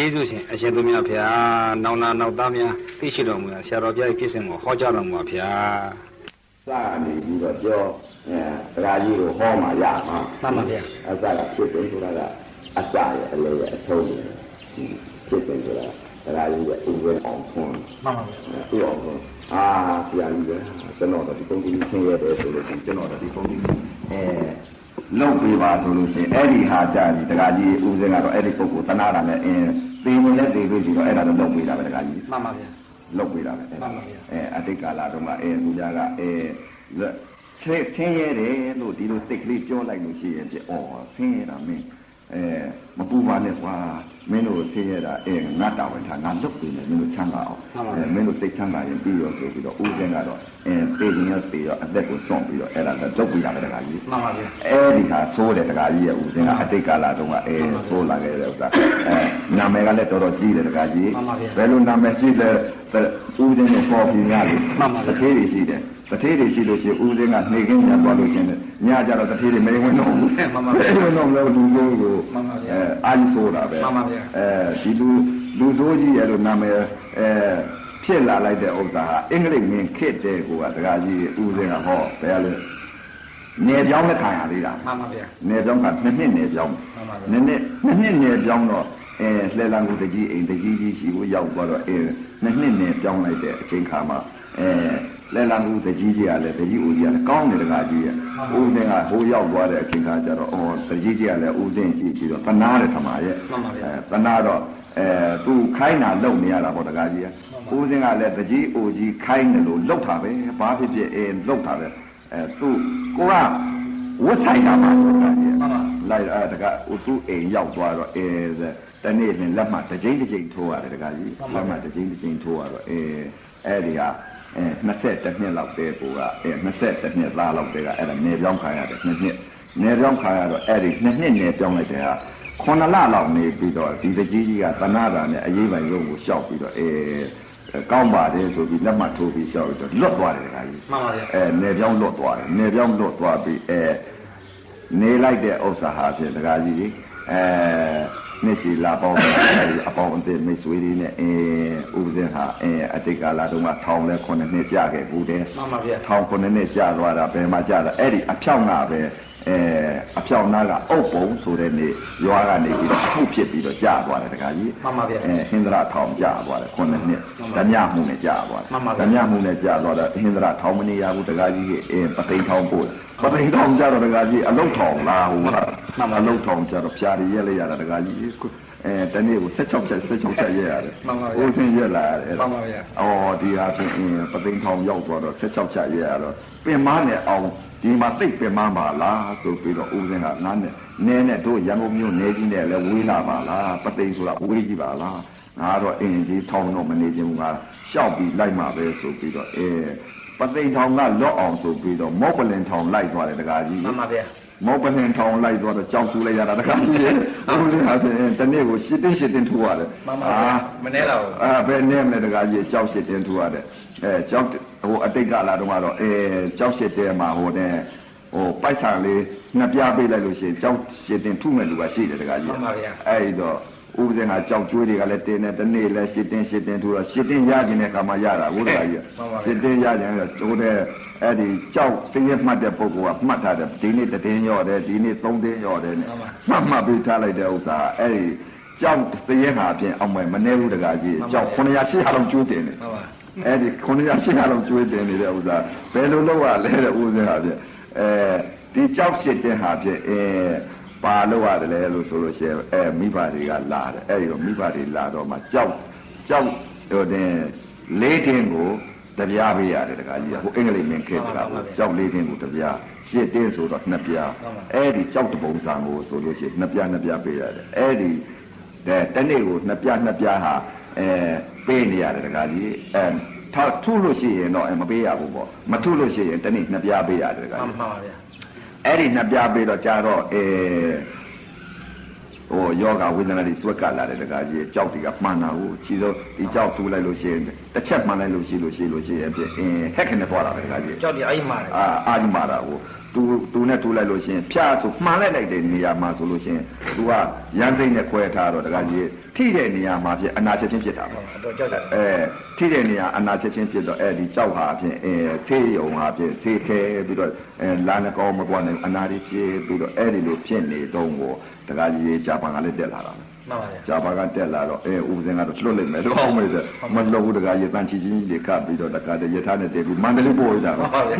ကျေးဇူးရှင်အရှင်သူမြတ်ဗျာနောင်နာနောက်သားများသိရှိတော်မူရာဆရာတော်ဘုရားဖြစ်စဉ်ကိုဟောကြားတော်မူပါဗျာစကနေပြီးတော့ပြောအဲတရားကြီးကိုဟောမှရမှာမှန်ပါဗျာအစကဖြစ်တယ်ဆိုတာကအစရဲ့အလေးရဲ့အဆုံးရဲ့ဖြစ်တယ်ဆိုတာတရားကြီးရဲ့ဥပ္ပံအောင်ဖွင့်မှန်ပါဗျာဥအောင်ဖွင့်အာဆရာကြီးကကျွန်တော်တို့ဒီပုံကြီးသင်ရတယ်ဆိုလို့ကျွန်တော်တို့ဒီပုံကြီးအဲလောက်ပေးပါဆိုလို့ရှိရင်အဲ့ဒီဟာကြာကြီးတရားကြီးဥစဉ်ကတော့အဲ့ဒီပုဂ္ဂိုလ်တနာတာနဲ့အင်း သိနေလဲသိလို့ရှိတော့အဲ့ဒါတော့လောက်ပေးတာပဲတရားကြီးမှန်ပါဗျာလောက်ပေးတာပဲမှန်ပါဗျာအဲအတိတ်ကာလတုန်းကအဲသူများကအဲဆင်းဆင်းရဲတယ်လို့ဒီလိုစိတ်ကလေးပြောလိုက်လို့ရှိရင်ပြဩဆင်းရဲတာမင်း အဲမပူပါနဲ့ကွာမင်းတို့ဆင်းရဲတာအဲငါတာဝန်ထားငါလွတ်ပြီလေမင်းတို့ချမ်းသာအောင်အဲမင်းတို့စိတ်ချမ်းသာရင်ပြီးရောဆိုပြီးတော့ဦးစင်းကတော့အဲတေခြင်းရတေရောအသက်ကိုစွန့်ပြီးတော့အဲ့ဒါတော့လုပ်ပြရမယ်တခါကြီးမှန်ပါဗျာအဲဒီဟာသိုးတယ်တခါကြီးရဲ့ဦးစင်းကအတိတ်ကာလတုန်းကအဲသိုးလာခဲ့တဲ့ဥစ္စာအဲနာမည်ကလည်းတော်တော်ကြီးတယ်တခါကြီးဘယ်လိုနာမည်ကြီးလဲဦးစင်းကိုပေါ်ပြရလေမှန်ပါဗျာတထေးတွေရှိတယ် တထေးတွေရှိလို့ရှိရင်ဦးစင်းကနေခင်းညာသွားလို့ရှိရင်ညကြတော့တထေးတွေမဝင်တော့ဘူးမှန်ပါဗျာမဝင်တော့လို့လူစိုးကိုမှန်ပါဗျာအဲအာကြီးဆိုတာပဲမှန်ပါဗျာအဲဒီလူလူစိုးကြီးရဲ့လို့နာမည်အဲဖြစ်လာလိုက်တဲ့ဥစ္စာဟာအင်္ဂလိပ်မင်းခစ်တဲ့ကိုကတကားကြီးဦးစင်းကဟောဘယ်လဲနေပြောင်းလက်ခံရသေးတာမှန်ပါဗျာနေပြောင်းကနှစ်နှစ်နေပြောင်းနည်းနည်းနှစ်နှစ်နေပြောင်းတော့အဲလှဲလန်ကိုတကြီးအိမ်တကြီးကြီးရှိကိုရောက်သွားတော့အဲနှစ်နှစ်နေပြောင်းလိုက်တဲ့အချိန်ခါမှာ အဲလဲလံမှုတကြီးကြီးကလည်းတကြီးဦးကြီးကလည်းကောင်းတယ်တကားကြီးရဲ့ဦးစင်းကဟိုရောက်သွားတဲ့အချိန်ခါကျတော့အော်တကြီးကြီးကလည်းဦးစင်းကြည့်ပြီးတော့သနာတယ်ထမရဲ့အဲသနာတော့အဲသူခိုင်းတာလုံနေရတာပေါ့တကားကြီးရဲ့ဦးစင်းကလည်းတကြီးဦးကြီးခိုင်းတယ်လို့လှုပ်တာပဲဘာဖြစ်ဖြစ်အဲလှုပ်တာပဲအဲသူကိုကဝတ်ဆိုင်တာပါတကားကြီးလိုက်အဲတကားဦးသူအိမ်ရောက်သွားတော့အဲတနေ့နဲ့လက်မှတ်တစ်ကြိမ်တစ်ကြိမ်ထိုးရတယ်တကားကြီးလက်မှတ်တစ်ကြိမ်တစ်ကြိမ်ထိုးရတော့အဲအဲ့ဒီဟာ အဲ22နှစ်လောက်တည်းကိုကအဲ22နှစ်သားလောက်တည်းကအဲ့ဒါနေပြောင်းခံရတယ်နှစ်နှစ်နေပြောင်းခံရတော့အဲ့ဒီနှစ်နှစ်နေပြောင်းလိုက်တဲ့ဟာခုနှစ်လလောက်နေပြီးတော့ဒီတကြီးကြီးကသနာတာနဲ့အရေးပိုင်ရုံကိုရှောက်ပြီးတော့အဲကောင်းပါတယ်ဆိုပြီးလက်မှတ်ထိုးပြီးရှောက်ပြီးတော့လွတ်သွားတယ်ခါကြီးမှန်ပါဗျာအဲနေပြောင်းလွတ်သွားတယ်နေပြောင်းလွတ်သွားပြီးအဲနေလိုက်တဲ့ဥစ္စာဟာဖြင့်တခါကြီးအဲ နှစ်စီလာပေါင်းအပေါင်းအသစ်မိတ်ဆွေတွေနဲ့အင်းဥပဇင်ဟာအင်းအတိတ်ကာလတုန်းကထောင်လဲ9နှစ်ကြာခဲ့ဘူးတယ်မှန်ပါဗျာထောင်9နှစ်ကြာသွားတာဘယ်မှာကြာတာအဲ့ဒီအဖြောင်းနာပဲ အဲအဖြောင်းနာကအုပ်ပုံဆိုတဲ့နေ့ရွာကနေပြီးတော့အခုဖြစ်ပြီးတော့ကြာသွားတယ်တခါကြီးမှန်ပါဗျာအဲဟင်္ဒရာထောင်ကြာသွားတယ်9နှစ်ဓမြမှုနဲ့ကြာသွားတယ်ဓမြမှုနဲ့ကြာသွားတော့ဟင်္ဒရာထောင်မနေရဘူးတခါကြီးအင်းပသိမ်ထောင်ပို့ပသိမ်ထောင်ကြတော့တခါကြီးအလုတ်ထောင်လာဟိုကအလုတ်ထောင်ကြတော့ဖြာရရက်လိုက်ရတာတခါကြီးအဲတနေ့ကို16ချက်16ချက်ရက်ရတယ်မှန်ပါဗျာဦးစင်းရက်လာရတယ်မှန်ပါဗျာအော်ဒီဟာဖြင့်ပသိမ်ထောင်ရောက်သွားတော့16ချက်ရက်ရတော့ပင်မနဲ့အောင် ဒီမှာသိပ်ပင်မပါလားဆိုပြီးတော့ဦးစင်းကနားနဲ့နဲနဲ့တို့ရန်ကုန်မြို့နေကြီးနဲ့လည်းဝေးလာပါလားပသိမ်ဆိုတာဝေးကြီးပါလားငါတော့အင်းကြီးထောင်တော့မနေခြင်းဘူးငါရှောက်ပြီးလိုက်မှာပဲဆိုပြီးတော့အဲပသိမ်ထောင်ကလွတ်အောင်ဆိုပြီးတော့မော့ပလင်ထောင်လိုက်သွားတယ်တကားကြီးမှန်ပါဗျာ မောပလင်ထောင်လိုက်တော့ကြောက်ဆူလိုက်ရတာတခါကြီးရဲ့အခုလည်းဟာဆိုရင်တနေ့ကိုရှစ်တင်းရှစ်တင်းထိုးရတယ်မှန်ပါဗျာမနေတော့အာဘယ်နဲ့မလဲတခါကြီးကြောက်ရှစ်တင်းထိုးရတယ်အဲကြောက်ဟိုအတိတ်ကလာတော့ကတော့အဲကြောက်ရှစ်တင်းမှာဟိုတဲ့ဟိုပိုက်ဆံလေးနှစ်ပြားပေးလိုက်လို့ရှိရင်ကြောက်ရှစ်တင်းထုမဲ့လူကရှိတယ်တခါကြီးမှန်ပါဗျာအဲ့တော့ဥပဒေကကြောက်ကျွေးတွေကလည်းတင်းနေတနေ့လဲရှစ်တင်းရှစ်တင်းထူတော့ရှစ်တင်းရခြင်းတဲ့ခါမှရတာဘုရားကြီးရှစ်တင်းရခြင်းကကျိုးတဲ့ အဲ့ဒီကြောက်သိရမှတ်တဲ့ပုဂ္ဂိုလ်ကမှတ်ထားတယ်ဒီနေ့တတင်းရော့တယ်ဒီနေ့သုံးတင်းရော့တယ်နဲ့မှတ်မှတ်ပြီးထားလိုက်တဲ့ဥစ္စာအဲ့ဒီကြောက်သိရဟာဖြင့်အောင်မယ်မနေဘူးတကားကြီးကြောက်900 800လောက်ကျွေးတင်တယ်အဲ့ဒီ900 800လောက်ကျွေးတင်နေတဲ့ဥစ္စာဘယ်လိုလုပ်ရလဲတဲ့ဥစ္စာဖြင့်အဲဒီကြောက်ရှစ်တင်းဟာဖြင့်အဲပါလို့ရတယ်လေလို့ဆိုလို့ရှိရင်အဲမိဘတွေကလာတယ်အဲ့ဒီတော့မိဘတွေလာတော့မှကြောက်ကြောက်ဟိုတင်လေးတင်းကို တပြားပေးရတယ်တခါကြီးဟိုအင်္ဂလိပ်မင်းခေတ်ကကြောက်လေးတင်းကိုတပြားရှစ်တင်းဆိုတော့နှစ်ပြားအဲ့ဒီကြောက်တပုံစံကိုဆိုလို့ရှိရင်နှစ်ပြားနှစ်ပြားပေးရတယ်အဲ့ဒီတဲ့တနေ့ကိုနှစ်ပြားနှစ်ပြားဟာအဲပေးနေရတယ်တခါကြီးအဲထားထုလို့ရှိရင်တော့မပေးရဘူးပေါ့မထုလို့ရှိရင်တနေ့နှစ်ပြားပေးရတယ်တခါကြီးမှန်ပါဗျာအဲ့ဒီနှစ်ပြားပေးတော့ကြာတော့အဲ ဟိုယောဂဝေဒနာတွေစွက်ကလာတယ်တကားကြီးကြောက်တွေကမှန်တာကိုခြေသောဒီကြောက်ထူလိုက်လို့ရှိရင်တစ်ချက်မှန်လိုက်လို့ရှိလို့ရှိလို့ရှိရင်ပြင်းဟက်ခနဲ့သွားတာပဲတကားကြီးကြောက်တွေအာကြီးမာတယ်အာအာကြီးမာတာကိုသူသူနဲ့ထိုးလိုက်လို့ရှိရင်ဖြားဆိုမှန်လိုက်လိုက်တဲ့နေရာမှာဆိုလို့ရှိရင်သူကရမ်းစိမ့်နဲ့ခွဲထားတော့တကကြီးထိတဲ့နေရာမှာဖြစ်အနာချက်ချင်းဖြစ်တာပေါ့တော့ကြောက်တာအဲထိတဲ့နေရာအနာချက်ချင်းဖြစ်တော့အဲဒီကြောက်ဟာအဖြစ်အဲဆေးရုံဟာဖြစ်ဆေးခဲပြီးတော့အဲလာနှကောင်းမကွာနိုင်အနာတွေဖြစ်ပြီးတော့အဲဒီလိုဖြစ်နေတော့ကို တကကြီးဂျပန်ကလည်းတက်လာတာပဲမှန်ပါဗျာဂျပန်ကတက်လာတော့အဲဦးစင်းကတော့လွတ်လိုက်မယ်တော့အောင်မယ်တဲ့မလွတ်ဘူးတကကြီးတန်ချီချင်းကြီးတွေကပ်ပြီးတော့တကတည်းရထားနဲ့တက်ပြီးမန္တလေးပို့ရတာမှပဲန်ပါဗျာ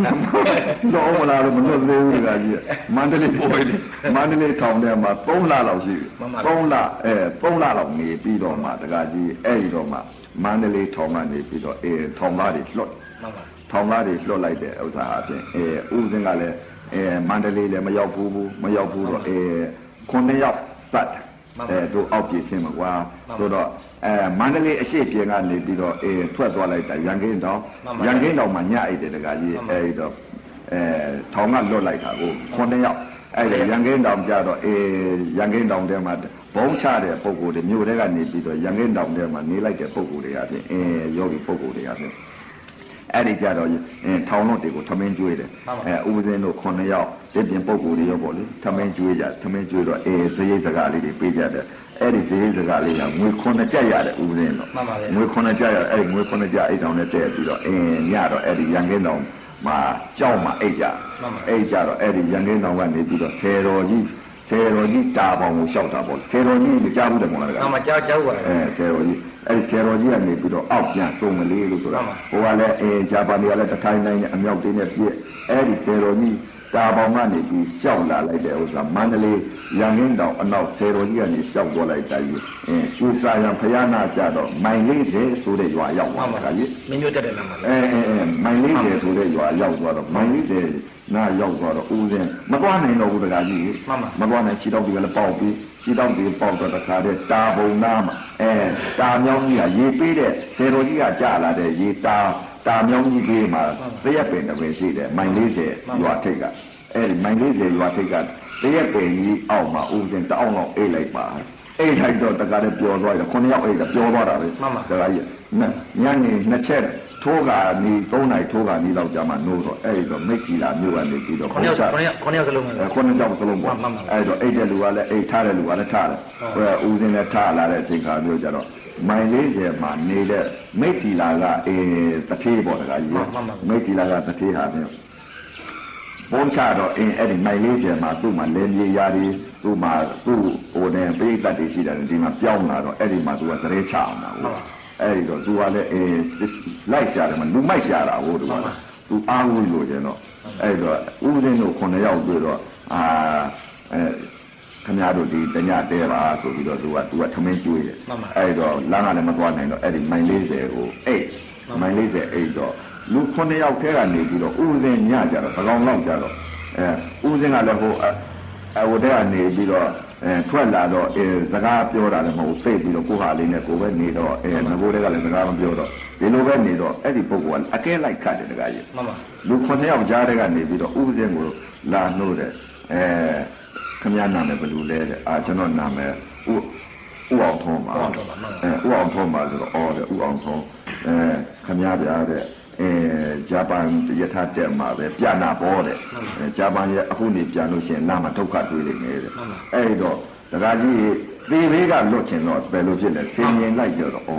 တော့မလာလို့မလွတ်သေးဘူးတကကြီးမန္တလေးပို့ရတယ်မန္တလေးထောင်ထဲမှာ3လလောက်ရှိပြီမှန်ပါ3လအဲ3လလောက်နေပြီးတော့မှတကကြီးအဲ့ဒီတော့မှမန္တလေးထောင်ကနေပြီးတော့အဲထောင်သားတွေလွတ်မှန်ပါထောင်သားတွေလွတ်လိုက်တဲ့ဥစ္စာအပြင်အဲဦးစင်းကလည်းအဲမန္တလေးလည်းမရောက်ဘူးဘူးမရောက်ဘူးတော့အဲ ခုနှစ်ယောက်တတ်တယ်အဲတို့အောက်ပြည်ချင်းမကွာဆိုတော့အဲမန္တလေးအရှိပြင်ကနေပြီးတော့အဲထွက်သွားလိုက်တာရန်ကင်းတောင်ရန်ကင်းတောင်မှာညအိတ်တယ်တကကြီးအဲဒီတော့အဲထောင်ကလွတ်လိုက်တာကိုခုနှစ်ယောက်အဲ့ဒါရန်ကင်းတောင်ကြတော့အေးရန်ကင်းတောင်ထဲမှာဘုံချတဲ့ပုံကိုယ်တွေမြို့ထဲကနေပြီးတော့ရန်ကင်းတောင်ထဲမှာနေလိုက်တဲ့ပုံကိုယ်တွေအပြင်အင်းယောဂီပုံကိုယ်တွေအပြင် အဲ့ဒီကြတော့အင်းထောင်တော့တွေကိုထမင်းကျွေးတယ်အဲဥပဇင်းတို့9ယောက်ဒီပြင်ပုံကိုယ်တွေရောပေါ့လေထမင်းကျွေးကြထမင်းကျွေးတော့အေးဇရိတ်စကားလေးတွေပေးကြတယ်အဲ့ဒီဇရိတ်စကားလေးကငွေ9ကြက်ရတယ်ဥပဇင်းတော့ငွေ9ကြက်ရအဲ့ဒီငွေ9ကြက်အိတ်တောင်နဲ့တဲ့ပြီးတော့အင်းညတော့အဲ့ဒီရန်ကင်းတောင်မှာကြောက်မှာအိတ်ကြအိတ်ကြတော့အဲ့ဒီရန်ကင်းတောင်ကနေပြီးတော့ဆယ်တော်ကြီးဆယ်တော်ကြီးတာပေါင်ကိုလျှောက်တာပေါ့ဆယ်တော်ကြီးကြားဘူးတယ်မဟုတ်လားအမကြောက်ကြောက်ပါလေအဲဆယ်တော်ကြီး အဲ့ဆယ်တော်ကြီးကနေပြီးတော့အောက်ပြန်စုံမလေးလို့ဆိုတာမှန်ပါဟိုကလည်းအဲဂျပန်တွေကလည်းတထိုင်းတိုင်းနဲ့အမြောက်တင်းနဲ့ပြည့်အဲ့ဒီဆယ်တော်ကြီးတာပေါင်ကနေပြီးရှောက်လာလိုက်တဲ့ဥစ္စာမန္တလေးရန်ကင်းတောင်အနောက်ဆယ်တော်ကြီးကနေရှောက်သွားလိုက်တိုင်းအဲရွှေစာရန်ဖယားနာကြတော့မိုင်လေးတဲ့ဆိုတဲ့ရွာရောက်မှသွားန်ပါတာကြီးမင်းမျိုးတက်တယ်လားမလားအဲအဲအဲမိုင်လေးတဲ့ဆိုတဲ့ရွာရောက်သွားတော့မိုင်လေးတဲ့နာရောက်သွားတော့ဦးစင်းမသွားနိုင်တော့ဘူးတကားကြီးမသွားနိုင်ခြေတော့ဒီကလည်းပေါက်ပြီး ခြေတော့ဒီပေါက်တော့တခါတည်းတာပုံနာမှာအဲတာမြောင်းကြီးကရေပေးတဲ့ဆေတော်ကြီးကကြာလာတဲ့ရေတာတာမြောင်းကြီးပေးမှာသရက်ပင်တစ်ပင်ရှိတယ်မိုင်40ရွာထိပ်ကအဲဒီမိုင်40ရွာထိပ်ကသရက်ပင်ကြီးအောက်မှာဦးစင်းတအောင်လောက်အိတ်လိုက်ပါအိတ်လိုက်တော့တကားတည်းပျော်သွားတယ်ခုနှစ်ယောက်အိတ်ကပျော်သွားတာပဲမှန်ပါတခါကြီးညနေနှစ်ချက် ထိုးကနေ3နိုင်ထိုးကနေလောက်ကြာမှနိုးတော့အဲ့ဒီတော့မိတ်ကြီးလာမြို့ကနေပြီးတော့ခုနှစ်ယောက်ခုနှစ်ယောက်ခုနှစ်ယောက်စလုံးပဲအဲခုနှစ်ယောက်စလုံးပေါ့မှန်ပါအဲ့တော့အိတ်တဲ့လူကလည်းအိတ်ထားတဲ့လူကလည်းထားတယ်ဟိုဦးစင်းလည်းထားလာတဲ့အချိန်ခါမျိုးကြတော့မိုင်40မှာနေတဲ့မိတ်ကြီးလာကအေးတထေးပေါ့တခါကြီးမိတ်ကြီးလာကတထေးဟာမျိုးဘုံချတော့အင်းအဲ့ဒီမိုင်40မှာသူ့မှာလင်းမြေရာတွေသူ့မှာသူ့ဟိုနဲ့ပိဋကတ်တွေရှိတယ်ဒီမှာပြောင်းလာတော့အဲ့ဒီမှာသူကသရေချအောင်တာဟုတ် အဲ့ဒီတော့သူကလည်းအေးလိုက်ရှာတယ်မလူမိုက်ရှာတာဟုတ်တယ်သူအားဝလို့ကျင်တော့အဲ့တော့ဦးစင်းတို့9ယောက်တွေ့တော့အာအဲခင်ဗျားတို့ဒီတညတဲပါဆိုပြီးတော့သူကသူကထမင်းကျွေးတယ်အဲ့တော့လမ်းကလည်းမသွားနိုင်တော့အဲ့ဒီမိုင်40ကိုအိတ်မိုင်40အိတ်တော့လူ9ယောက်ထဲကနေပြီးတော့ဦးစင်းညကြတော့ဘကောင်လောက်ကြတော့အဲဦးစင်းကလည်းဟိုအဟိုတဲကနေပြီးတော့ အဲထွက်လာတော့အဲစကားပြောတာလည်းမဟုတ်သိပြီးတော့ကိုဟာလေးနဲ့ကိုပဲနေတော့အဲငဘိုးတွေကလည်းစကားမပြောတော့ဒီလိုပဲနေတော့အဲ့ဒီပုဂ္ဂိုလ်ကအကဲလိုက်ခတ်တယ်တခါကြီးမှန်ပါလူ9ယောက်ကြားတဲ့ကနေပြီးတော့ဥပဇင်းကိုလာနှိုးတယ်အဲခမရနာမည်ဘယ်လိုလဲတဲ့အာကျွန်တော်နာမည်ဥဥအောင်ထုံးပါအဲဥအောင်ထုံးပါဆိုတော့အော်တဲ့ဥအောင်ထုံးအဲခမရဗျာတဲ့ အဲဂျပန်ယထာတက်မှာပဲပြန်နာပေါ်တဲ့အဲဂျပန်ရဲ့အခုနေပြန်လို့ရှိရင်နာမှာဒုက္ခတွေ့နေတယ်တဲ့အဲ့တော့တခါကြီးသေဘေးကလွတ်ချင်တော့ဘယ်လိုဖြစ်လဲဆင်ញင်လိုက်ကြတော့ဩ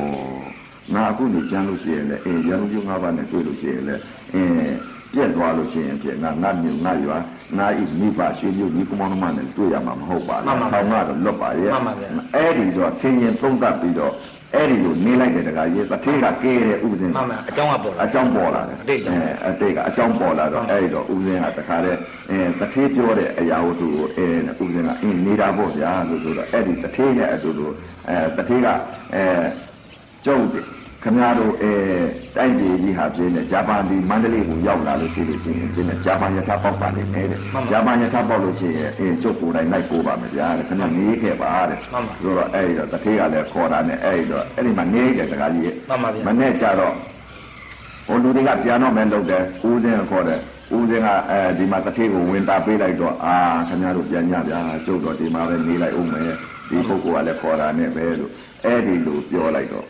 ငါအခုနေပြန်လို့ရှိရင်လည်းအေးရန်ကုန်ပြည်ငါးပါးနဲ့တွေ့လို့ရှိရင်လည်းအင်းပြက်သွားလို့ရှိရင်ဖြစ်ငါငါမြို့ငါရွာငါဤမိဘရွှေမြို့ဒီကမောင်နှမနဲ့တွေ့ရမှာမဟုတ်ပါဘူး။ထောင်ကတော့လွတ်ပါရဲ့။အဲ့ဒီတော့ဆင်ញင်သုံးသပ်ပြီးတော့ အဲ့ဒီလိုနေလိုက်တဲ့တခါကြီးသထေးကကဲတဲ့ဥပဇင်းမှန်ပါအကြောင်းကပေါ်လာအကြောင်းပေါ်လာတယ်အတိတ်ကြောင့်အဲအတိတ်ကအကြောင်းပေါ်လာတော့အဲ့ဒီတော့ဥပဇင်းကတခါတဲ့အဲသထေးပြောတဲ့အရာဝတ္ထုကိုအဲဥပဇင်းကအင်းနေတာပေါ့ဗျာလို့ဆိုတော့အဲ့ဒီသထေးနဲ့အတူတူအဲသထေးကအဲကျုပ် ခင်ဗျားတို့အဲတိုက်ပြည်ကြီးဟာပြင်းတဲ့ဂျပန်ဒီမန္တလေးကိုရောက်လာလို့ရှိလို့ရှိရင်ပြင်းတဲ့ဂျပန်ယထာပေါက်ပါလိမ့်မယ်တဲ့ဂျပန်ယထာပေါက်လို့ရှိရင်အဲကျုပ်ကိုယ်တိုင်လိုက်ပို့ပါမယ်ဗျာတဲ့ခင်ဗျားနေခဲ့ပါတဲ့ဆိုတော့အဲ့ဒီတော့တထေးကလည်းခေါ်တာနဲ့အဲ့ဒီတော့အဲ့ဒီမှာနေတဲ့တကားကြီးရဲ့မှန်ပါဗျာမနဲ့ကြတော့ဟိုလူတွေကပြန်တော့မယ်လုပ်တယ်ဦးစင်းကခေါ်တယ်ဦးစင်းကအဲဒီမှာတထေးကိုဝင်တာပေးလိုက်တော့အာခင်ဗျားတို့ပြန်ညဗျာကျုပ်တော့ဒီမှာပဲနေလိုက်ဦးမယ်ဒီပုဂ္ဂိုလ်ကလည်းခေါ်တာနဲ့ပဲလို့အဲ့ဒီလိုပြောလိုက်တော့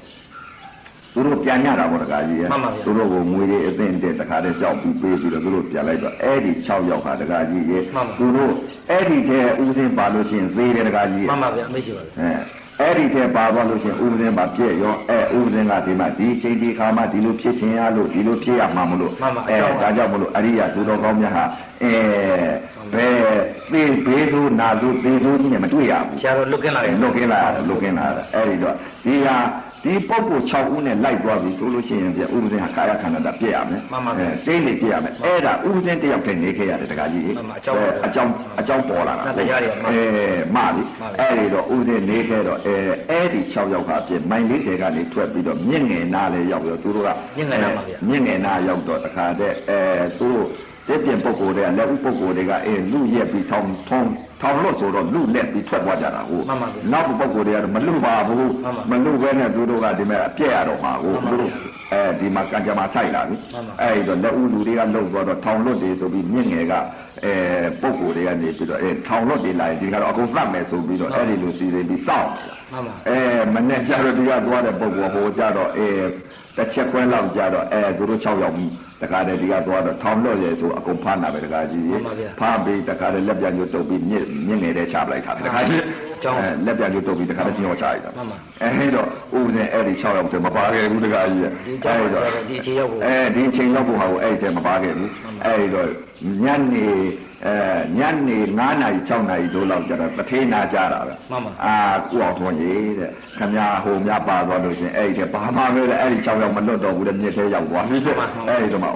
သူတို့ပြန်ရတာပေါ့တကားကြီးရဲ့မှန်ပါဗျာသူတို့ကိုငွေတွေအသင့်အတင့်တခါတည်းလျှောက်ပြီးပေးပြီးတော့သူတို့ပြန်လိုက်တော့အဲ့ဒီ6ယောက်ဟာတကားကြီးရဲ့မှန်ပါသူတို့အဲ့ဒီတည်းဥစဉ်ပါလို့ရှိရင်သေးတယ်တကားကြီးရဲ့မှန်ပါဗျာအမေရှိပါဗျာအဲအဲ့ဒီတဲ့ပါသွားလို့ရှိရင်ဥပဒေမှာပြည့်ရောအဲဥပဒေကဒီမှာဒီချိန်ဒီခါမှဒီလိုဖြစ်ချင်ရလို့ဒီလိုဖြစ်ရမှာမလို့မှန်ပါအဲအကြောင်းပါဒါကြောင့်မလို့အရိယာသူတော်ကောင်းများဟာအဲဘယ်သေဘေးဆိုးနာဆိုးသေဆိုးကြီးနဲ့မတွေ့ရဘူးဆရာတော်လွတ်ကင်းလာတယ်လုတ်ကင်းလာတယ်လုတ်ကင်းလာတယ်အဲ့ဒီတော့ဒီဟာ ဒီပုဂ္ဂိုလ်6ဦးနဲ့လိုက်သွားပြီဆိုလို့ရှိရင်ပြဥပဒေဟာကာယခန္ဓာတာပြည့်ရမယ်မှန်ပါဗျာစိတ်နေပြည့်ရမယ်အဲ့ဒါဥပဒေတယောက်တည်းနေခဲ့ရတယ်တခါကြီးမှန်ပါအကြောင်းပါအကြောင်းအကြောင်းပေါ်လာတာတရားတွေမှန်ပါအဲမှပြီမှန်ပါအဲ့ဒီတော့ဥစဉ်နေခဲ့တော့အဲအဲ့ဒီ6ယောက်ကအဖြစ်မိုင်40ကနေထွက်ပြီးတော့မြင့်ငယ်နာလည်းရောက်ပြီးတော့သူတို့ကမြင့်ငယ်နာပါဗျာမြင့်ငယ်နာရောက်တော့တခါတည်းအဲသူတို့ တစ်ပြင်ပုဂ္ဂိုလ်တွေကလက်ဥပုဂ္ဂိုလ်တွေကအဲလူရက်ပြီးထောင်းထောင်းထောင်းလို့ဆိုတော့လူလက်ပြီးထွက်သွားကြတာဟုတ်မှန်ပါဗျာနောက်ပုဂ္ဂိုလ်တွေကတော့မလူပါဘူးမှန်ပါမလူပဲနဲ့သူတို့ကဒီမဲ့အပြည့်ရတော့မှာဟုတ်မှန်ပါသူတို့အဲဒီမှာကံကြမ္မာဆိုင်လာပြီမှန်ပါအဲဒီတော့လက်ဥလူတွေကလှုပ်သွားတော့ထောင်လွတ်တွေဆိုပြီးမြင့်ငယ်ကအဲပုဂ္ဂိုလ်တွေကနေပြီးတော့အဲထောင်လွတ်တွေလာရင်ဒီကတော့အကုန်သတ်မယ်ဆိုပြီးတော့အဲ့ဒီလိုစီစဉ်ပြီးစောင့်နေတာမှန်ပါအဲမနေ့ကျတော့ဒီကသွားတဲ့ပုံပေါ်ဟိုကြတော့အဲ တစ်ချက်ခွဲလောက်ကြတော့အဲသူတို့6ယောက်တခါတည်းဒီကသွားတော့ထောင်လွတ်ရဲဆိုအကုန်ဖမ်းတာပဲတခါကြီးမှန်ပါဗျာဖမ်းပြီးတခါတည်းလက်ပြန်ညှို့တုပ်ပြီးမြင့်မြင့်နေတဲ့ချပလိုက်တာပဲတခါကြီးကြောင်းအဲလက်ပြန်ညှို့တုပ်ပြီးတခါတည်းညှို့ချလိုက်တာမှန်ပါအဲတော့ဥပဒေအဲ့ဒီ6ယောက်တည်းမပါခဲ့ဘူးတခါကြီးဒီကြောင်းပါဆရာတော်ဒီအခြေရောက်ဖို့အဲဒီအချိန်ရောက်ဖို့ဟာကိုအဲ့ဒီတည်းမပါခဲ့ဘူးအဲ့တော့ညနေ အဲညနေ9နာရီ6နာရီတို့လောက်ကျတော့တထေးနာကြတာပဲမှန်ပါအာကိုအောင်ထွန်းကြီးတဲ့ခမရဟိုများပါသွားလို့ရှရင်အဲ့ဒီတည်းဘာမှမလဲအဲ့ဒီ6ယောက်မလွတ်တော့ဘူးတဲ့မြစ်ထဲရောက်သွားပြီတဲ့မှန်ပါအဲ့ဒီတော့မှဩ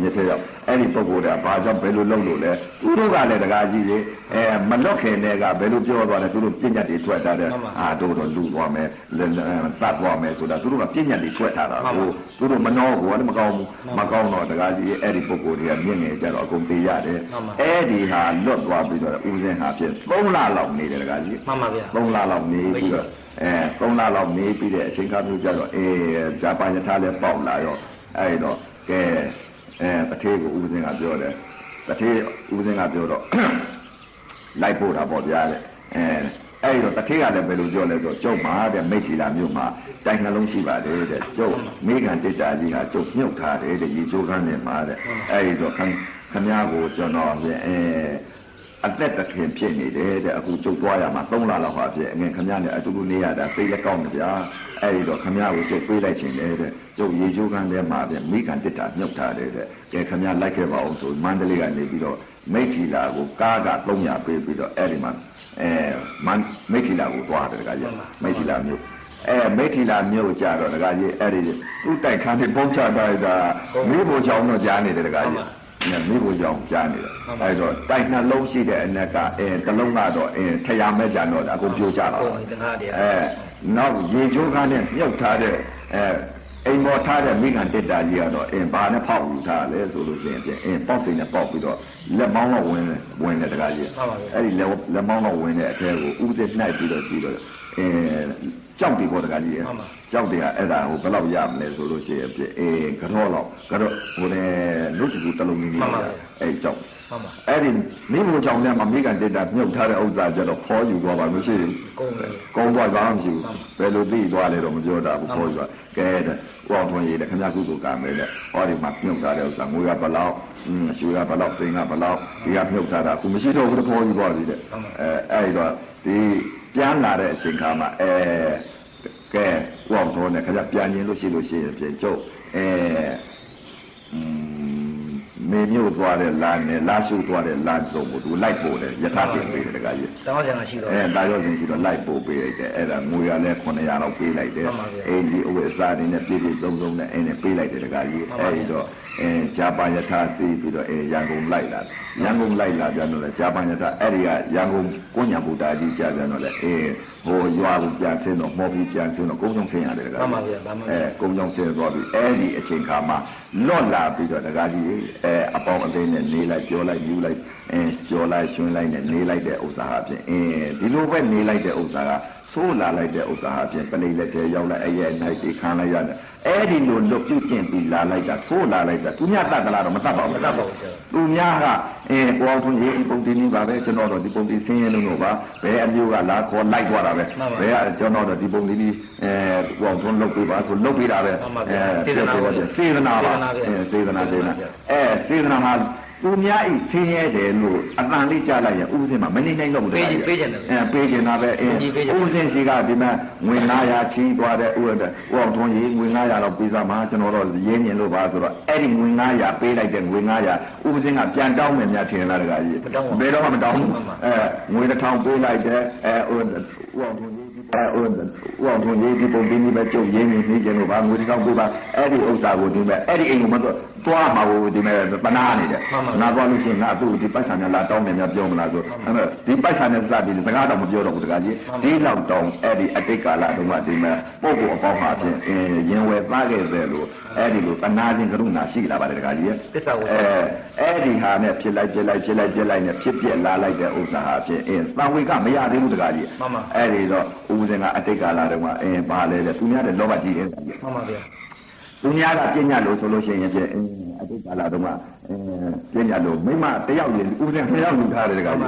မြစ်ထဲရောက် အဲ့ဒီပုံကိုယ်ကဘာကြောင့်ဘယ်လိုလုပ်လို့လဲသူတို့ကလည်းတကားကြီးလေအဲမလွတ်ခင်တည်းကဘယ်လိုပြောသွားလဲသူတို့ပြညတ်တွေထွက်တာတဲ့မှန်ပါအာတို့တော့လူသွားမယ်လဲလဲတတ်သွားမယ်ဆိုတာသူတို့ကပြညတ်တွေထွက်ထားတာမှန်ပါဟိုသူတို့မနှောကိုလည်းမကောင်းဘူးမှမန်ပါကောင်းတော့တကားကြီးအဲ့ဒီပုံကိုယ်တွေကမြင့်ငယ်ကြတော့အကုန်သေးရတယ်မှန်ပါအဲ့ဒီဟာလွတ်သွားပြီးတော့ဦးစင်းဟာဖြစ်3လလောက်နေတယ်တကားကြီးမှန်ပါဗျာ3လလောက်နေပြီးတော့အဲ3လလောက်နေပြီးတဲ့အချိန်ကမျိုးကြတော့အေးဂျပန်ယထာလည်းပေါက်လာရောအဲ့တော့ကဲ အဲတထေးကိုဦးစင်းကပြောတယ်တထေးဦးစင်းကပြောတော့လိုက်ဖို့တာပေါ့ဗျာတဲ့အဲအဲ့တော့တထေးကလည်းဘယ်လိုပြောလဲဆိုတော့ကျုပ်မှာတဲ့မိတ်ထီလာမြို့မှာတိုင်နှလုံးရှိပါတယ်တဲ့ကျုပ်မိကန်တစ်တာကြီးကကျုပ်မြုပ်ထားတယ်တဲ့ရေချိုးခန်းနဲ့မှာတဲ့အဲ့တော့ခခမည်းကိုကျွန်တော်ပြင်အဲ အသက်တခင်ဖြစ်နေတယ်တဲ့အခုကျုပ်သွားရမှာ3လလောက်ပါဖြစ်အငင်ခမည်းနဲ့အတူတူနေရတာသိလက်ကောင်းတယ်ဗျာအဲ့ဒီတော့ခမည်းကိုကျုပ်ပေးလိုက်ခြင်းလေတဲ့ကျုပ်ရေချိုးခန်းထဲမှာပြင်မိကန်တစ်တာမြုပ်ထားတယ်တဲ့ကဲခမည်းလိုက်ခဲ့ပါအောင်ဆိုမန္တလေးကနေပြီးတော့မိတ်ထီလာကိုကားက300ပေးပြီးတော့အဲ့ဒီမှာအဲမန်မိတ်ထီလာကိုသွားတယ်တကကြီးမိတ်ထီလာမြို့အဲမိထီလာမြို့ကြတော့တကကြီးအဲ့ဒီသူ့တိုက်ခန်းနဲ့ပုံချတိုက်တာမိဖို့ချောင်းတော့ကြားနေတယ်တကကြီးနဲ့ မိဖို့ချောင်းကြားနေတယ်အဲ့တော့တိုက်နှလုံးရှိတဲ့အနက်ကအဲတလုံးကတော့အဲထရမဲကြတော့အကုန်ပြိုကျတာဟုတ်ပါပြီတခါတည်းအဲနောက်ရေချိုးကားနဲ့မြုပ်ထားတဲ့အဲအိမ်မော်ထားတဲ့မိခံတစ်တာကြီးကတော့အင်းဘာနဲ့ဖောက်ယူထားလဲဆိုလို့ရှိရင်ပြင်အင်းပေါက်စိန်နဲ့ပေါက်ပြီးတော့လက်မောင်းတော့ဝင်တယ်ဝင်တယ်တကကြီးဟုတ်ပါပြီအဲ့ဒီလက်လက်မောင်းတော့ဝင်တဲ့အထဲကိုဥဒိနှိုက်ပြီးတော့ကြည့်တော့အဲကြောက်တယ်ပေါ့တကကြီးရဲ့မှန်ပါ ကြောက်တယ်ကအဲ့ဒါဟိုဘယ်လောက်ရမလဲဆိုလို့ရှိရင်ပြင်အင်းကတော့တော့ကတော့ဟိုနဲ့လူချီကူတလုံးကြီးကြီးမှန်ပါဗျာအဲ့ကြောက်မှန်ပါအဲ့ဒီမိဖို့ကြောင့်လည်းမမိကန်တက်တာမြုပ်ထားတဲ့ဥစ္စာကျတော့ဖောယူသွားပါမရှိဘူးကုန်တယ်ကောင်းသွားပါမရှိဘူးမှန်ပါဘယ်လိုသိသွားလဲတော့မပြောတာဘူးမှန်ပါခေါ်သွားကဲတဲ့ဟောထွန်ရည်တဲ့ခင်ဗျာကုသိုလ်ကံပဲတဲ့ဟောဒီမှာမြုပ်ထားတဲ့ဥစ္စာငွေကဘယ်လောက်อืมရွှေကဘယ်လောက်စိန်ကဘယ်လောက်ဒီကမြုပ်ထားတာအခုမရှိတော့ဘူးခေါ်ယူသွားပြီတဲ့မှန်ပါအဲအဲ့ဒီတော့ဒီပြန်လာတဲ့အချိန်ခါမှာအဲ ကဲဟောထွန်နဲ့ခင်ဗျာပြန်ရင်လို့ရှိလို့ရှိရင်ပြင်ကျုပ်အဲอืมမေမြို့သွားတဲ့လမ်းနဲ့လာရှုသွားတဲ့လမ်းစုံကိုသူလိုက်ပို့တယ်ယထာတင်ပေးတယ်တကကြီးတောင်းကြံကရှိတော့အဲဒါရောရှင်ရှိတော့လိုက်ပို့ပေးလိုက်တယ်အဲ့ဒါငွေရလဲ900လောက်ပေးလိုက်တယ်မှန်ပါဗျာအိမ်ဒီအဝတ်အစားတွေနဲ့ပြည့်ပြည့်စုံစုံနဲ့အိမ်နဲ့ပေးလိုက်တယ်တကကြီးမှန်ပါဗျာအဲ့ဒီတော့ အဲဂျာပန်ယထာစီးပြီးတော့အဲရန်ကုန်လိုက်လာရန်ကုန်လိုက်လာပြန်တော့လေဂျာပန်ယထာအဲ့ဒီကရန်ကုန်ကိုညာဗုဒ္ဓကြီးကြာပြန်တော့လေအဲဟိုရွာကိုပြန်ဆင်းတော့မော်ပြီးပြန်ဆင်းတော့ကုန်းဆောင်ဆင်းရတယ်တကကြီးမှန်ပါဗျာဗာမှန်အဲကုန်းဆောင်ဆင်းသွားပြီးအဲ့ဒီအချိန်ခါမှာလွတ်လာပြီးတော့တကကြီးအဲအပေါင်းအသိနဲ့နေလိုက်ပြောလိုက်ယူလိုက်အဲကြော်လိုက်ရှင်လိုက်နဲ့နေလိုက်တဲ့ဥစ္စာဟာဖြင့်အင်းဒီလိုပဲနေလိုက်တဲ့ဥစ္စာက ဆိုးလာလိုက်တဲ့ဥစ္စာအပြင်ပလိလက်ထဲရောက်လိုက်အရဲ့နိုင်ဒီခံလိုက်ရတယ်အဲ့ဒီလိုလွတ်ပြုတ်ကျင့်ပြီးလာလိုက်တာဆိုးလာလိုက်တာသူများတတ်ကလားတော့မတတ်ပါဘူးမတတ်ပါဘူးဆရာသူများကအဲကိုအောင်ထွန်းရေးဒီပုံတင်နေပါပဲကျွန်တော်တို့ဒီပုံတင်ဆင်းရဲလို့တော့ပါဘယ်အမျိုးကလာခေါ်လိုက်သွားတာပဲဘယ်ကကျွန်တော်တို့ဒီပုံတင်ဒီအဲကိုအောင်ထွန်းလုပ်ပေးပါဆိုလုပ်ပေးတာပဲစေတနာပါအဲစေတနာစေတနာအဲစေတနာမှာ သူများဤဆင်းရဲတယ်လို့အတန်လေးကြားလိုက်ရင်ဥပဒေမှာမနေနိုင်တော့ဘူးပေးပေးချင်တယ်အဲပေးချင်တာပဲအဲဥပဒေရှိကဒီမှာငွေ900ချီးသွားတဲ့ဥပဒေဟိုအောင်ထွန်းရေးငွေ900တော့ပေးစားမှာကျွန်တော်တို့ရင်းမြင်လို့ပါဆိုတော့အဲ့ဒီငွေ900ပေးလိုက်တဲ့ငွေ900ဥပဒေကပြန်တောင်းမယ်များထင်လားတကကြီးဘယ်တော့မှမတောင်းဘူးအဲငွေတစ်ထောင်ပေးလိုက်တဲ့အဲဟိုဥအောင်ထွန်းရေးအဲဟိုဥအောင်ထွန်းရေးဒီပုံပြီးနေပဲကြုတ်ရင်းနေနေကြလို့ပါငွေတစ်ထောင်ပေးပါအဲ့ဒီဥစ္စာကိုဒီမဲ့အဲ့ဒီအိမ်ကိုမတော့ သွားမှာကိုဒီမဲ့ပနာနေတယ်ငါသွားလို့ရှိရင်ငါသူ့ဒီပိုက်ဆံနဲ့လာတောင်းမယ်များပြောမလားဆိုအဲ့မဲ့ဒီပိုက်ဆံနဲ့စပြီးစကားတော့မပြောတော့ဘူးတကကြီးဒီလောက်တောင်းအဲ့ဒီအတိတ်ကာလတုန်းကဒီမဲ့ပုဂ္ဂိုလ်အပေါင်းဟာဖြင့်ရင်ဝယ်သားခဲ့တယ်လို့အဲ့ဒီလိုပနာခြင်းကရုဏာရှိလာပါတယ်တကကြီးသစ္စာကိုအဲအဲ့ဒီဟာနဲ့ဖြစ်လိုက်ဖြစ်လိုက်ဖြစ်လိုက်ဖြစ်လိုက်နဲ့ဖြစ်ပြက်လာလိုက်တဲ့ဥစ္စာဟာဖြင့်အင်းသံဝေကမရသေးဘူးတကကြီးမှန်ပါအဲ့ဒီတော့ဥပဇင်ကအတိတ်ကာလတုန်းကအင်းပါလေတဲ့သူများတဲ့လောဘကြီးတယ်မှန်ပါဗျာ သူများကပြညာလို့ဆိုလို့ရှိရင်ဖြင့်အင်းအတိတ်ကာလတုန်းကအင်းပြညာလို့မိမတယောက်ရင်ဥပဇင်နှစ်ယောက်လူထားတယ်တကကြီး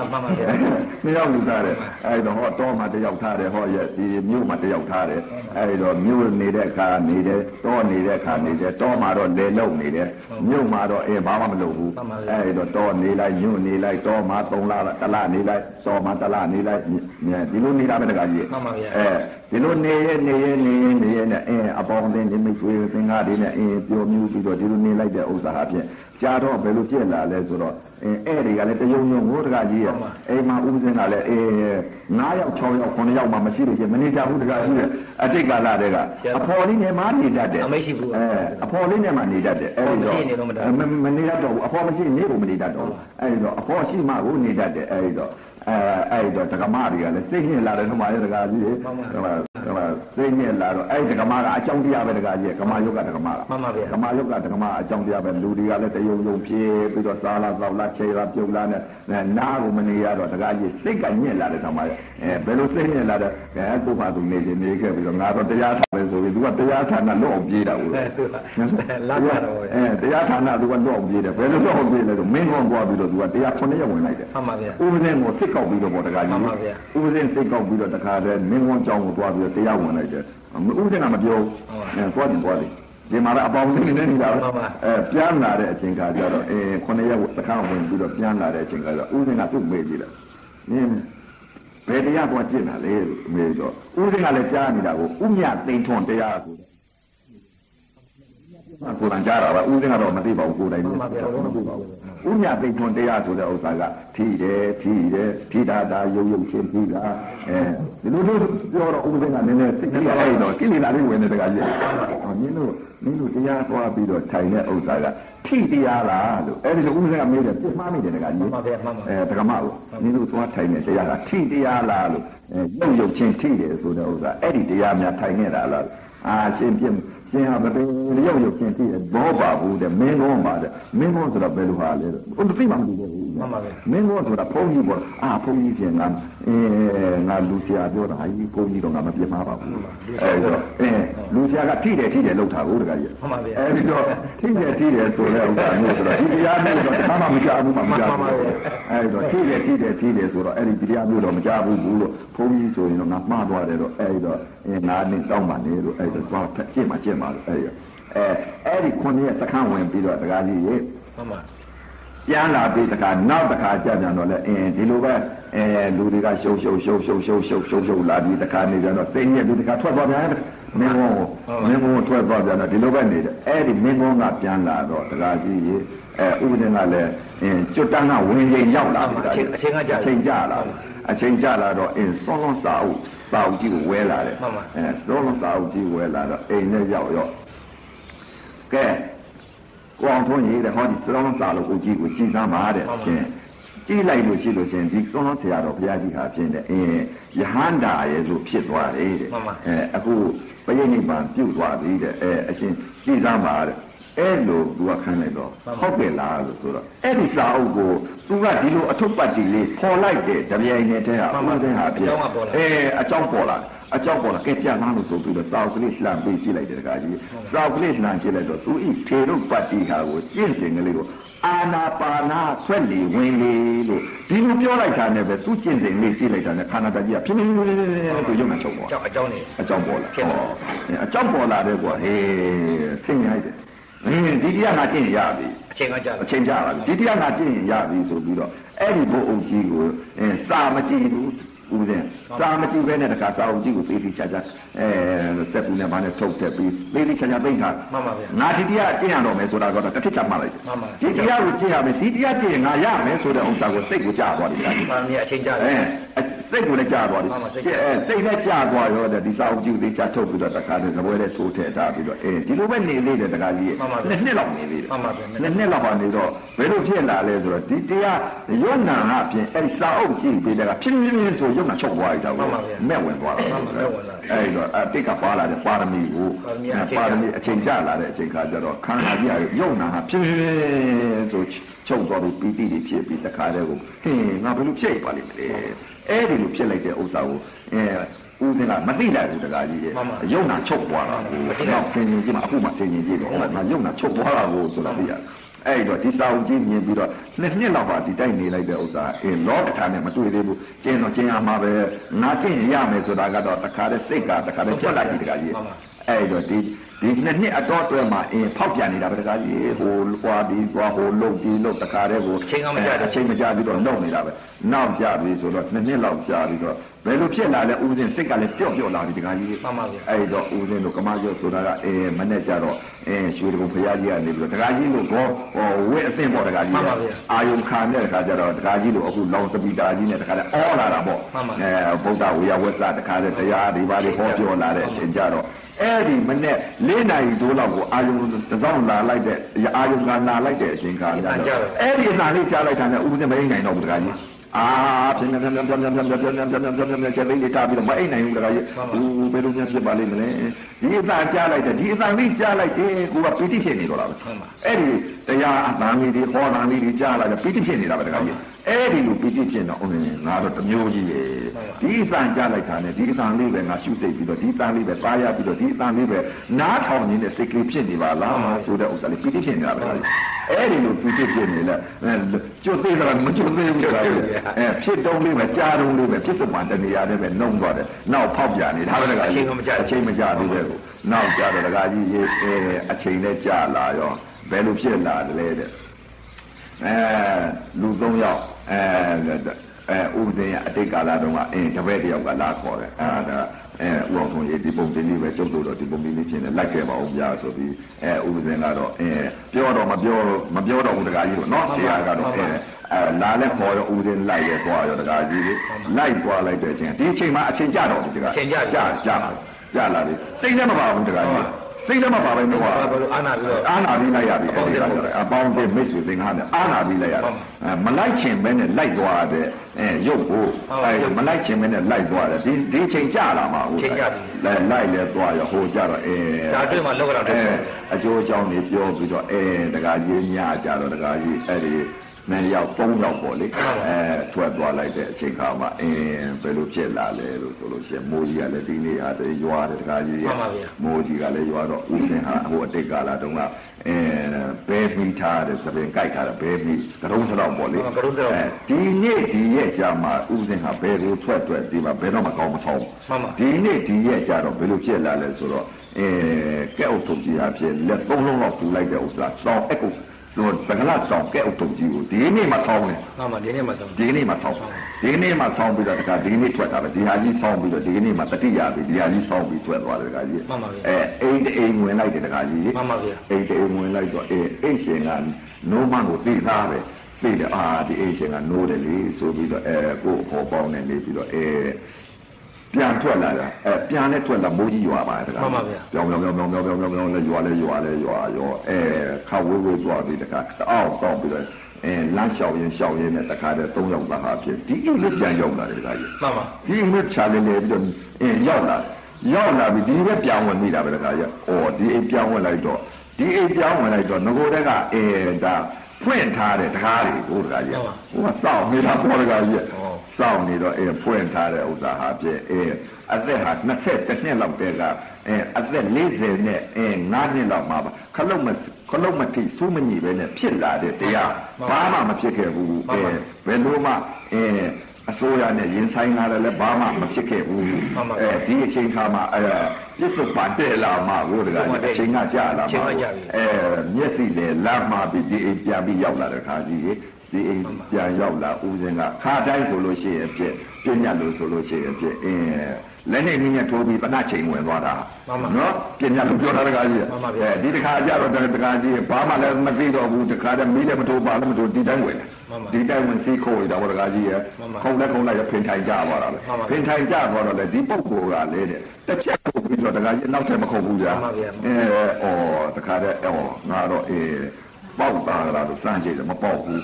နှစ်ယောက်လူထားတယ်အဲ့တော့ဟောတောမှာတယောက်ထားတယ်ဟောရဲ့ဒီမြို့မှာတယောက်ထားတယ်အဲ့တော့မြို့နေတဲ့အခါနေတယ်တောနေတဲ့အခါနေတယ်တောမှာတော့လေလုံနေတယ်မြို့မှာတော့အင်းဘာမှမလုပ်ဘူးအဲ့တော့တောနေလိုက်ညွန့်နေလိုက်တောမှာ3လတလနေလိုက်တောမှာတလနေလိုက်ဒီလိုနေတာပဲတကကြီးအဲဒီလိုနေရနေရနေရနေရနဲ့အင်းအပေါင်းအသင်းဒီမိတ်ဆွေသင်္ကားတွေနဲ့အင်းပျော်မြူးပြီးတော့ဒီလိုနေလိုက်တဲ့ဥစ္စာအဖြစ်ကြားတော့ဘယ်လိုပြက်လာလဲဆိုတော့အဲအဲ့တွေကလည်းတယုံယုံကိုတကကြီးရဲ့အိမ်မှာဥပဇင်ကလည်းအေး9ယောက်6ယောက်9ယောက်မှမရှိလို့ချင်းမနေကြဘူးတကကြီးရဲ့အတိတ်ကာလတည်းကအဖော်လေးနဲ့မှနေတတ်တယ်အမရှိဘူးအဲအဖော်လေးနဲ့မှနေတတ်တယ်အဲ့ဒီတော့မရှိနေတော့မတတ်မမနေတတ်တော့ဘူးအဖော်မရှိနေကိုမနေတတ်တော့ဘူးအဲ့ဒီတော့အဖော်ရှိမှကိုနေတတ်တယ်အဲ့ဒီတော့ အဲအဲ့ဒီတော့ဒကမတွေကလည်းစိတ်ညစ်လာတယ်ထမရဲ့ဒကာကြီးတွေဟိုမှာဟိုမှာစိတ်ညစ်လာတော့အဲ့ဒီဒကမကအကြောင်းတရားပဲဒကာကြီးကမယုတ်ကဒကမကမှန်ပါဗျာကမယုတ်ကဒကမအကြောင်းတရားပဲလူတွေကလည်းတယုံယုံပြေးပြီးတော့စားလာတော့လာချေလာပြုတ်လာနဲ့နားကိုမနေရတော့ဒကာကြီးစိတ်ကညစ်လာတယ်ထမရဲ့အဲဘယ်လိုစိတ်ညစ်လာတဲ့အဲကိုမှသူနေနေခဲ့ပြီးတော့ငါတော့တရား ထားတယ်ဆိုပြီးသူကတရားဌာနလွတ်အောင်ပြေးတာကိုလာကြတော့ဗျာအဲတရားဌာနသူကလွတ်အောင်ပြေးတယ်ဘယ်လိုလွတ်အောင်ပြေးလဲဆိုမင်းကောင်သွားပြီးတော့သူကတရား9ရက်ဝင်လိုက်တယ်မှန်ပါဗျာဥပဇင်းကိုစိတ်ကောက်ပြီးတော့ပေါ့တခါကြီးမှန်ပါဗျာဥပဇင်းစိတ်ကောက်ပြီးတော့တခါတည်းမင်းကောင်ကြောင်းကိုသွားပြီးတော့တရားဝင်လိုက်တယ်ဥပဇင်းကမပြောဟုတ်ပါအဲသွားတယ်သွားတယ်ဒီမှာလည်းအပေါင်းသိနေနေတာပဲမှန်ပါအဲပြန်လာတဲ့အချိန်ခါကျတော့အဲ9ရက်တခါဝင်ပြီးတော့ပြန်လာတဲ့အချိန်ခါကျတော့ဥပဇင်းကသူ့မေးကြည့်တယ်နင်း ဘယ်တရားသွားကျင့်တာလဲလို့မေးတော့ဥပဇင်းကလည်းကြားနေတာကိုဥမြသိန်ထွန်တရားဆိုတော့ကိုယ်တိုင်ကြားတာပါဥစဉ်ကတော့မသိပါဘူးကိုယ်တိုင်မသိပါဘူးဥညာသိထွန်တရားဆိုတဲ့ဥစ္စာကထိတယ်ထိတယ်ထိတာတာရုပ်ရုပ်ချင်းထိတာအဲဒီလိုလိုပြောတော့ဥစဉ်ကနည်းနည်းသိကြအဲ့တော့ကိလေသာလေးဝင်နေတကကြီးဟောနင်းတို့နင်းတို့တရားသွားပြီးတော့ထိုင်တဲ့ဥစ္စာက ထိတရားလားလို့အဲ့ဒီလိုဥစဉ်ကမေးတယ်ပြစ်မှားမိတယ်တကကြီးမှန်ပါဗျာမှန်ပါအဲဒကမကိုနင်းတို့သွားထိုင်တဲ့တရားကထိတရားလားလို့အဲရုပ်ရုပ်ချင်းထိတယ်ဆိုတဲ့ဥစ္စာအဲ့ဒီတရားများထိုင်နေတာလားအာရှင်းပြရှင်ဟာမပင်ရုပ်ရုပ်ချင်းထိတယ်ဘောပါဘူးတဲ့မင်းကောပါတဲ့မင်းကောဆိုတော့ဘယ်လိုဟာလဲတော့ဘုသိမှမသိဘူးမှန်ပါဗျာမင်းကောဆိုတာဖုန်းကြီးပေါ့အာဖုန်းကြီးပြင်ငါ အဲငါလူဆရာပြောတာဟာကြီးဖုန်းကြီးတော့ငါမပြစ်မှာပါဘူးအဲတော့အဲလူဆရာကထိတယ်ထိတယ်လောက်တာကိုတကကြီးမှန်ပါဗျာအဲဒီတော့ထိတယ်ထိတယ်ဆိုတဲ့ဥစ္စာမျိုးဆိုတော့ဒီတရားမျိုးတော့ဘာမှမကြားဘူးမှမကြားဘူးအဲဒီတော့ထိတယ်ထိတယ်ထိတယ်ဆိုတော့အဲ့ဒီတရားမျိုးတော့မကြားဘူးဘူးလို့ဘုန်းကြီးဆိုရင်တော့ငါမှားသွားတယ်တော့အဲဒီတော့အဲငါနဲ့တောင်းပါနေလို့အဲဒီတော့သွားကြည့်မှကြည့်မှလို့အဲဒီအဲအဲ့ဒီခုနှစ်ရက်သခန်းဝင်ပြီးတော့တရားကြီးရေမှန်ပါ ပြန်လာပြီးတခါနောက်တခါကြာပြန်တော့လဲအင်းဒီလိုပဲအဲလူတွေကရှုပ်ရှုပ်ရှုပ်ရှုပ်ရှုပ်ရှုပ်ရှုပ်ရှုပ်လာပြီးတခါနေပြန်တော့သိညက်ပြီးတခါထွက်သွားပြန်တယ်မင်းကုန်းကိုမင်းကုန်းကိုထွက်သွားပြန်တော့ဒီလိုပဲနေတယ်အဲ့ဒီမင်းကုန်းကပြန်လာတော့တခါကြီးရေအဲဥပဒေကလည်းအင်းကျွတ်တန်းကဝင်ရင်ရောက်လာပြီအချိန်ကကြာအချိန်ကြာလာအချိန်ကြာလာတော့အင်းစောလုံးစာအုပ်စာအုပ်ကြီးကိုဝဲလာတယ်မှန်ပါအဲစောလုံးစာအုပ်ကြီးဝဲလာတော့အိမ်နဲ့ရောက်ရောကဲ ကိုအောင်ထွန်းရေးတဲ့ဟောဒီသောင်းစာလို့ကိုကြီးကိုကြည်သားပါတဲ့ရှင်ကြည်လိုက်လို့ရှိလို့ရှင်ဒီသောင်းဆရာတော်ဘုရားကြီးဟာဖြစ်တဲ့အင်းယဟန္တာရဲ့ဆိုဖြစ်သွားတယ်တဲ့အဲအခုပရိနိဗ္ဗာန်ပြုတ်သွားပြီတဲ့အဲအရှင်ကြည်သားပါတဲ့အဲ့လိုသူကခန်းလိုက်တော့ဟုတ်ကဲ့လားလို့ဆိုတော့အဲ့ဒီစာအုပ်ကိုသူကဒီလိုအထုပ်ပတ်တီလေးပေါ်လိုက်တဲ့တပြိုင်နက်တည်းဟာဦးသိန်းဟာပြအဲအကြောင်းပေါ်လာ အကြောက်ပေါ်လာကဲပြလားလို့ဆိုပြီးတော့စောက်ကလေးလှန်ပေးကြည့်လိုက်တယ်တခါကြီးစောက်ကလေးလှန်ကြည့်လိုက်တော့သူဤထေရုပတ္တိဟာကိုကြင့်တင်ကလေးကိုအာနာပါနာဆွဲလေဝင်လေလို့ဒီလိုပြောလိုက်တာနဲ့ပဲသူကျင့်တယ်လေးကြည့်လိုက်တာနဲ့ခန္ဓာတကြီးကဖြစ်ဖြစ်ဖြစ်ဖြစ်ဆိုရုပ်မှချုပ်ပေါ်အကြောင်းနေအကြောင်းပေါ်လာဟောအကြောင်းပေါ်လာတဲ့ကွာဟေးသိနေလိုက်တယ်အင်းဒီတရားငါကျင့်ရပြီအချိန်ကကြာအချိန်ကြာပါပြီဒီတရားငါကျင့်ရပြီဆိုပြီးတော့အဲ့ဒီဘုအုပ်ကြီးကိုအင်းစာမကြည့်ဘူး ဦးဇင်းစာမကြည့်ဘဲနဲ့တခါစာအုပ်ကြီးကိုပေးပြီးချာချာအဲစက်ကူနဲ့ဘာနဲ့ထုတ်တက်ပြီးပေးပြီးချာချာသိမ့်ထားမှန်ပါဗျာငါဒီတရားကျင့်ရတော့မယ်ဆိုတာကတော့တစ်ထစ်ချမှတ်လိုက်တယ်မှန်ပါဒီတရားကိုကျင့်ရမယ်ဒီတရားကျင့်ရင်ငါရမယ်ဆိုတဲ့ဥစ္စာကိုစိတ်ကိုကြားသွားတယ်ဗျာပါမီအချိန်ကြာအဲစိတ်ကိုလည်းကြာသွားတယ်မှန်ပါစိတ်ကျအဲစိတ်လည်းကြာသွားရောတဲ့ဒီစာအုပ်ကြီးကိုကြာထုတ်ပြီးတော့တခါတည်းသပွဲနဲ့ထိုးထည့်ထားပြီးတော့အဲဒီလိုပဲနေလေးတယ်တခါကြီးမှန်ပါဗျာနှစ်နှစ်လောက်နေလေးတယ်မှန်ပါဗျာနှစ်နှစ်လောက်ပါနေတော့ဘယ်လိုဖြစ်လာလဲဆိုတော့ဒီတရားရုပ်နာအပြင်အဲဒီစာအုပ်ကြည့်ပြီးတဲ့ကဖြစ်ဖြစ်ဖြစ်ဆိုရုပ်နာချုပ်သွားရတာမှန်ပါဗျာမဲ့ဝင်သွားတာမှန်ပါမဲ့ဝင်လာအဲဒီတော့အတိတ်ကပါလာတဲ့ပါရမီကိုပါရမီအချိန်ကြာပါရမီအချိန်ကြာလာတဲ့အချိန်ခါကျတော့ခန္ဓာကြီးကရုပ်နာဟာဖြစ်ဖြစ်ဆိုချုပ်သွားပြီးပီတိတွေဖြစ်ပြီးတခါတည်းကိုဟင်းငါဘယ်လိုဖြစ်ပါလိမ့်မလဲအဲဒီလိုဖြစ်လိုက်တဲ့ဥစ္စာကိုအဲဦးစင်းကမသိလိုက်ဘူးတခါကြီးရဲ့မှန်ပါရုပ်နာချုပ်သွားတာကိုတော့ဆင်ញင်ကြည့်မှာအခုမှဆင်ញင်ကြည့်တော့ငါရုပ်နာချုပ်သွားတာကိုဆိုတာသိရတယ် အဲ့တော့ဒီစာအုပ်ကြီးမြင်ပြီးတော့နှစ်နှစ်လောက်ပါဒီတိုက်နေလိုက်တဲ့ဥစ္စာအင်းလောကထာနဲ့မတွေ့သေးဘူးကျင်းတော့ကျင်းရမှာပဲငါကျင့်ရမယ်ဆိုတာကတော့တခါတည်းစိတ်ကတခါတည်းပြတ်လိုက်ပြီတခါကြီးမှန်ပါအဲ့တော့ဒီ ဒီနှစ်နှစ်အတော်အတွဲမှာအင်းဖောက်ပြန်နေတာပဲတခါကြီးဟိုကွာဒီကွာဟိုလုံဒီလုံတခါတည်းကိုအချိန်ကမကျဘူးအချိန်မကြပြီးတော့လုံနေတာပဲနောက်ကြပြီဆိုတော့နှစ်နှစ်လောက်ကြာပြီးတော့ဘယ်လိုဖြစ်လာလဲဦးစင်းစိတ်ကလည်းပျော့ပျော့လာပြီတခါကြီးမှန်ပါဗျာအဲ့တော့ဦးစင်းတို့ကမကျော်ဆိုတာကအဲမနဲ့ကြတော့အဲရွှေတကုံဖရာကြီးကနေပြီးတော့တခါကြီးလို့ကောဟောဝဲအသင့်ပေါ့တခါကြီးမှန်ပါဗျာအာယုံခံတဲ့တခါကျတော့တခါကြီးလို့အခုလောင်စပီတာကြီးနဲ့တခါတည်းအောလာတာပေါ့မှန်ပါအဲဗုဒ္ဓဝေယဝက်စတခါတည်းတရားဒီပါတွေဟောပြောလာတဲ့အချိန်ကြတော့ အဲ့ဒီမနဲ့လေးနိုင်တိုးလောက်ကိုအာယုံတစ်စောင်းလာလိုက်တဲ့အာယုံကလာလိုက်တဲ့အချိန်ကကြတော့အဲ့ဒီအနာလေးကြားလိုက်တာနဲ့ဥပဒေမအိမ်နိုင်တော့ဘူးတခါကြီးအာပြင်းပြင်းပြင်းပြင်းပြင်းပြင်းပြင်းပြင်းပြင်းပြင်းပြင်းပြင်းပြင်းပြင်းချက်လေးလေးတာပြီးတော့မအိမ်နိုင်ဘူးတခါကြီးဦးဘယ်လိုများဖြစ်ပါလိမ့်မလဲဒီအသာကြားလိုက်တယ်ဒီအသာလေးကြားလိုက်တယ်ကိုကပီတိဖြစ်နေတော့လားအဲ့ဒီတရားအသာလေးတွေဟောတာလေးတွေကြားလိုက်တယ်ပီတိဖြစ်နေတာပဲတခါကြီး အဲ့ဒီလိုပီတိဖြစ်တော့ဦးငါတော့တမျိုးကြီးပဲဒီအသာကြားလိုက်တာနဲ့ဒီအသာလေးပဲငါရှုစိတ်ပြီးတော့ဒီအသာလေးပဲပါရပြီးတော့ဒီအသာလေးပဲနားထောင်နေတဲ့စိတ်ကလေးဖြစ်နေပါလားဆိုတဲ့ဥစ္စာလေးပီတိဖြစ်နေတာပဲတခါကြီးအဲ့ဒီလိုပီတိဖြစ်နေလဲကျွတ်သေးတာမကျွတ်သေးဘူးတခါကြီးအဲဖြစ်တုံးလေးပဲကြားတုံးလေးပဲဖြစ်စမှန်တနေရာနဲ့ပဲနှုံသွားတယ်နောက်ဖောက်ပြန်နေတာပဲတခါကြီးအချိန်မကြသေးပဲကိုနောက်ကြတော့ဒကာကြီးရေးအဲအချိန်နဲ့ကြာလာရောဘယ်လိုဖြစ်လာတယ်လဲတဲ့အဲလူ၃ယောက် အဲအဲဥပဒေရအတိတ်ကာလတုန်းကအင်းတပည့်တယောက်ကလာခေါ်တယ်အဲဒါအဲဥအောင်ထုံးရေးဒီပုံတင်လေးပဲကျုပ်တို့တော့ဒီပုံလေးလေးဖြစ်နေလိုက်ခဲ့ပါဦးဗျာဆိုပြီးအဲဥပဒေကတော့အဲပြောတော့မပြောမပြောတော့ဘူးဒကာကြီးတို့နော်တရားကတော့အဲအဲလာလဲခေါ်ရောဥပဒေလိုက်ရဲသွားရောဒကာကြီးလေးလိုက်သွားလိုက်တဲ့အချိန်ဒီအချိန်မှာအချိန်ကြတော့ဒီကအချိန်ကြာကြာကြာလာကြာလာပြီစိတ်လည်းမပါဘူးတခါကြီး စိတ်လည်းမပါပဲတော့ဘာလို့အာနာပြီးတော့အာနာပြီးလိုက်ရပြီအဲ့ဒီကအပေါင်းတဲ့မိတ်ဆွေသင်္ကားနဲ့အာနာပြီးလိုက်ရတယ်အဲမလိုက်ချင်ပဲနဲ့လိုက်သွားတဲ့အဲရုပ်ကိုအဲမလိုက်ချင်ပဲနဲ့လိုက်သွားတယ်ဒီဒီချိန်ကြာလာမှာဟုတ်လဲလိုက်လဲသွားရဟိုကြတော့အဲဒါတွေ့မှလောကတော့တအဲယ်အကျိုးအကြောင်းတွေပြောပြီးတော့အဲတခါကြီးညကြတော့တခါကြီးအဲ့ဒီ နှစ်ယောက်သုံးယောက်ပေါ့လေအဲထွက်သွားလိုက်တဲ့အချိန်ခါမှာအင်းဘယ်လိုဖြစ်လာလဲလို့ဆိုလို့ရှိရင်မိုးကြီးကလည်းဒီနေ့အားတည်းရွာတယ်တခါကြီးရဲ့မိုးကြီးကလည်းရွာတော့ဦးစင်ဟာဟိုအတိတ်ကာလတုန်းကအဲဘဲမိထားတယ်သပင်ကြိုက်ထားတယ်ဘဲမိကရုံးစတော့ပေါ့လေဒီနေ့ဒီရဲ့ကြာမှာဦးစင်ဟာဘယ်လိုထွက်ထွက်ဒီမှာဘယ်တော့မှကောင်းမဆောင်မှန်ပါဒီနေ့ဒီရဲ့ကြာတော့ဘယ်လိုဖြစ်လာလဲဆိုတော့အဲကဲအုပ်ထုပ်ကြီးအဖြစ်လက်သုံးလုံးလောက်ထူလိုက်တဲ့ဥစ္စာစောင်းအကု ဆိုပကလာဆောင်ကဲအုပ်ထုပ်ကြီးကိုဒီနေ့မှဆောင်းတယ်မှန်ပါဒီနေ့မှဆုံးဒီနေ့မှဆောင်းဒီနေ့မှဆောင်းပြီးတော့တခါဒီနေ့ထွက်တာပဲဒီဟာကြီးဆောင်းပြီးတော့ဒီနေ့မှတတိယပြီဒီဟာကြီးဆောင်းပြီးထွက်သွားတယ်တခါကြီးအဲအိမ်တအိမ်ဝင်လိုက်တယ်တခါကြီးမှန်ပါဗျာအိမ်တအိမ်ဝင်လိုက်တော့အဲအိမ်ရှင်ကနိုးမကိုသိသားပဲသိတယ်အာဒီအိမ်ရှင်ကနိုးတယ်လေဆိုပြီးတော့အဲကို့အဖော်ပေါင်းနေနေပြီးတော့အဲ ပြန်ထွက်လာတာအဲပြန်နဲ့ထွက်လာမိုးကြီးရွာပါတယ်တခါမှန်ပါဗျာပြောင်းပြောင်းပြောင်းပြောင်းပြောင်းပြောင်းပြောင်းလဲရွာလဲရွာလဲရွာရောအဲခါဝေးဝေးသွားပြီးတခါအောက်ဆောက်ပြီးတော့အဲလမ်းလျှောက်ရင်လျှောက်ရင်နဲ့တခါတည်း၃ယောက်သားဟာဖြစ်ဒီအိမ်လေးပြန်ရောက်လာတယ်တခါကြီးမှန်ပါဒီအိမ်လေးချာလေလေပြီးတော့အင်းရောက်လာရောက်လာပြီဒီဘက်ပြန်ဝင်မိတာပဲတခါကြီး။အော်ဒီအိမ်ပြန်ဝင်လိုက်တော့ဒီအိမ်ပြောင်းဝင်လိုက်တော့ငကိုတက်ကအဲဒါ ဖွင့်ထားတဲ့တကားတွေကိုတကားကြီးဟိုကစောင့်နေတာပေါ်တကားကြီးစောင့်နေတော့အဲဖွင့်ထားတဲ့ဥစ္စာဟာပြည့်အဲအသက်ဟာ22နှစ်လောက်တည်းကအဲအသက်40နဲ့အဲ9နှစ်လောက်မှာပါခလုတ်မခလုတ်မထိစူးမညီပဲနဲ့ဖြစ်လာတဲ့တရားဘာမှမဖြစ်ခဲ့ဘူးအဲဘယ်လိုမှအဲ အစိုးရနဲ့ရင်ဆိုင်လာတယ်လည်းဘာမှမဖြစ်ခဲ့ဘူးအဲဒီအချိန်ခါမှာအဲပြစ်စုံပါတဲ့လာမှဘိုးတကအချိန်ကကြာလာမှအဲမျက်စိလေလမ်းမှာပြီးဒီအိမ်ပြန်ပြီးရောက်လာတဲ့ခါကြီးဒီအိမ်ပြန်ရောက်လာဦးစင်းကခါတိုင်းဆိုလို့ရှိရင်ပြည့်ပြညတ်လို့ဆိုလို့ရှိရင်ပြည့်အင်း လက်နဲ့နည်းနဲ့ထိုးပြီးပဏချိန်ဝင်သွားတာနော်ပြညတ်လို့ပြောတာတကားကြီးအဲဒီတခါကြတော့တခါကြီးဘာမှလည်းမသိတော့ဘူးတခါတည်းမီးလည်းမထိုးပါလည်းမထိုးဒီတိုင်းဝင်တယ်ဒီတိုင်းဝင်စီးခိုးရတာဘောတကားကြီးရခုံလက်ခုံလိုက်ရဖင်ထိုင်ကြသွားတာပဲဖင်ထိုင်ကြသွားတော့လေဒီပုဂ္ဂိုလ်ကလေတဲ့တစ်ချက်ခုပြီးတော့တကားကြီးနောက်ထပ်မခုံဘူးကြာအဲဩတခါတည်းဩငါတော့အေး ပေါက်တာလားလို့စမ်းကြည့်တယ်မပေါက်ဘူး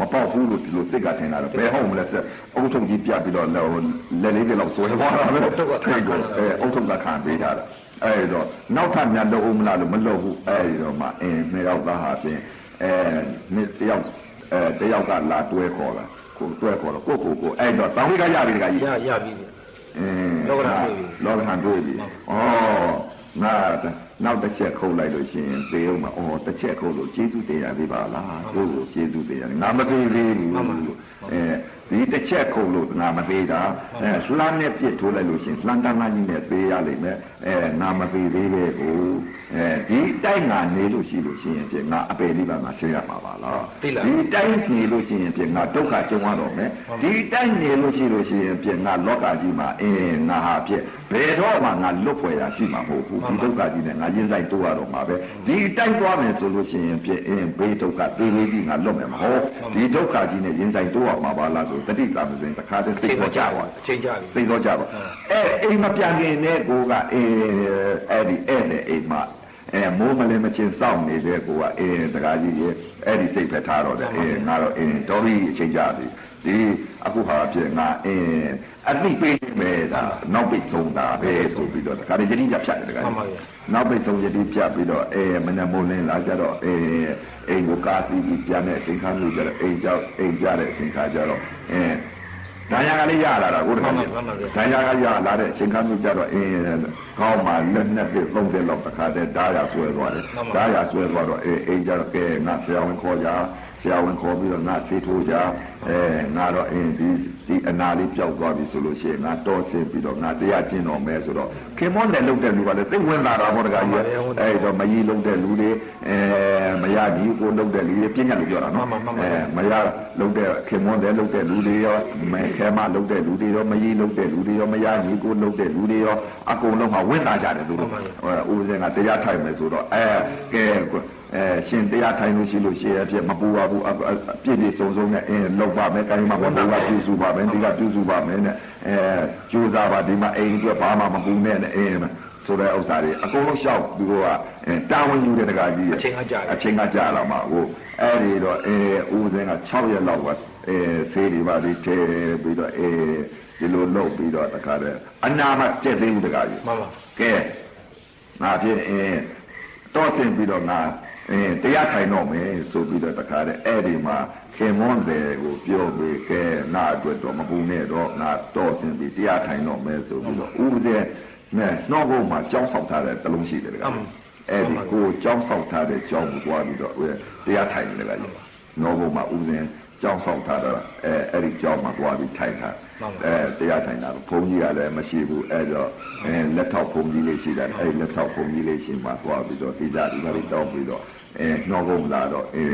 မပေါက်ဘူးလို့ဒီလိုသိကထင်တာတော့ဘယ်ဟုတ်မလဲဆက်အုတ်ထုံကြီးပြပြီးတော့လက်လေးတွေလောက်ဆွဲသွားတာပဲထိတ်ကိုအဲအုတ်ထုံကခံပေးထားတာအဲ့တော့နောက်ထပ်များလုပ်ဦးမလားလို့မလုပ်ဘူးအဲ့ဒီတော့မှအင်းနှစ်ယောက်သားဟာဖြင့်အဲနှစ်တယောက်အဲတယောက်ကလာတွဲခေါ်လာကိုတွဲခေါ်တော့ကိုကိုကိုအဲ့တော့တောင်းဝိကရပြီတခါကြီးရရပြီအင်းလောကဓာတ်တွေ့ပြီလောကဓာတ်တွေ့ပြီဩငါ နောက်တစ်ချက်ခုတ်လိုက်လို့ရှိရင်သေအောင်မှာဩတစ်ချက်ခုတ်လို့ကျေးဇူးတရားသေးပါလားကိုကိုကျေးဇူးတရားငါမသေးသေးဘူးအဲ ဒီတစ်ချက်ခုတ်လို့ငါမသေးတာအဲလှမ်းနဲ့ပြစ်ထိုးလိုက်လို့ရှိရင်လှမ်းတန်းကြီးနဲ့သေးရလိမ့်မယ်အဲငါမသေးသေးပဲကိုအဲဒီတိုက်ငါနေလို့ရှိလို့ရှိရင်ပြငါအပေလေးပါငါဆွေးရမှာပါလားဒီတိုက်နေလို့ရှိရင်ပြငါဒုက္ခကျုံရတော့မယ်ဒီတိုက်နေလို့ရှိလို့ရှိရင်ပြငါလောကကြီးမှာအင်းငါဟာပြဘယ်တော့မှငါလွတ်ဖွယ်ရရှိမှာမဟုတ်ဘူးဒီဒုက္ခကြီးနဲ့ငါရင်ဆိုင်တိုးရတော့မှာပဲဒီတိုက်သွားမယ်ဆိုလို့ရှိရင်ပြအင်းဘေးဒုက္ခသေလေးကြီးငါလွတ်မယ်မဟုတ်ဒီဒုက္ခကြီးနဲ့ရင်ဆိုင်တိုးရမှာပါလားဆိုတတိကမစင်တခါတည်းစိတ်တော့ကြပါအချိန်ကြာပြီစိတ်တော့ကြပါအဲအိမ်မပြန်ခင်နဲ့ကိုကအေးအဲ့ဒီအဲ့တဲ့အိမ်မှာအဲမိုးမလဲမချင်းစောင့်နေတဲ့ကိုကအေးတကားကြီးရဲ့အဲ့ဒီစိတ်ပဲထားတော့တယ်အေးငါတော့အေးတော်ပြီအချိန်ကြပြီ ဒီအခုဟာဖြစ်ငါအေးအသိပေးနေမယ်ဒါနောက်ပိတ်ဆုံးတာပဲဆိုပြီးတော့တခါတည်းယတိကြဖြတ်တယ်တခါကြီးနောက်ပိတ်ဆုံးယတိဖြတ်ပြီးတော့အေးမနမိုးလင်းလာကြတော့အေးအိမ်ကိုကားစီးပြီးပြန်တဲ့အချိန်ခါမျိုးကြတော့အိမ်ကြောက်အိမ်ကြတဲ့အချိန်ခါကြတော့အေးဒါညာကလေးရလာတာကိုတခါကြီးဒဏ်ရာကရလာတဲ့အချိန်ခါမျိုးကြတော့အင်းကောင်းမှလက်နဲ့ပြ30လောက်တစ်ခါတည်းဓာရဆွဲသွားတယ်ဓာရဆွဲသွားတော့အေးအိမ်ကြတော့ကဲငါဆရာဝန်ခေါ်ကြ ဆရာဝန်ခေါ်ပြီးတော့ငါဆေးထိုးကြအဲငါတော့အင်းဒီဒီအနာလေးပျောက်သွားပြီဆိုလို့ရှိရင်ငါတော့ဆင်းပြီးတော့ငါတရားကျင့်တော်မယ်ဆိုတော့ခင်မွန်းနဲ့လုံတဲ့လူကလည်းသိဝင်လာတာပေါ့တခါကြီးအဲတော့မကြီးလုံတဲ့လူတွေအဲမရကြီးကိုလုံတဲ့လူတွေပြည့်ညတ်လို့ပြောတာနော်အဲမရလုံတဲ့ခင်မွန်းတဲ့လုံတဲ့လူတွေရောမဲခဲမလုံတဲ့လူတွေရောမကြီးလုံတဲ့လူတွေရောမရကြီးကိုလုံတဲ့လူတွေရောအကုန်လုံးကဝင်လာကြတယ်သူတို့အဲဦးစင်ကတရားထိုင်မယ်ဆိုတော့အဲကဲ အဲရှင်တရားထိုင်လို့ရှိလို့ရှိရပြမပူပါဘူးအပြည့်ပြည့်စုံစုံနဲ့အင်းလောက်ပါမယ်ကိုင်းမှာဘုရားပြုစုပါမယ်ဒီကပြုစုပါမယ်နဲ့အဲကြိုးစားပါဒီမှာအိမ်အတွက်ဘာမှမပူနဲ့နဲ့အင်းဆိုတဲ့ဥစ္စာတွေအကုန်လုံးရှောက်သူကတာဝန်ယူတဲ့တကားကြီးရဲ့အချိန်ကကြာပြီအချိန်ကကြာလာမှာဟိုအဲ့ဒီတော့အဲဦးစင်းက6ရက်လောက်ကအဲဆေးတွေပါပြီးထဲပြီးတော့အဲဒီလိုလုပ်ပြီးတော့တခါတည်းအနာမကျက်သေးဘူးတကားကြီးမှန်ပါကဲငါဖြစ်အင်းတော့ဆင်ပြီးတော့ငါ အင်းတရားထိုင်တော့မယ်ဆိုပြီးတော့တခါတည်းအဲ့ဒီမှာခင်မွန်းတယ်ကိုပြောပြီးကဲငါအတွက်တော့မပူနဲ့တော့ငါတော့ဆင်ပြီးတရားထိုင်တော့မယ်ဆိုပြီးတော့ဦးစင်းနဲ့နှောဘုံမှာကြောင်းဆောက်ထားတဲ့တလုံးရှိတယ်တကားအဲ့ဒီကိုကြောင်းဆောက်ထားတဲ့ကြောင်းကိုသွားပြီးတော့တရားထိုင်နေတယ်ကကြီးနှောဘုံမှာဦးစင်းကြောင်းဆောက်ထားတာအဲအဲ့ဒီကြောင်းမှာသွားပြီးထိုင်ထားအဲတရားထိုင်တာဘုန်းကြီးကလည်းမရှိဘူးအဲ့တော့အဲလက်ထောက်ဘုန်းကြီးလေးရှိတယ်အဲ့လက်ထောက်ဘုန်းကြီးလေးရှိမှသွားပြီးတော့တရားဒီပါလေးတောင်းပြီးတော့ အဲနှောဘုံလာတော့အဲ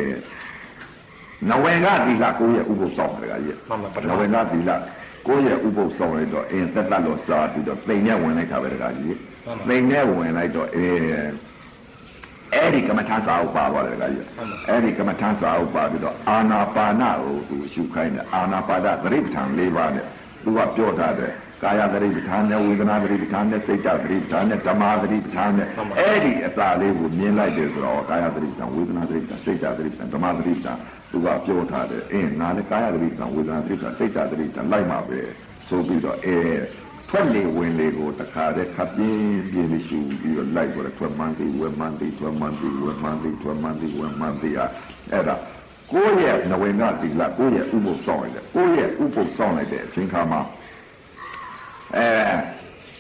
နဝေကသီလကိုရဲ့ဥပုသ်ဆောင်တယ်ကကြီးမှန်ပါပထနမဝေကသီလကိုရဲ့ဥပုသ်ဆောင်လိုက်တော့အင်းသက်သက်လို့စားပြီးတော့ပိန်နဲ့ဝင်လိုက်တာပဲတကကြီးပိန်နဲ့ဝင်လိုက်တော့အဲအဲ့ဒီကမ္မထာစာဥပါသွားတယ်တကကြီးအဲ့ဒီကမ္မထာစာဥပါပြီးတော့အာနာပါနကိုသူရှုခိုင်းတယ်အာနာပါဒသတိပဋ္ဌာန်၄ပါးနဲ့သူကပြောထားတယ် ကာယသတိပဋ္ဌာန်နဲ့ဝေဒနာသတိပဋ္ဌာန်နဲ့စိတ်တသတိပဋ္ဌာန်နဲ့ဓမ္မသတိပဋ္ဌာန်နဲ့အဲ့ဒီအစာလေးကိုမြင်လိုက်တယ်ဆိုတော့ကာယသတိပဋ္ဌာန်ဝေဒနာသတိပဋ္ဌာန်စိတ်တသတိပဋ္ဌာန်ဓမ္မသတိပဋ္ဌာန်သူကပြောထားတယ်အင်းငါလည်းကာယသတိပဋ္ဌာန်ဝေဒနာသတိပဋ္ဌာန်စိတ်တသတိပဋ္ဌာန်လိုက်မှာပဲဆိုပြီးတော့အဲထွက်လေဝင်လေကိုတခါတည်းခပ်ပြင်းပြင်းလေးရှူပြီးတော့လိုက်ပေါ်တယ်ထွက်မှန်းသိဝဲမှန်းသိထွက်မှန်းသိဝဲမှန်းသိထွက်မှန်းသိဝဲမှန်းသိอ่ะအဲ့ဒါကိုယ့်ရဲ့နဝေငါတိလကိုယ့်ရဲ့ဥပုပ်ဆောင်လိုက်တယ်ကိုယ့်ရဲ့ဥပုပ်ဆောင်လိုက်တဲ့အချိန်ခါမှာ အဲ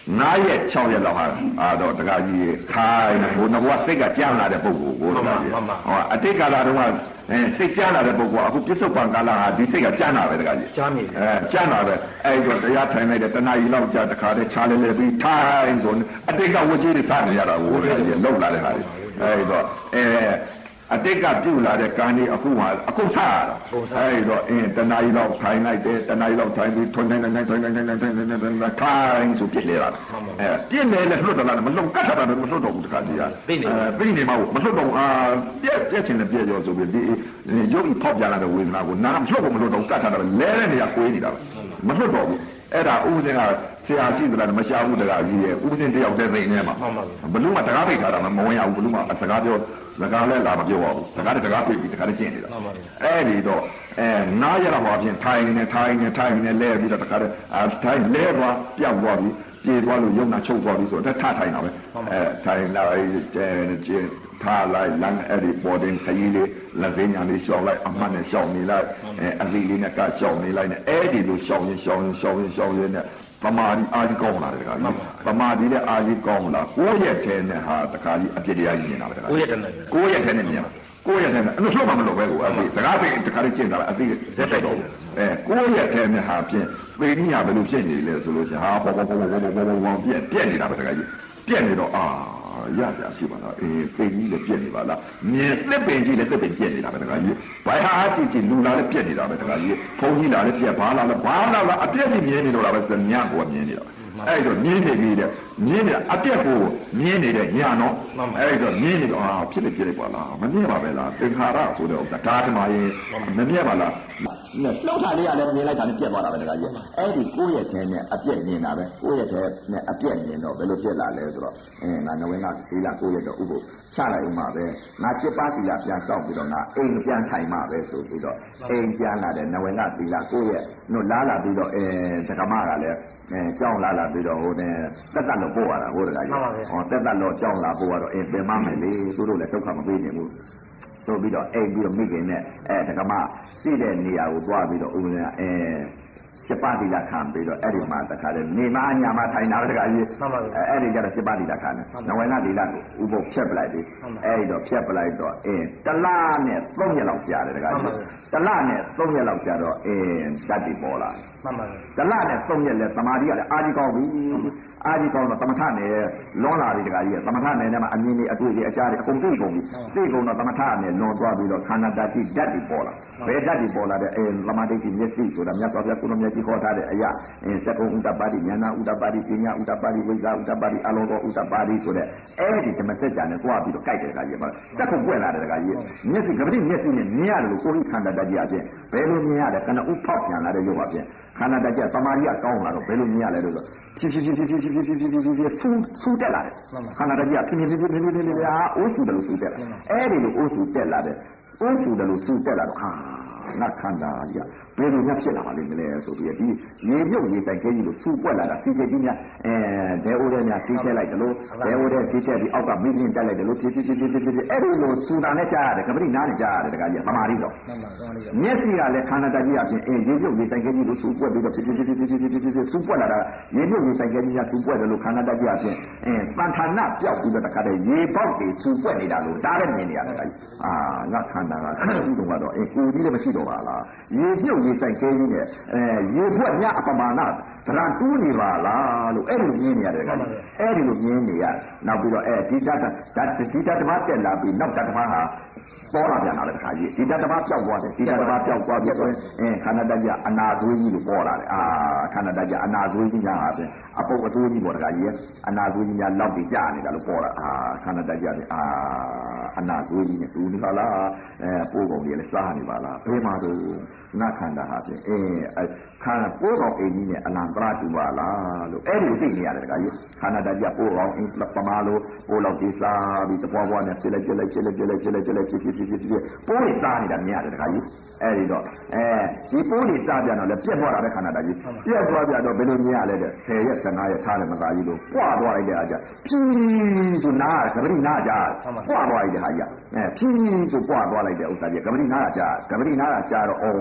9ရက်6ရက်လောက်ဟာအာတော့တခါကြီးခိုင်းဟိုငဘွားစိတ်ကကြမ်းလာတဲ့ပုံကိုကိုတခါကြီးဟောအတိတ်ကာလတုန်းကအဲစိတ်ကြမ်းလာတဲ့ပုံကအခုပြစ္ဆုတ်ပံကာလဟာဒီစိတ်ကကြမ်းလာပဲတခါကြီးကြားမိတယ်အဲကြမ်းလာပဲအဲ့တော့တရားထိုင်လိုက်တဲ့တဏှာကြီးလောက်ကြာတခါတည်းခြားလဲလဲပြီးထိုင်ဆိုအတိတ်ကဝကြီးတွေစနေရတာကိုတခါကြီးလောက်လာတဲ့ဟာကြီးအဲ့တော့အဲ အတိတ်ကပြုတ်လာတဲ့ကံကြီးအခုဟာအခုဆရတာအဲ့တော့အင်းတဏှာကြီးလောက်ထိုင်လိုက်တယ်တဏှာကြီးလောက်ထိုင်ပြီးထွန်းထိုင်ထိုင်ထိုင်ထိုင်ထိုင်ထိုင်ထိုင်ထိုင်ထိုင်ထိုင်ထိုင်ဆိုပြစ်လေတာအဲပြစ်လေလေလွတ်တော့လားမလုံကတ်တာတော့မလွတ်တော့ဘူးတခါကြီးအဲပြိနေမှာမလွတ်တော့အာပြက်ပြက်ချင်တယ်ပြက်ရောဆိုပြီးဒီရုပ်ဤဖောက်ပြလာတဲ့ဝေဒနာကိုနားမလွတ်ဘူးမလွတ်တော့ကတ်တာတော့လဲတဲ့နေရာကိုေးနေတာမလွတ်တော့ဘူးအဲ့ဒါဥပဇင်ကဆရာရှိသလားမရှာဘူးတကားကြီးရဲ့ဥပဇင်တယောက်တည်းသိနေမှာဘလူးမတကားပိတ်ထားတာမဝင်ရဘူးဘလူးမစကားပြော စကားလဲလာမပြောပါဘူးစကားတကားပိတ်ပြီးတကားတည်းကျင့်နေတာအဲ့ဒီတော့အဲနားရတော့ဘာဖြစ်ထိုင်နေထိုင်နေထိုင်နေလဲပြီးတော့တကားတည်းအဲထိုင်လဲသွားပြောက်သွားပြီးပြေသွားလို့ယုံနာချုပ်သွားပြီးဆိုတော့ထထိုင်တာပဲအဲထိုင်လာကျဲကျဲထားလိုက်လမ်းအဲ့ဒီပေါ်တင်ခရီးလေးလက်သိညာလေးရှောင်းလိုက်အမှန်နဲ့ရှောင်းနေလိုက်အဲအလေးလေးနဲ့ကရှောင်းနေလိုက်နဲ့အဲ့ဒီလိုရှောင်းရင်ရှောင်းရင်ရှောင်းရင်ရှောင်းရင်နဲ့ ပမာဒီအာကြီးကောင်းလာတယ်တခါကြီးပမာဒီနဲ့အာကြီးကောင်းလာကိုယ့်ရဲ့ထဲနဲ့ဟာတခါကြီးအပြစ်တရားကြီးမြင်တာပဲတခါကိုယ့်ရဲ့ထဲနဲ့ကိုယ့်ရဲ့ထဲနဲ့မြင်တာကိုယ့်ရဲ့ထဲနဲ့အဲ့လိုလှုပ်မှမလို့ပဲကိုအသိစကားပြင်တခါလေးကျင့်တာလားအသိဇက်တိုက်တော့အဲကိုယ့်ရဲ့ထဲနဲ့ဟာဖြင့်ပေနိယဘယ်လိုဖြစ်နေလဲဆိုလို့ရှိရင်ဟာပေါ်ပေါ်ပေါ်ပေါ်ပေါ်ပေါ်ပေါ်ပြက်ပြက်နေတာပဲတခါကြီးပြက်နေတော့အာ ရကြရှိပါလားအေးပိန်ကြီးလည်းပြက်နေပါလားမြင်သစ်ပင်ကြီးလည်းသစ်ပင်ပြက်နေတာပဲတခါကြီးဘိုင်ဟာအကြည့်ကြည့်လူလာလည်းပြက်နေတာပဲတခါကြီးဖုန်းကြီးလာလည်းပြက်ဘာလာလည်းဘာလာလည်းအပြက်ကြီးမြင်နေလို့လားပဲဆိုညကိုမြင်နေတာအဲ့တော့မြင်းနေပြီတဲ့မြင်းနေအပြက်ကိုမြင်းနေတဲ့ညာနော်အဲ့တော့မြင်းနေတော့အာဖြစ်လေဖြစ်လေပါလားမမြင်ပါပဲလားသင်္ခါရဆိုတဲ့ဥစ္စာဒါထမရင်မမြင်ပါလားနဲ့ လှုပ်တာလေးကလည်းမြင်လိုက်တာနဲ့ပြက်သွားတာပဲတခါကြီးအဲ့ဒီကိုယ့်ရဲ့ထဲနဲ့အပြက်မြင်တာပဲကိုယ့်ရဲ့ထဲနဲ့အပြက်မြင်တော့ဘယ်လိုဖြစ်လာလဲဆိုတော့အင်းငါနဝင်ကသီလကိုယ့်ရဲ့တော့ဥပုချလိုက်ဦးမှာပဲငါ7ပါးသီလပြန်စောင့်ပြီးတော့ငါအိမ်ပြန်ထိုင်မှာပဲဆိုပြီးတော့အိမ်ပြန်လာတဲ့နဝင်ကသီလကိုယ့်ရဲ့တို့လာလာပြီးတော့အဲဒကမကလည်းအဲကြောင်းလာလာပြီးတော့ဟိုနဲ့တက်တက်လို့ပို့ရတာဟိုတကကြီးဟောတက်တက်လို့ကြောင်းလာပို့ရတော့အင်းပင်မမယ်လေသူတို့လည်းဒုက္ခမပေးနိုင်ဘူး ဆိုပြီးတော့အိမ်ပြီးတော့မိခင်နဲ့အဲဒကမရှိတဲ့နေရာကိုသွားပြီးတော့ဥပဒေအဲစပတိလခံပြီးတော့အဲ့ဒီမှာတခါလေနေမအညာမထိုင်တာပဲတခါကြီးအဲ့ဒီကျတော့စပတိလခံတယ်နဝေနတိလကိုဥပုပ်ဖြတ်ပလိုက်ပြီအဲ့ဒီတော့ဖြတ်ပလိုက်တော့အင်းတလားနဲ့၃ရက်လောက်ကြာတယ်တခါကြီးတလားနဲ့၃ရက်လောက်ကြာတော့အင်းတတ်တီပေါ်လာမှန်ပါတလနဲ့သုံးရက်လဲတမာတိကလည်းအာကြီးကောင်းပြီ အာကြီးကောင်းတော့သမထနယ်လွန်လာပြီတခါကြီးသမထနယ်ထဲမှာအမြင်တွေအတွေ့တွေအကြားတွေအကုန်သိကုန်ပြီသိကုန်တော့သမထနယ်လွန်သွားပြီးတော့ခန္ဓာတတိဓာတ်တွေပေါ်လာဘယ်ဓာတ်တွေပေါ်လာတဲ့အဲလမတိတိမျက်စိဆိုတာမြတ်စွာဘုရားကုလမြတ်ကြီးခေါ်ထားတဲ့အရာအဲစကုံဥဒ္ဒပါတိဉာဏဥဒ္ဒပါတိပညာဥဒ္ဒပါတိဝိဇ္ဇာဥဒ္ဒပါတိအလောကောဥဒ္ဒပါတိဆိုတဲ့အဲဒီဓမ္မစကြာနဲ့သွားပြီးတော့ကြိုက်တယ်တခါကြီးမှာစက်ခုပွက်လာတယ်တခါကြီးမျက်စိကပတိမျက်စိနဲ့မြင်ရတယ်လို့ကိုယ်ကြီးခန္ဓာတတိအပြင်ဘယ်လိုမြင်ရလဲကနဥဖောက်ပြန်လာတဲ့ရုပ်အပြင်ခန္ဓာတကြတမာရီကကောင်းလာတော့ဘယ်လိုမြင်ရလဲလို့ဆို ဖြည်းဖြည်းဖြည်းဖြည်းဖြည်းဖြည်းဖြည်းဖြည်းဖြည်းဖြည်းဆူဆူတက်လာတယ်ခန္ဓာတကြဖြည်းဖြည်းဖြည်းဖြည်းဖြည်းဖြည်းဖြည်းဟာအိုးဆူတယ်လို့ဆူတက်လာအဲ့ဒီလိုအိုးဆူတက်လာတယ်အိုးဆူတယ်လို့ဆူတက်လာတော့ဟာ နတ်ခန္ဓာကြီးကဘယ်လိုများဖြစ်လာပါလိမ့်မလဲဆိုပြီးဒီရေမြုပ်ရေတိုင်ခဲကြီးလို့စူပွက်လာတာစီချေကြီးများအဲဒဲအိုတဲ့များစီချဲလိုက်တယ်လို့ဒဲအိုတဲ့စီချဲပြီးအောက်ကမိလင်းတက်လိုက်တယ်လို့ဖြည်းဖြည်းဖြည်းဖြည်းဖြည်းဖြည်းအဲ့ဒီလိုစူတာနဲ့ကြားရတယ်ကပတိနားနဲ့ကြားရတယ်တခါကြီးကမမာရီတော့မျက်စိကလည်းခန္ဓာတကြီးအပြင်အဲရေမြုပ်ရေတိုင်ခဲကြီးလို့စူပွက်ပြီးတော့ဖြည်းဖြည်းဖြည်းဖြည်းဖြည်းဖြည်းဖြည်းစူပွက်လာတာရေမြုပ်ရေတိုင်ခဲကြီးကစူပွက်တယ်လို့ခန္ဓာတကြီးအပြင်အဲပန်ဌာဏပျောက်ပြီးတော့တခါတည်းရေပေါက်တွေစူပွက်နေတာလို့ဒါလည်းမြင်နေရတယ်တခါကြီးအာငါခန္ဓာကခဏပြီးတော့ကတော့အဲကိုကြီးလည်းမရှိတော့ပါလားရေပြုတ်ရေဆိုင်ကကြီးနဲ့အဲရေပွက်ညအပမာဏဗရန်တူးနေပါလားလို့အဲ့လိုမြင်နေရတယ်ကြီးအဲ့ဒီလိုမြင်နေရနောက်ပြီးတော့အဲဒီတတ်ဓာတ်ဒီတတ်တစ်ပါးတက်လာပြီးနောက်တတ်တစ်ပါးဟာ ပေါ်လာပြန်လာတဲ့ခါကြီးဒီတတဘာပြောက်သွားတယ်ဒီတတဘာပြောက်သွားပြီဆိုရင်အင်းခန္ဓာတကြအနာသွေးကြီးလို့ပေါ်လာတယ်အာခန္ဓာတကြအနာသွေးကြီးညာဟာပြန်အပုပ်အသွေးကြီးပေါ်တခါကြီးအနာသွေးကြီးညာလောက်ပြီးကြာနေတာလို့ပေါ်လာအာခန္ဓာတကြပြန်အာအနာသွေးကြီးနဲ့တူနေပါလားအဲပိုးကောင်ကြီးလည်းစားနေပါလားဘယ်မှာတော့ငါခန္ဓာဟာပြန်အင်းခန္ဓာပိုးကောင်အိမ်ကြီးနဲ့အလံပရတူပါလားလို့အဲ့ဒီသိနေရတယ်တခါကြီး ခန္ဓာတကြပိုးကောင်အိမ်ပမာလို့ပိုးလောက်ကြီးစားပြီးတပွားပွားနဲ့ဖြစ်လိုက်ဖြစ်လိုက်ဖြစ်လိုက်ဖြစ်လိုက်ဖြစ်လိုက်ဖြစ်လိုက်ဖြစ်ဖြစ်ဖြစ်ဖြစ်ဖြစ်ပိုးတွေစားနေတာမြင်ရတယ်တခါကြီးအဲ့ဒီတော့အဲဒီပိုးတွေစပြန်တော့လေပြက်သွားတာပဲခန္ဓာတကြီးပြက်သွားပြန်တော့ဘယ်လိုမြင်ရလဲတဲ့10ရက်15ရက်ထားတယ်မသားကြီးလို့ပွားသွားလိုက်တဲ့အားကြဖြီးဆိုနာကပတိနာကြပွားသွားလိုက်တဲ့ဟာကြီး အဲဖြီးဆိုပွားသွားလိုက်တဲ့ဥစ္စာကြီးကပတိနာကြကပတိနာကြတော့အော်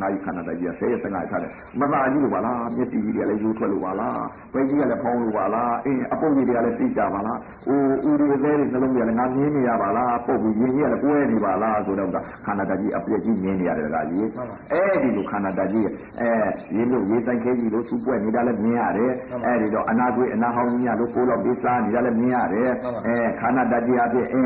နာကြီးခန္ဓာတကြီးက10ရက်15ရက်ထားတယ်မသားကြီးလို့ပါလားမျက်စိကြီးတွေကလည်းယူထွက်လို့ပါလားပဲကြီးကလည်းဖောင်းလို့ပါလားအင်းအပုပ်ကြီးတွေကလည်းသိကြပါလားဟိုဦးတွေသေးတွေနှလုံးတွေကလည်းငါမြင်နေရပါလားပုပ်ပြီးရင်းကြီးကလည်းကွဲနေပါလားဆိုတော့ခန္ဓာတကြီးအပြည့်ကြီးမြင်နေရတယ်တကားကြီးအဲ့ဒီလိုခန္ဓာတကြီးအဲရေးလို့ရေးဆိုင်ခဲကြီးလို့စူပွက်နေတာလည်းမြင်ရတယ်အဲ့ဒီတော့အနာသွေးအနာဟောင်းကြီးလို့ကိုယ်တော့ပေးစားနေတာလည်းမြင်ရတယ်အဲခန္ဓာတကြီးအပြည့်အဲ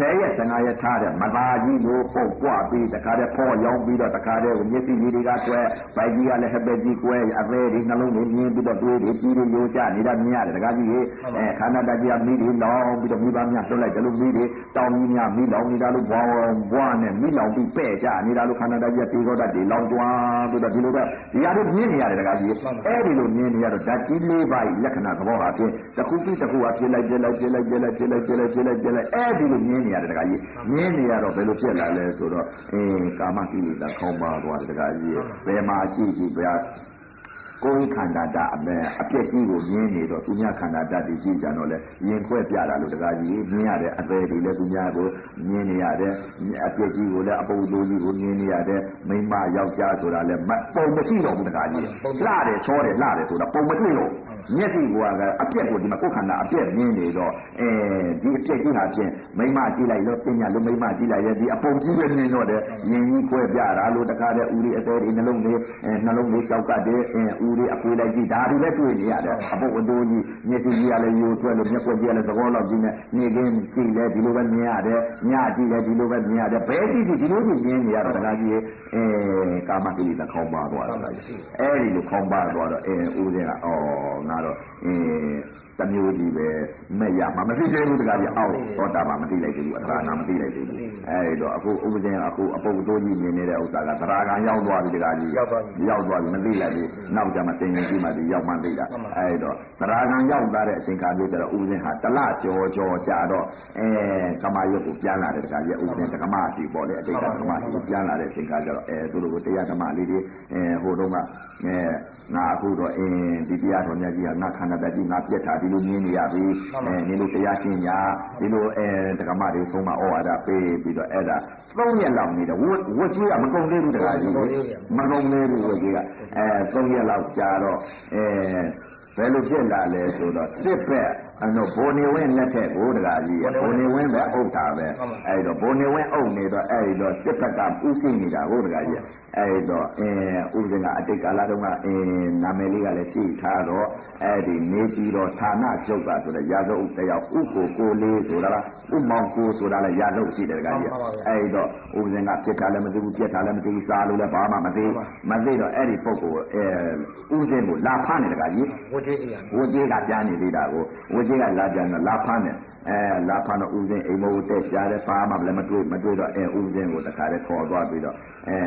10ရက်15ရက်ထားတဲ့မသာကြီးလို့ပုတ်ပွားပြီးတခါတည်းဖောရောင်းပြီးတော့တခါတည်းမျက်စိကြီးတွေကကျွဲဗိုက်ကြီးကလည်းဟက်ပဲကြီးကွဲအသေးတွေနှလုံးတွေမြင်ပြီးတော့တွေးတွေပြီးတွေရိုးကြနေတာမြင်ရတယ်တခါကြီးအဲခန္ဓာတကြီးကမိတွေလောင်းပြီးတော့မိဘများလွတ်လိုက်တယ်လို့မိတွေတောင်းကြီးများမိလောင်နေတာလို့ဘွားဘွားနဲ့မိလောင်ပြီးပဲ့ကြနေတာလို့ခန္ဓာတကြီးကတေကောတတ်တွေလောင်တွားပြီးတော့ဒီလိုပဲဒီဟာတွေမြင်နေရတယ်တခါကြီးအဲ့ဒီလိုမြင်နေရတော့ဓာတ်ကြီးလေးပါးလက္ခဏာသဘောအဖြစ်တစ်ခုပြီးတစ်ခုအဖြစ်လိုက်ပြလိုက်ပြလိုက်ပြလိုက်ပြလိုက်ပြလိုက်ပြလိုက်ပြလိုက်အဲ့ဒီလိုမြင်နေရတယ်တခါကြီးမြင်နေရတော့ဘယ်လိုဖြစ်လာလဲဆိုတော့အင်းကာမကိလေသာခေါင်းပါသွားတယ်တခါကြီးဘယ်မှာကြည့်ကြည့်ဗျာကိုယ်ခန္ဓာတအပဲအပြက်ကြီးကိုမြင်နေတော့သူများခန္ဓာတတွေကြည့်ကြတော့လေရင်ခွဲပြတာလို့တကားကြီးမြင်ရတဲ့အသေးတွေလည်းသူများကိုမြင်နေရတဲ့အပြက်ကြီးကိုလည်းအပုပ်လိုကြီးကိုမြင်နေရတဲ့မိမယောက်ျားဆိုတာလည်းပုံမရှိတော့ဘူးတကားကြီးလှတယ်ချောတယ်လှတယ်ဆိုတာပုံမတွေ့တော့ မျက်စိကအပြက်ကိုဒီမှာကိုယ်ခန္ဓာအပြက်မြင်နေတော့အဲဒီအပြက်ကြီးဟာဖြင့်မိမကြည့်လိုက်လို့ပညာလို့မိမကြည့်လိုက်ရဲ့ဒီအပုံကြီးပဲမြင်တော့တယ်ရင်ကြီးခွဲပြတာလို့တကားတဲ့ဦးရီအသေးတွေနှလုံးလေးနှလုံးလေးကြောက်ကတည်းအဦးရီအကွေးလိုက်ကြည့်ဒါတွေပဲတွေ့နေရတယ်အပုပ်အတိုးကြီးမျက်စိကြီးကလည်းယိုထွက်လို့မျက်ွက်ကြီးကလည်းသဘောလောက်ကြီးနဲ့နေကင်းကြည့်လဲဒီလိုပဲမြင်ရတယ်ညကြည့်လဲဒီလိုပဲမြင်ရတယ်ဘယ်ကြည့်ကြည့်ဒီလိုကြည့်မြင်နေရတော့တကားကြီးအဲကာမကိလေသာခေါင်းပါသွားတာအဲဒီလိုခေါင်းပါသွားတော့အဲဦးစင်းကအော်ငါတော့အင်းတမျိုးကြီးပဲမဲ့ရမှာမသိသေးဘူးတကားကြီးအောက်သောတာပန်မသိလိုက်သေးဘူးအထာနာမသိလိုက်သေးဘူးအဲဒီတော့အခုဥပဇင်အခုအပုပ်တိုးကြီးမြင်နေတဲ့ဥစ္စာကသရာကံရောက်သွားပြီတကားကြီးရောက်သွားပြီမသိလိုက်ဘူးနောက်ကျမှစိန်ရင်ကြီးမှဒီရောက်မှသိတာအဲဒီတော့သရာကံရောက်သွားတဲ့အချိန်ခါမျိုးကျတော့ဥပဇင်ဟာတလကြောကြောကြာတော့အဲကမာရွတ်ကိုပြန်လာတယ်တကားကြီးဥပဇင်တက္ကမရှိပေါ့လေအတိတ်ကတက္ကမရှိကိုပြန်လာတဲ့အချိန်ခါကျတော့အဲသူတို့ကိုတရားဓမ္မလေးတွေအဲဟိုတုန်းကအဲ ငါအခုတော့အင်းဒီတရားတော်မြတ်ကြီးကငါခန္ဓာတကြီးငါပြက်တာဒီလိုမြင်နေရပြီအဲဒီလိုတရားရှင်းညာဒီလိုအဲတက္ကမတွေဆုံးမဩဝါဒပေးပြီးတော့အဲ့ဒါသုံးရက်လောက်နေတယ်ဝဝကြီးကမကုန်သေးဘူးတခါကြီးမကုန်သေးဘူးဝကြီးကအဲသုံးရက်လောက်ကြာတော့အဲဘယ်လိုဖြစ်လာလဲဆိုတော့စစ်ဘက် အဲ့တော့ဘိုနေဝင်းလက်ထက်ကိုတကားကြီးဘိုနေဝင်းပဲအုပ်တာပဲအဲ့တော့ဘိုနေဝင်းအုပ်နေတော့အဲ့တော့စစ်ဘက်ကဥသိနေတာဟုတ်တကားကြီးအဲ့တော့အင်းဥစဉ်ကအတိတ်ကာလတုန်းကအင်းနာမည်လေးကလည်းရှိထားတော့အဲ့ဒီနေပြီးတော့ဌာနကျုပ်ကဆိုတဲ့ရာဇုပ်တယောက်ဥကိုကိုလေးဆိုတာလား ဥမောင်ကိုဆိုတာလည်းရာဇုပ်ရှိတယ်တကားကြီးအဲ့တော့ဥစဉ်ကပြစ်တာလည်းမသိဘူးပြက်တာလည်းမသိဘူးစားလို့လည်းဘာမှမသိမသိတော့အဲ့ဒီပုဂ္ဂိုလ်အဲဥစဉ်ကိုလာဖမ်းနေတကားကြီးဝတ်ကြီးစီရဝတ်ကြီးကကြားနေသေးတာကိုဝတ်ကြီးကလာပြန်တော့လာဖမ်းတယ်အဲလာဖမ်းတော့ဦးစင်းအိမ်မိုးတက်ရှားတယ်ဘာမှလည်းမတွေ့မတွေ့တော့အဲဦးစင်းကိုတခါတည်းခေါ်သွားပြီးတော့အဲ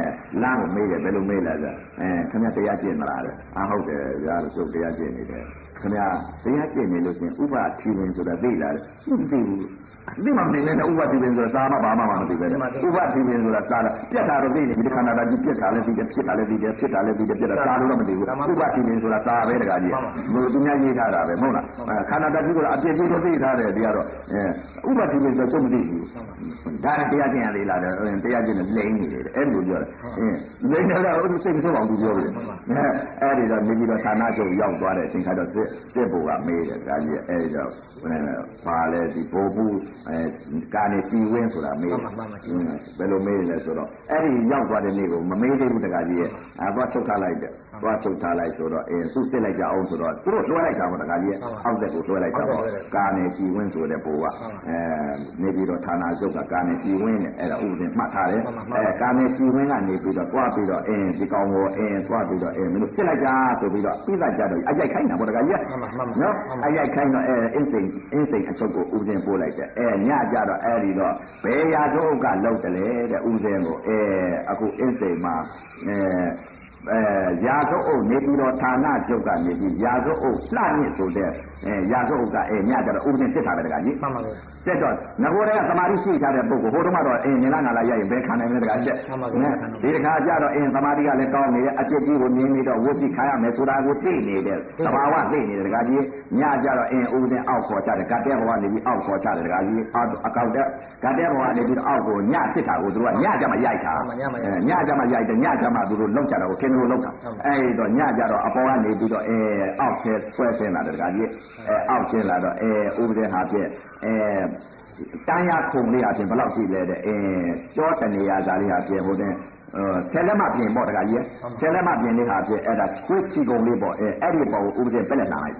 လမ်းကိုမေးတယ်ဘယ်လိုမေးလဲဆိုအဲခင်ဗျတရားကျင့်မလားတဲ့အာဟုတ်တယ်ဗျာလို့ကျုပ်တရားကျင့်နေတယ်ခင်ဗျတရားကျင့်နေလို့ရှင်ဥပထီဝင်ဆိုတာသိလားမသိဘူး ဒီမှာနေနေဥပတိပင်ဆိုတာသာမဘာမှမသိပဲဥပတိပင်ဆိုတာသာပြက်တာတော့သိနေဒီခန္ဓာတာကြီးပြက်တာလည်းသိတယ်ဖြစ်တာလည်းသိတယ်ဖြစ်တာလည်းသိတယ်ပြက်တာသာလို့တော့မသိဘူးဥပတိပင်ဆိုတာသာပဲတကားကြီးဘယ်သူများရေးထားတာပဲမဟုတ်လားခန္ဓာတာကြီးကအပြည့်ကြီးတော့သိထားတယ်ဒီကတော့အဲဥပတိပင်ဆိုတော့မသိဘူးဒါနဲ့တရားကျင့်ရသေးလားတရားကျင့်တယ်လိမ့်နေတယ်အဲ့လိုပြောတယ်အင်းလိမ့်တယ်တော့စိတ်မဆိုးအောင်သူပြောတယ်အဲအဲ့ဒီတော့နေပြီးတော့ဌာနချုပ်ရောက်သွားတဲ့အချိန်ခါတော့စစ်စစ်ဘုရားမေးတယ်ဒါကြီးအဲ့ဒီတော့ ပါလဲဒီဘိုးဘူးအဲကာနေကြည်ဝင်းဆိုတာမေးတယ်ဘယ်လိုမေးလဲဆိုတော့အဲ့ဒီရောက်သွားတဲ့နေ့ကိုမမေးသေးဘူးတကာကြီးရဲ့အဲသွားချုပ်ထားလိုက်တယ် သွားချုပ်ထားလိုက်ဆိုတော့အဲသူ့စစ်လိုက်ကြအောင်ဆိုတော့သူတို့လွှဲလိုက်တာပေါ့တကာကြီးရဲ့အောက်သက်ကိုလွှဲလိုက်တာပေါ့ကာနေကြည်ဝင်းဆိုတဲ့ဘိုးကအဲနေပြီးတော့ဌာနချုပ်ကကာနေကြည်ဝင်းနဲ့အဲ့ဒါဥပဒေမှတ်ထားတယ်အဲကာနေကြည်ဝင်းကနေပြီးတော့သွားပြီးတော့အင်းဒီကောင်ကိုအင်းသွားပြီးတော့အင်းမင်းတို့စစ်လိုက်ကြဆိုပြီးတော့ပြီးသားကြတော့အကြိုက်ခိုင်းတာပေါ့တကာကြီးရဲ့နော်အကြိုက်ခိုင်းတော့အဲအင်းစိန်အင်းစိန်အချုပ်ကိုဥစဉ်ပို့လိုက်တယ်အဲညကြတော့အဲဒီတော့ဘယ်ရာဇုတ်ကလောက်တယ်လေတဲ့ဥစဉ်ကိုအဲအခုအင်းစိန်မှာအဲ အဲရာဇုတ်အုပ်နေပြီးတော့ဌာနချုပ်ကနေပြီးရာဇုတ်အုပ်လှညစ်ဆိုတဲ့အဲရာဇုတ်အုပ်ကအဲညကြတော့ဥပဒေစစ်ထားတယ်တကကြီးမှန်ပါဗျာ ဆက်တော့ငကိုယ်တည်းကသမာဓိရှိထားတဲ့ပုဂ္ဂိုလ်ဟိုတုန်းကတော့အင်းနေလာငါလာရရင်ဘယ်ခံနိုင်မလဲတခါချက်ဒီတခါကျတော့အင်းသမာဓိကလည်းကောင်းနေရဲ့အကျစ်ကြီးကိုမြင်ပြီးတော့ဝှစီခံရမယ်ဆိုတာကိုသိနေတဲ့သဘာဝသိနေတယ်တခါကြီးညကျတော့အင်းဥစဉ်အောက်ခေါ်ချတယ်ကတဲ့ဘဝနေပြီးအောက်ခေါ်ချတယ်တခါကြီးအကောက်တဲ့ကတဲ့ဘဝနေပြီးတော့အောက်ကိုညစစ်တာကိုသူတို့ကညကျမှရိုက်တာညကျမှရိုက်တယ်ညကျမှသူတို့လောက်ကြတာကိုခင်းလို့လောက်တာအဲ့တော့ညကျတော့အပေါ်ကနေပြီးတော့အဲအောက်ဆဲဆွဲဆင်းလာတယ်တခါကြီးအဲအောက်ဆင်းလာတော့အဲဥပဒေဟာဖြင့် အဲတန်းရခုံလေးအပြင်ဘယ်လောက်ရှိလဲတဲ့အဲကြောတနေရသားလေးဟာပြင်ဟိုတဲ့ဆယ်လက်မပြင်ပေါ့တခါကြီးဆယ်လက်မပြင်လေးဟာပြင်အဲ့ဒါခွေးချီကုံလေးပေါ့အဲအဲ့ဒီပေါ့ဥပဒေပက်လက်လှန်လိုက်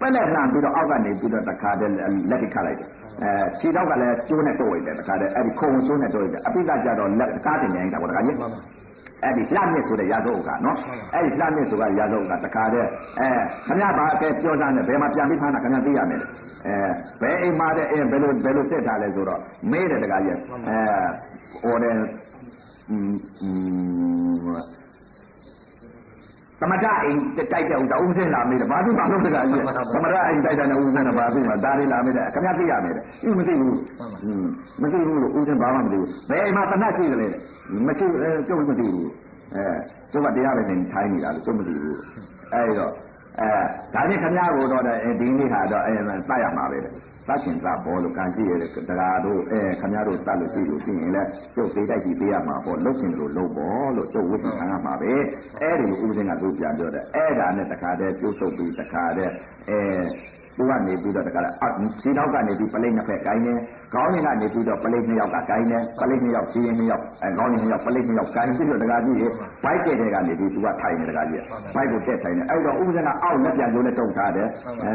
ပက်လက်လှန်ပြီးတော့အောက်ကနေပြီးတော့တခါတည်းလက်ထိခတ်လိုက်တယ်အဲခြေတော့ကလည်းကျိုးနဲ့တော့ရတယ်တခါတည်းအဲ့ဒီခုံကျိုးနဲ့တော့ရတယ်အပိကကြတော့လက်ကားတင်နေတာပေါ့တခါကြီး အဲ့ဒီလှမြင့်ဆိုတဲ့ရာဇုတ်ကနော်အဲ့ဒီလှမြင့်ဆိုကရာဇုတ်ကတခါတည်းအဲခမရဘာအကဲပြောစားနေဘယ်မှာပြန်ပြီးဖမ်းတာခမရသိရမယ်အဲဘယ်အိမ်မှာတဲ့အဲဘယ်လိုဘယ်လိုစစ်ထားလဲဆိုတော့မေးတယ်တခါကြီးအဲဟိုတဲ့อืมอืมသမထအိမ်တိုက်တဲ့ဥစ္စာဥပဒေလာမေးတယ်ဘာသူမှမလုပ်တကကြီးသမထအိမ်တိုက်တဲ့ဥစ္စာနဲ့ဘာသူမှဒါလေးလာမေးတယ်ခင်ဗျားသိရမယ်တဲ့ဒီမသိဘူးอืมမသိဘူးလို့ဥစဉ်ဘာမှမသိဘူးဘယ်အိမ်မှာသမထရှိတယ်လေ မရှိကျုပ်မသိဘူးအဲကျုပ်ကတရားပဲနေထိုင်းနေတာလို့ကျုပ်မသိဘူးအဲတော့အဲဒါနဲ့ခင်ဗျားကိုတော့ဒီနေ့ဟာတော့အဲတတ်ရမှာပဲတဲ့တတ်ချင်သားပေါ်လို့ကံရှိရတဲ့တရားတို့အဲခင်ဗျားတို့တတ်လို့ရှိလို့ရှိရင်လည်းကျုပ်သေးတိုက်ရှိပေးရမှာပေါ့လှုပ်ချင်လို့လှုပ်ပေါ်လို့ကျုပ်ဝိသခံရမှာပဲအဲ့ဒီဥပဒေကသူပြန်ပြောတယ်အဲ့ဒါနဲ့တခါတည်းကျုပ်ဆုပ်ပြီးတခါတည်းအဲသူကနေပြီးတော့တခါအခြေထောက်ကနေပြီးပလိတ်နှစ်ဖက်ကိုင်းနေခေါင်းရင်းကနေပြီးတော့ပလိတ်နှစ်ယောက်ကကိုင်းနေပလိတ်နှစ်ယောက်ခြေရင်းနှစ်ယောက်အဲခေါင်းရင်းနှစ်ယောက်ပလိတ်နှစ်ယောက်ကိုင်းပြီးတော့တခါကြီးဘိုက်တဲ့တဲ့ကနေပြီးသူကထိုင်နေတခါကြီးဘိုက်ကိုတက်ထိုင်နေအဲ့တော့ဥပဒေကအောက်လက်ပြန်ကျိုးနဲ့တုံထားတယ်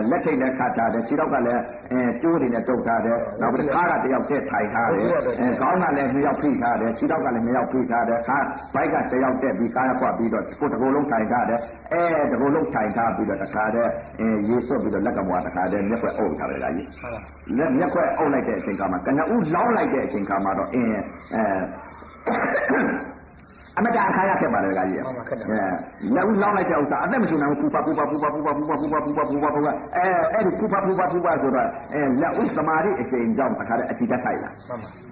လက်ထိတ်လည်းခတ်ထားတယ်ခြေထောက်ကလည်းအဲကျိုးတွေနဲ့တုံထားတယ်နောက်ပြီးခါကတယောက်တက်ထိုင်ထားတယ်အဲခေါင်းကလည်းနှစ်ယောက်ဖိထားတယ်ခြေထောက်ကလည်းနှစ်ယောက်ဖိထားတယ်ခါဘိုက်ကတယောက်တက်ပြီးကားကွက်ပြီးတော့ကိုယ်တကူလုံးထိုင်ထားတယ်အဲတကူလုံးထိုင်ထားပြီးတော့တခါတည်းအဲရေစွတ်ပြီးတော့လက်ကမွားတခါတည်းမျက်ွက်အုပ်ထားတယ်ကကြီး လက်မျက်ွက်အုပ်လိုက်တဲ့အချိန်ကမှကနဦးလောင်းလိုက်တဲ့အချိန်ကမှတော့အင်းအဲ အမတအခါရခဲ့ပါလေကကြီးအဲလက်ဦးလောင်းလိုက်တဲ့ဥစ္စာအသက်မရှင်နိုင်ဘူးပူပါပူပါပူပါပူပါပူပါပူပါပူပါပူပါပူပါအဲအဲ့ဒီပူပါပူပါပူပါဆိုတော့အဲလက်ဦးသမာဓိအချိန်ကြောင့်အခါတည်းအချီတက်ဆိုင်လာ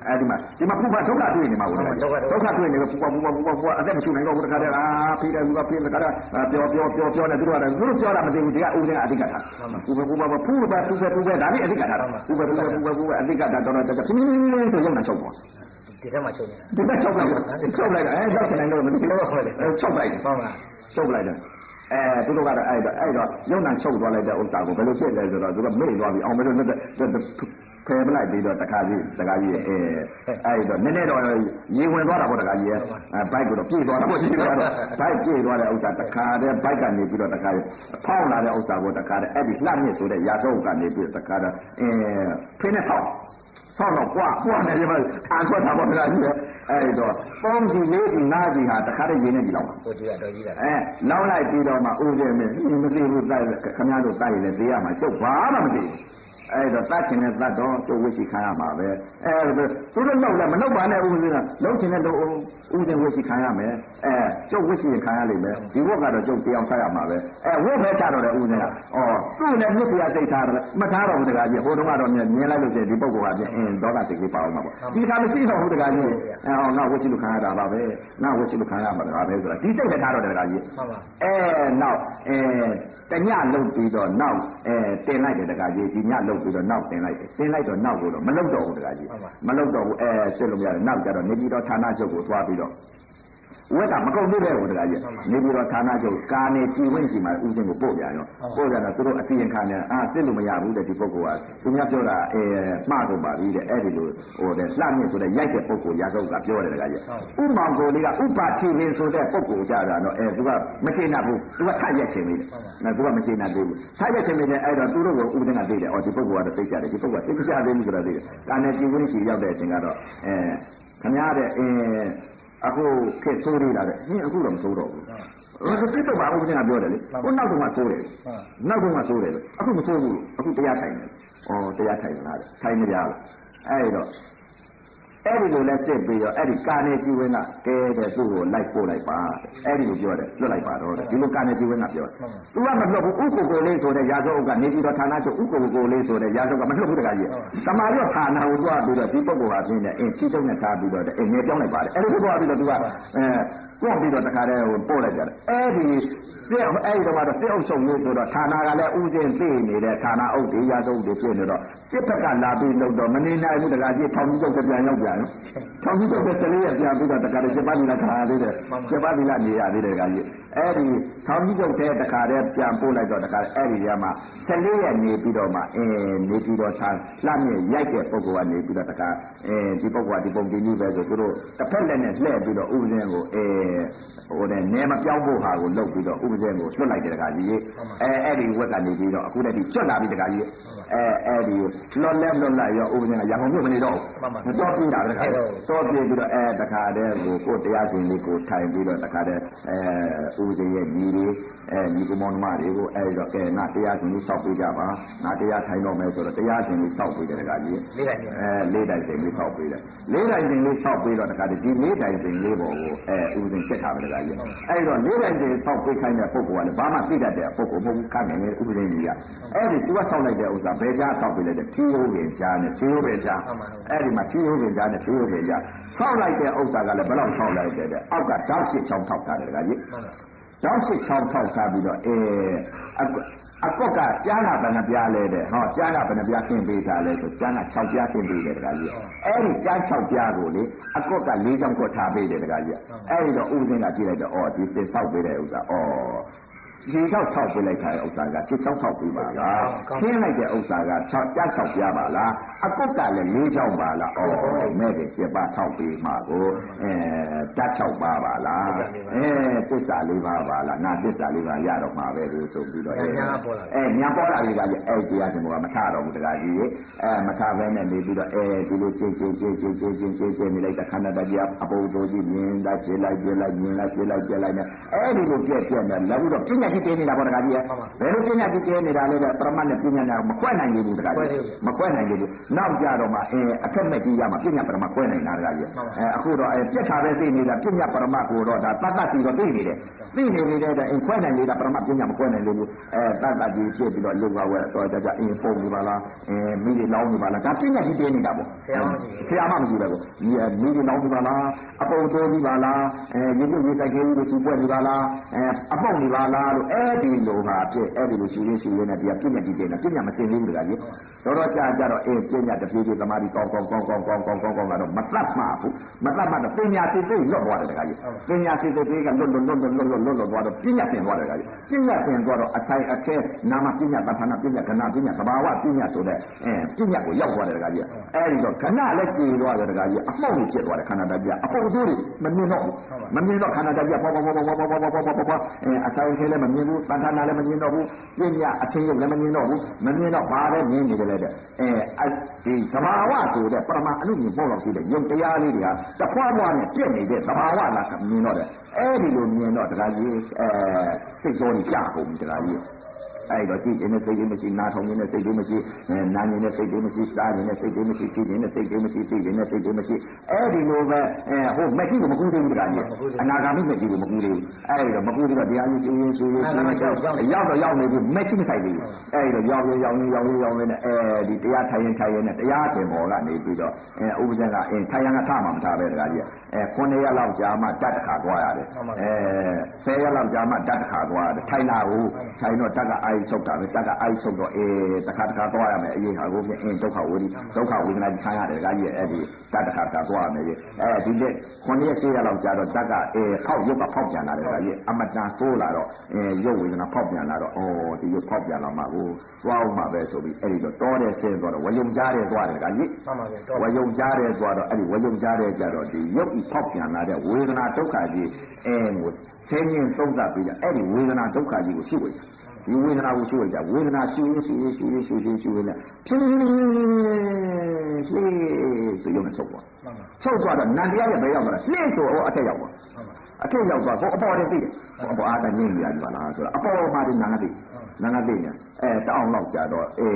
အဲဒီမှာဒီမှာပူပါဒုက္ခတွေ့နေမှာဘူးဒုက္ခတွေ့နေတော့ပူပါပူပါပူပါပူပါအသက်မရှင်နိုင်တော့ဘူးတခါတည်းအာဖိတယ်ပူပါဖိတယ်တခါတည်းပျော်ပျော်ပျော်ပျော်နေသူတို့ကသူတို့ပြောတာမသိဘူးဒီကဥဒင်းအဓိကထားပူပါပူပါပူပါပူပါပူပါပူပါဒါလေးအဓိကထားပူပါပူပါပူပါပူပါအဓိကထားတော့တော့ပြင်းပြင်းဆိုရုံနဲ့ချုပ်သွား ဒီထဲမှာချုပ်နေတာဒီဘက်ချုပ်လိုက်ချုပ်လိုက်တာအဲရောက်ချင်တယ်လို့မသိဘူးချုပ်လိုက်ချုပ်လိုက်ဟုတ်လားချုပ်လိုက်တယ်အဲသူတို့ကတော့အဲ့တော့အဲ့တော့ရုံနာချုပ်သွားလိုက်တဲ့ဥစ္စာကိုဘယ်လိုဖြစ်လဲဆိုတော့သူကမေ့သွားပြီအောင်မလို့ဖယ်ပလိုက်ပြီးတော့တခါကြီးတခါကြီးအဲအဲ့တော့နည်းနည်းတော့ရေဝင်သွားတာပေါ့တခါကြီးအဲဘိုက်ကတော့ပြေးသွားတာပေါ့ရှိသွားတော့ဘိုက်ပြေးသွားတဲ့ဥစ္စာတခါတည်းဘိုက်ကနေပြီးတော့တခါဖောင်းလာတဲ့ဥစ္စာကိုတခါတည်းအဲ့ဒီလှမြင့်ဆိုတဲ့ရာဇုတ်ကနေပြီးတော့တခါတည်းအဲဖိနေဆောက် ဆောက်တော့ကွာကွာနေရမှာအန်ထွက်တာပေါ့တခါကြီးအဲ့တော့ပေါင်းစီလေးစီငါးစီဟာတခါတည်းရင်းနေပြီလောက်ကိုကြီးကတော့ကြီးတာအဲလောင်းလိုက်ပြီးတော့မှဥပဒေမင်းမသိဘူးတိုက်ခမရတို့တိုက်ရင်သေးရမှာကျုပ်ဘာမှမသိဘူးအဲ့တော့တတ်ချင်တဲ့တတ်တော့ကျုပ်ဝိရှိခံရမှာပဲအဲသူတို့လောက်လည်းမလောက်ပါနဲ့ဥပဒေကလောက်ချင်တဲ့တော့ ဥပဒေဝိရှိခံရမယ်အဲကျုပ်ဝိရှိခံရလိမ့်မယ်ဒီဘက်ကတော့ကျုပ်ကြေအောင်ဆက်ရမှာပဲအဲဝတ်ပဲချတော့တယ်ဥပဒေကဩသူ့နဲ့မြစ်စရာစိတ်ထားတယ်မထားတော့ဘူးတကားကြီးဟိုတုန်းကတော့မြင်လိုက်လို့ရှိရင်ဒီပုဂ္ဂိုလ်ကပြင်အင်းဒေါသစိတ်ကြီးပါအောင်မှာပေါ့ဒီကမရှိတော့ဘူးတကားကြီးအဲဟောငါဝိရှိလို့ခံရတာပါပဲငါဝိရှိလို့ခံရမှာတကားပဲဆိုတာဒီစိတ်နဲ့ထားတော့တယ်တကားကြီးဟုတ်ပါအဲနောက်အဲ တညလုတ်ပြီးတော့နောက်အဲတင်လိုက်တယ်တခါကြီးဒီညလုတ်ပြီးတော့နောက်တင်လိုက်တယ်တင်လိုက်တော့နောက်ကိုတော့မလုတ်တော့ဘူးတခါကြီးမလုတ်တော့ဘူးအဲစစ်လို့မရတယ်နောက်ကြတော့နေပြည်တော်ဌာနချုပ်ကိုသွားပြီးတော့ ဝက်ကမကုန်သေးတဲ့ဟိုတခါကြီးနေပြည်တော်ဌာနချုပ်ကာနေကြည်ဝင့်စီမှာဦးစင်းကိုပို့ပြန်ရောပို့ပြန်တော့သူတို့အစီရင်ခံတယ်အာစစ်လို့မရဘူးတဲ့ဒီပုဂ္ဂိုလ်ကသူများပြောတာအဲမှားကုန်ပါပြီတဲ့အဲ့ဒီလိုဟိုတဲ့လှမြင့်ဆိုတဲ့ရိုက်တဲ့ပုဂ္ဂိုလ်ရာဇုတ်ကပြောတယ်တခါကြီးဥမောင်ကိုလေးကဥပါတိလင်းဆိုတဲ့ပုဂ္ဂိုလ်ကြတာတော့အဲသူကမချေနှပ်ဘူးသူကထက်ရက်ချင်ပြီတဲ့နော်သူကမချေနှပ်သေးဘူးဆိုင်ရက်ချင်နေတယ်အဲ့တော့သူတို့ကဥပဒေကသိတယ်အော်ဒီပုဂ္ဂိုလ်ကတော့သိကြတယ်ဒီပုဂ္ဂိုလ်ကသိကြသေးဘူးဆိုတော့သိတယ်ကာနဲ့ကြည်ဝင်းရှိရောက်တဲ့အချိန်ကတော့အဲခမားတဲ့အင်း အခုခေတ်ဆိုးနေတာတဲ့ဟင်းအခုတော့မဆိုးတော့ဘူးဟိုပြစ်တော့ပါဥပဒေကပြောတယ်လေဟိုနောက်တော့မှဆိုးတယ်နောက်တော့မှဆိုးတယ်အခုမဆိုးဘူးအခုတရားထိုင်တယ်ဩတရားထိုင်လားထိုင်နေကြလားအဲ့တော့ အဲ့ဒီလိုလဲစစ်ပြီးတော့အဲ့ဒီကာနေကြီးဝင်းကကဲတဲ့သူ့ကိုလိုက်ပို့လိုက်ပါအဲ့ဒီလိုပြောတယ်လွတ်လိုက်ပါတော့တဲ့ဒီလိုကာနေကြီးဝင်းကပြောတယ်သူကမလွတ်ဘူးဥက္ကိုကိုလေးဆိုတဲ့ရာဇဝတ်ကနေပြီးတော့ဌာနချုပ်ဥက္ကိုကိုလေးဆိုတဲ့ရာဇဝတ်ကမလွတ်ဘူးတခါကြီးတမာရောဌာနကိုတွားပြီးတော့ဒီပုဂ္ဂိုလ်ဟာပြင်းတယ်အင်းချီချုံနဲ့ထားပြီးတော့အင်းငယ်ပြောင်းလိုက်ပါတယ်အဲ့ဒီလိုတွားပြီးတော့သူကအဲကိုပြီးတော့တခါတည်းဟိုပို့လိုက်ကြတယ်အဲ့ဒီစစ်အဲ့ဒီတော့ကတော့စစ်အုပ်ချုပ်ရေးဆိုတော့ဌာနကလည်းဥစဉ်သိနေတဲ့ဌာနအုပ်တွေရာဇဝတ်တွေဖြစ်နေတော့ စစ်ဘက်ကလာပြီးလို့တော့မနေနိုင်ဘူးတခါကြီးထောင်ကြီးချုပ်ပြန်ရောက်ပြန်နော်ထောင်ကြီးချုပ်တဲ့ကလေးရပြန်ပြီးတော့တခါတည်းရှင်းပါလိမ့်ခါသေးတယ်ရှင်းပါလိမ့်နေရသေးတယ်တခါကြီးအဲ့ဒီထောင်ကြီးချုပ်တဲ့တခါတည်းပြန်ပို့လိုက်တော့တခါအဲ့ဒီရမှာ14ရက်နေပြီးတော့မှအင်းနေပြီးတော့ထားလှမ်းမြေရိုက်တဲ့ပုံကနေပြီးတော့တခါအင်းဒီပုံကဒီပုံကြီးပဲဆိုသူတို့တစ်ဖက်လက်နဲ့လှည့်ပြီးတော့ဥပဇင်းကိုအဲ ဟိုတဲ့နေမပြောင်းဖို့ဟာကိုလုပ်ပြီးတော့ဥပဇင်းကိုလွတ်လိုက်တယ်တခါကြီးအဲအဲ့ဒီဝက်ကနေပြီးတော့အခုတည်းကကျွတ်လာပြီတခါကြီးအဲအဲ့ဒီလွတ်လက်လွတ်လိုက်ရောဥပဇင်းကရဟောင်မြို့မနေတော့ဘူးတော့ပြေးတာတခါတော့ပြေးပြီးတော့အဲတခါတည်းကိုကိုတရားရှင်လေးကိုထိုင်ပြီးတော့တခါတည်းအဲဥပဇင်းရဲ့ညီလေး အဲညီကမောင်နှမတွေကိုအဲ့တော့ကဲငါတရားရှင်လေးစောက်ပေးကြပါငါတရားထိုင်တော့မယ်ဆိုတော့တရားရှင်လေးစောက်ပေးတယ်တခါကြီးလေးတိုင်းနေအဲလေးတိုင်ရှင်လေးစောက်ပေးတယ်လေးတိုင်ရှင်လေးစောက်ပေးတော့တခါတည်းဒီလေးတိုင်ရှင်လေးပေါ်ကိုအဲဥပဇင်းချက်ထားတယ်တခါကြီးအဲ့တော့လေးတိုင်ရှင်စောက်ပေးခိုင်းတဲ့ပုဂ္ဂိုလ်ကလည်းဘာမှသိတတ်တဲ့ပုဂ္ဂိုလ်မဟုတ်ဘူးခန့်နေတယ်ဥပဇင်းကြီးကအဲ့ဒီသူကစောက်လိုက်တဲ့ဥစ္စာဘယ်ကြားစောက်ပေးလိုက်တဲ့ထီယိုးပင်ကြားနဲ့ထီယိုးပင်ကြားအဲ့ဒီမှာထီယိုးပင်ကြားနဲ့ထီယိုးပင်ကြားဆောက်လိုက်တဲ့ဥစ္စာကလည်းဘယ်လောက်ဆောက်လိုက်တဲ့တဲ့အောက်ကတောက်ရှိချောင်းထောက်ထားတယ်တခါကြီး တောက်ရှိချောင်းထောက်ထားပြီးတော့အဲအကွအကွက်ကကျန်းလာဘယ်နှပြားလဲတဲ့ဟောကျန်းလာဘယ်နှပြားခင်းပေးထားလဲဆိုကျန်းက6ပြားခင်းပေးတယ်တခါကြီးအဲ့ဒီကျန်း6ပြားကိုလေအကွက်က4ချောင်းကွက်ထားပေးတယ်တခါကြီးအဲ့ဒီတော့ဥပဇင်းကကြည့်လိုက်တော့အော်ဒီစင်ဆောက်ပေးတဲ့ဥစ္စာအော် ရှင်းထောက်ထောက်ပေးလိုက်တာဥစ္စာကရှင်းချောင်းထောက်ပေးပါလားခင်းလိုက်တဲ့ဥစ္စာက6ကျန်း6ပြားပါလားအကွက်ကလည်း4ချောင်းပါလားအော်မဲ့တယ်ရှင်းပါထောက်ပေးမှာကိုအဲတတ်6ပါပါလားအဲသစ္စာလေးပါးပါလားငါသစ္စာလေးပါးရတော့မှာပဲလို့ဆိုပြီးတော့အဲအဲညာပေါ်လာပြီကကြီးအဲ့တရားစင်ကမထတော့ဘူးတကားကြီးအဲမထဘဲနဲ့နေပြီးတော့အဲဒီလိုချင်းချင်းချင်းချင်းချင်းချင်းချင်းချင်းနေလိုက်တခဏတည်းကြီးအပုံတိုးကြီးမြင်လိုက်ပြလိုက်ပြလိုက်မြင်လိုက်ပြလိုက်ပြလိုက်နဲ့အဲဒီလိုပြက်ပြက်နဲ့လည်းပြီးတော့ပညာကြီးတင်းနေတာပေါ့တကားကြီးဘယ်လိုပညာကြီးတင်းနေတာလဲတဲ့ပရမတ်နဲ့ပညာနဲ့မခွဲနိုင်ဘူးတကားကြီးမခွဲနိုင်ဘူးနောက်ကြတော့မှအဲအထက်မဲ့ကြီးရမှာပညာပရမတ်ခွဲနိုင်တာတကားကြီးအဲအခုတော့အဲပြက်ထားပဲသိနေတာပညာပရမတ်ကိုတော့ဒါတတ်တတ်စီတော့သိနေတယ် သိနေနေတဲ့အတွက်အိမ်ခွဲနိုင်နေတာပရမတ်ပညာမခွဲနိုင်လို့ဘူးအဲတတ်တတ်ကြီးဖြစ်ပြီးတော့လုံပါဝဲတော့ကြကြအိမ်ပုံနေပါလားအဲမိတွေလောင်းနေပါလားဒါပညာကြီးတင်းနေတာပေါ့ဆရာမရှိဆရာမရှိပဲကိုဒီမိတွေလောင်းနေပါလားအပုံသေးကြီးပါလားအဲရေပြုတ်ရေတိုက်ခဲလို့ရှိပွက်နေပါလားအဲအပုံနေပါလားလို့အဲဒီလိုဟာဖြစ်အဲဒီလိုရှိရင်းရှိရင်းနဲ့ဒီကပညာကြီးတင်းတာပညာမစင်သေးဘူးလားကြီးတော်တော်ကြာကြတော့အိမ်ပညာတဖြည်းဖြည်းသမာဓိကောင်းကောင်းကောင်းကောင်းကောင်းကောင်းကောင်းလာတော့မတတ်မှာဘူး မတတ်မှတော့ပညာစိတ်သိလွတ်သွားတယ်တကကြီးပညာစိတ်သိကလွတ်လွတ်လွတ်လွတ်လွတ်လွတ်လွတ်လွတ်သွားတော့ပညာသင်သွားတယ်တကကြီးပညာသင်သွားတော့အဆိုင်အခဲနာမပညာတဏ္ဍာပညာကဏပညာသဘာဝပညာဆိုတဲ့အဲပညာကိုရောက်သွားတယ်တကကြီးအဲဒီတော့ခဏလည်းကြည်သွားတယ်တကကြီးအမှောက်ကြီးဖြစ်သွားတယ်ခန္ဓာတကြီးအပေါ်ဆိုးတွေမမြင်တော့ဘူးမမြင်တော့ခန္ဓာတကြီးပေါ်ပေါ်ပေါ်ပေါ်ပေါ်ပေါ်ပေါ်ပေါ်ပေါ်ပေါ်အဲအဆိုင်ခဲလည်းမမြင်ဘူးတဏ္ဍာလည်းမမြင်တော့ဘူး ပညာအချင်းရုပ်လည်းမမြင်တော့ဘူးမမြင်တော့ဘာပဲမြင်နေတယ်လေတဲ့အဲဒီသဘာဝဆိုတဲ့ပရမအနုမြင်ပေါ်တော့ရှိတဲ့ယုတ်တရားလေးတွေကတခွားခွားနဲ့ပြည့်နေတဲ့သဘာဝလားမြင်တော့တယ်အဲဒီလိုမြင်တော့တခါကြီးအဲစိတ်စောနေကြကုန်ပြီတခါကြီး အဲ့တော့ကြည့်ခြင်းနဲ့စိတ်လေးမရှိနားထောင်ခြင်းနဲ့စိတ်လေးမရှိနားခြင်းနဲ့စိတ်လေးမရှိစားခြင်းနဲ့စိတ်လေးမရှိကြည့်ခြင်းနဲ့စိတ်လေးမရှိသိခြင်းနဲ့စိတ်လေးမရှိအဲ့ဒီလိုပဲအဲဟိုမကြည့်ကိုမကူးသေးဘူးတခါကြီးအနာဂါမိမကြည့်ကိုမကူးသေးဘူးအဲ့ဒီတော့မကူးသေးတော့တရားကြီးရှင်ရှင်ရှင်ရှင်ရောက်တော့ရောက်နေပြီမကြည့်မဆိုင်သေးဘူးအဲ့ဒီတော့ရောက်ရောက်နေရောက်နေရောက်နေနဲ့အဲဒီတရားထိုင်ရင်ထိုင်ရင်နဲ့တရားသင်ပေါ်ကနေပြီးတော့အဲဥပဇင်ကအင်းထိုင်ရန်ကထမှမထားပဲတခါကြီးအဲ9ရက်လောက်ကြာမှတတ်တခါသွားရတယ်အဲ10ရက်လောက်ကြာမှတတ်တခါသွားရတယ်ထိုင်လာကိုထိုင်တော့တတ်ကအာရုံချုပ်တာပဲတတ်ကအာရုံချုပ်တော့အေးတခါတခါသွားရမယ်အရေးဟာကိုဖြင့်အင်းဒုက္ခဝေဒိဒုက္ခဝေဒနာကြီးခံရတယ်တခါကြီးအဲ့ဒီတတ်တခါတခါသွားရမယ်အဲဒီလက် 9ရက်10ရက်လောက်ကြာတော့တတ်ကအေးဖောက်ရုပ်ကဖောက်ပြန်လာတယ်တခါကြီးအမတန်ဆိုးလာတော့အဲရုပ်ဝေဒနာဖောက်ပြန်လာတော့ဩဒီရုပ်ဖောက်ပြန်လာမှကိုသွားအောင်မှပဲဆိုပြီးအဲ့ဒီတော့တောတဲ့ဆင်းသွားတော့ဝယုံကြားတဲ့သွားတယ်တခါကြီးမှန်ပါဗျာတော့ဝယုံကြားတဲ့သွားတော့အဲ့ဒီဝယုံကြားတဲ့ကြတော့ဒီရုပ်ဤဖောက်ပြန်လာတဲ့ဝေဒနာဒုက္ခကြီးအဲကိုဆင်းရင်သုံးသပ်ပြီးတော့အဲ့ဒီဝေဒနာဒုက္ခကြီးကိုရှိဝေဒီဝေဒနာကိုရှိဝေကြဝေဒနာရှိရင်ရှိရင်ရှိရင်ရှိရင်ရှိရင်ဖြင်းဖြင်းဆိုရုံနဲ့ချုပ်သွားမှန်ပါ ချုပ်သွားတော့နန္တရားရဲ့ဘယ်ရောက်သွားလဲလှင့်ဆိုဟောအထက်ရောက်သွားမှန်ပါအထက်ရောက်သွားဟောအပေါ်တည်းသိတယ်ဟောအပေါ်အားတငိမ့်နေရပြီပါလားဆိုတော့အပေါ်မှာဒီနာငါသိနာငါသိနေအဲတအောင်လောက်ကြာတော့အဲ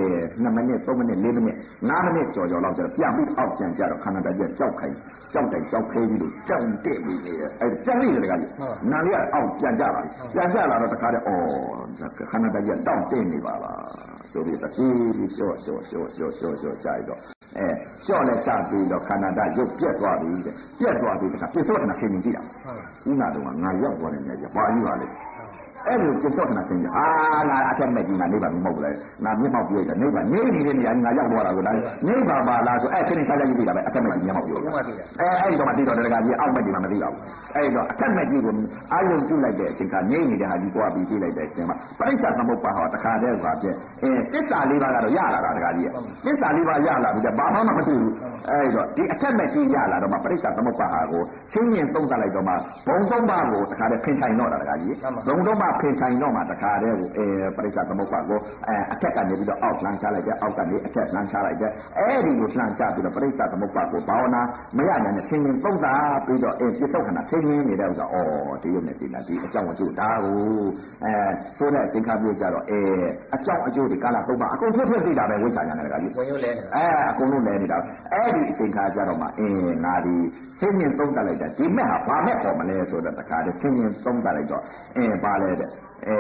2မိနစ်3မိနစ်4မိနစ်5မိနစ်ကြော်ကြော်လောက်ကြာတော့ပြန်ပြီးအောက်ပြန်ကြတော့ခန္ဓာတည်းကြောက်ခိုင်းကြောက်တိုင်ကြောက်ခဲကြီးလို့ကြောက်တက်ပြီးနေတယ်အဲကြက်လေးတကကြီးနာလေးကအောက်ပြန်ကြလာပြီပြန်ကြလာတော့တခါတည်းဩခန္ဓာတည်းတောက်တက်နေပါလားဆိုပြီးတပြေးပြီးရှော့ရှော့ရှော့ရှော့ရှော့ရှော့ကြာတော့ အဲလျှော့လဲချပြီးတော့ခန္ဓာတရုပ်ပြက်သွားပြီတဲ့ပြက်သွားပြီတခါပြစ္ဆောတနာဆင်မြင်ကြည့်တာဥနာတော့ငါရောက်သွားတယ်မြတ်ကြီးဘာကြီးပါလဲအဲ့လိုပြစ္ဆောတနာဆင်မြင်အာငါအထက်မဲ့ကြီးငါနေပါမဟုတ်ဘူးလေငါမျက်မှောက်ပြည့်တယ်နေပါနေနေတဲ့နေရာငါရောက်သွားတာကိုဒါနေပါပါလားဆိုအဲ့ချင်းချင်းရှားရှားကြီးသိတာပဲအထက်မဲ့ကြီးမျက်မှောက်ပြည့်တယ်အဲအဲ့ဒီတော့မှသိတော့တကကြီးအောက်မဲ့ကြီးမှမသိတော့ဘူး အဲ့တော့အထက်မဲ့ကြီးကိုအာယုံပြုလိုက်တဲ့အချိန်ကနေနေတဲ့ဟာကြီးကြွားပြီးပြေးလိုက်တဲ့အချိန်မှာပရိစ္ဆာသမုပ္ပါဟောတခါတည်းကပြည့်အဲတစ္ဆာလေးပါးကတော့ရလာတာတကကြီးတစ္ဆာလေးပါးရလာပြီးတော့ဘာမှမသိဘူးအဲ့တော့ဒီအထက်မဲ့ကြီးရလာတော့မှပရိစ္ဆာသမုပ္ပါဟာကိုရှင်းရင်သုံးသပ်လိုက်တော့မှဘုံသုံးပါးကိုတခါတည်းဖင်ဆိုင်တော့တာတကကြီးဘုံသုံးပါးဖင်ဆိုင်တော့မှတခါတည်းကိုအဲပရိစ္ဆာသမုပ္ပါကိုအဲအထက်ကနေပြီးတော့အောက်လှမ်းချလိုက်တယ်အောက်ကနေအထက်လှမ်းချလိုက်တယ်အဲ့ဒီကိုလှမ်းချပြီးတော့ပရိစ္ဆာသမုပ္ပါကိုဘာဝနာမရနိုင်တဲ့ဆင်းရင်သုံးသပ်ပြီးတော့အဲပြစ္ဆုတ်ခဏဆင်းရင်နေတဲ့ဥစ္စာဩဒီရုပ်နဲ့ဒီနာဒီအကြောင်းအကျိုးဒါကိုအဲဆိုတဲ့အချိန်ခါမျိုးကြတော့အဲအကြောင်းအကျိုးဒီကာလသုံးပါအကုန်ထွက်ထွက်သိတာပဲဝိဇ္ဇာညာနဲ့တကကြီးဝင်ရုံလဲနေတာအဲအကုန်လုံးလဲနေတာအဲ့ဒီအချိန်ခါကြတော့မှအင်းငါဒီဆင်းရင်သုံးတတ်လိုက်တာဒီမဲ့ဟာဘာမဲ့ခေါ်မလဲဆိုတော့တခါတည်းဆင်းရင်သုံးတတ်လိုက်တော့အင်းပါလဲတဲ့အဲ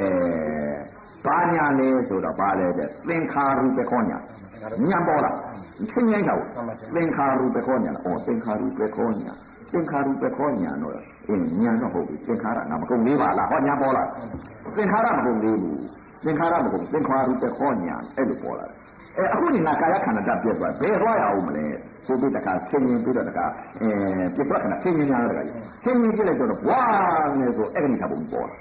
ဘာညာလဲဆိုတော့ဘာလဲတဲ့သင်္ခါရုပ္ပခောညာညာပေါ်လာဆင်းရင်တော့သင်္ခါရုပ္ပခောညာဩသင်္ခါရုပ္ပခောညာသင်္ခါရုပ္ပခောညာတော့ အင်းညာတော့ဟုတ်ပြီသင်္ခါရငါမကုန်လေးပါလားဟောညာပေါ်လာသင်္ခါရမကုန်လေးဘူးသင်္ခါရမကုန်သင်္ခါရုပ္ပခောညာအဲ့လိုပေါ်လာတယ်အဲအခုနေငါကာယခန္ဓာတက်ပြတ်သွားဘယ်သွားရအောင်မလဲဆိုပြီးတခါဆင်းရင်ပြီးတော့တခါအဲပြစ္ဆောခန္ဓာဆင်းရင်များတော့တခါဆင်းရင်ကြည့်လိုက်တော့ဝါနေဆိုအဲ့ဒီထဘုံပေါ်လာ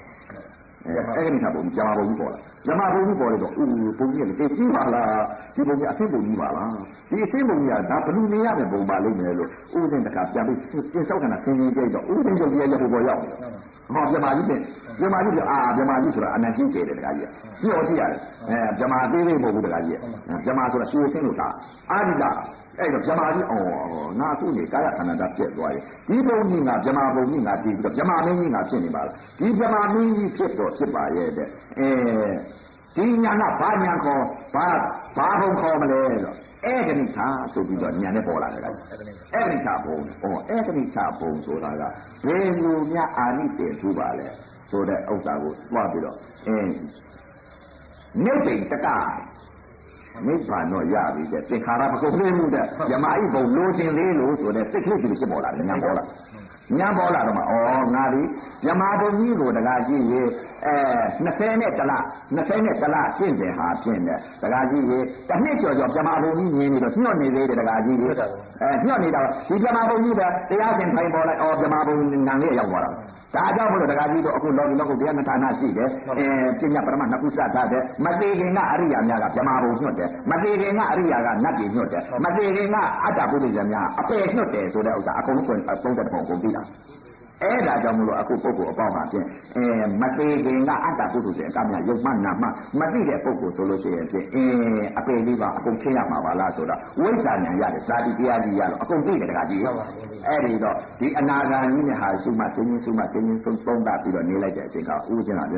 အဲအဲ့ဒီထဘုံဇမာဘုံပေါ်လာဇမာဘုံပေါ်လာတော့ဦးဘုံကြီးကတေကြီးပါလားဒီဘုံကြီးအဆင်းဘုံကြီးပါလားဒီအဆင်းဘုံကြီးကဒါဘလူနေရတဲ့ဘုံပါလိမ့်မယ်လို့ဦးစင်တခါပြန်ပြီးပြစ္ဆောခန္ဓာဆင်းရင်ကြည့်တော့ဦးစင်ရုပ်ကြီးရရပေါ်ရောက်တယ်ဟောဇမာကြီးပြန်ဇမာကြီးကအာဇမာကြီးဆိုတာအနန္တကြီးကျဲတယ်တခါကြီးပြောကြည့်ရတယ်အဲဇမာသေးသေးမဟုတ်ဘူးတခါကြီးဇမာဆိုတာရွှေစင်းလို့တာအာဒီတာ အဲ့တော့ဗြဟ္မာကြီးအော်ငါအခုနေကာယခန္ဓာဓာတ်ပြက်သွားရင်ဒီဘုံကြီးငါဗြဟ္မာဘုံကြီးငါတည်ပြီးတော့ဗြဟ္မာမင်းကြီးငါဖြစ်နေပါလားဒီဗြဟ္မာမင်းကြီးဖြစ်တော့ဖြစ်ပါရဲ့တဲ့အဲဒီညာကဘာညာခေါ်ဘာဘာဘုံခေါ်မလဲတော့ဧကနိထာဆိုပြီးတော့ညာနဲ့ပေါ်လာတယ်ကဧကနိထာဘုံဩဧကနိထာဘုံဆိုတာကဘယ်လိုများအာနိတေထူပါလဲဆိုတဲ့ဥစ္စာကိုတွားပြီးတော့အင်းနိဗ္ဗိတက နိဗ္ဗာန်တော့ရပြီတဲ့သင်္ခါရမကုန်သေးဘူးတဲ့ယမအိဘုံလိုချင်သေးလို့ဆိုတဲ့စိတ်ကလေးကြီးဖြစ်ပေါ်လာတယ်ညာပေါ်လာညာပေါ်လာတော့မှဩငါဒီယမဘုံကြီးကိုတကားကြည့်ရေအဲ20နဲ့တလ20နဲ့တလကျင့်တယ်ဟာဖြင့်တဲ့တကားကြည့်ရေတစ်နှစ်ကျော်ကျော်ယမဘုံကြီးမြင်နေတော့ညှော့နေသေးတယ်တကားကြည့်ရေအဲညှော့နေတာဒီယမဘုံကြီးပဲတရားရှင်ထိုင်ပေါ်လိုက်ဩယမဘုံငံလေးရောက်သွားတာ ဒါကြောင့်မလို့တက္ကကြီးတို့အခုလောကီလောကုတရားမဌာနရှိတယ်အဲပညာပရမနှစ်ခုစထားတယ်မသေးခင်ကအရိယာများကဗြဟ္မာဘုံညွတ်တယ်မသေးခင်ကအရိယာကနတ်ပြည်ညွတ်တယ်မသေးခင်ကအတ္တပုရိသများအပေညွတ်တယ်ဆိုတဲ့ဥစ္စာအကုန်လုံးပုံသက်ပုံကုန်ပြီးတာအဲ့ဒါကြောင့်မလို့အခုပုဂ္ဂိုလ်အပေါင်းဟာဖြင့်အဲမသေးခင်ကအတ္တပုရိသေအကမြယုံမှနာမှမသိတဲ့ပုဂ္ဂိုလ်ဆိုလို့ရှိရင်ဖြင့်အင်းအပေလေးပါအကုန်ချင်းရမှာပါလားဆိုတော့ဝိဇ္ဇာဉာဏ်ရတယ်ဇာတိတရားကြီးရလို့အကုန်သိတယ်တခါကြီး အဲ့ဒီတော့ဒီအနာဂါကြီးနဲ့ဟာရှုမှသင်ချင်းရှုမှသင်ချင်းသုံးသုံးတာပြီးတော့နေလိုက်တဲ့အချိန်ကဥပဇင်လာပြ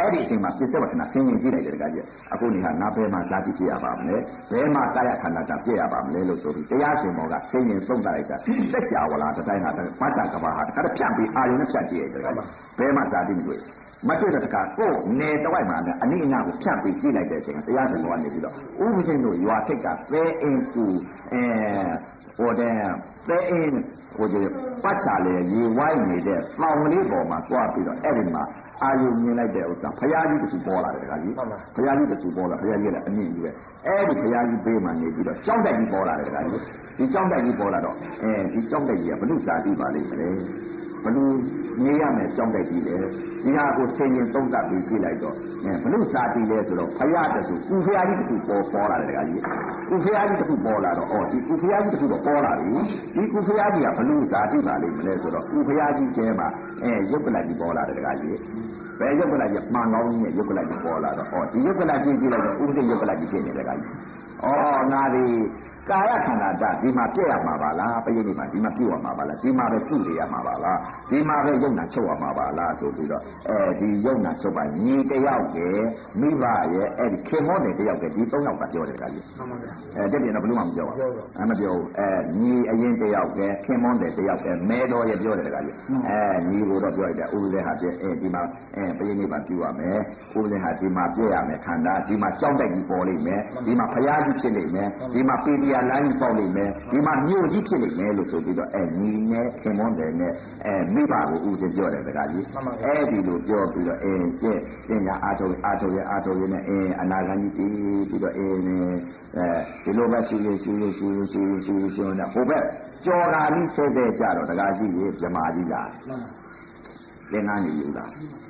အဲ့ဒီအချိန်မှာပြစ္ဆေဝခဏဆင်းရင်ကြည့်လိုက်တယ်တခါကြီးအခုနေဟာငါဘယ်မှာဇာတိပြရပါမလဲဘယ်မှာကာယခန္ဓာတာပြရပါမလဲလို့ဆိုပြီးတရားရှင်ဘောကဆင်းရင်သုံးတာလိုက်တာတက်ကြဝလားတတိုင်းဟာပတ်တာကဘာဟာတခါဖြန့်ပြီးအာရုံနဲ့ဖြန့်ကြည့်ရတယ်တခါဘယ်မှာဇာတိမတွေ့မတွေ့တဲ့တခါကိုယ်နေတဝိုက်မှာအနိအနာကိုဖြန့်ပြီးကြည့်လိုက်တဲ့အချိန်ကတရားရှင်ဘောကနေပြီးတော့ဥပဇင်တို့ရွာထိတ်ကသဲအင်းကူအဲဟိုတဲ့ သဲအင်းဟိုကျပတ်ချလေရေဝိုင်းနေတဲ့တောင်လေးပေါ်မှာတွားပြီးတော့အဲ့ဒီမှာအာယုံမြင်လိုက်တဲ့ဥစ္စာဖရာကြီးတခုပေါ်လာတယ်တခါကြီးဖရာကြီးတခုပေါ်လာဖရာကြီးလည်းအမြင့်ကြီးပဲအဲ့ဒီဖရာကြီးဘေးမှာနေပြီးတော့ကြောင်းတိုက်ကြီးပေါ်လာတယ်တခါကြီးဒီကြောင်းတိုက်ကြီးပေါ်လာတော့အဲဒီကြောင်းတိုက်ကြီးကဘလို့ဇာတိပါလိမ့်မလဲဘလို့နေရမယ်ကြောင်းတိုက်ကြီးလေ ဒီဟာကိုဆင်ရင်သုံးသပ်ပြီးကြည့်လိုက်တော့အဲဘလို့ဇာတိလဲဆိုတော့ဖရာတခုကုဖရာကြီးတခုပေါ်ပေါ်လာတယ်တခါကြီးကုဖရာကြီးတခုပေါ်လာတော့အော်ဒီကုဖရာကြီးတခုတော့ပေါ်လာပြီဒီကုဖရာကြီးကဘလို့ဇာတိပါလိမ့်မလဲဆိုတော့ကုဖရာကြီးကျဲမှာအဲရုပ်ကလကြီးပေါ်လာတယ်တခါကြီးဘယ်ယုတ်ကလကြီးမှန်ကောင်းကြီးနဲ့ယုတ်ကလကြီးပေါ်လာတော့ဩဒီယုတ်ကလကြီးကြည့်လိုက်တော့ဥပဒေယုတ်ကလကြီးဖြစ်နေတယ်ကကြီးဩငါဒီ ကာယခန္ဓာဓာတ်ဒီမှာပြည့်ရမှာပါလားပရိနိဗ္ဗာန်ဒီမှာပြည့်ရမှာပါလားဒီမှာပဲစုနေရမှာပါလားဒီမှာပဲယုံနာချုပ်ရမှာပါလားဆိုပြီးတော့အဲဒီယုံနာချုပ်ပါညီတယောက်ရဲ့မိဘရဲ့အဲ့ဒီခင်မောတဲ့တယောက်ကဒီ၃ယောက်ကပြောတယ်ကကြီးမှန်ပါဗျာအဲတက်ပြင်တော့ဘယ်လို့မှမပြောပါဘူးအဲမပြောဘူးအဲညီအရင်တယောက်ကခင်မောတဲ့တယောက်ကမဲတော်ရဲ့ပြောတယ်ကကြီးအဲညီကိုတော့ပြောလိုက်တယ်ဥပဒေဟာပြည့်အဲဒီမှာအဲပရိနိဗ္ဗာန်ပြုရမယ်ဥပဒေဟာဒီမှာပြည့်ရမယ်ခန္ဓာဒီမှာကြောက်တိုက်ကြီးပေါ်လိမ့်မယ်ဒီမှာဖရာကြီးဖြစ်လိမ့်မယ်ဒီမှာပေတရာလမ်းကြီးပေါက်လိမ့်မယ်ဒီမှာမြို့ကြီးဖြစ်လိမ့်မယ်လို့ဆိုပြီးတော့အဲညီနဲ့ခင်မောတဲ့နဲ့အဲမိဘကိုဥစဉ်ပြောတယ်တကကြီးအဲဒီလိုပြောပြီးတော့အဲကျင့်ပညာအားထုတ်အားထုတ်ရအားထုတ်ရနဲ့အဲအနာဂတ်ကြီးတည်ပြီးတော့အဲအဲဒီလိုပဲရှိရရှိရရှိရရှိရရှိရရှိရနဲ့ဟိုဘက်ကြော်လာပြီးဆဲတဲ့ကြတော့တကကြီးကြီးပြမာကြီးလားမှန်ပါသင်္ကန်းနေယူတာ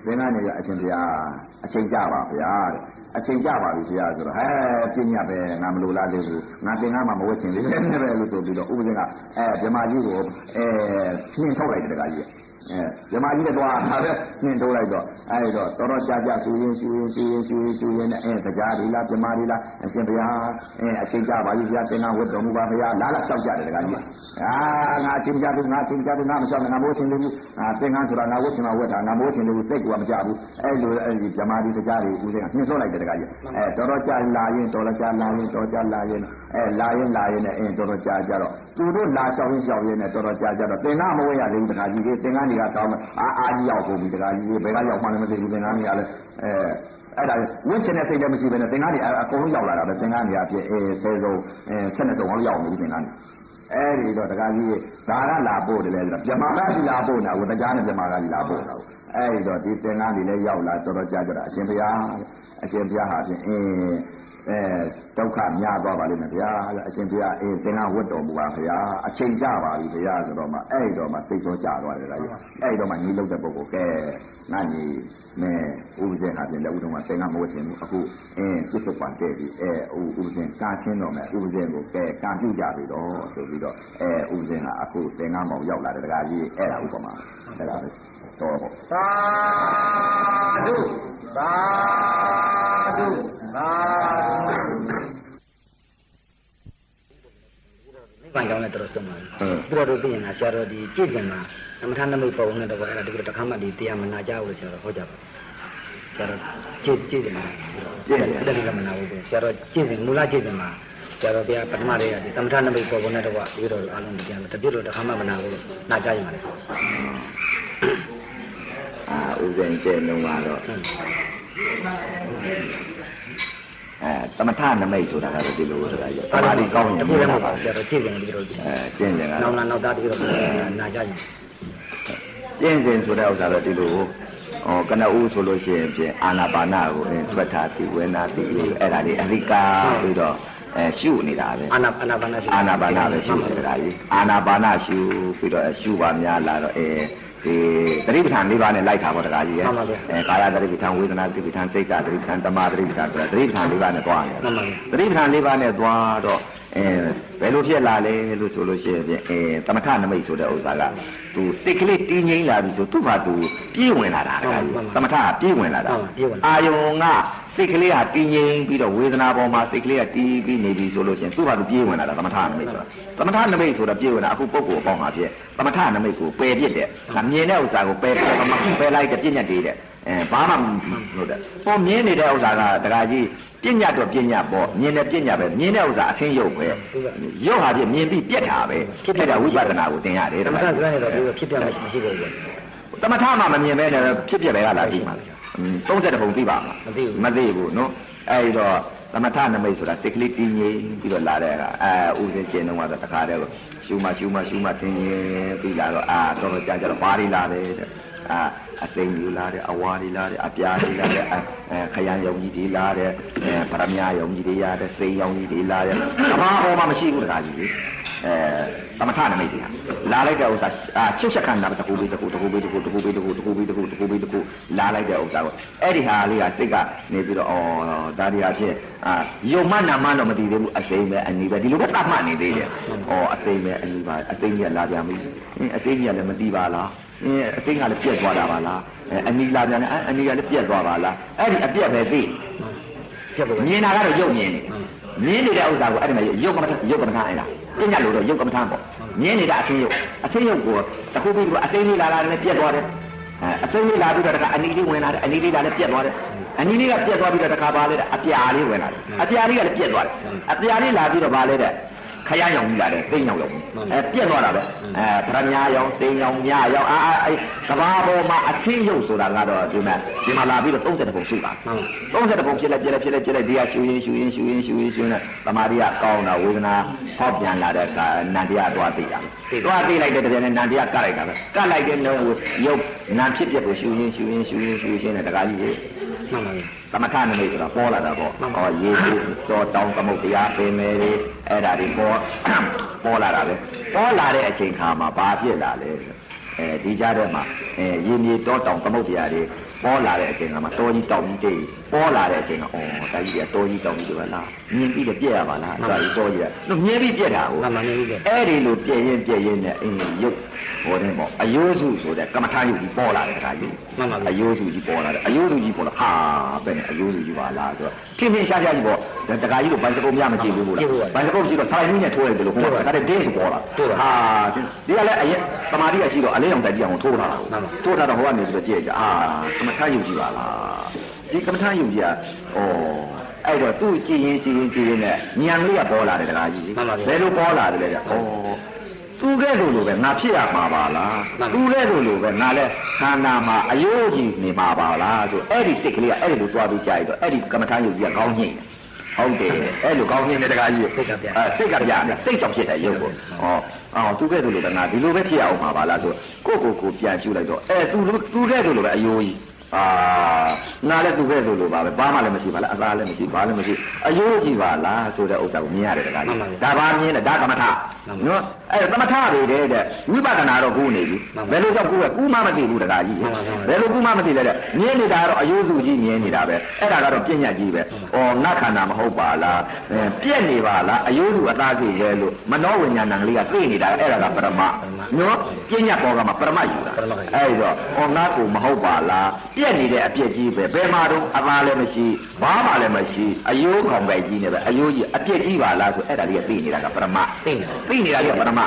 သင်္ကန်းနေရအရှင်ဘုရားအချိန်ကြပါဗျာတဲ့ အချိန်ကြပါပြီဘုရားဆိုတော့ဟဲပညာပဲငါမလိုလားသေးဘူးငါသင်္ကန်းမှမဝတ်ချင်သေးတယ်နဲ့ပဲလို့ဆိုပြီးတော့ဥပဒေကအဲဗြဟ္မာကြီးကိုအဲဖြင်းထုတ်လိုက်တယ်တကကြီး အဲဗြဟ္မာကြီးလည်းသွားတာပဲဖြင်းထုတ်လိုက်တော့အဲတော့တော်တော်ကြာကြာဆူရင်ဆူရင်ဆူရင်ဆူရင်ဆူရင်နဲ့အဲတရားဒီလားဗြဟ္မာဒီလားအရှင်ဘုရားအဲအချိန်ကြပါပြီဘုရားသင်္ကန်းဝတ်တော်မူပါဘုရားလာလာလျှောက်ကြတယ်တကကြီးအာငါအချိန်ကြပြီငါအချိန်ကြပြီငါမလျှောက်နဲ့ငါမိုးချင်လို့အာသင်္ကန်းဆိုတာငါဝတ်ချင်မှဝတ်တာငါမိုးချင်လို့စိတ်ကမကြဘူးအဲလိုအဲဒီဗြဟ္မာဒီတရားတွေဦးစင်းကနှင်းထုတ်လိုက်တယ်တကကြီးအဲတော်တော်ကြာလာရင်တော်တော်ကြာလာရင်တော်ကြာလာရင် အဲလာရင်လာရင်နဲ့အင်းတော်တော်ကြာကြတော့သူတို့လာလျှောက်ရင်လျှောက်ရင်နဲ့တော်တော်ကြာကြတော့သင်္ကန်းမဝတ်ရသေးဘူးတကကြီးသင်္ကန်းတွေကကောင်းမယ်အာအာကြီးရောက်ကုန်ပြီတကကြီးဘယ်ကရောက်မှလည်းမသိဘူးသင်္ကန်းတွေကလည်းအဲအဲ့ဒါဝင့်ချင်တဲ့စိတ်လည်းမရှိဘဲနဲ့သင်္ကန်းတွေအကုန်လုံးရောက်လာတာပဲသင်္ကန်းတွေအဖြစ်အဲဆယ်စုံအဲဆက်နှစ်စုံအောင်ရောက်နေပြီသင်္ကန်းတွေအဲ့ဒီတော့တကကြီးဒါကလာပို့တယ်လေဆိုတော့ပြမကကြီးလာပို့တာကိုတရားနဲ့ပြမကကြီးလာပို့တာကိုအဲ့ဒီတော့ဒီသင်္ကန်းတွေလည်းရောက်လာတော်တော်ကြာကြတာအရှင်ဘုရားအရှင်ဘုရားဟာဖြင့်အင်းအဲ ဒုက္ခများသွားပါလိမ့်မယ်ဗျာအရှင်ဘုရားအေးသင်္ကန်းဝတ်တော်မူပါဗျာအချိန်ကြပါပြီဗျာဆိုတော့မှအဲ့ဒီတော့မှစိတ်ဆိုးကြသွားတယ်လားအဲ့ဒီတော့မှညီလုံးတဲ့ပုဂ္ဂိုလ်ကဲငါညီမဲဥပဇင်ဟာဖြင့်လက်ဥတော်မှာသင်္ကန်းမဝတ်ချင်ဘူးအခုအင်းပြစ်စုံပန်တဲ့ပြီအဲဥပဇင်ကာချင်းတော်မယ်ဥပဇင်ကိုကဲကံပြုကြပြီတော့ဆိုပြီးတော့အဲဥပဇင်ကအခုသင်္ကန်းမောင်ရောက်လာတယ်တကားကြီးအဲ့ဒါဥပမာတကားပဲတော့ပေါ့သာဓု သာဓုသာနိဗ္ဗာန်ကြောင့်လည်းတော်တော်ဆုံးပါဘူးပြီးတော့တို့သိရင်လားဆရာတော်ဒီကြည့်ကြမှာသမထနမိတ်ပုံနဲ့တော့အဲ့ဒါဒီလိုတခါမှဒီတရားမနာကြဘူးလို့ဆရာတော်ဟောကြပါဆရာတော်ကြည့်ကြည့်တယ်မှာအဲ့ဒါလည်းမနာဘူးဆရာတော်ကြည့်စဉ်မူလကြည့်စဉ်မှာဆရာတော်ဘုရားပထမတည်းကဒီသမထနမိတ်ပုံနဲ့တော့ပြီးတော့အားလုံးပြန်တပြည့်တော့တခါမှမနာဘူးလို့နာကြရင်ပါလေ အာဥစဉ်ကျဲနှုံကတော့အဲသမထနမိတ်ဆိုတာကတော့ဒီလိုဆိုတာကြီးတမာတိကောင်းရင်တခုလည်းမဟုတ်ပါဘူးဆရာတော်ကြည့်တယ်ဒီလိုအဲကျင့်တယ်ကနောက်လာနောက်သားတပြည့်တော့နာကြရင်ကျင့်စဉ်ဆိုတဲ့ဥစ္စာတော့ဒီလိုဟောကနဦးဆိုလို့ရှိရင်ဖြင့်အာနာပါနာကိုထွက်ထားပြီးဝေနာပြီးအဲ့ဒါလေးအရိကာပြီးတော့အဲရှုနေတာပဲအာနာအာနာပါနာအာနာပါနာပဲရှုနေတာကြီးအာနာပါနာရှုပြီးတော့ရှုပါများလာတော့အဲ ဒီတတိပဋ္ဌာန်၄ပါးနဲ့လိုက်တာပေါ့တကားကြီးရဲ့အဲကာယတတိပဋ္ဌာန်ဝေဒနာတတိပဋ္ဌာန်စိတ်တတတိပဋ္ဌာန်တမာတတိပဋ္ဌာန်ဆိုတာတတိပဋ္ဌာန်၄ပါးနဲ့သွားတယ်မှန်ပါဗျာတတိပဋ္ဌာန်၄ပါးနဲ့သွားတော့အဲဘယ်လိုဖြစ်လာလဲလို့ဆိုလို့ရှိရင်ဖြင့်အဲသမထနမိတ်ဆိုတဲ့ဥစ္စာကသူစိတ်ကလေးတင်းငိမ့်လာပြီဆိုသူ့ဘာသူပြေးဝင်လာတာတကားကြီးသမထကပြေးဝင်လာတာအာယုံက စိတ်ကလေးဟာတင်းငိမ့်ပြီးတော့ဝေဒနာပေါ်မှာစိတ်ကလေးကတီးပြီးနေပြီဆိုလို့ရှိရင်သူ့ဘာသူပြေးဝင်လာတာသမထနမိတ်ဆိုတာသမထနမိတ်ဆိုတာပြေးဝင်တာအခုပုဂ္ဂိုလ်အပေါင်းဟာဖြင့်သမထနမိတ်ကိုပယ်ပြစ်တယ်ငါမြင်တဲ့ဥစ္စာကိုပယ်ပယ်ပယ်လိုက်တဲ့ပြည့်ညတ်တည်းတဲ့အဲဘာမှလို့တဲ့ဟောမြင်နေတဲ့ဥစ္စာကတကားကြီးပြညတ်တော့ပြညတ်ပေါ့မြင်တဲ့ပြညတ်ပဲမြင်တဲ့ဥစ္စာအဆင်းရုပ်ပဲရုပ်ဟာဖြင့်မြင်ပြီးပြက်တာပဲဖြစ်ပြတာဝိပဿနာကိုသင်ရတယ်သမထစကားနဲ့တော့ဒီဖြစ်ပြမရှိမရှိဘူးလေသမထမှမမြင်ပဲနဲ့ဖြစ်ပြပဲကလာပြီမှာ 30ပုံသိပါမှာမသိဘူးမသိဘူးနော်အဲဒီတော့သမထနမိတ်ဆိုတာစိတ်ကလေးတည်ငြိမ်ပြီးတော့လာတဲ့အခါအဲဥစဉ်ကျင်းတော့တခါတည်းရှူမရှူမရှူမသင်ရင်ပြီးလာတော့အာတော့ကြာကြတော့ပါးရီလာတယ်တဲ့အာ အသိဉ္ဇူလာတယ်အဝါရီလာတယ်အပြားရီလာတယ်အဲခရမ်းယုံကြီးတွေလာတယ်အဲပရမယယုံကြီးတွေရတယ်စိန်ယုံကြီးတွေလာတယ်ကဘာဟောမှမရှိဘူးတခါကြီးလေအဲသမထနမိတ်တွေဟာလာလိုက်တဲ့ဥစ္စာအာချုပ်ချက်ခန္ဓာတကူပြီးတကူတကူပြီးတကူတကူပြီးတကူတကူပြီးတကူတကူပြီးတကူလာလိုက်တဲ့ဥစ္စာကိုအဲ့ဒီဟာလေးကစိတ်ကနေပြီးတော့ဩဒါဒီဟာဖြင့်အာယုံမနာမတော့မတည်သေးဘူးအစိမ့်ပဲအနီးပဲဒီလိုပဲတတ်မှတ်နေသေးတယ်ဩအစိမ့်ပဲအနီးပါအစိမ့်ကြီးကလာပြန်ပြီအင်းအစိမ့်ကြီးကလည်းမတည်ပါလား အင်းအစိမ့်ကလည်းပြက်သွားတာပါလားအဲအနီးလာပြန်တယ်အနီးကလည်းပြက်သွားပါလားအဲ့ဒီအပြက်ပဲသိပြက်ဖို့မြင်တာကတော့ယုံမြင်နေမြင်နေတဲ့ဥစ္စာကိုအဲ့ဒီမှာရုပ်ကမ္မထရုပ်ကမ္မထအဲ့ဒါပညာလို့တော့ရုပ်ကမ္မထပေါ့မြင်နေတဲ့အဆင်းရုပ်အဆင်းရုပ်ကိုတခုပြီးတော့အဆင်းလေးလာလာလည်းပြက်သွားတယ်အဲအဆင်းလေးလာပြီးတော့တခါအနီလေးဝင်လာတယ်အနီလေးလာလည်းပြက်သွားတယ်အနီလေးကပြက်သွားပြီးတော့တခါပါလေအပြာလေးဝင်လာတယ်အပြာလေးကလည်းပြက်သွားတယ်အပြာလေးလာပြီးတော့ပါလေတဲ့ ခရရောင်ကြီးလာတယ်သိရောင်ရောင်အဲပြက်သွားတာပဲအဲပရမညာရောင်သိရောင်မြရောင်အာအဲကဘာပေါ်မှာအဆင်းရုပ်ဆိုတာကတော့ဒီမှာဒီမှာလာပြီးတော့30ပုံစုတာ30ပုံဖြစ်လိုက်ပြက်လိုက်ဖြစ်လိုက်ပြက်လိုက်ဒီကရှူရင်ရှူရင်ရှူရင်ရှူရင်ရှူရင်တမာရီကကောင်းတာဝေဒနာဟော့ပြန်လာတဲ့အခါနန္တရားသွားသိတာသွားသိလိုက်တဲ့တပြက်နဲ့နန္တရားကလိုက်တာပဲကလိုက်တဲ့နှုံရုပ်နာဖြစ်ပြက်ကိုရှူရင်ရှူရင်ရှူရင်ရှူရင်နဲ့တကားကြီး မှန်ပါဗျာသမထနမိတ်ဆိုတာပေါ်လာတာပေါ့ဟောရေစုတော်တောင်းသမုတ်တရားပင်မယ်တွေအဲ့ဒါတွေပေါ်ပေါ်လာတာပဲပေါ်လာတဲ့အချိန်ခါမှာဘာဖြစ်လာလဲအဲဒီကြားထဲမှာအဲရေမြေတောတောင်သမုတ်တရားတွေပေါ်လာတဲ့အချိန်ခါမှာတောကြီးတောင်ကြီးတိတ်ပေါ်လာတဲ့အချိန်ကအော်တာကြီးကတောကြီးတောင်ကြီးတွေပါလားမြင်ပြီးတော့ပြက်ရပါလားအဲ့ဒါကြီးတောကြီးကမြင်ပြီးပြက်တာကိုမှန်ပါနေပြီလေအဲ့ဒီလိုပြည့်ရင်ပြည့်ရင်နဲ့အင်းရုပ် ဟိုတဲ့ပေါ့အယိုးစုဆိုတဲ့ကမ္မထာယုတ်ကြီးပေါ်လာတယ်ခါကြီးမှန်ပါဗျာအယိုးစုကြီးပေါ်လာတယ်အယိုးစုကြီးပေါ်လာဟာပဲနဲ့အယိုးစုကြီးပါလားဆိုတော့ထင်းထင်းရှားရှားကြီးပေါ့ဒါတခါကြီးတို့ဘန်စကုံများမကြည့်ဘူးလားဘန်စကုံကြည့်တော့ဆိုင်မင်းနဲ့ထိုးရတယ်လို့ဟိုကတည်းကဒင်းဆိုပေါ်လာဟာဒီကလည်းအရင်တမာတိကရှိတော့အလေးအောင်တိုက်ကြည့်အောင်ထိုးထားတာထိုးထားတော့ဟိုကနေပြီးတော့ကြည့်ကြအာကမ္မထာယုတ်ကြီးပါလားဒီကမ္မထာယုတ်ကြီးကဩအဲ့တော့သူ့ကြည်ရင်ကြည်ရင်ကြည်ရင်နဲ့ညံလေးကပေါ်လာတယ်တခါကြီးဘယ်လိုပေါ်လာတယ်လဲကြဩ သူကဲ့သို့လိုပဲငါဖြစ်ရမှာပါလားသူကဲ့သို့လိုပဲငါလည်းခန္ဓာမှာအယိုးကြီးနေမှာပါလားဆိုအဲ့ဒီစိတ်ကလေးကအဲ့ဒီလိုတွားပြီးကြာရတော့အဲ့ဒီကမ္မထာယုတ်ကြီးကကောင်းညိမ့်ဟုတ်တယ်အဲ့လိုကောင်းညိမ့်တဲ့တခါကြီးအဲစိတ်ကပြတယ်စိတ်ကြောင့်ဖြစ်တဲ့ယုတ်ကိုဩအော်သူကဲ့သို့လိုပဲငါဒီလိုပဲဖြစ်ရအောင်မှာပါလားဆိုကိုယ့်ကိုယ်ကိုပြန်ရှုလိုက်တော့အဲသူသူကဲ့သို့လိုပဲအယိုးကြီး အာနားလည်းသူကဲ့သို့လိုပါပဲဘာမှလည်းမရှိပါလားအသားလည်းမရှိဘာလည်းမရှိအယိုးကြီးပါလားဆိုတဲ့ဥစ္စာကိုမြင်ရတယ်တခါကြီးဒါဘာမြင်လဲဒါကမ္မထနော်အဲသမထတွေတဲ့တဲ့ဝိပဿနာတော့ကူးနေပြီဘယ်လိုကြောင့်ကူးလဲကူးမှမသိဘူးတခါကြီးဘယ်လိုကူးမှမသိလဲတဲ့မြင်နေတာကတော့အယိုးစုကြီးမြင်နေတာပဲအဲ့ဒါကတော့ပြဉ္ညာကြီးပဲဩငါခန္ဓာမဟုတ်ပါလားအဲပြက်နေပါလားအယိုးစုအသားစီလဲလို့မနောဝိညာဏကလေးကသိနေတာအဲ့ဒါကပရမနော်ပြဉ္ညာပေါ်ကမှာပရမယူတာအဲ့တော့ဩငါကိုမဟုတ်ပါလားပြက်နေတဲ့အပြက်ကြီးပဲဘယ်မှာတော့အသားလည်းမရှိဘာမှလည်းမရှိအယိုးခေါင်ပဲကြီးနေပဲအယိုးကြီးအပြက်ကြီးပါလားဆိုအဲ့ဒါလေးကသိနေတာကပရမသိနေတယ်သိနေတာလေးကပရမသတ်မှ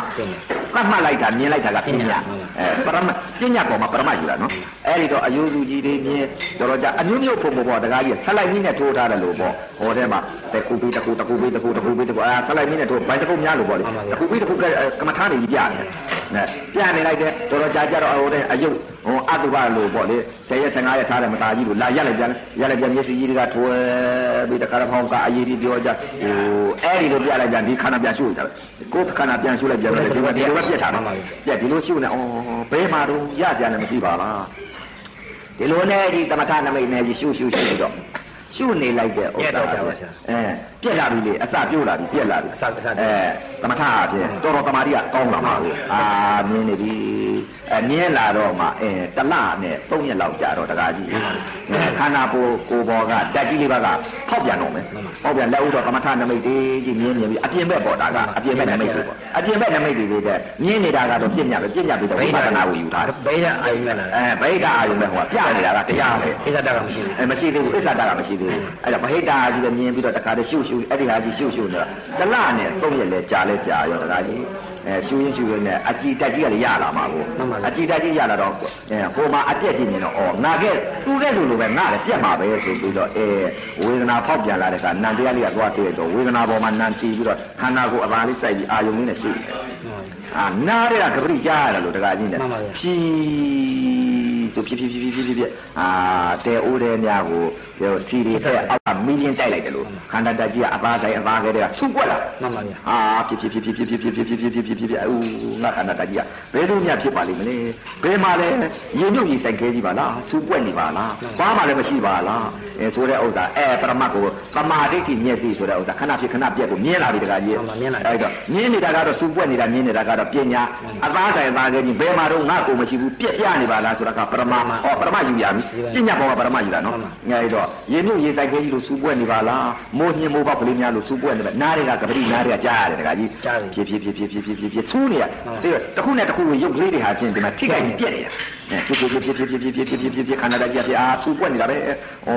တ်လိုက်တာမြင်လိုက်တာကပညာအဲပရမပညာပေါ်မှာပရမယူတာနော်အဲ့ဒီတော့အယိုးစုကြီးတွေမြင်တော်တော်ကြအမျိုးမျိုးပုံပေါ်ပေါ်တကားကြီးဆက်လိုက်မင်းနဲ့ထိုးထားတယ်လို့ပေါ့ဟောထဲမှာတကူပေးတကူတကူပေးတကူတကူပေးတကူအာဆက်လိုက်မင်းနဲ့ထိုးဘိုင်းတကူများလို့ပေါ့လေတကူပေးတကူကကမ္မထာနေကြီးပြတယ် နဲပြနေလိုက်တဲ့တော်တော်ကြာကြတော့ဟိုတဲ့အယုတ်ဟိုအတုပလို့ပေါ့လေဆယ်ရက်15ရက်ထားတယ်မသားကြီးလို့လာရက်လိုက်ပြန်ရက်လိုက်ပြန်မျက်စိကြီးတွေကထွဲပြီးတခါတော့ဖောင်းကအရေးကြီးပြောကြဟိုအဲ့ဒီလိုပြလိုက်ပြန်ဒီခန္ဓာပြန်ရှုကြတယ်ကိုယ်ခန္ဓာပြန်ရှုလိုက်ပြန်တယ်ဒီမှာဒီလိုပဲပြက်ထားတယ်ပြက်ဒီလိုရှုနေအော်ဘယ်မှာတော့ရကြတယ်မရှိပါလားဒီလိုနဲ့ဒီသမထနမိတ်နဲ့ရှုရှုရှုနေတော့ရှုနေလိုက်တဲ့ဥစ္စာအဲပြက်လာပြီလေအစပြိုးလာပြီပြက်လာပြီအဲသမထအဖြစ်တော်တော်တမာတိကကောင်းလာပါဘူးအာမြင်နေပြီအဲမြင်လာတော့မှအဲတလနဲ့၃ရက်လောက်ကြာတော့တကားကြီးအဲခန္ဓာကိုယ်ကိုယ်ပေါ်ကဓာတ်ကြီးလေးပါကဖောက်ပြန်တော့မယ်ဖောက်ပြန်လက်ဥတော့သမထနမိတ်တွေကြီးမြင်မြင်ပြီအပြင်ဘက်ပေါ်တာကအပြင်ဘက်နမိတ်တွေပေါ့အပြင်ဘက်နမိတ်တွေတဲ့မြင်နေတာကတော့ပြည့်ညတ်ပဲပြည့်ညတ်ပြီးတော့ဝိပဿနာကိုယူထားတယ်ဘိဓအာယုံနဲ့လာအဲဗိဓာအာယုံပဲဟိုကပြနေတာကတရားပဲဣဇဒကမရှိဘူးအဲမရှိသေးဘူးအစ္ဆဒကမရှိသေးဘူးအဲ့ဒါဗဟိတာကြီးပဲမြင်ပြီးတော့တခါတည်းရှုရှုအဲ့ဒီဟာကြီးရှုရှုနေတော့တလနဲ့သုံးရက်လဲကြာလဲကြာရောတခါကြီးအဲရှုရင်ရှုရင်နဲ့အကြည်တက်ကြီးကလည်းရလာမှာကိုအကြည်တက်ကြီးရလာတော့အဲဟိုမှာအပြက်ကြီးမြင်တော့ဩငါကဲသူကဲလိုလိုပဲငါလည်းပြက်မှာပဲဆိုပြီးတော့အဲဝေဒနာဖောက်ပြန်လာတဲ့ကနန်တရားလေးကသွားတည့်တော့ဝေဒနာပေါ်မှာနန်တီးပြီးတော့ခန္ဓာကိုယ်အပါလေးစိုက်ပြီးအာယုံလေးနဲ့ရှုတယ်အာနားတဲ့ကကပရိကြားရတယ်လို့တခါကြီးနဲ့ဖြီး ဆိုဖြည်းဖြည်းဖြည်းဖြည်းဖြည်းဖြည်းအာတဲအိုးတဲ့များကိုပြောစီရီတဲ့အောက်ကမီလင်းတိုက်လိုက်တယ်လို့ခန္ဓာတက်ကြီးကအပါဆိုင်အပါခဲတဲ့ကဆုပွက်လာမှန်ပါဗျာအာဖြည်းဖြည်းဖြည်းဖြည်းဖြည်းဖြည်းဖြည်းဖြည်းဖြည်းဖြည်းဖြည်းဖြည်းဖြည်းဦးငါခန္ဓာတက်ကြီးကဘယ်လိုများဖြစ်ပါလိမ့်မလဲဘယ်မှာလဲရင်မြုပ်ရင်ဆိုင်ခဲကြီးပါလားဆုပွက်နေပါလားဘာမှလည်းမရှိပါလားအဲဆိုတဲ့ဥစ္စာအဲပရမတ်ကိုသမာဓိဋ္ဌိမျက်စိဆိုတဲ့ဥစ္စာခဏဖြစ်ခဏပြက်ကိုမြင်လာပြီတခါကြီးအဲ့တော့မြင်နေတာကတော့ဆုပွက်နေတာမြင်နေတာကတော့ပညာအသားဆိုင်အသားခဲကြီးဘယ်မှာတော့ငါကိုမရှိဘူးပြက်ပြနေပါလားဆိုတာကပရမတ်ဟောပရမတ်ယူရပြီပညာပေါ်ကပရမတ်ယူတာနော်အဲ့တော့ရင်မြုပ်ရင်ဆိုင်ခဲကြီးလို့ဆုပွက်နေပါလားမိုးညင်မိုးပေါက်ကလေးများလို့ဆုပွက်နေပါနားတွေကကပတိနားတွေကကြားရတယ်တခါကြီးဖြည်းဖြည်းဖြည်းဖြည်းဖြည်းဖြည်းဖြည်းဖြည်းဆူးနေရတဲ့တခုနဲ့တခုကိုရုပ်ကလေးတွေဟာချင်းဒီမှာထိခိုက်ပြီးပြက်နေတာဖြစ်ဖြစ်ဖြစ်ဖြစ်ဖြစ်ဖြစ်ဖြစ်ဖြစ်ဖြစ်ဖြစ်ဖြစ်ခန္ဓာတကြီးဖြစ်အာစူပွက်နေတာပဲဩ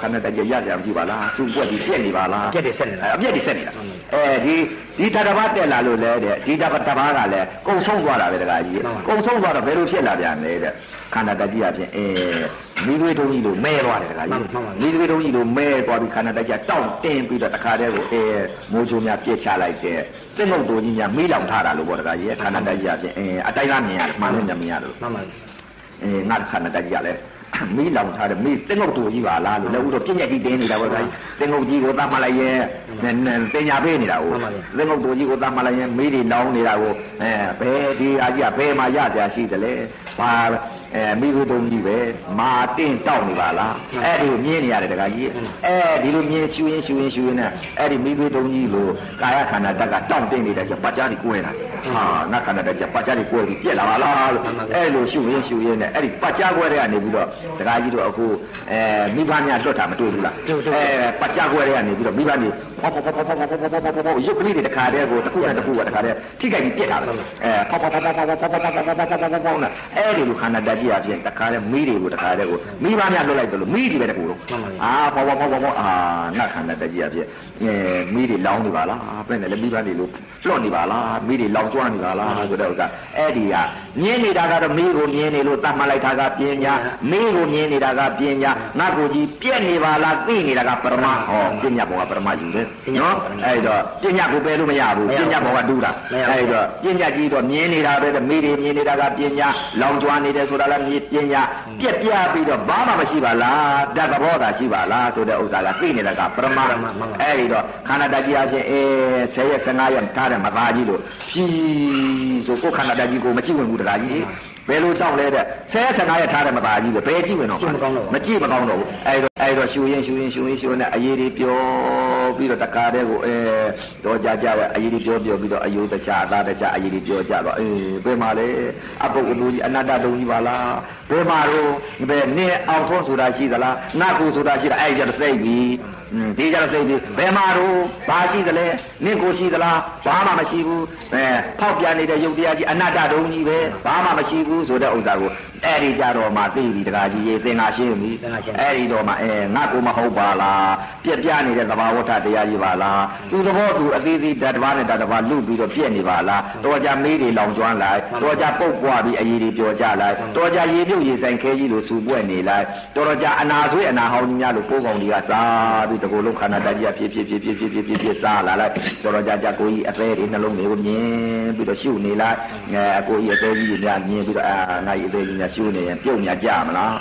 ခန္ဓာတကြီးရကြမကြည့်ပါလားစူပွက်ပြီးပြက်နေပါလားပြက်တယ်ဆက်နေတာအပြက်တွေဆက်နေတာအဲဒီဒီတတဘာတက်လာလို့လဲတဲ့ဒီတတဘာကလည်းကုံဆုံးသွားတာပဲတခါကြီးကုံဆုံးသွားတော့ဘယ်လိုဖြစ်လာပြန်လဲတဲ့ ခန္ဓာတကြီးအဖြစ်အဲမိသွေးတုံးကြီးလို့မဲသွားတယ်တခါကြီးမိသွေးတုံးကြီးလို့မဲသွားပြီးခန္ဓာတကြီးတောင့်တင်းပြီးတော့တခါတည်းကိုအဲမိုးချိုးများပြက်ချလိုက်တဲ့စိတ်ငုတ်တူကြီးများမိလောင်ထားတာလို့ပေါ့တခါကြီးခန္ဓာတကြီးအဖြစ်အဲအတိုင်းလားမြင်ရတယ်မှန်လည်းမြင်ရတယ်လို့မှန်ပါအဲငါခန္ဓာတကြီးကလည်းမီးလောင်ထားတယ်မီးတင်းငုတ်တူကြီးပါလားလို့လည်းဥတော့ပြည့်ညက်ကြီးတင်းနေတာပေါ့ဗျာတင်းငုတ်ကြီးကိုသတ်မှတ်လိုက်ရင်တင်ညာပေးနေတာကိုတင်းငုတ်တူကြီးကိုသတ်မှတ်လိုက်ရင်မီးတွေလောင်နေတာကိုအဲဘယ်ဒီအကြီးကဘယ်မှာရကြရှိတယ်လဲဘာ အဲမိဂုတုံကြီးပဲမာတင်းတောက်နေပါလားအဲ့ဒီကိုမြင်နေရတယ်တခါကြီးအဲဒီလိုမြင်ရှူရင်ရှူရင်ရှူရင်နဲ့အဲ့ဒီမိဂုတုံကြီးကိုကာယခန္ဓာတက်ကတောင့်တင်းနေတဲ့ကျပတ်ကြားကြီးကိုယ်နေတာဟာနတ်ခန္ဓာတက်ကျပတ်ကြားကြီးကိုယ်ပြီးပြက်လာပါလားလို့အဲ့လိုရှူရင်ရှူရင်နဲ့အဲ့ဒီပတ်ကြားကိုယ်တွေကနေပြီးတော့တခါကြီးတို့အခုအဲမိဘများလွတ်တာမတွေ့ဘူးလားအဲပတ်ကြားကိုယ်တွေကနေပြီးတော့မိဘတွေ ဖောက်ဖောက်ဖောက်ဖောက်ဖောက်ဖောက်ဖောက်ဖောက်ဖောက်ဖောက်ဖောက်ရုပ်ကလေးတွေတခါတည်းကိုတစ်ခုနဲ့တစ်ခုကတခါတည်းထိခိုက်ပြီးပြက်တာပဲအဲဖောက်ဖောက်ဖောက်ဖောက်ဖောက်ဖောက်ဖောက်ဖောက်ဖောက်ဖောက်ဖောက်ဖောက်ဖောက်ဖောက်နဲ့အဲ့ဒီလိုခန္ဓာတက်ကြီးအပြင်တခါတည်းမိတွေကိုတခါတည်းကိုမိဘများလွတ်လိုက်တယ်လို့မိတွေပဲတကူတော့အာဖောက်ဖောက်ဖောက်ဖောက်ဖောက်အာနတ်ခန္ဓာတက်ကြီးအပြင်အဲမိတွေလောင်းနေပါလားဘယ်နဲ့လဲမိဘတွေလို့လွတ်နေပါလားမိတွေလောင်ကျွမ်းနေပါလားဆိုတဲ့ဥစ္စာအဲ့ဒီကမြင်နေတာကတော့မိကိုမြင်နေလို့တတ်မှတ်လိုက်တာကပညာမိကိုမြင်နေတာကပညာငါကိုကြီးပြက်နေပါလားသိနေတာကပရမဟောပညာဘောကပရမယူတယ်နော်အဲ့တော့ပညာကိုပယ်လို့မရဘူးပညာဘောကတူးတာအဲ့တော့ပညာကြီးတော့မြင်နေတာပဲမိတွေမြင်နေတာကပညာလောင်ကျွမ်းနေတယ်ဆိုတာလည်းမြင်ပညာပြက်ပြပြီးတော့ဘာမှမရှိပါလားတက္ကဘောသာရှိပါလားဆိုတဲ့ဥစ္စာကသိနေတာကပရမအဲ့ဒီတော့ခန္ဓာတကြီးအဖြစ်အဲ10ရက်15ရက်ထားတယ်မသားကြီးလို့ဖြီးဆိုကိုယ်ခန္ဓာတကြီးကိုမကြည့်ဝင်ဘူးတကားကြီး ဘယ်လိုကြောက်လဲတဲ့10ရက်15ရက်ထားတယ်မသားကြီးပဲဘယ်ကြည့်ဝင်တော့မကြည့်မကောင်းတော့ဘူးအဲ့တော့အဲ့တော့ရှူရင်ရှူရင်ရှူရင်ရှူရင်အရေးတွေပြောပြီးတော့တကားတဲ့ကိုအဲတော့ကြကြတဲ့အရေးတွေပြောပြောပြီးတော့အယုတချအသားတချအရေးတွေပြောကြတော့အေးဘယ်မှာလဲအပုပ်အသူကြီးအနတ္တတုံကြီးပါလားဘယ်မှာတော့ဘယ်နင်းအောင်ထုံးဆိုတာရှိသလားနတ်ကူဆိုတာရှိတာအဲ့ကြတော့သိပြီ ဒီကြတော့သိပြီဘယ်မှာတော့ဘာရှိသလဲနင့်ကိုရှိသလားဘာမှမရှိဘူးအဲဖောက်ပြန်နေတဲ့ယုတ်တရားကြီးအနတ္တတုံကြီးပဲဘာမှမရှိဘူးဆိုတဲ့ဥစ္စာကိုအဲ့ဒီကြတော့မှသိပြီတကားကြီးရေသင်္ဃာရှင်းပြီအဲ့ဒီတော့မှအဲငါကိုမဟုတ်ပါလားပြက်ပြနေတဲ့သဘာဝထတရားကြီးပါလားသူသဘောသူအသေးသေးဓာတ်တစ်ပါးနဲ့ဓာတ်တစ်ပါးလူပြီးတော့ပြက်နေပါလားတော်ကြမေးတွေလောင်ကျွမ်းလိုက်တော်ကြပုတ်ပွားပြီးအရေးတွေပြောကြလိုက်တော်ကြရေပြုတ်ရေဆိုင်ခဲကြီးလို့စူပွက်နေလိုက်တော်ကြအနာဆွေးအနာဟောင်းကြီးများလို့ပိုးကောင်တွေကစားပြီးတကူလုံးခန္ဓာတကြီးဖြစ်ဖြစ်ဖြစ်ဖြစ်ဖြစ်ဖြစ်ဖြစ်ဖြစ်စားလာလိုက်တော်ကြကြကိုကြီးအသေးတွေနှလုံးတွေကိုမြင်ပြီးတော့ရှုနေလိုက်အဲအကိုကြီးအသေးကြီးတွေများမြင်ပြီးတော့အာငါကြီးအသေးကြီးများရှုနေရင်ပြုတ်များကြမလား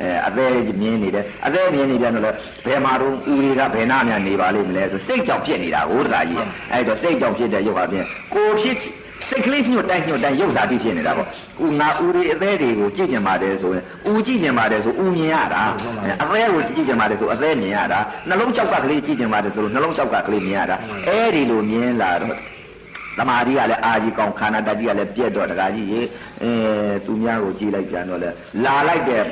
အဲအသေးကြီးမြင်နေတယ်အသေးမြင်နေပြန်တော့လေဘယ်မှာတော့ဦးတွေကဘယ်နာများနေပါလိမ့်မလဲဆိုစိတ်ကြောင့်ဖြစ်နေတာဟိုတခါကြီးအဲ့တော့စိတ်ကြောင့်ဖြစ်တဲ့ရုပ်ဟာဖြင့်ကိုဖြစ် စိတ်ကလေးညှို့တိုင်းညှို့တိုင်းရုပ်စာတိဖြစ်နေတာပေါ့ဦးငါဦးတွေအသေးတွေကိုကြည့်ကျင်ပါတယ်ဆိုရင်ဦးကြည့်ကျင်ပါတယ်ဆိုဦးမြင်ရတာအသေးကိုကြည့်ကျင်ပါတယ်ဆိုအသေးမြင်ရတာနှလုံးကြောက်ကကလေးကြည့်ကျင်ပါတယ်ဆိုလို့နှလုံးကြောက်ကကလေးမြင်ရတာအဲ့ဒီလိုမြင်လာတော့တမာရီကလည်းအာကြီးကောင်ခန္ဓာတကြီးကလည်းပြက်တော့တကားကြီးရေအဲသူများကိုကြည့်လိုက်ပြန်တော့လေလာလိုက်တဲ့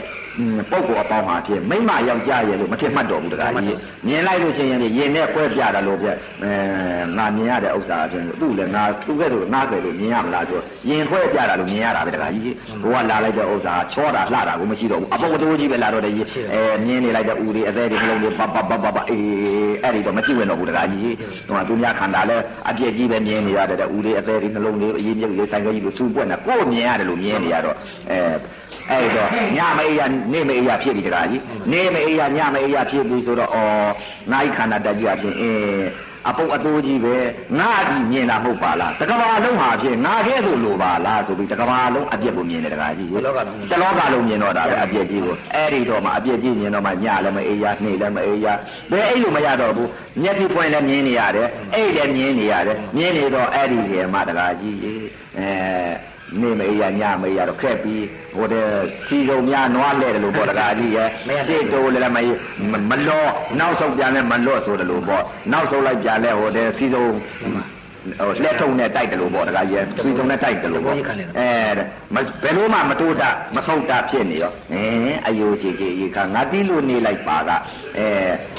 ပုဂ္ဂိုလ်အပေါင်းဟာဖြင့်မိမယောက်ျားရဲ့လို့မထင်မှတ်တော့ဘူးတကားကြီးမြင်လိုက်လို့ရှိရင်ရင်နဲ့ခွဲပြတာလို့ပြအဲငါမြင်ရတဲ့ဥစ္စာအပြင်သူ့လည်းငါသူ့ကဲ့သို့ငါကဲ့သို့မြင်ရမလားဆိုရင်ခွဲပြတာလို့မြင်ရတာပဲတကားကြီးဘိုးကလာလိုက်တဲ့ဥစ္စာချောတာလှတာကိုမရှိတော့ဘူးအပုပ်အတိုးကြီးပဲလာတော့တယ်ကြီးအဲမြင်နေလိုက်တဲ့ဦးတွေအသေးတွေနှလုံးတွေပပပပပအေးအဲ့ဒီတော့မကြည့်ဝင်တော့ဘူးတကားကြီးဟိုကသူများခန္ဓာလဲအပြည့်ကြီးပဲမြင်နေရတဲ့ဦးတွေအသေးတွေနှလုံးတွေအရေးမြုပ်ရေးဆိုင်ကကြီးလို့စူပွက်နေကိုယ်မြင်ရတယ်လို့မြင်နေရတော့အဲ အဲ့တော့ညမအေးရနေမအေးရဖြစ်ပြီတကားကြီးနေမအေးရညမအေးရဖြစ်ပြီဆိုတော့ဩနိုင်ခန္ဓာတက်ကြီးအဖြစ်အင်းအပုပ်အတိုးကြီးပဲငါဒီမြင်တာမဟုတ်ပါလားတကဘာလုံးဟာဖြစ်ငါကဲသို့လိုပါလားဆိုပြီးတကဘာလုံးအပြစ်ကိုမြင်တယ်တကားကြီးတလောကလုံးမြင်တော့တာပဲအပြစ်ကြီးကိုအဲ့ဒီတော့မှအပြစ်ကြီးမြင်တော့မှညလည်းမအေးရနေ့လည်းမအေးရဘယ်အဲ့လိုမရတော့ဘူးမျက်စိဖွင့်လည်းမြင်နေရတယ်အဲ့လည်းမြင်နေရတယ်မြင်နေတော့အဲ့ဒီစီမှာတကားကြီးအဲ နေမအေးရညမအေးရတော့ခက်ပြီးဟိုတဲ့စီစုံများနွားလဲတယ်လို့ပေါ့တကားကြီးရဲ့စိတ်တိုးလည်းမမလောနောက်ဆုံးပြန်လဲမလော့ဆိုတယ်လို့ပေါ့နောက်ဆုံးလိုက်ပြန်လဲဟိုတဲ့စီစုံဟိုလက်ထုံနဲ့တိုက်တယ်လို့ပေါ့တကားကြီးစီစုံနဲ့တိုက်တယ်လို့ပေါ့အဲဘယ်လိုမှမတိုးတာမဆုတ်တာဖြစ်နေရောအင်းအယိုကြည်ကြည်ရေခါငါတီးလို့နေလိုက်ပါကအဲ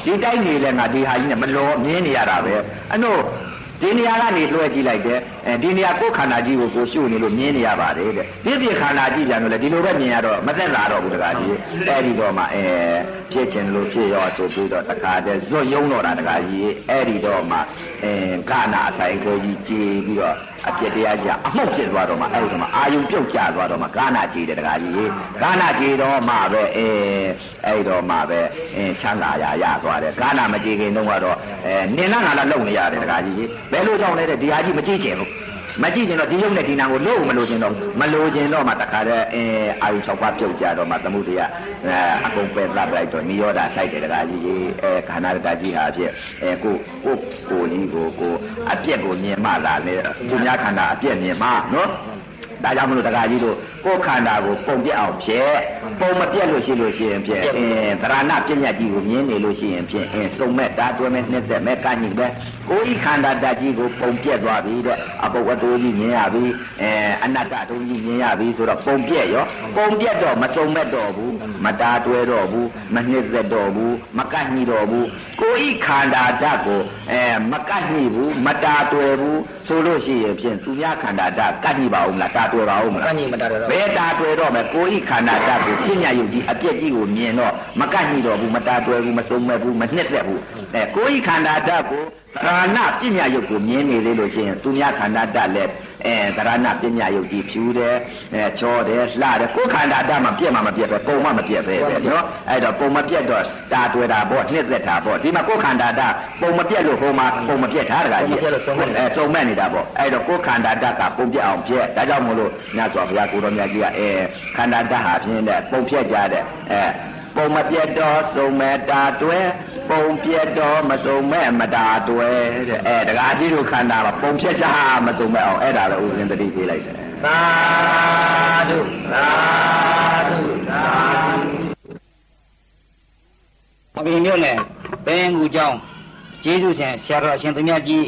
ဒီတိုက်နေလဲငါဒီဟာကြီးနဲ့မလောမြင်းနေရတာပဲအဲ့တော့ ဒီနေရာကနေလွှဲကြည့်လိုက်တယ်အဲဒီနေရာကိုယ်ခန္ဓာကြီးကိုကိုရှုနေလို့မြင်နေရပါတယ်တဲ့ပြည့်ပြည့်ခန္ဓာကြီးပြန်လို့လေဒီလိုပဲမြင်ရတော့မသက်လာတော့ဘူးတကားကြီးအဲဒီတော့မှအဲဖြစ်ခြင်းလို့ဖြစ်ရောဆိုပြီးတော့တခါတည်းဇွတ်ယုံတော့တာတကားကြီးအဲဒီတော့မှ အဲကာနာအဆိုင်ခွဲကြီးကြည်ပြီးတော့အပြစ်တရားကြီးအမှုတ်ဖြစ်သွားတော့မှအဲဒီတော့မှအာယုံပြုတ်ကျသွားတော့မှကာနာကြည်တယ်တကားကြီးကာနာကြည်တော့မှပဲအဲအဲဒီတော့မှပဲအဲချမ်းသာရာရသွားတယ်ကာနာမကြည်ခင်တော့ကတော့အဲနင်နာငါလာလုံနေရတယ်တကားကြီးဘယ်လိုကြောင့်လဲတဲ့ဒီဟာကြီးမကြည်ချင်ဘူး မကြည့်ကျင်တော့ဒီရုပ်နဲ့ဒီနာကိုလို့မလို့ကျင်တော့မလို့ကျင်တော့မှတခါတည်းအဲအာယု6ပါးပြုတ်ကြတော့မှသမှုတရားအဲအကုန်ပဲလပ်လိုက်တော့နိရောဓစိုက်တယ်တကားကြီးအဲခန္ဓာတကားကြီးဟာဖြစ်အဲကိုကိုကိုကြီးကိုကိုအပြက်ကိုမြင်မှလာလေသူများခန္ဓာအပြက်မြင်မှနော်ဒါကြောင့်မလို့တကားကြီးတို့ ကိုယ်ခန္ဓာကိုပုံပြက်အောင်ဖြစ်ပုံမပြက်လို့ရှိလို့ရှိရင်ဖြစ်အင်းသရဏပညာကြီးကိုမြင်နေလို့ရှိရင်ဖြစ်အင်းစုံမဲ့တာတွဲမဲ့နှစ်သက်မဲ့ကညိပဲကိုယ်ဤခန္ဓာတကြီးကိုပုံပြက်သွားပြီတဲ့အပုပ်အတိုးကြီးမြင်ရပြီအဲအနတ္တတုံးကြီးမြင်ရပြီဆိုတော့ပုံပြက်ရောပုံပြက်တော့မစုံမဲ့တော့ဘူးမတာတွဲတော့ဘူးမနှစ်သက်တော့ဘူးမကညိတော့ဘူးကိုယ်ဤခန္ဓာဓာတ်ကိုအဲမကညိဘူးမတာတွဲဘူးဆိုလို့ရှိရင်ဖြင့်သူများခန္ဓာဓာတ်ကညိပါဦးမလားတာတွဲပါဦးမလားကညိမတာတော့ဘယ်တာတွေ့တော့မယ်ကိုဤခန္ဓာဓာတ်ကိုပညာယုတ်ကြီးအပြက်ကြီးကိုမြင်တော့မကန့်ညိတော့ဘူးမတာတွေ့ဘူးမစုံမဲ့ဘူးမနှစ်သက်ဘူး အဲကိုဤခန္ဓာဓာတ်ကိုသရဏပညာယုတ်ကိုမြင်နေသေးလို့ရှိရင်သူများခန္ဓာဓာတ်လည်းအဲသရဏပညာယုတ်ကြီးဖြူတယ်အဲချောတယ်လှတယ်ကိုယ်ခန္ဓာဓာတ်မှာပြက်မှာမပြက်ပဲပုံမှမပြက်ပဲပဲနော်အဲ့တော့ပုံမပြက်တော့တာတွေ့တာပေါ့နှစ်သက်တာပေါ့ဒီမှာကိုယ်ခန္ဓာဓာတ်ပုံမပြက်လို့ဟိုမှာပုံမပြက်ထားတကားကြီးအဲစုံမဲ့နေတာပေါ့အဲ့တော့ကိုယ်ခန္ဓာဓာတ်ကပုံပြက်အောင်ပြက်ဒါကြောင့်မို့လို့မြတ်စွာဘုရားကိုတော်မြတ်ကြီးကအဲခန္ဓာဓာတ်ဟာဖြင်းတဲ့ပုံပြက်ကြတဲ့အဲပုံမပြက်တော့စုံမဲ့တာတွဲ ပုံပြက်တော့မစုံမဲ့မတာတွဲတဲ့အဲတကားကြီးတို့ခန္ဓာကပုံပြက်ကြမစုံမဲ့အောင်အဲ့ဒါလည်းဥစဉ်တတိပေးလိုက်တယ်သာဓုသာဓုသာအဘိမြို့နယ်ဘင်းကူကျောင်းကျေးဇူးရှင်ဆရာတော်အရှင်သူမြတ်ကြီး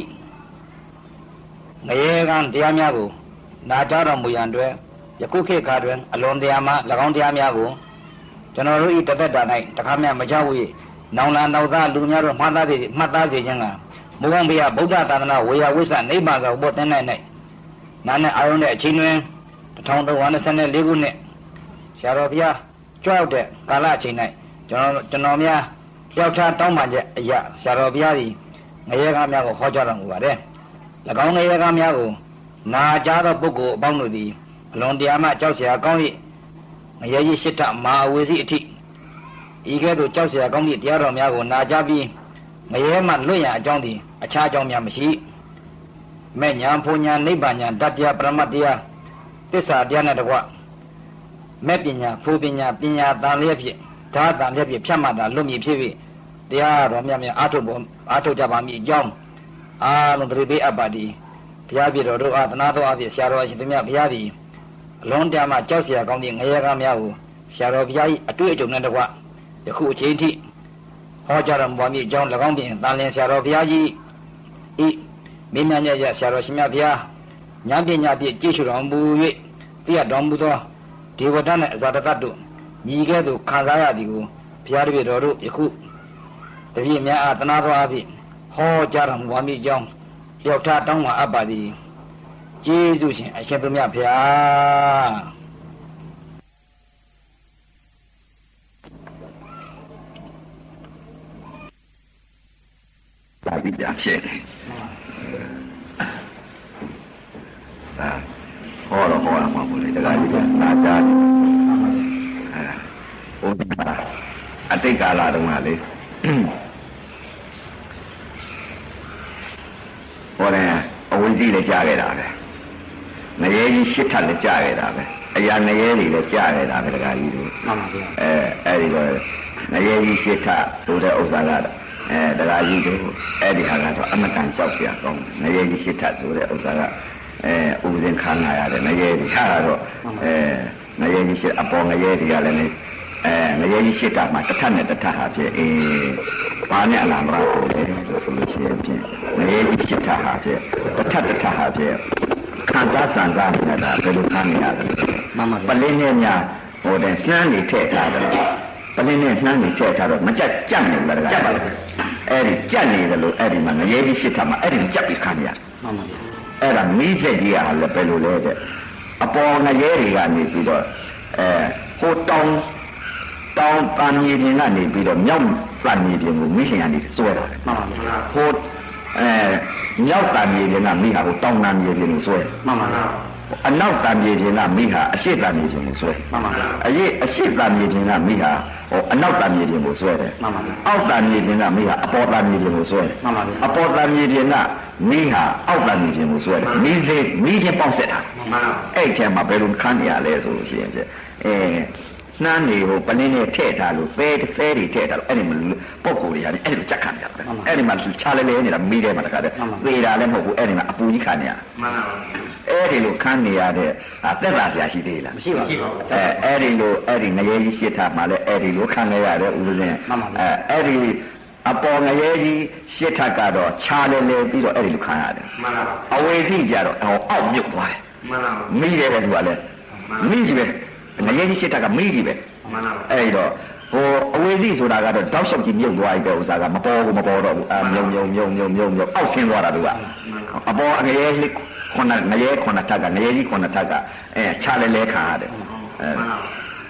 ငရေကံတရားများကိုနာကြားတော်မူရန်အတွက်ယခုခေတ်ခါတွင်အလွန်တရားမှ၎င်းတရားများကိုကျွန်တော်တို့ဤတသက်တာ၌တခါမှမကြောက်ဝေ နောင်လာနောက်သားလူများတို့မှတ်သားစေမှတ်သားစေခြင်းကမုဂံဘုရားဗုဒ္ဓသာသနာဝေယဝိသနိဗ္ဗာန်သောဘောတင်း၌၌နာနဲ့အာရုံနဲ့အချိန်တွင်1324ခုနှစ်ဆရာတော်ဘုရားကြွရောက်တဲ့ကာလအချိန်၌ကျွန်တော်ကျွန်တော်များယောက်ျားတောင်းပန်ချက်အရာဆရာတော်ဘုရားသည်ငရေကားများကိုဟောကြားတော်မူပါတယ်။၎င်းငရေကားများကိုနာကြားသောပုဂ္ဂိုလ်အပေါင်းတို့သည်အလွန်တရာမှကြောက်เสียကောင်း၏ငရေကြီးရှစ်ထမဟာအဝေစီအထိ ဤကဲ့သို့ကြောက်เสียကောင်းသည့်တရားတော်များကိုနာကြားပြီးငရေမှလွတ်ရန်အကြောင်းသည်အခြားအကြောင်းများမရှိမဲ့ညာဖုန်ညာနိဗ္ဗာန်ညာတတ္တရားပရမတ္တရားသစ္စာတရားနဲ့တကွမဲ့ပညာဖူပညာပညာတန်လျက်ဖြင့်ဓာတ်တန်လျက်ဖြင့်ဖြတ်မှတ်တာလွတ်မြည်ဖြစ်ပြီးတရားတော်မြတ်မြတ်အာထုတ်ပေါ်အာထုတ်ကြပါမည်အကြောင်းအာလုံးတရိပေးအပ်ပါသည်ဘုရားပြတော်တို့အာသနာတော်အဖြစ်ဆရာတော်အရှင်သူမြတ်ဘုရားသည်အလုံးတရားမှကြောက်เสียကောင်းသည့်ငရေကားများကိုဆရာတော်ဘုရား၏အတွေ့အကြုံနဲ့တကွ ယခုအချိန်ထိဟောကြားတော်မူပါမည်အကြောင်း၎င်းဖြင့်တန်လင်းဆရာတော်ဘုရားကြီးဤမင်းများညရဆရာတော်ရှင်မြတ်ဘုရားဉာဏ်ပညာဖြင့်ကြည့်ရှုတော်မူ၍သိရတော်မူသောဒေဝဒတ်နှင့်အဇာတတတ်တို့ညီကဲ့သို့ခံစားရသည်ကိုဘုရားတပည့်တော်တို့ယခုတပည့်များအားတနာတော်အဖြစ်ဟောကြားတော်မူပါမည်အကြောင်းလျှောက်ထားတောင်းပါအပ်ပါသည်ကျေးဇူးရှင်အရှင်သူမြတ်ဘုရား ဒါပြီးပြန်ဖြစ်တယ်ဒါဟောတော့ဟောရမှာပေါ့လေတခါကြီးကနာကြားတယ်အဲဟိုဒီမှာအတိတ်ကာလတုန်းကလေဟောတယ်အဝိဇ္ဇိလည်းကြားခဲ့တာပဲငရေကြီးရှစ်ထပ်လည်းကြားခဲ့တာပဲအရာငရေတွေလည်းကြားခဲ့တာပဲတခါကြီးတို့မှန်ပါဗျာအဲအဲ့ဒီတော့ငရေကြီးရှစ်ထဆိုတဲ့ဥစ္စာကတော့ အဲတရားကြီးတို့အဲ့ဒီဟာကတော့အမတန်ကြောက်စရာကောင်းတယ်ငရေကြီးရှိထဆိုတဲ့ဥစ္စာကအဲဥပဇင်ခံလာရတဲ့ငရေကြီးဟာတော့အဲငရေကြီးရှိအပေါ်ငရေကြီးကလည်းအဲငရေကြီးရှိတာမှာတစ်ထပ်နဲ့တစ်ထပ်ဟာဖြစ်အေးဘာနဲ့အလားမလားဆိုတယ်ဆိုလို့ရှိရင်ဖြင့်ငရေကြီးရှိတာဟာဖြစ်တစ်ထပ်တစ်ထပ်ဟာဖြစ်ခံစားစံစားနေတာဘယ်လိုခံနေရလဲမှန်ပါပလင်းနဲ့များဟိုတဲ့နှမ်းနေထည့်ထားတယ်ပလင်းနဲ့နှမ်းနေထည့်ထားတော့မကြက်ကြက်နေဘူးလားတကယ် အဲ့ဒီကြက်နေတယ်လို့အဲ့ဒီမှာငရေကြီးရှစ်ထမှာအဲ့ဒီကြက်ပြီးခါနေရမှန်ပါဗျာအဲ့ဒါမိစက်ကြီးကလည်းပဲလို့လဲတဲ့အပေါ်ငရဲတွေကနေပြီးတော့အဲဟိုတောင်တောင်တန်မြေပြင်ကနေပြီးတော့မြောက်တန်မြေပြင်ကိုမိရှင်ကနေစွဲတာမှန်ပါဗျာဟိုအဲမြောက်တန်မြေပြင်ကမိဟာဟိုတောင်တန်မြေပြင်ကိုစွဲမှန်ပါဗျာ အနောက်တန်မြေပြင်ကမိဟာအရှိတန်မြေပြင်ကိုစွဲမှန်ပါဗျာအရေးအရှိတန်မြေပြင်ကမိဟာဟိုအနောက်တန်မြေပြင်ကိုစွဲတယ်မှန်ပါဗျာအောက်တန်မြေပြင်ကမိဟာအပေါ်တန်မြေပြင်ကိုစွဲတယ်မှန်ပါဗျာအပေါ်တန်မြေပြင်ကမိဟာအောက်တန်မြေပြင်ကိုစွဲတယ်မိစေမိချင်းပေါက်ဆက်တာမှန်ပါအဲ့ထဲမှာဘယ်လိုခန်းနေရလဲဆိုလို့ရှိရင်အဲ နှမ်းနေဟိုပလင်းနဲ့ထည့်ထားလို့ဖဲဖဲတွေထည့်ထားလို့အဲ့ဒီမှာပုံကိုယ်တွေရတယ်အဲ့ဒီကြက်ခံကြတယ်အဲ့ဒီမှာချားလဲလဲနေတာမိတယ်မှာတခါတည်းသေတာလည်းမဟုတ်ဘူးအဲ့ဒီမှာအပူကြီးခံနေရမှန်ပါပါအဲ့ဒီလိုခန်းနေရတဲ့သက်သာစရာရှိသေးလားမရှိပါဘူးအဲအဲ့ဒီလိုအဲ့ဒီငရဲကြီးရှစ်ထားမှလည်းအဲ့ဒီလိုခန်းနေရတဲ့ဥပဇင်းအဲအဲ့ဒီအပေါ်ငရဲကြီးရှစ်ထပ်ကတော့ခြားလဲလဲပြီးတော့အဲ့ဒီလိုခံရတယ်မှန်ပါပါအဝေစီကြတော့အောက်မြုပ်သွားတယ်မှန်ပါပါမိတယ်ပဲသူကလည်းမိကြီးပဲ ငရဲကြီးရှစ်ထပ်ကမိကြီးပဲမှန်ပါပါအဲ့တော့ဟိုအဝေစီဆိုတာကတော့တောက်လျှောက်ကြီးမြုပ်သွားတဲ့ဥစ္စာကမပေါ်ဘူးမပေါ်တော့ဘူးအမြုံမြုံမြုံမြုံမြုံမြုံအောက်ဆင်းသွားတာသူကအပေါ်ငရဲလေးခုနငရဲခုနထက်ကငရဲကြီးခုနထက်ကအဲခြားလဲလဲခံရတယ်အဲ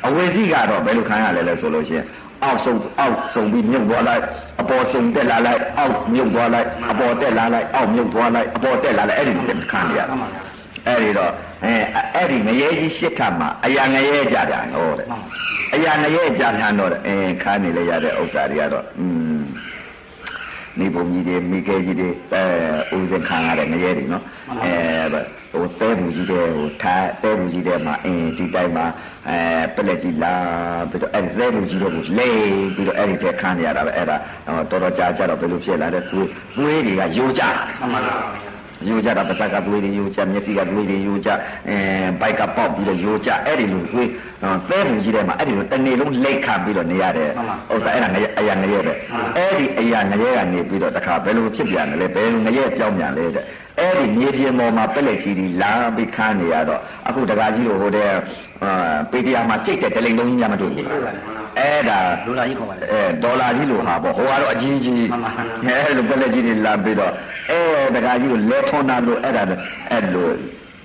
အဝေစီကတော့ဘယ်လိုခံရလဲလဲဆိုလို့ရှိရင်အောက်ဆုံးအောက်ဆုံးပြီးမြုပ်သွားလိုက်အပေါ်ဆုံးတက်လာလိုက်အောက်မြုပ်သွားလိုက်အပေါ်တက်လာလိုက်အောက်မြုပ်သွားလိုက်အပေါ်တက်လာလိုက်အဲ့ဒီတက်ခံရအဲ့ဒီတော့ အဲအဲ့ဒီငရဲကြီးရှစ်ထပ်မှာအရာငရဲကြတာဟောတဲ့အရာငရဲကြတာတော့အဲခါနေလေရတဲ့ဥစ္စာတွေကတော့อืมမိဘုံကြီးတွေမိခဲကြီးတွေအဲဦးစင်ခံရတဲ့ငရဲတွေနော်အဲဟိုတဲဘူးကြီးတဲ့ဟိုထားတဲဘူးကြီးတဲ့မှာအင်းဒီတိုင်းမှာအဲပလက်ကြီးလာပြီးတော့အဲ့တဲဘူးကြီးတဲ့ကိုလဲပြီးတော့အဲ့ဒီတဲ့ခံရတာပဲအဲ့ဒါတော်တော်ကြာကြာတော့ဘယ်လိုဖြစ်လာလဲသွေးသွေးတွေကယိုးကြတာမှန်ပါပါ ယိုကြတာပါစကသွေးတွေယိုကြမျက်စိကသွေးတွေယိုကြအဲဘိုက်ကပေါက်ပြီးတော့ယိုကြအဲ့ဒီလိုသွေးသဲမှုကြီးထဲမှာအဲ့ဒီလိုတစ်နေ့လုံးလိတ်ခတ်ပြီးတော့နေရတဲ့ဥစ္စာအဲ့ဒါငရဲအရာငရဲပဲအဲ့ဒီအရာငရဲကနေပြီးတော့တခါဘယ်လိုဖြစ်ပြန်လဲဘယ်လိုငရဲပြောင်းပြန်လဲတဲ့ အဲ့ဒီမြေပြင်ပေါ်မှာပက်လက်ကြီးကြီးလာပြီးခါနေရတော့အခုတခါကြီးလိုဟိုတဲ့ပေတရာမှာကြိတ်တဲ့တလိန်လုံးကြီးညမတွေ့ဘူးအဲ့ဒါဒေါ်လာကြီးခေါ်ပါလေအဲဒေါ်လာကြီးလိုဟာပေါ့ဟိုကတော့အကြီးကြီးအဲလိုပက်လက်ကြီးတွေလာပြီးတော့အဲတခါကြီးကိုလဲထွန်းတာလို့အဲ့ဒါအဲ့လို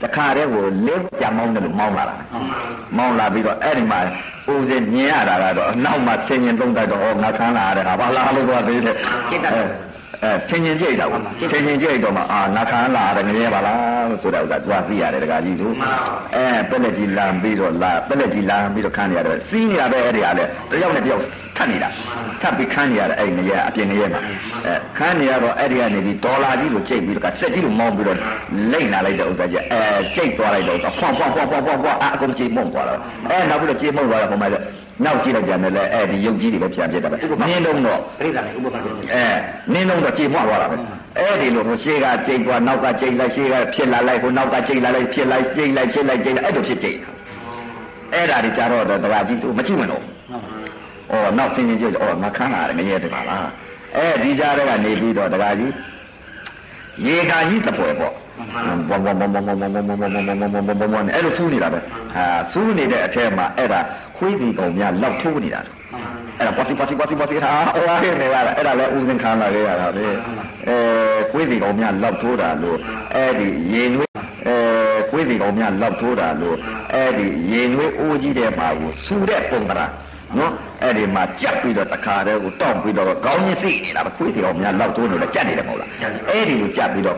တခါတည်းကိုလေးကြမောင်းတယ်လို့မောင်းလာတာမောင်းလာပြီးတော့အဲ့ဒီမှာဦးစင်မြင်ရတာကတော့အနောက်မှာဆင်ရင်သုံးတိုက်တော့ဟောငါခန်းလာရတဲ့ဟာဘာလားလို့သွားသေးတယ် အဲဆင်ញင်ကြိတ်တာပေါ့ဆင်ញင်ကြိတ်တော့မှအာနာခံလာတယ်ငရဲပါလားဆိုတဲ့ဥစ္စာသူကသိရတယ်တကကြီးတို့အဲပက်လက်ကြီးလမ်းပြီးတော့လာပက်လက်ကြီးလမ်းပြီးတော့ခံရတယ်စီးနေရပဲအဲ့ဒီဟာလေတယောက်နဲ့တယောက်ထပ်နေတာထပ်ပြီးခန်းနေရတဲ့အဲ့ငရဲအပြင်ငရဲမှာအဲခန်းနေရတော့အဲ့ဒီကနေပြီးဒေါ်လာကြီးကိုကြိတ်ပြီးတော့ဆက်ကြီးကိုမောင်းပြီးတော့လိမ့်လာလိုက်တဲ့ဥစ္စာကြီးအဲကြိတ်သွားလိုက်တော့ဖွန်ဖွန်ဖွန်ဖွန်ဖွန်ဖွန်အကုန်ကြိတ်မုံသွားတော့အဲနောက်ပြီးတော့ကြိတ်မုံသွားတော့ဟိုမှာနော က်ကြည့်လိုက်ကြတယ်လေအဲ့ဒီရုပ်ကြီးတွေပဲပြန်ပြစ်တာပဲနင်းတော့တော့ပြိဿနဲ့ဥပမာအဲနင်းတော့တော့ကြေမွားသွားတာပဲအဲ့ဒီလိုဟိုရှေ့ကကြိတ်သွားနောက်ကကြိတ်လိုက်ရှေ့ကဖြစ်လာလိုက်ဟိုနောက်ကကြိတ်လာလိုက်ဖြစ်လိုက်ကြိတ်လိုက်ကြိတ်လိုက်ကြိတ်လိုက်အဲ့လိုဖြစ်ကြိတ်အဲ့ဒါတွေကြတော့တကကြီးသူမကြည့်မလို့ဩနောက်စင်းချင်းကြိတ်ဩငါခန်းလာတယ်ငရဲတပါလားအဲဒီကြားထဲကနေပြီးတော့တကကြီးရေခါကြီးတပွဲပေါ့ဘောဘောဘောဘောဘောဘောဘောဘောဘောဘောဘောဘောဘောဘောအဲ့လိုဆူးနေတာပဲဟာဆူးနေတဲ့အထက်မှာအဲ့ဒါ ခွေးဒီကောင်များလောက်ထိုးနေတာအဲ့ဒါပါစီပါစီပါစီပါစီဟာအော်ရနေရတာအဲ့ဒါလည်းဦးစင်ခံလာခဲ့ရတာလေအဲခွေးဒီကောင်များလောက်ထိုးတာလို့အဲ့ဒီရေနွေးအဲခွေးဒီကောင်များလောက်ထိုးတာလို့အဲ့ဒီရေနွေးအိုးကြီးတဲ့မှာကိုဆူတဲ့ပုံကလားနော်အဲ့ဒီမှာကြက်ပြီးတော့တခါတည်းကိုတောက်ပြီးတော့ခေါင်းညစ်စိနေတာပဲခွေးတရားများလောက်တိုးနေတော့ကြက်နေတယ်မဟုတ်လားအဲ့ဒီကိုကြက်ပြီးတော့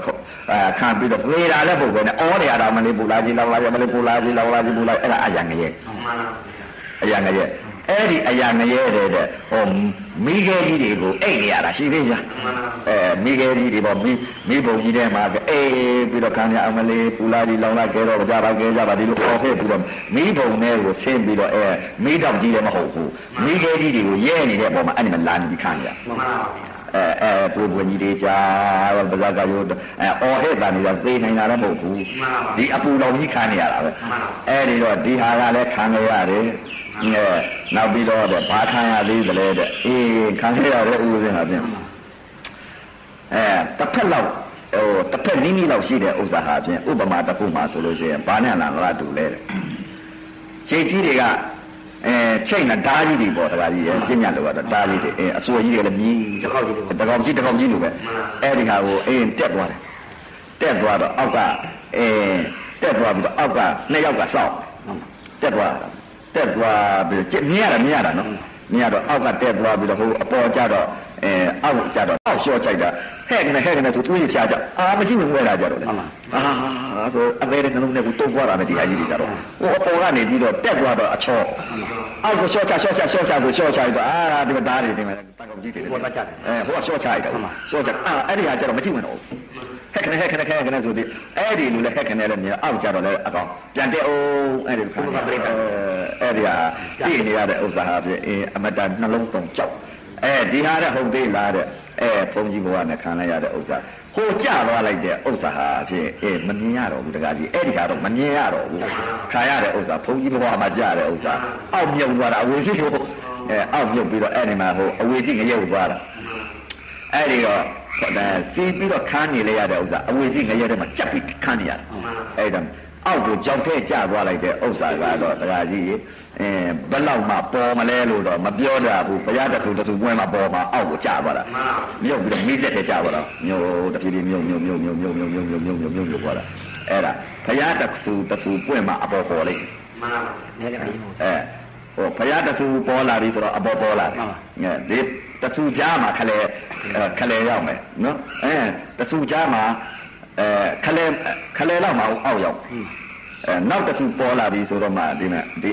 အဲခံပြီးတော့သေတာလည်းပုတ်ပဲနဲ့အောနေရတာမလေးပူလာကြီးလောက်လာကြီးမလေးပူလာကြီးလောက်လာကြီးပူလာအဲ့ဒါအယံငရဲ အယံငရဲအဲ့ဒီအရာငရဲတဲ့တဲ့ဟောမိခဲကြီးတွေကိုအိတ်နေရတာရှိသေးလားအဲမိခဲကြီးတွေပေါ့မိမိဘုံကြီးထဲမှာအေးပြီးတော့ခံရအမလေးပူလာကြီးလောင်လာကဲတော့ကြပါကဲကြပါဒီလိုခေါ်ခဲ့ပြီးတော့မိဘုံနဲ့ကိုဆင်းပြီးတော့အဲမိတော့ကြီးလည်းမဟုတ်ဘူးမိခဲကြီးတွေကိုရဲနေတဲ့ပုံမှာအဲ့ဒီမှာလာနေခံရမှန်ပါပါအဲအဲပူပွင့်ကြီးတွေကြာပါဇာကရိုးအဲအော်ဟဲ့တာနေတာသိနိုင်တာလည်းမဟုတ်ဘူးဒီအပူတော်ကြီးခံနေရတာပဲအဲဒီတော့ဒီဟာကလည်းခံရရတယ် ငဲနောက်ပြီးတော့တဲ့ဘာခံရသေးသလဲတဲ့အေးခံရရတဲ့ဥပဒေဟာဖြင့်အဲတစ်ဖက်လောက်ဟိုတစ်ဖက်နီးနီးလောက်ရှိတဲ့ဥစ္စာဟာဖြင့်ဥပမာတစ်ခုမှဆိုလို့ရှိရင်ဘာနဲ့လာလားတူလဲတဲ့ခြေကြီးတွေကအဲချိတ်နဲ့ဓာကြီးတွေပေါ့တကားကြီးရဲ့ပြညတ်လို့ကတော့ဓာကြီးတွေအဲအစွဲကြီးတွေလည်းမြည်တကောက်ကြီးတကောက်ကြီးတကောက်ကြီးလို့ပဲအဲ့ဒီဟာကိုအေးတက်သွားတယ်တတက်သွားတော့အောက်ကအဲတက်သွားပြီးတော့အောက်ကနှစ်ယောက်ကစောက်တက်သွားတ က်သွားပြီးကြည့်မြင်ရတာမြင်ရတာနော်မြင်ရတော့အောက်ကတက်သွားပြီးတော့ဟိုအပေါ်ကျတော့အဲအောက်ကျတော့အောက်လျှော့ချိုက်တာဟဲ့ကနေဟဲ့ကနေသူတွေးချကြအာမရှိဘူးဝဲလာကြတော့လေအာဆိုအသေးတဲ့နှလုံးနဲ့ကိုတုံးသွားတာပဲဒီဟာကြီးတွေကြတော့ဟိုအပေါ်ကနေပြီးတော့တက်သွားတော့အချောအောက်ကိုလျှော့ချလျှော့ချလျှော့ချကိုလျှော့ချပြီးတော့အာဒီမှာဓာတ်တွေဒီမှာတကောက်ကြီးတွေဟိုတက်ကြတယ်အဲဟိုကလျှော့ချလိုက်တယ်လျှော့ချအာအဲ့ဒီဟာကျတော့မကြည့်ဝင်တော့ဘူး ဟက်ခနဲ့ဟက်ခနဲ့ဟက်ခနဲ့ဆိုပြီးအဲ့ဒီလူလည်းဟက်ခနဲ့လည်းမြင်အောက်ကြတော့လည်းအကောင်ပြန်တဲ့အောင်အဲ့ဒီခါအဲ့ဒီဟာကြည့်နေရတဲ့ဥစ္စာဟာဖြင့်အမတန်နှလုံးသုံးကြောက်အဲဒီဟာတဲ့ဟုတ်သေးလားတဲ့အဲဘုန်းကြီးဘုရားနဲ့ခံလိုက်ရတဲ့ဥစ္စာဟိုကြသွားလိုက်တဲ့ဥစ္စာဟာဖြင့်အေးမမြင်ရတော့ဘူးတကားကြီးအဲ့ဒီဟာတော့မမြင်ရတော့ဘူးခါရတဲ့ဥစ္စာဘုန်းကြီးဘုရားမှာကြတဲ့ဥစ္စာအောက်မြုံသွားတာအဝေစီကိုအဲအောက်မြုပ်ပြီးတော့အဲ့ဒီမှာဟိုအဝေစီငရုပ်သွားတာအဲ့ဒီတော့ ဒါစီးပြီးတော့ခန်းနေလေရတဲ့ဥစ္စာအဝေစီငရုပ်ထဲမှာကြက်ပြီးခန်းနေရတယ်အဲ့ဒါအောက်ကိုကြောက်ထဲကျသွားလိုက်တဲ့ဥစ္စာကတော့တရားကြီးအဲဘယ်လောက်မှပေါ်မလဲလို့တော့မပြောတာဘူးဘုရားတဆူတဆူပွဲမှာပေါ်မှာအောက်ကိုကျသွားတာမြုပ်ပြီးတော့မိသက်ထဲကျသွားတာမြို့တဖြည်းဖြည်းမြုပ်မြုပ်မြုပ်မြုပ်မြုပ်မြုပ်မြုပ်မြုပ်မြုပ်မြုပ်မြုပ်မြုပ်သွားတာအဲ့ဒါဘုရားတဆူတဆူပွဲမှာအပေါ်ပေါ်လိုက်မှန်ပါပါနည်းနည်းပြီးအဲဟိုဘုရားတဆူပေါ်လာပြီဆိုတော့အပေါ်ပေါ်လာတယ်အဲဒီ တဆူကြားမှာခလဲခလဲရောက်မယ်နော်အဲတဆူကြားမှာအဲခလဲခလဲလောက်မှာအောက်ရောက်အဲနောက်တဆူပေါ်လာပြီဆိုတော့မှဒီမဲ့ဒီ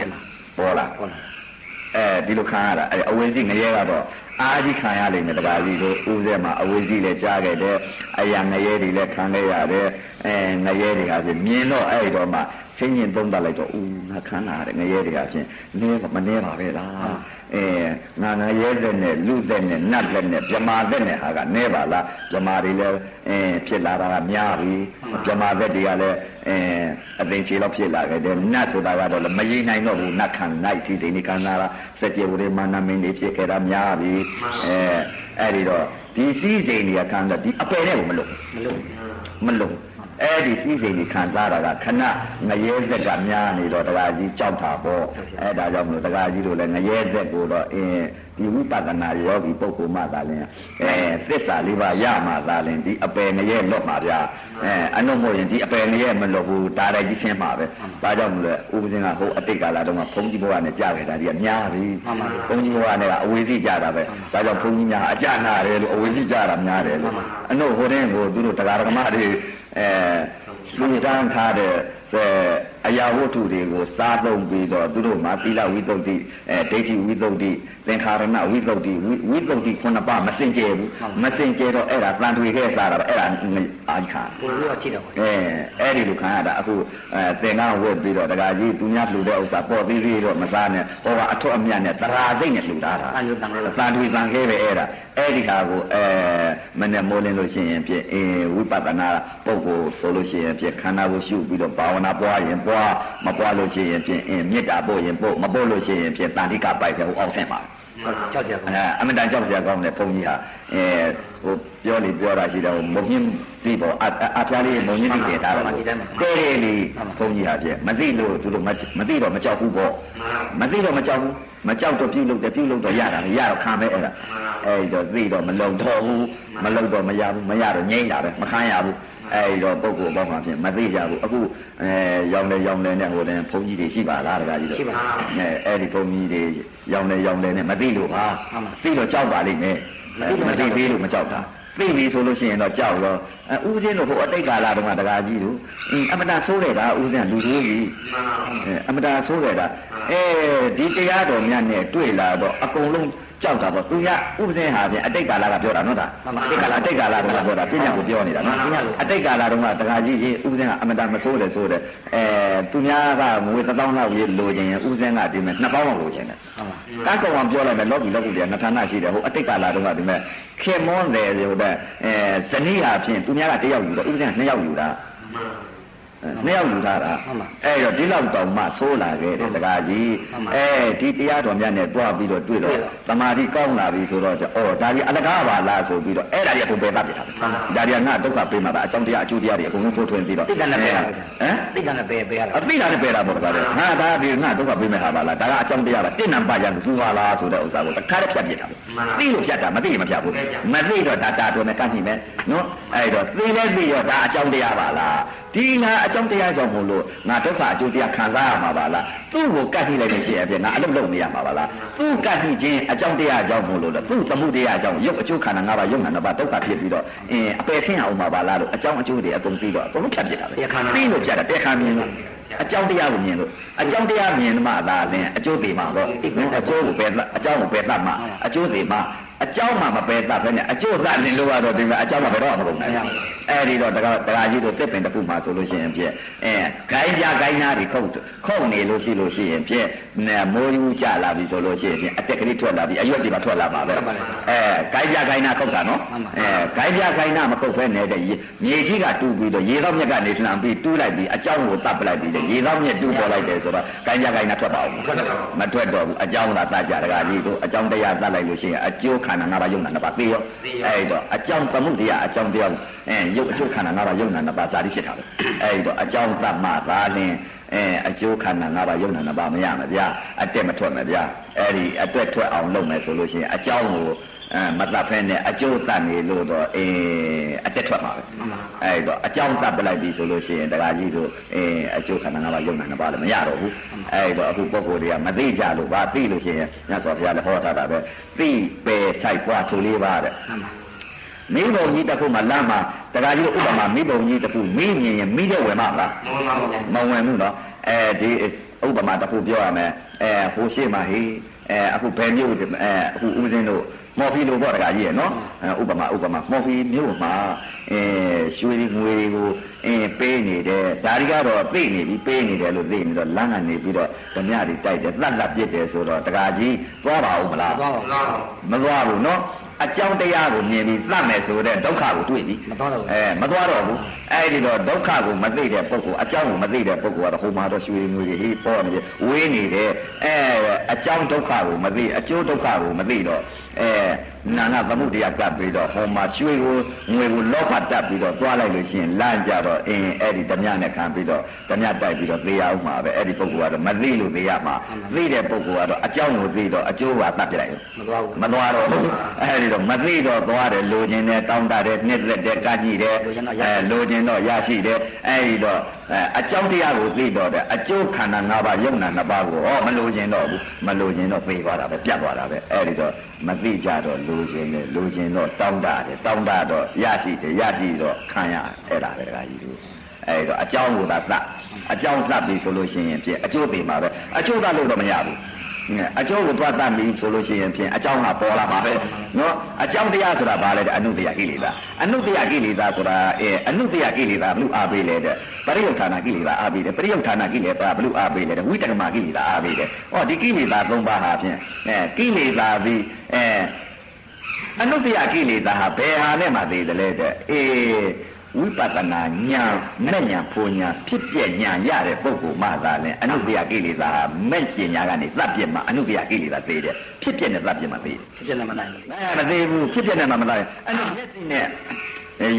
ပေါ်လာအဲဒီလိုခံရတာအဲအဝေးစီငရဲကတော့အားကြီးခံရလိမ့်မယ်တကားကြီးတို့ဦးစဲမှာအဝေးစီလည်းကြားခဲ့တယ်အရာငရဲတွေလည်းခံခဲ့ရတယ်အဲငရဲတွေဟာဖြင့်မြင်တော့အဲ့တော့မှ ဆင်းရင်သုံးတတ်လိုက်တော့ဦးငါခံလာရတယ်ငရဲတွေဟာဖြင့်နည်းမနည်းပါပဲလားအဲငါငရဲတဲ့နဲ့လူတဲ့နဲ့နတ်တဲ့နဲ့ဗြမာတဲ့နဲ့ဟာကနည်းပါလားဗြမာတွေလည်းအင်းဖြစ်လာတာကများပြီဗြမာတဲ့တွေကလည်းအင်းအသိချေလောက်ဖြစ်လာခဲ့တယ်နတ်ဆိုတာကတော့လည်းမရင်နိုင်တော့ဘူးနတ်ခံနိုင်တီတိနေကန္နာစကြဝဠာမာနမင်းတွေဖြစ်ခဲ့တာများပြီအဲအဲ့ဒီတော့ဒီစည်းစိမ်တွေကခံတော့ဒီအပယ်နဲ့ကိုမလို့မလို့မလို့ အဲ့ဒီပြီးစိန်ကြီးခံစားတာကခဏငရဲဇက်ကများနေတော့တရားကြီးကြောက်တာပေါ့အဲ့ဒါကြောင့်မလို့တရားကြီးတို့လည်းငရဲဇက်ကိုတော့အင်း ဒီဝိပဿနာယောဂီပုဂ္ဂိုလ်မှသာလင်အဲသစ္စာလေးပါးရမှသာလင်ဒီအပယ်ငရဲလွတ်မှာဗျာအဲအနုမို့ရင်ဒီအပယ်ငရဲမလွတ်ဘူးဒါလည်းကြီးရှင်းမှာပဲဒါကြောင့်မလို့ဥပဇင်းကဟိုအတိတ်ကာလတုန်းကဘုန်းကြီးဘဝနဲ့ကြားခဲ့တာဒီကများပြီဘုန်းကြီးဘဝနဲ့ကအဝေစီကြတာပဲဒါကြောင့်ဘုန်းကြီးများအကြနာတယ်လို့အဝေစီကြတာများတယ်လို့အနုဟိုတဲ့ကိုသူတို့တရားဓမ္မတွေအဲလူတန်းထားတဲ့အရာဝတ္ထုတွေကိုစားသုံးပြီးတော့သူတို့မှာသီလဝိသုဒ္ဓိအဲဒိဋ္ဌိဝိသုဒ္ဓိသင်္ခါရဏဝိသုဒ္ဓိဝိသုဒ္ဓိခုနှစ်ပါးမစင်ကြယ်ဘူးမစင်ကြယ်တော့အဲ့ဒါတန်တွေခဲ့စားတာအဲ့ဒါအာခါကိုလိုကကြည့်တော့အဲအဲ့ဒီလိုခံရတာအခုအဲသင်္ကန်းဝတ်ပြီးတော့တခါကြီးသူများလှူတဲ့ဥစ္စာပေါ်သေးသေးတော့မစားနဲ့ဟောကအထွတ်အမြတ်နဲ့တရာစိတ်နဲ့လှူတာတာတန်တွေတန်တွေတန်ခဲ့ပဲအဲ့ဒါအဲ့ဒီခါကိုအဲမနဲ့မိုးလင်းလို့ရှိရင်ဖြင့်အင်းဝိပဿနာပုဂ္ဂိုလ်ဆိုလို့ရှိရင်ဖြင့်ခန္ဓာကိုရှုပြီးတော့ဘာဝနာပွားရင်ပွားမပွားလို့ရှိရင်ဖြင့်အင်းမေတ္တာပို့ရင်ပို့မပို့လို့ရှိရင်ဖြင့်တန်တိကပိုက်တယ်ဟိုအောက်ဆင်းပါကြောက်စရာကောင်းအဲအမတန်ကြောက်စရာကောင်းတယ်ဘုန်းကြီးဟာအဲဟိုပြောနေပြောတာရှိတယ်ဟိုမုံညင်းစီပေါ်အဖျားလေးမုံညင်းစီတယ်ဒါတော့တဲတဲလေးဘုန်းကြီးဟာပြမသိလို့သူတို့မသိတော့မကြောက်ဘူးပေါ့မသိတော့မကြောက်ဘူးမကြောက်တော့ပြုတ်လို့တယ်ပြုတ်လို့တော့ရတာလေရတော့ခံမဲအဲ့ဒါအဲ့တော့သိတော့မလုံတော့ဘူးမလုံတော့မရဘူးမရတော့ငြိမ့်တာပဲမခံရဘူး အဲ့တော့ပုဂ္ဂိုလ်ဘောမှာဖြင့်မသိကြဘူးအခုအဲရောင်းလေရောင်းလေနဲ့ဟိုတဲ့ဘုန်းကြီးတွေရှိပါလားတကားကြီးတို့ရှိပါအဲအဲ့ဒီဘုန်းကြီးတွေရောင်းလေရောင်းလေနဲ့မသိလို့ပါသိတော့ကြောက်ပါလိမ့်မယ်မသိသေးလို့မကြောက်တာသိပြီဆိုလို့ရှိရင်တော့ကြောက်တော့ဥပဇင်းတို့ဟိုအတိတ်ကာလတုန်းကတကားကြီးတို့အမတန်ဆိုးတယ်ကဥပဇင်းလူဆိုးကြီးအမတန်ဆိုးတယ်ကအဲဒီတရားတော်များနဲ့တွေ့လာတော့အကုန်လုံး ကြောက်တာပေါ့သူကဥပဇင်းဟာပြန်အတိတ်ကာလကပြောတာနော်ဒါအတိတ်ကာလအတိတ်ကာလတုန်းကပြောတာပြညာကိုပြောနေတာနော်အတိတ်ကာလတုန်းကတခါကြီးရေးဥပဇင်းကအမတန်မဆိုးတယ်ဆိုတယ်အဲသူများကငွေ1000လောက်ရေးလိုချင်ရင်ဥပဇင်းကဒီမဲ့2000လောက်လိုချင်တယ်ကန်းကောင်အောင်ပြောလိုက်မယ်လောကီလောကုတရားနှစ်ဌာနရှိတယ်ဟိုအတိတ်ကာလတုန်းကဒီမဲ့ခင်မွန်းတယ်ဆိုတဲ့အဲဇနီးဟာဖြင့်သူများကတယောက်ယူတယ်ဥပဇင်းက2ယောက်ယူတာ နှစ်ယောက်ယူထားတာအဲ့တော့ဒီလောက်တောင်မှဆိုးလာခဲ့တယ်တကားကြီးအဲဒီတရားတော်မြတ်နဲ့တွားပြီးတော့တွေ့တော့တမာတိကောင်းလာပြီဆိုတော့အော်ဒါကြီးအလကားပါလားဆိုပြီးတော့အဲ့ဒါကြီးအကုန်ပယ်တတ်ပြတာပဲဒါကြီးကငါဒုက္ခပေးမှာပါအကြောင်းတရားအကျိုးတရားတွေအကုန်လုံးထိုးထွင်းပြီးတော့သိတယ်နဲ့ပယ်ဟမ်သိတယ်နဲ့ပယ်ပယ်ရတာအသိတာနဲ့ပယ်တာပေါ့တကားလေငါဒါဒီငါဒုက္ခပေးမယ်ဟာပါလားဒါကအကြောင်းတရားပါတင့်နံပါရသူပါလားဆိုတဲ့ဥစ္စာကိုတခါတည်းဖြတ်ပြတာပဲသိလို့ဖြတ်တာမသိရင်မဖြတ်ဘူးမသိတော့ဒါတာတော်နဲ့ကန့်ညိမယ်နော်အဲ့တော့သိလဲသိရောဒါအကြောင်းတရားပါလားဒီငါအကြောင်းတရားကြောင့်မို့လို့ငါဒုက္ခအကျိုးတရားခံစားရမှာပါလားသူ့ကိုကတ်ကြည့်လိုက်လို့ရှိရင်အပြင်ငါအလုပ်လုပ်နေရမှာပါလားသူ့ကတ်ကြည့်ခြင်းအကြောင်းတရားကြောင့်မို့လို့သူ့သမှုတရားကြောင့်ရုပ်အကျိုးခန္ဓာ၅ပါးရုပ်နာ၅ပါးဒုက္ခဖြစ်ပြီးတော့အင်းအပယ်ဆင်းအောင်မှာပါလားလို့အကြောင်းအကျိုးတွေအကုန်ပြီးတော့အကုန်ဖြတ်ပြစ်တာပဲပြီးလို့ကြတာတရားခံမြင်လို့အကြောင်းတရားကိုမြင်လို့အကြောင်းတရားမြင်မှသာလင်အကျိုးသေးမှာတော့အကျိုးကိုပဲအကြောင်းကိုပဲတတ်မှာအကျိုးသေးမှာ အเจ้าမှမပယ်တတ်ပဲနဲ့အကျိုးသလင်လို့ရတော့ဒီမှာအเจ้าမှဘယ်တော့မှမကုန်နိုင်ဘူးအဲ့ဒီတော့တကားတကားကြီးတို့တစ်ပင်တစ်ခုမှဆိုလို့ရှိရင်ပြည့်အဲဂိုင်းပြဂိုင်းနာတွေခုတ်ခုတ်နေလို့ရှိလို့ရှိရင်ပြည့်မိုးယူကြလာပြီဆိုလို့ရှိရင်အတက်ကလေးထွက်လာပြီအရွက်တွေပါထွက်လာပါပဲအဲဂိုင်းပြဂိုင်းနာခုတ်တာနော်အဲဂိုင်းပြဂိုင်းနာမခုတ်ဖဲနေတဲ့မြေကြီးကတူးပြီးတော့ရေသောမြက်ကနေလှန်ပြီးတူးလိုက်ပြီးအเจ้าကိုတပ်ပလိုက်ပြီးရေသောမြက်တူးပေါ်လိုက်တယ်ဆိုတော့ဂိုင်းပြဂိုင်းနာထွက်ပါဦးမထွက်တော့ဘူးအเจ้าကတတ်ကြတကားကြီးတို့အเจ้าတရားတတ်လိုက်လို့ရှိရင်အကျိုး ခန္ဓာ၅ပါးယုံနာ၅ပါးသိရောအဲ့တော့အကြောင်းသမှုတရားအကြောင်းတရားအဲယုတ်အကျိုးခန္ဓာ၅ပါးယုံနာ၅ပါးဇာတိဖြစ်တာပဲအဲ့တော့အကြောင်းသတ်မှသာလင်အဲအကျိုးခန္ဓာ၅ပါးယုံနာ၅ပါးမရမှာဗျာအတက်မထွက်မှာဗျာအဲ့ဒီအတက်ထွက်အောင်လုပ်မယ်ဆိုလို့ရှိရင်အကြောင်းကို အဲမတတ်ဖဲနဲ့အကျိုးတတ်နေလို့တော့အင်းအတက်ထွက်မှာပဲအဲ့တော့အကြောင်းတတ်ပလိုက်ပြီဆိုလို့ရှိရင်တရားကြီးတို့အင်းအကျိုးခန္ဓာ၅ပါးယုံနာ၅ပါးလည်းမရတော့ဘူးအဲ့တော့အခုပုဂ္ဂိုလ်တွေကမသိကြလို့ဗာသိလို့ရှိရင်မြတ်စွာဘုရားလည်းဟောထားတာပဲသိပယ်ဆိုင်ပွားထိုလေးပါတဲ့မိဘုံကြီးတစ်ခုမှလမ်းမှာတရားကြီးတို့ဥပမာမိဘုံကြီးတစ်ခုမိမြင်ရင်မိတဲ့ဝင်မှာလားမဝင်ဘူးနော်အဲဒီဥပမာတစ်ခုပြောရမယ်အဲဟိုရှိမှဟေးအဲအခုဘယ်မျိုးအဲအခုဦးစင်းတို့ မော်ဖီလိုပေါ့တခါကြီးရနော်ဥပမာဥပမာမော်ဖီမျိုးမှာအဲရွှေငွေတွေကိုအင်းပေးနေတယ်ဒါတွေကတော့သိနေပြီပေးနေတယ်လို့သိနေတော့လမ်းကနေပြီးတော့ဓမြတွေတိုက်တယ်သတ်လက်ပြစ်တယ်ဆိုတော့တခါကြီးသွားပါဦးမလားသွားပါဘူးမသွားဘူးနော်အကြောင်းတရားကိုမြင်ပြီးသတ်မယ်ဆိုတဲ့ဒုက္ခကိုတွေ့ပြီမသွားတော့ဘူးအဲမသွားတော့ဘူးအဲ့ဒီတော့ဒုက္ခကိုမသိတဲ့ပုဂ္ဂိုလ်အကြောင်းကိုမသိတဲ့ပုဂ္ဂိုလ်ကတော့ဟိုမှာတော့ရွှေငွေတွေဟေးပေါ်နေတယ်ဝေးနေတယ်အဲအကြောင်းဒုက္ခကိုမသိအကျိုးဒုက္ခကိုမသိတော့ အဲနာနာသမှုတရားကပ်ပြီးတော့ဟိုမှာရွှေကိုငွေကိုလောဘတက်ပြီးတော့သွားလိုက်လို့ရှိရင်လမ်းကြတော့အင်းအဲ့ဒီဓမြနဲ့ခံပြီးတော့ဓမြတိုက်ပြီးတော့သေရအောင်မှာပဲအဲ့ဒီပုဂ္ဂိုလ်ကတော့မသိလို့သေရမှာသိတဲ့ပုဂ္ဂိုလ်ကတော့အကြောင်းကိုသိတော့အကျိုးကတတ်ပြလိုက်မသွားဘူးမသွားတော့ဘူးအဲ့ဒီတော့မသိတော့သွားတယ်လိုချင်တယ်တောင်းတတယ်နှစ်သက်တယ်ကညှိတယ်အဲလိုချင်တော့ရရှိတယ်အဲ့ဒီတော့အကြောင်းတရားကိုသိတော့တယ်အကျိုးခန္ဓာ၅ပါးယုံနာ၅ပါးကိုဟောမလိုချင်တော့ဘူးမလိုချင်တော့သိသွားတာပဲပြတ်သွားတာပဲအဲ့ဒီတော့မသိကြတော့လိုချင်တယ်လိုချင်တော့တောင်းတတယ်တောင်းတတော့ရရှိတယ်ရရှိတော့ခံရအဲ့ဒါပဲတခါကြီးတို့အဲ့တော့အကြောင်းကိုသာသတ်အကြောင်းသတ်ပြီဆိုလို့ရှိရင်ဖြင့်အကျိုးသိမှာပဲအကျိုးသတ်လို့တော့မရဘူးအကျိုးကိုသွားတတ်ပြီဆိုလို့ရှိရင်ဖြင့်အကြောင်းကပေါ်လာမှာပဲနော်အကြောင်းတရားဆိုတာဘာလဲတဲ့အနုတ္တယကိလေသာအနုတ္တယကိလေသာဆိုတာအဲအနုတ္တယကိလေသာဘလို့အားပေးလဲတဲ့ပရိယုဌာဏကိလေသာအားပေးတယ်ပရိယုဌာဏကိလေသာဘလို့အားပေးလဲတဲ့ဝိတကမကိလေသာအားပေးတယ်ဟောဒီကိလေသာ၃ပါးဟာဖြင့်အဲကိလေသာပြီးအဲ အနုတ္တယကိလေသာဟာဘယ်ဟာနဲ့မှသေးတယ်လဲတဲ့အေးဝိပဿနာညာမဲ့ညာဖူညာဖြစ်ပြညာရတဲ့ပုဂ္ဂိုလ်မှသာလဲအနုတ္တယကိလေသာမဲ့ပညာကနေသတ်ပြမှာအနုတ္တယကိလေသာသေးတယ်ဖြစ်ပြနဲ့သတ်ပြမှာသေးတယ်ဖြစ်ပြနဲ့မနိုင်ဘူးအဲမသေးဘူးဖြစ်ပြနဲ့မှမနိုင်အဲ့ဒီမျက်စိနဲ့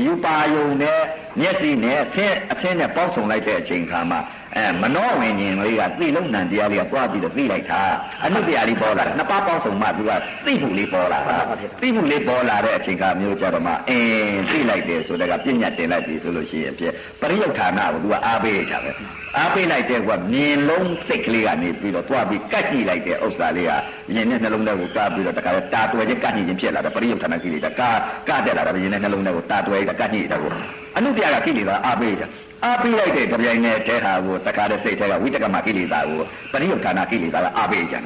ယူပါယုံနဲ့မျက်စိနဲ့ဆင်းအဖင်းနဲ့ပေါက်ဆုံလိုက်တဲ့အချိန်ခါမှာ အဲမနှောဝင်ခြင်းလေးကသိလုံးနံတရားလေးကသွားပြီးတော့သိလိုက်တာအနုတရားလေးပေါ်လာတာနှစ်ပါးပေါင်းစုံမှသူကသိမှုလေးပေါ်လာတာသိမှုလေးပေါ်လာတဲ့အချိန်ကမျိုးကြတော့မှအင်းသိလိုက်တယ်ဆိုတော့ကပြည့်ညတ်တင်လိုက်ပြီဆိုလို့ရှိရင်ပြပရိယုဌာနကိုသူကအားပေးကြပဲအားပေးလိုက်တဲ့ကွာမြင်လုံးစိတ်ကလေးကနေပြီးတော့သွားပြီးကတ်ကြည့်လိုက်တဲ့ဥစ္စာလေးကရင်နဲ့နှလုံးထဲကိုကားပြီးတော့တခါတာတွယ်ချင်းကတ်ကြည့်ခြင်းဖြစ်လာတယ်ပရိယုဌာနကိလေသာကာကတက်လာတာရင်နဲ့နှလုံးထဲကိုတာတွယ်ကတ်ကြည့်တာကိုအနုတရားကကိလေသာအားပေးကြ အားပေးလိုက်တဲ့ကြပြိုင်နဲ့တဲဟာကိုတခါတည်းစိတ်ထဲကဝိတကမကိလေသာကိုပရိယုဌာဏကိလေသာကအားပေးကြတယ်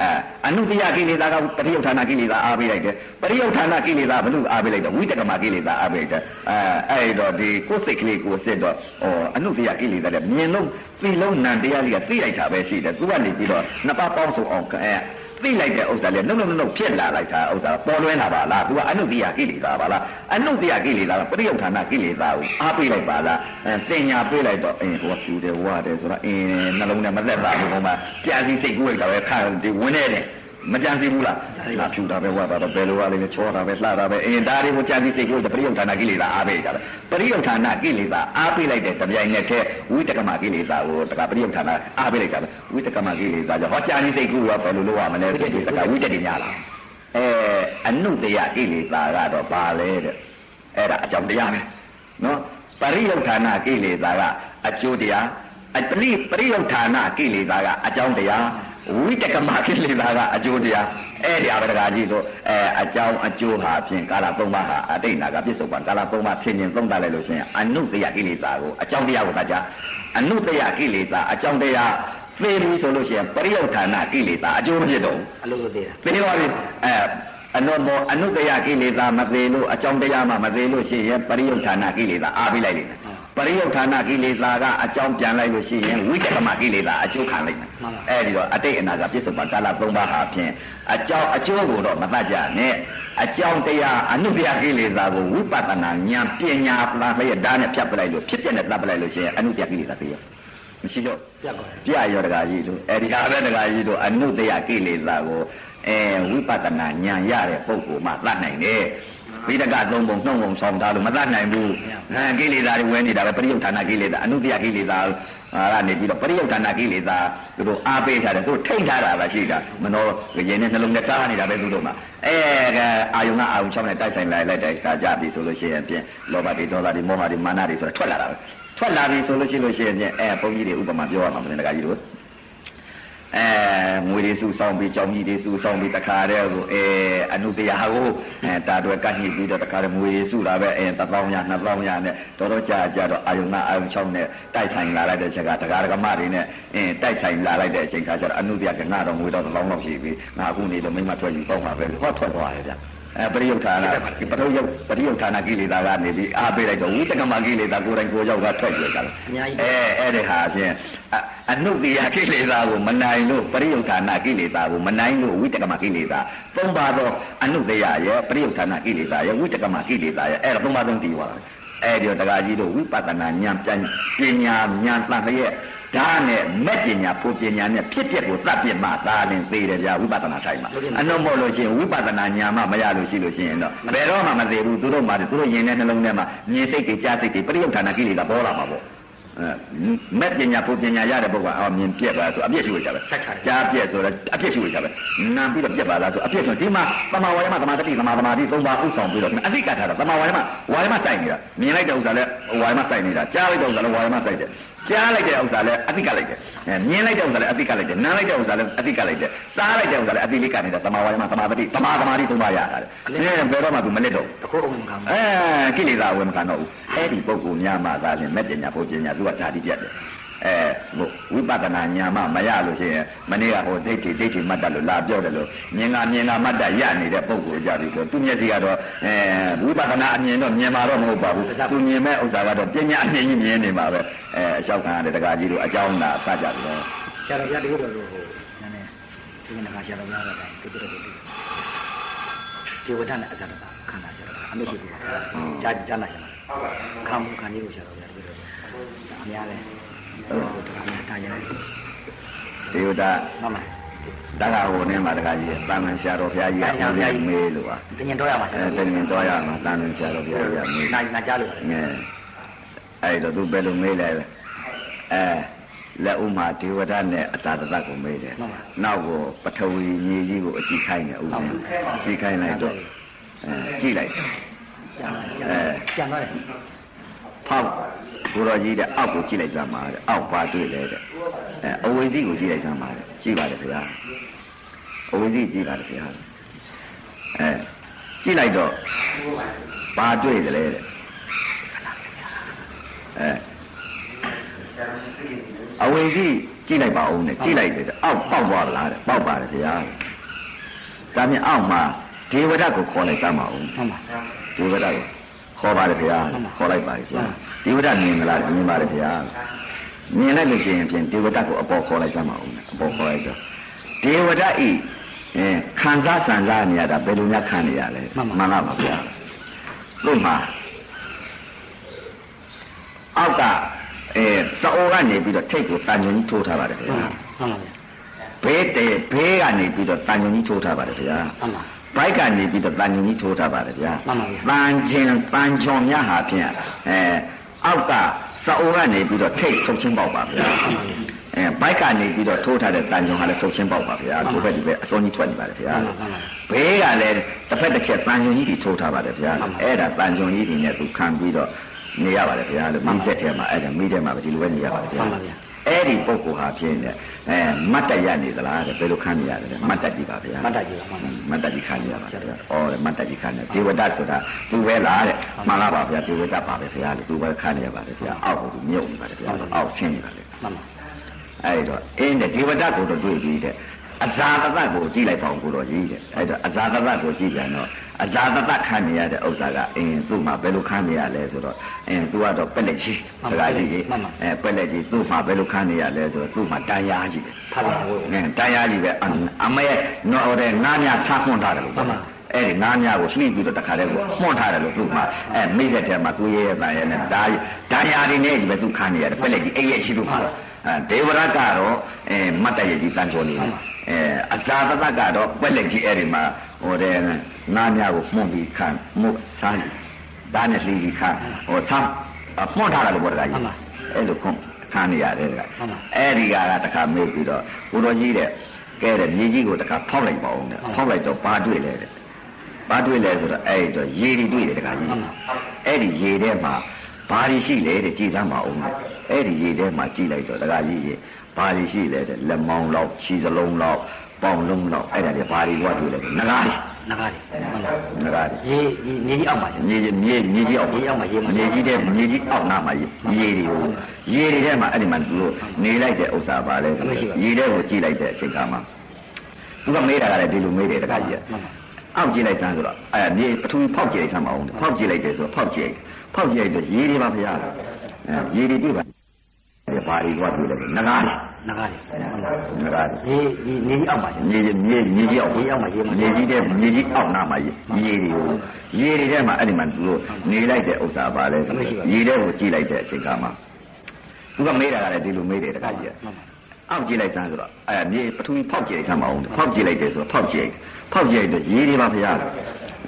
အဲအနုတ္တိယကိလေသာကပရိယုဌာဏကိလေသာအားပေးလိုက်တယ်ပရိယုဌာဏကိလေသာဘလို့အားပေးလိုက်တယ်ဝိတကမကိလေသာအားပေးလိုက်တယ်အဲအဲ့တော့ဒီကိုယ်စိတ်ကလေးကိုစစ်တော့ဩအနုတ္တိယကိလေသာတဲ့မြင်လုံးသိလုံးနံတရားလေးကသိလိုက်တာပဲရှိတယ်သူကနေပြီးတော့နှစ်ပါးပေါင်းစုံအောင်အဲ သိလိုက်တဲ့ဥစ္စာလေနှုတ်နှုတ်နှုတ်ဖြစ်လာလိုက်တာဥစ္စာပေါ်လွင်လာပါလား तू ကအနုတ္တိယကိလေသာပါလားအနုတ္တိယကိလေသာကပရိယုဌာဏကိလေသာကိုအားပေးလိုက်ပါလားအဲတင်ညာပေးလိုက်တော့အင်းဟိုကဖြူတယ်ဝါတယ်ဆိုတော့အင်းနှလုံးထဲမသက်သာဘူးဟိုမှာကြာစီစိတ်ကူးလိုက်တာပဲခါဒီဝင်နေတယ် မကြံစီဘူးလားငါဖြူတာပဲဝါတာတော့ဘယ်လိုရလဲချောတာပဲလှတာပဲအင်းဒါတွေကိုကြံစီစိတ်ကိုပရိယုဌာဏကိလေသာအားပေးကြတယ်ပရိယုဌာဏကိလေသာအားပေးလိုက်တဲ့တပြိုင်နက်တည်းဝိတကမကိလေသာကိုတကပရိယုဌာဏအားပေးလိုက်တာပဲဝိတကမကိလေသာကြောင့်ဟောကြံစီစိတ်ကိုရောဘယ်လိုလုပ်ရမလဲဆိုတော့တကဝိတတိညာလားအဲအနုတယကိလေသာကတော့ပါလေတဲ့အဲ့ဒါအကြောင်းတရားပဲနော်ပရိယုဌာဏကိလေသာကအကျိုးတရားအပရိပရိယုဌာဏကိလေသာကအကြောင်းတရား ဝိတကမကိလေသာကအကျိုးတရားအဲ့ဒီအဘဒကာကြီးတို့အဲအကြောင်းအကျိုးဟာဖြင့်ကာလသုံးပါးဟာအတိတ်နာကပြစ္ဆုတ်ပံကာလသုံးပါးဖြစ်ရင်သုံးတာလိုက်လို့ရှိရင်အနုတယကိလေသာကိုအကြောင်းတရားကိုသာကြအနုတယကိလေသာအကြောင်းတရားသိပြီဆိုလို့ရှိရင်ပရိယုဌာဏကိလေသာအကျိုးမဖြစ်တော့ဘူးအလိုလိုသေးတာသိပါပြီအဲအနုမောအနုတယကိလေသာမသေးလို့အကြောင်းတရားမှမသေးလို့ရှိရင်ပရိယုဌာဏကိလေသာအားပေးလိုက်လိမ့်မယ် ပရိယုဌာဏကိလေသာကအကြောင်းပြန်လိုက်လို့ရှိရင်ဝိတကမကိလေသာအကျိုးခံလိုက်မယ်အဲဒီတော့အတိတ်အနာကပြစ္ဆုတ်ပါကာလ၃ပါးဟာဖြင့်အကြောင်းအကျိုးကိုတော့မတတ်ကြနဲ့အကြောင်းတရားအနုတယကိလေသာကိုဝိပဿနာဉာဏ်ပညာပလာလျက်ဓာတ်နဲ့ဖြတ်ပလိုက်လို့ဖြစ်ပြနဲ့တတ်ပလိုက်လို့ရှိရင်အနုတယကိလေသာသိရမရှိတော့ပြတ်သွားတယ်ပြရောတကာကြီးတို့အဲဒီဟာပဲတကာကြီးတို့အနုတယကိလေသာကိုအဲဝိပဿနာဉာဏ်ရတဲ့ပုဂ္ဂိုလ်မှသတ်နိုင်တယ် ဝိတကသုံးပုံနှုံပုံဆောင်တာလို့မသတ်နိုင်ဘူးအဲကိလေသာတွေဝဲနေတာပဲပရိယုဌာဏကိလေသာအနုတယကိလေသာအာကနေပြီးတော့ပရိယုဌာဏကိလေသာသူတို့အားပေးထားတယ်သူတို့ထိတ်ထားတာပဲရှိတာမနောရင်နဲ့နှလုံးနဲ့ကားနေတာပဲသူတို့မှအဲကအာယုံကအာယုံချောင်းနဲ့တိုက်ဆိုင်လိုက်လိုက်တဲ့အခါကြပြီဆိုလို့ရှိရင်ဖြင့်လောဘတွေဒေါသတွေမောဟတွေမာနတွေဆိုတော့ထွက်လာတာပဲထွက်လာပြီဆိုလို့ရှိလို့ရှိရင်ဖြင့်အဲဘုန်းကြီးတွေဥပမာပြောရမှာမလဲတကကြီးတို့ အဲငွေတွေစုဆောင်ပြီးကြောင်ကြီးတွေစုဆောင်ပြီးတခါတည်းကိုအဲအနုတရားကိုအဲတာတွယ်ကတ်ညှိပြီးတော့တခါတည်းငွေတွေစုတာပဲအဲ1000ရ2000ရနဲ့တော်တော်ကြာကြာတော့အာယုံနာအာယုံ6နဲ့တိုက်ဆိုင်လာလိုက်တဲ့ချက်ကတခါတကမတွေနဲ့အင်းတိုက်ဆိုင်လာလိုက်တဲ့အချိန်ခါကျတော့အနုတရားကငါတော့ငွေတော့1000လောက်ရှိပြီငါအခုနေတော့မိမထွက်ယူပေါ့မှာပဲဟောထွက်သွားတယ်ဗျ အဲပရိယုဌာနပထယုတ်ပရိယုဌာနကိလေသာကနေပြီးအားပေးလိုက်တော့ဝိတကမကိလေသာကိုယ်တိုင်ကိုယ်ယောက်ကထွက်ပြေကြတယ်အဲအဲ့ဒီဟာဖြင့်အနုတ္တိယကိလေသာကိုမနိုင်လို့ပရိယုဌာနကိလေသာကိုမနိုင်လို့ဝိတကမကိလေသာသုံးပါတော့အနုတ္တိယရဲ့ပရိယုဌာနကိလေသာရဲ့ဝိတကမကိလေသာရဲ့အဲ့ဒါသုံးပါသုံးတည်သွားတယ်အဲ့ဒီတော့တရားကြီးတို့ဝိပဿနာဉာဏ်ပညာဉာဏ်တန်လျက် ဒါနဲ့မဲ့ပညာဖို့ပညာနဲ့ဖြစ်ပျက်ကိုသတ်ပြစ်မှသာလင်သေးတယ်ဗျာဝိပဿနာဆိုင်မှာအနှုတ်မို့လို့ရှိရင်ဝိပဿနာဉာဏ်မှမရလို့ရှိလို့ရှိရင်တော့ဘယ်တော့မှမသေးဘူးသူတို့မှသူတို့ယင်တဲ့နှလုံးထဲမှာမြင်စိတ်တွေကြားစိတ်တွေပရိယုဌာဏကိလေသာပေါ်လာမှာပေါ့အဲမဲ့ပညာဖို့ပညာရတဲ့ပုဂ္ဂိုလ်အော်မြင်ပြက်ပါဆိုအပြည့်ရှိဝကြပဲကြားပြက်ဆိုတော့အပြည့်ရှိဝကြပဲနာပြီးတော့ပြက်ပါလားဆိုအပြည့်ဆိုဒီမှာတမဝါယမတမတတိတမသမာဓိသုံးပါးဥဆောင်ပြီးတော့အသိကထားတာတမဝါယမဝါယမစိုက်နေတာမြင်လိုက်တဲ့ဥစ္စာလဲဝါယမစိုက်နေတာကြားလိုက်တဲ့ဥစ္စာလဲဝါယမစိုက်တယ် ကြားလိုက်တဲ့ဥစ္စာလဲအသိကလိုက်တယ်အဲမြင်လိုက်တဲ့ဥစ္စာလဲအသိကလိုက်တယ်နားလိုက်တဲ့ဥစ္စာလဲအသိကလိုက်တယ်စားလိုက်တဲ့ဥစ္စာလဲအသိလေးကနေတာတမဝါယမတမတတိတမသမာဓိသုံးပါးရတာလေအဲဘယ်တော့မှသူမလက်တော့တခုအောင်ခံပါအဲကိလေသာဝေမခံတော့ဘူးအဲ့ဒီပုဂ္ဂိုလ်များမှသာလျှင်မဲ့ပညာဘုပညာသူကဓာတိပြတ်တယ် အဲဝိပဿနာဉာဏ်မှမရလို့ရှိရင်မနေ့ကဟိုဒိဋ္ဌိဒိဋ္ဌိမတ်တလို့လာပြောတယ်လို့မြင်ကမြင်ကမတ်တရနေတဲ့ပုဂ္ဂိုလ်ကြပြီဆိုသူမျက်စိကတော့အဲဝိပဿနာအမြင်တော့မြင်မှာတော့မဟုတ်ပါဘူးသူမြင်မဲ့ဥစ္စာကတော့ပညာအမြင်ကြီးမြင်နေမှာပဲအဲအလျှောက်ခံရတဲ့တကားကြီးတို့အကြောင်းသာစကြတယ်ဆရာတော်ပြတကယ်တော့ဟိုနည်းနည်းဒီနေ့ကဆရာတော်များတော့တူတူတူဒီဝဒနဲ့အကြတာခန္ဓာဆရာတော်အမရှိဘူးကြာကြာနိုင်မှာခံမှုခံနေလို့ဆရာတော်ပြတကယ်တော့အများလဲ ဟိုတခါမှတာရတယ်ဒေဝတာမှန်ပါတက္ကဟိုနဲ့မှာတကားကြီးတာမန်ဆရာတော်ဘုရားကြီးကဦးဇင်းမေးလို့ပါတင်ရင်တော့ရမှာဆရာအဲတော်တကယ်တော့ရမှာတာမန်ဆရာတော်ဘုရားကြီးကမေးနိုင်နာကြားလို့ငယ်အဲ့တော့သူဘယ်လိုမေးလဲအဲလက်ဥမာဒေဝဒနဲ့အတာတတကိုမေးတယ်နောက်ကိုပထဝီမြေကြီးကိုအကြည့်ခိုင်းတယ်ဥပမာကြည့်ခိုင်းလိုက်တော့အဲကြည့်လိုက်တယ်ကျန်တော့တယ် ဖောက်ကိုတော်ကြီးတဲ့အောက်ကိုကြည့်လိုက်စမ်းပါတဲ့အောက်ပါတွေ့လေတဲ့အဲအဝိဇ္ဇိကိုကြည့်လိုက်စမ်းပါတဲ့ကြည့်ပါတယ်ခင်ဗျာအဝိဇ္ဇိကြည့်ပါတယ်ခင်ဗျာအဲကြည့်လိုက်တော့ပါတွေ့တယ်လေတဲ့အဲအဝိဇ္ဇိကြည့်လိုက်ပါဦးနဲ့ကြည့်လိုက်တယ်တဲ့အောက်ပေါက်သွားလားတဲ့ပေါက်ပါတယ်ခင်ဗျာဒါမြင်အောက်မှာဒေဝဒတ်ကိုခေါ်လိုက်စမ်းပါဦးမှန်ပါဒေဝဒတ်ကို ခေါ်ပါတယ်ခင်ဗျာခေါ်လိုက်ပါခင်ဗျာဒေဝဒတ်မြင်မလားမြင်ပါတယ်ခင်ဗျာမြင်လိုက်လို့ရှိရင်ဖြင့်ဒေဝဒတ်ကိုအပေါ်ခေါ်လိုက်စမ်းပါဦးအပေါ်ခေါ်လိုက်တော့ဒေဝဒတ်ဤအဲခံစားဆန်စားနေရတာဘယ်လိုများခံနေရလဲမှန်လားပါဗျာလို့မှာအောက်ကအဲစောကနေပြီးတော့ထိတ်ကိုတန်ညွန်ကြီးထိုးထားပါတယ်ဗျာမှန်ပါဗျာဘေးတဲဘေးကနေပြီးတော့တန်ညွန်ကြီးထိုးထားပါတယ်ဗျာမှန်ပါ ဘိုက်ကနေပြီးတော့တန်ညွန်ကြီးထိုးထားပါတယ်ဗျာမှန်ပါဗျာတန်ချင်းတန်ချော်များဟာဖြင့်အဲအောက်ကစောကနေပြီးတော့ထိတ်ထုတ်ချင်းပေါက်ပါဗျာအဲဘိုက်ကနေပြီးတော့ထိုးထားတဲ့တန်ကြုံဟာလည်းထုတ်ချင်းပေါက်ပါဗျာဒီဘက်ဒီဘက်အစောကြီးထွက်နေပါတယ်ဗျာဘေးကလည်းတစ်ဖက်တစ်ချက်တန်ကြုံကြီးတွေထိုးထားပါတယ်ဗျာအဲ့ဒါတန်ကြုံကြီးတွေနဲ့သူခံပြီးတော့နေရပါတယ်ဗျာလို့မိဆက်ထဲမှာအဲ့ဒါမိထဲမှာပဲဒီလိုပဲနေရပါတယ်ဗျာအဲ့ဒီပုဂ္ဂိုလ်ဟာဖြစ်နေ အဲမတ်တရနေသလားတဲ့ဘယ်လိုခံနေရလဲမတ်တကြီးပါဗျာမတ်တကြီးပါမတ်တကြီးခံနေရပါဗျာဩတဲ့မတ်တကြီးခံနေဒေဝဒဆိုတာသူပဲလားတဲ့မှန်လားပါဗျာဒေဝဒပါပဲဗျာလို့သူပဲခံနေရပါတယ်ဗျာအောက်ကိုသူမြုပ်နေပါတယ်ဗျာအောက်ချင်းနေပါတယ်မှန်ပါအဲ့တော့အင်းတဲ့ဒေဝဒကိုတော့တွေ့ပြီးတဲ့အဇာတတကိုကြည့်လိုက်ပါဦးကိုတော့ကြီးတဲ့အဲ့တော့အဇာတတကိုကြည့်ပြန်တော့ အဇာတတခံနေရတဲ့ဥစ္စာကအင်းသူ့မှာဘယ်လိုခံနေရလဲဆိုတော့အင်းသူကတော့ပက်လက်ကြီးတခါကြီးကြီးအဲပက်လက်ကြီးသူ့မှာဘယ်လိုခံနေရလဲဆိုတော့သူ့မှာတန်ရာကြီးပဲဖတ်ပါဘူးအင်းတန်ရာကြီးပဲအမေနော်တဲ့ငါးမြဆားခွန်ထားတယ်လို့မှန်ပါအဲ့ဒီငါးမြကိုလှိပြီးတော့တခါတည်းကိုမှွန်ထားတယ်လို့သူ့မှာအဲမိတဲ့ထဲမှာသူ့ရဲ့ရဲ့တန်ရဲ့နဲ့ဒါတန်ရာတွေနဲ့ကြီးပဲသူခံနေရတယ်ပက်လက်ကြီးအဲ့ရဲ့ရှိလို့မှာအဲဒေဝရကတော့အဲမတ်တရကြီးတန်ကျော်နေတယ် အဲအဇာတတကတော့ပက်လက်ကြီးအဲ့ဒီမှာဟိုတဲ့ငါးများကိုမှုန်ပြီးခံမှုစားဒါနဲ့လှီးပြီးခံဟိုစားမှုန်ထားတာလို့ပြောတာကြီးအဲ့လိုခုခံနေရတယ်ကအဲ့ဒီကကတခါမေးပြီးတော့ဘုတော်ကြီးတဲ့ကဲတဲ့မြေကြီးကိုတခါဖောက်လိုက်ပါဦးတဲ့ဖောက်လိုက်တော့ဘာတွေ့လဲတဲ့ဘာတွေ့လဲဆိုတော့အဲ့ဒီတော့ရေတွေတွေ့တယ်တခါကြီးအဲ့ဒီရေထဲမှာဘာတွေရှိလဲတဲ့ကြည်စမ်းပါအောင်တဲ့အဲ့ဒီရေထဲမှာကြည်လိုက်တော့တခါကြီးရေ ဘာတွေရှိလဲတဲ့လက်မောင်းလောက်ခြေစလုံးလောက်ပေါင်လုံးလောက်အဲ့ဒါတွေဘာတွေဝတ်တွေ့လဲငကားတွေငကားတွေငကားတွေရေမြေကြီးအောက်မှာမြေကြီးမြေမြေကြီးအောက်မြေအောက်မှာရေမြေကြီးတဲ့မြေကြီးအောက်နားမှာရေတွေကိုရေတွေထဲမှာအဲ့ဒီမှာသူတို့နေလိုက်တဲ့ဥစ္စာပါလဲရေထဲကိုကြည့်လိုက်တဲ့အချိန်ကမှသူကမေးတာကလည်းဒီလိုမေးတယ်တခါကြီးအောက်ကြည့်လိုက်စမ်းဆိုတော့အဲမြေပထူဖောက်ကြည့်လိုက်စမ်းမအောင်ဖောက်ကြည့်လိုက်တယ်ဆိုတော့ဖောက်ကြည့်ဖောက်ကြည့်လိုက်တော့ရေတွေပါဖရားအဲရေတွေတွေ့ပါ ဘာတွေသွားတွေ့လဲငကားတွေငကားတွေငကားတွေမြေမြေကြီးအောက်မှာမြေမြေမြေကြီးအောက်မြေအောက်မှာရေမြေကြီးတဲ့မြေကြီးအောက်နားမှာရေတွေကိုရေတွေထဲမှာအဲ့ဒီမှာသူတို့နေလိုက်တဲ့ဥစ္စာပါလဲရေထဲကိုကြည့်လိုက်တဲ့အချိန်ကမှသူကမေးတာကလည်းဒီလိုမေးတယ်တခါကြီးအောက်ကြည့်လိုက်စမ်းဆိုတော့အဲမြေပထဝီဖောက်ကြည့်လိုက်စမ်းမအောင်ဖောက်ကြည့်လိုက်တယ်ဆိုတော့ဖောက်ကြည့်ဖောက်ကြည့်လိုက်တော့ရေတွေပါဖရား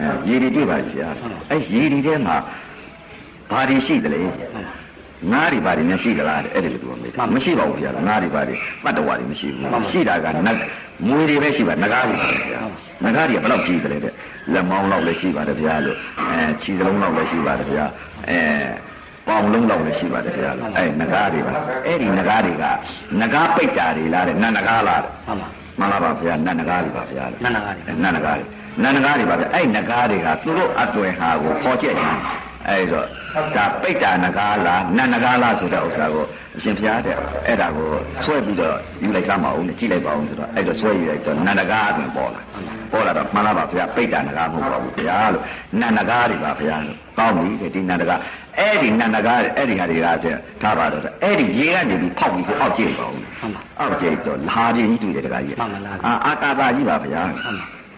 အဲရေတွေတွေ့ပါဖရားအဲရေတွေထဲမှာဘာတွေရှိတယ်လဲ ငါးတွေဘာတွေများရှိကြလားတဲ့အဲ့ဒီလိုသူကမေးတယ်မရှိပါဘူးဗျာငါးတွေဘာတွေတတ္တဝါတွေမရှိဘူးရှိတာကနတ်မွေတွေပဲရှိပါငကားတွေပါဗျာငကားတွေကဘယ်တော့ကြည့်ကြလဲတဲ့လက်မောင်းလောက်လည်းရှိပါတယ်ဗျာလို့အဲခြေစလုံးလောက်လည်းရှိပါတယ်ဗျာအဲပေါင်လုံးလောက်လည်းရှိပါတယ်ဗျာလို့အဲငကားတွေပါအဲ့ဒီငကားတွေကငကားပိတ်တာတွေလားတဲ့နတ်ငကားလားတဲ့မှန်ပါမှန်လားပါဗျာနတ်ငကားတွေပါဗျာနတ်ငကားတွေနတ်ငကားတွေနတ်ငကားတွေပါဗျာအဲ့ငကားတွေကသူတို့အသွင်ဟာကိုပေါ်ကျက်တယ် အဲ့တော့ဒါပိတ်တာနဂါလားနတ်နဂါလားဆိုတဲ့ဥစ္စာကိုအရှင်ဘုရားတဲ့အဲ့ဒါကိုဆွဲပြီးတော့ယူလိုက်စားမအောင်ကြည့်လိုက်ပါအောင်ဆိုတော့အဲ့တော့ဆွဲယူလိုက်တော့နတ်နဂါဆိုပေါ်လာပေါ်လာတော့မှန်လားပါဘုရားပိတ်တာနဂါမဟုတ်ပါဘူးဘုရားလို့နတ်နဂါတွေပါဘုရားလို့ကောင်းပြီဒီနတ်နဂါအဲ့ဒီနတ်နဂါအဲ့ဒီဟာတွေကတဲ့ထားပါတော့အဲ့ဒီရေကနေပြီးဖောက်ပြီးအောက်ကျိတ်ပါဦးအောက်ကျိတ်တော့လာပြင်းကြီးတွေ့တယ်တခါကြီးအာအာကာသကြီးပါဘုရား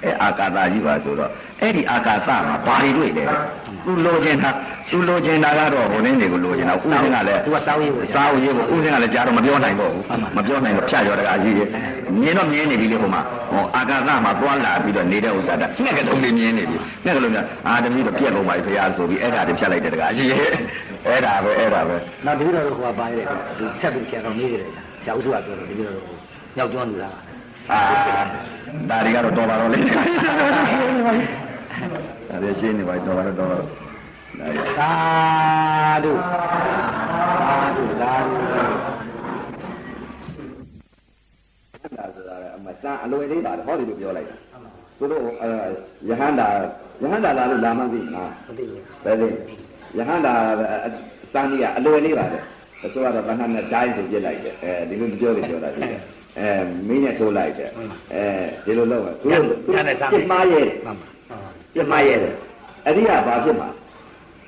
အဲအာကာသကြီးပါဆိုတော့အဲ့ဒီအာကာသမှာဘာတွေတွေ့လဲသူလိုချင်တာသူလိုချင်တာကတော့ဟိုနေတွေကိုလိုချင်တာဥစဉ်ကလည်းသူကစားရေးကိုစားရေးကိုဥစဉ်ကလည်းကြားတော့မပြောနိုင်တော့ဘူးမပြောနိုင်တော့ဖြတ်ရောတကားကြီးကြီးမြင်တော့မြင်နေပြီလေဟိုမှာဟောအာကာသမှာသွားလာပြီးတော့နေတဲ့ဥစ္စာတငှက်ကတော့လေးမြင်နေပြီငှက်ကလေးများအာတမီးတော့ပြက်ကုန်ပါပြီဖရာဆိုပြီးအဲ့ဒါတွေဖြတ်လိုက်တဲ့တကားကြီးအဲ့ဒါပဲအဲ့ဒါပဲနောက်တပည့်တော်တို့ကပါရဲသူဆက်ပြီးဆရာတော်နေကြတယ်ဆရာဥစုကပြောတယ်တပည့်တော်တို့ညောက်ကျွန်းနေတာ အာဒါတွေကတော့တော်ပါတော့လေဒါတွေရှင်းနေပါတော်ပါတော့တော်ပါတော့သာဓုသာဓုသာဓုဒါဆိုတာအမစံအလွယ်လေးပါဟောဒီလိုပြောလိုက်တာသူတို့ယဟန္တာယဟန္တာလာလို့လာမှသိလားမသိဘူးဘယ်သိယဟန္တာစံကြီးကအလွယ်လေးပါလေတချို့ကတော့ဘာနဲ့တိုင်းဆိုပြစ်လိုက်တယ်အဲဒီလိုပြောတယ်ပြောတာဒီ အဲမင်းနဲ့ထိုးလိုက်တယ်အဲဒီလိုလုပ်သူတို့သူပြစ်မှားရဲ့ပြစ်မှားရဲ့အရိယာဘာဖြစ်မှာ